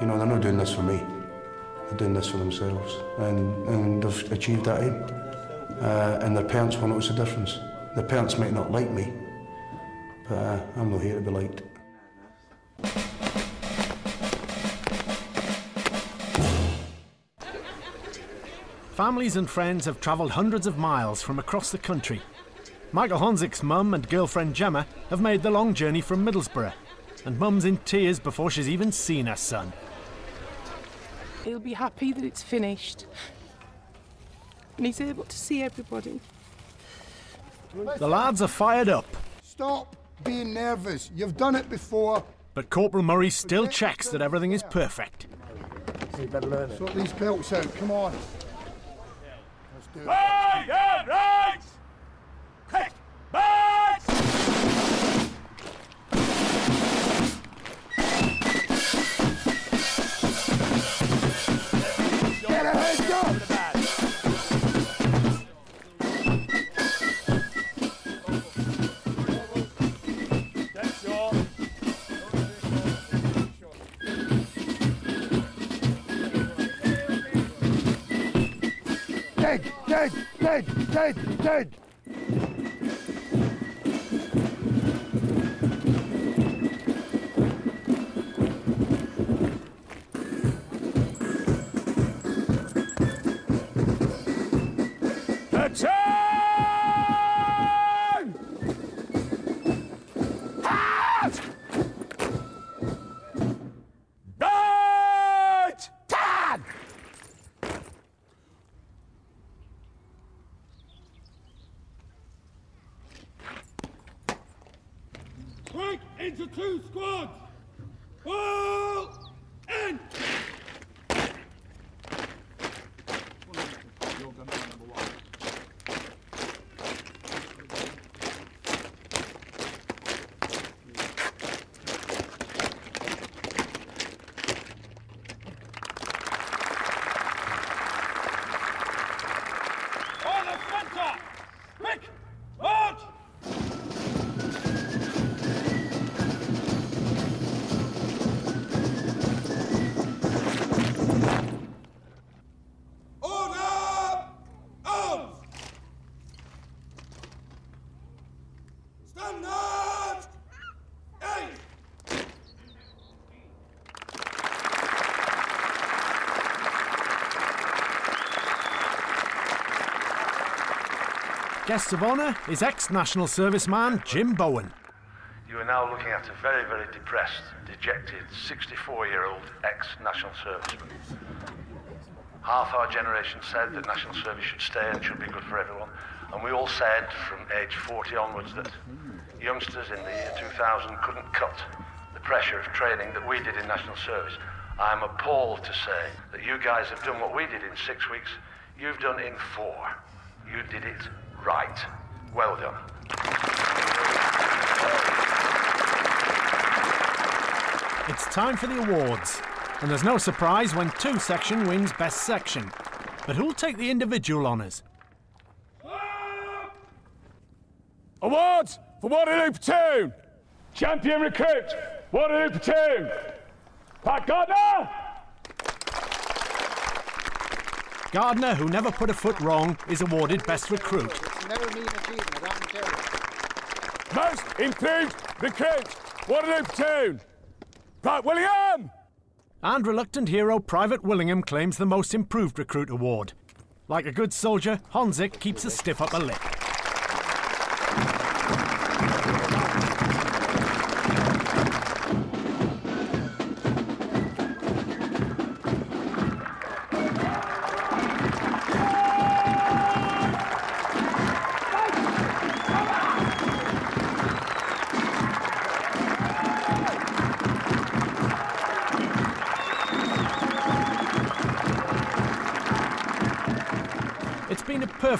You know, they're not doing this for me. They're doing this for themselves, and, and they've achieved that aim. Uh, and their parents will notice the difference. Their parents might not like me, but uh, I'm not here to be liked. Families and friends have travelled hundreds of miles from across the country. Michael Honzik's mum and girlfriend Gemma have made the long journey from Middlesbrough, and mum's in tears before she's even seen her son. He'll be happy that it's finished. And he's able to see everybody. The lads are fired up, Stop being nervous. You've done it before. but Corporal Murray still checks that everything is perfect. So you better learn it. Sort these belts out. Come on. Let's do it. Right, yeah, right! Quick, march! A heads up! Dead, dead, dead, dead. Guest of honour is ex-National Serviceman Jim Bowen. You are now looking at a very, very depressed, dejected 64-year-old ex-national serviceman. Half our generation said that national service should stay and should be good for everyone, and we all said from age 40 onwards that youngsters in the year 2000 couldn't cut the pressure of training that we did in national service. I'm appalled to say that you guys have done what we did in six weeks, you've done in four. You did it right. Well done. It's time for the awards, and there's no surprise when two section wins best section. But who'll take the individual honours? Awards for Waterloo Platoon! Champion recruit, Waterloo Platoon! Pat Gardner! Gardner, who never put a foot wrong, is awarded best recruit. Most improved recruit, Waterloo Platoon! Pat William! And reluctant hero Private Willingham claims the most improved recruit award. Like a good soldier, Honzik keeps a stiff upper lip.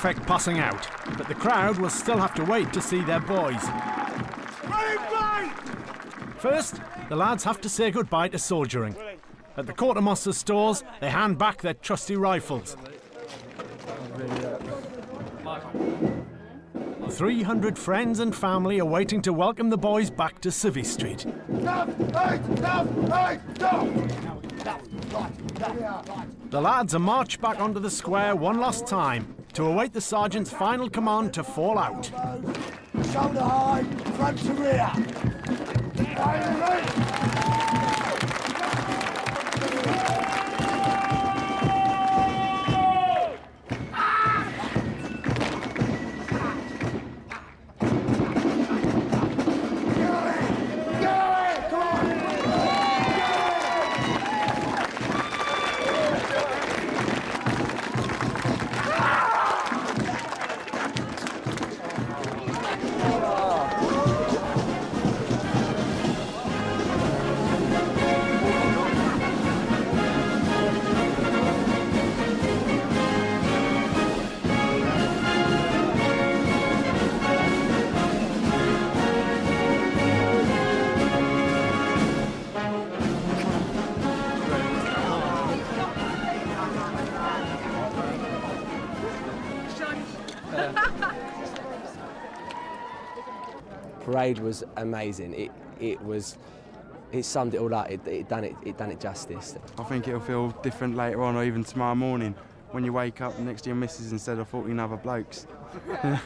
Perfect passing out, but the crowd will still have to wait to see their boys. First, the lads have to say goodbye to soldiering. At the quartermaster's stores, they hand back their trusty rifles. 300 friends and family are waiting to welcome the boys back to Civvy Street. The lads are marched back onto the square one last time to await the sergeant's final command to fall out. Shoulder high, front to rear. Parade was amazing. It it was it summed it all up. It, it done it it done it justice. I think it'll feel different later on or even tomorrow morning when you wake up next to your missus instead of 14 other blokes.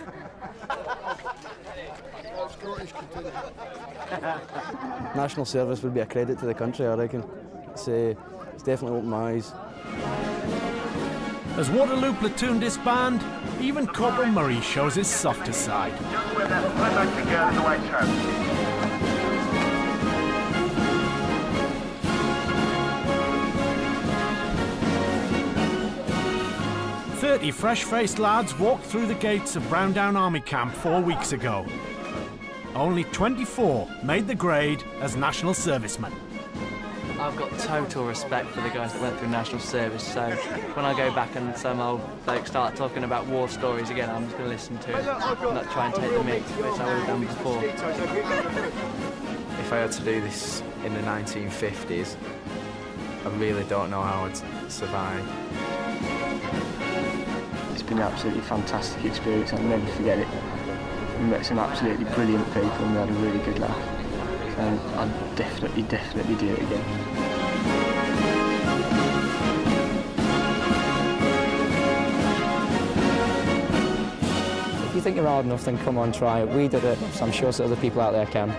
National service would be a credit to the country, I reckon. It's, uh, it's definitely opened my eyes. As Waterloo platoon disband, even Corporal Murray shows his softer side. Thirty fresh-faced lads walked through the gates of Browndown Army Camp four weeks ago. Only 24 made the grade as national servicemen. I've got total respect for the guys that went through national service, so when I go back and some old bloke start talking about war stories again, I'm just going to listen to it, not try and take the mick, which I would have done before. If I had to do this in the 1950s, I really don't know how I'd survive. It's been an absolutely fantastic experience. I'll never forget it. We met some absolutely brilliant people and we had a really good laugh. And I'd definitely, definitely do it again. If you think you're hard enough, then come on, try it. We did it, so I'm sure other people out there can.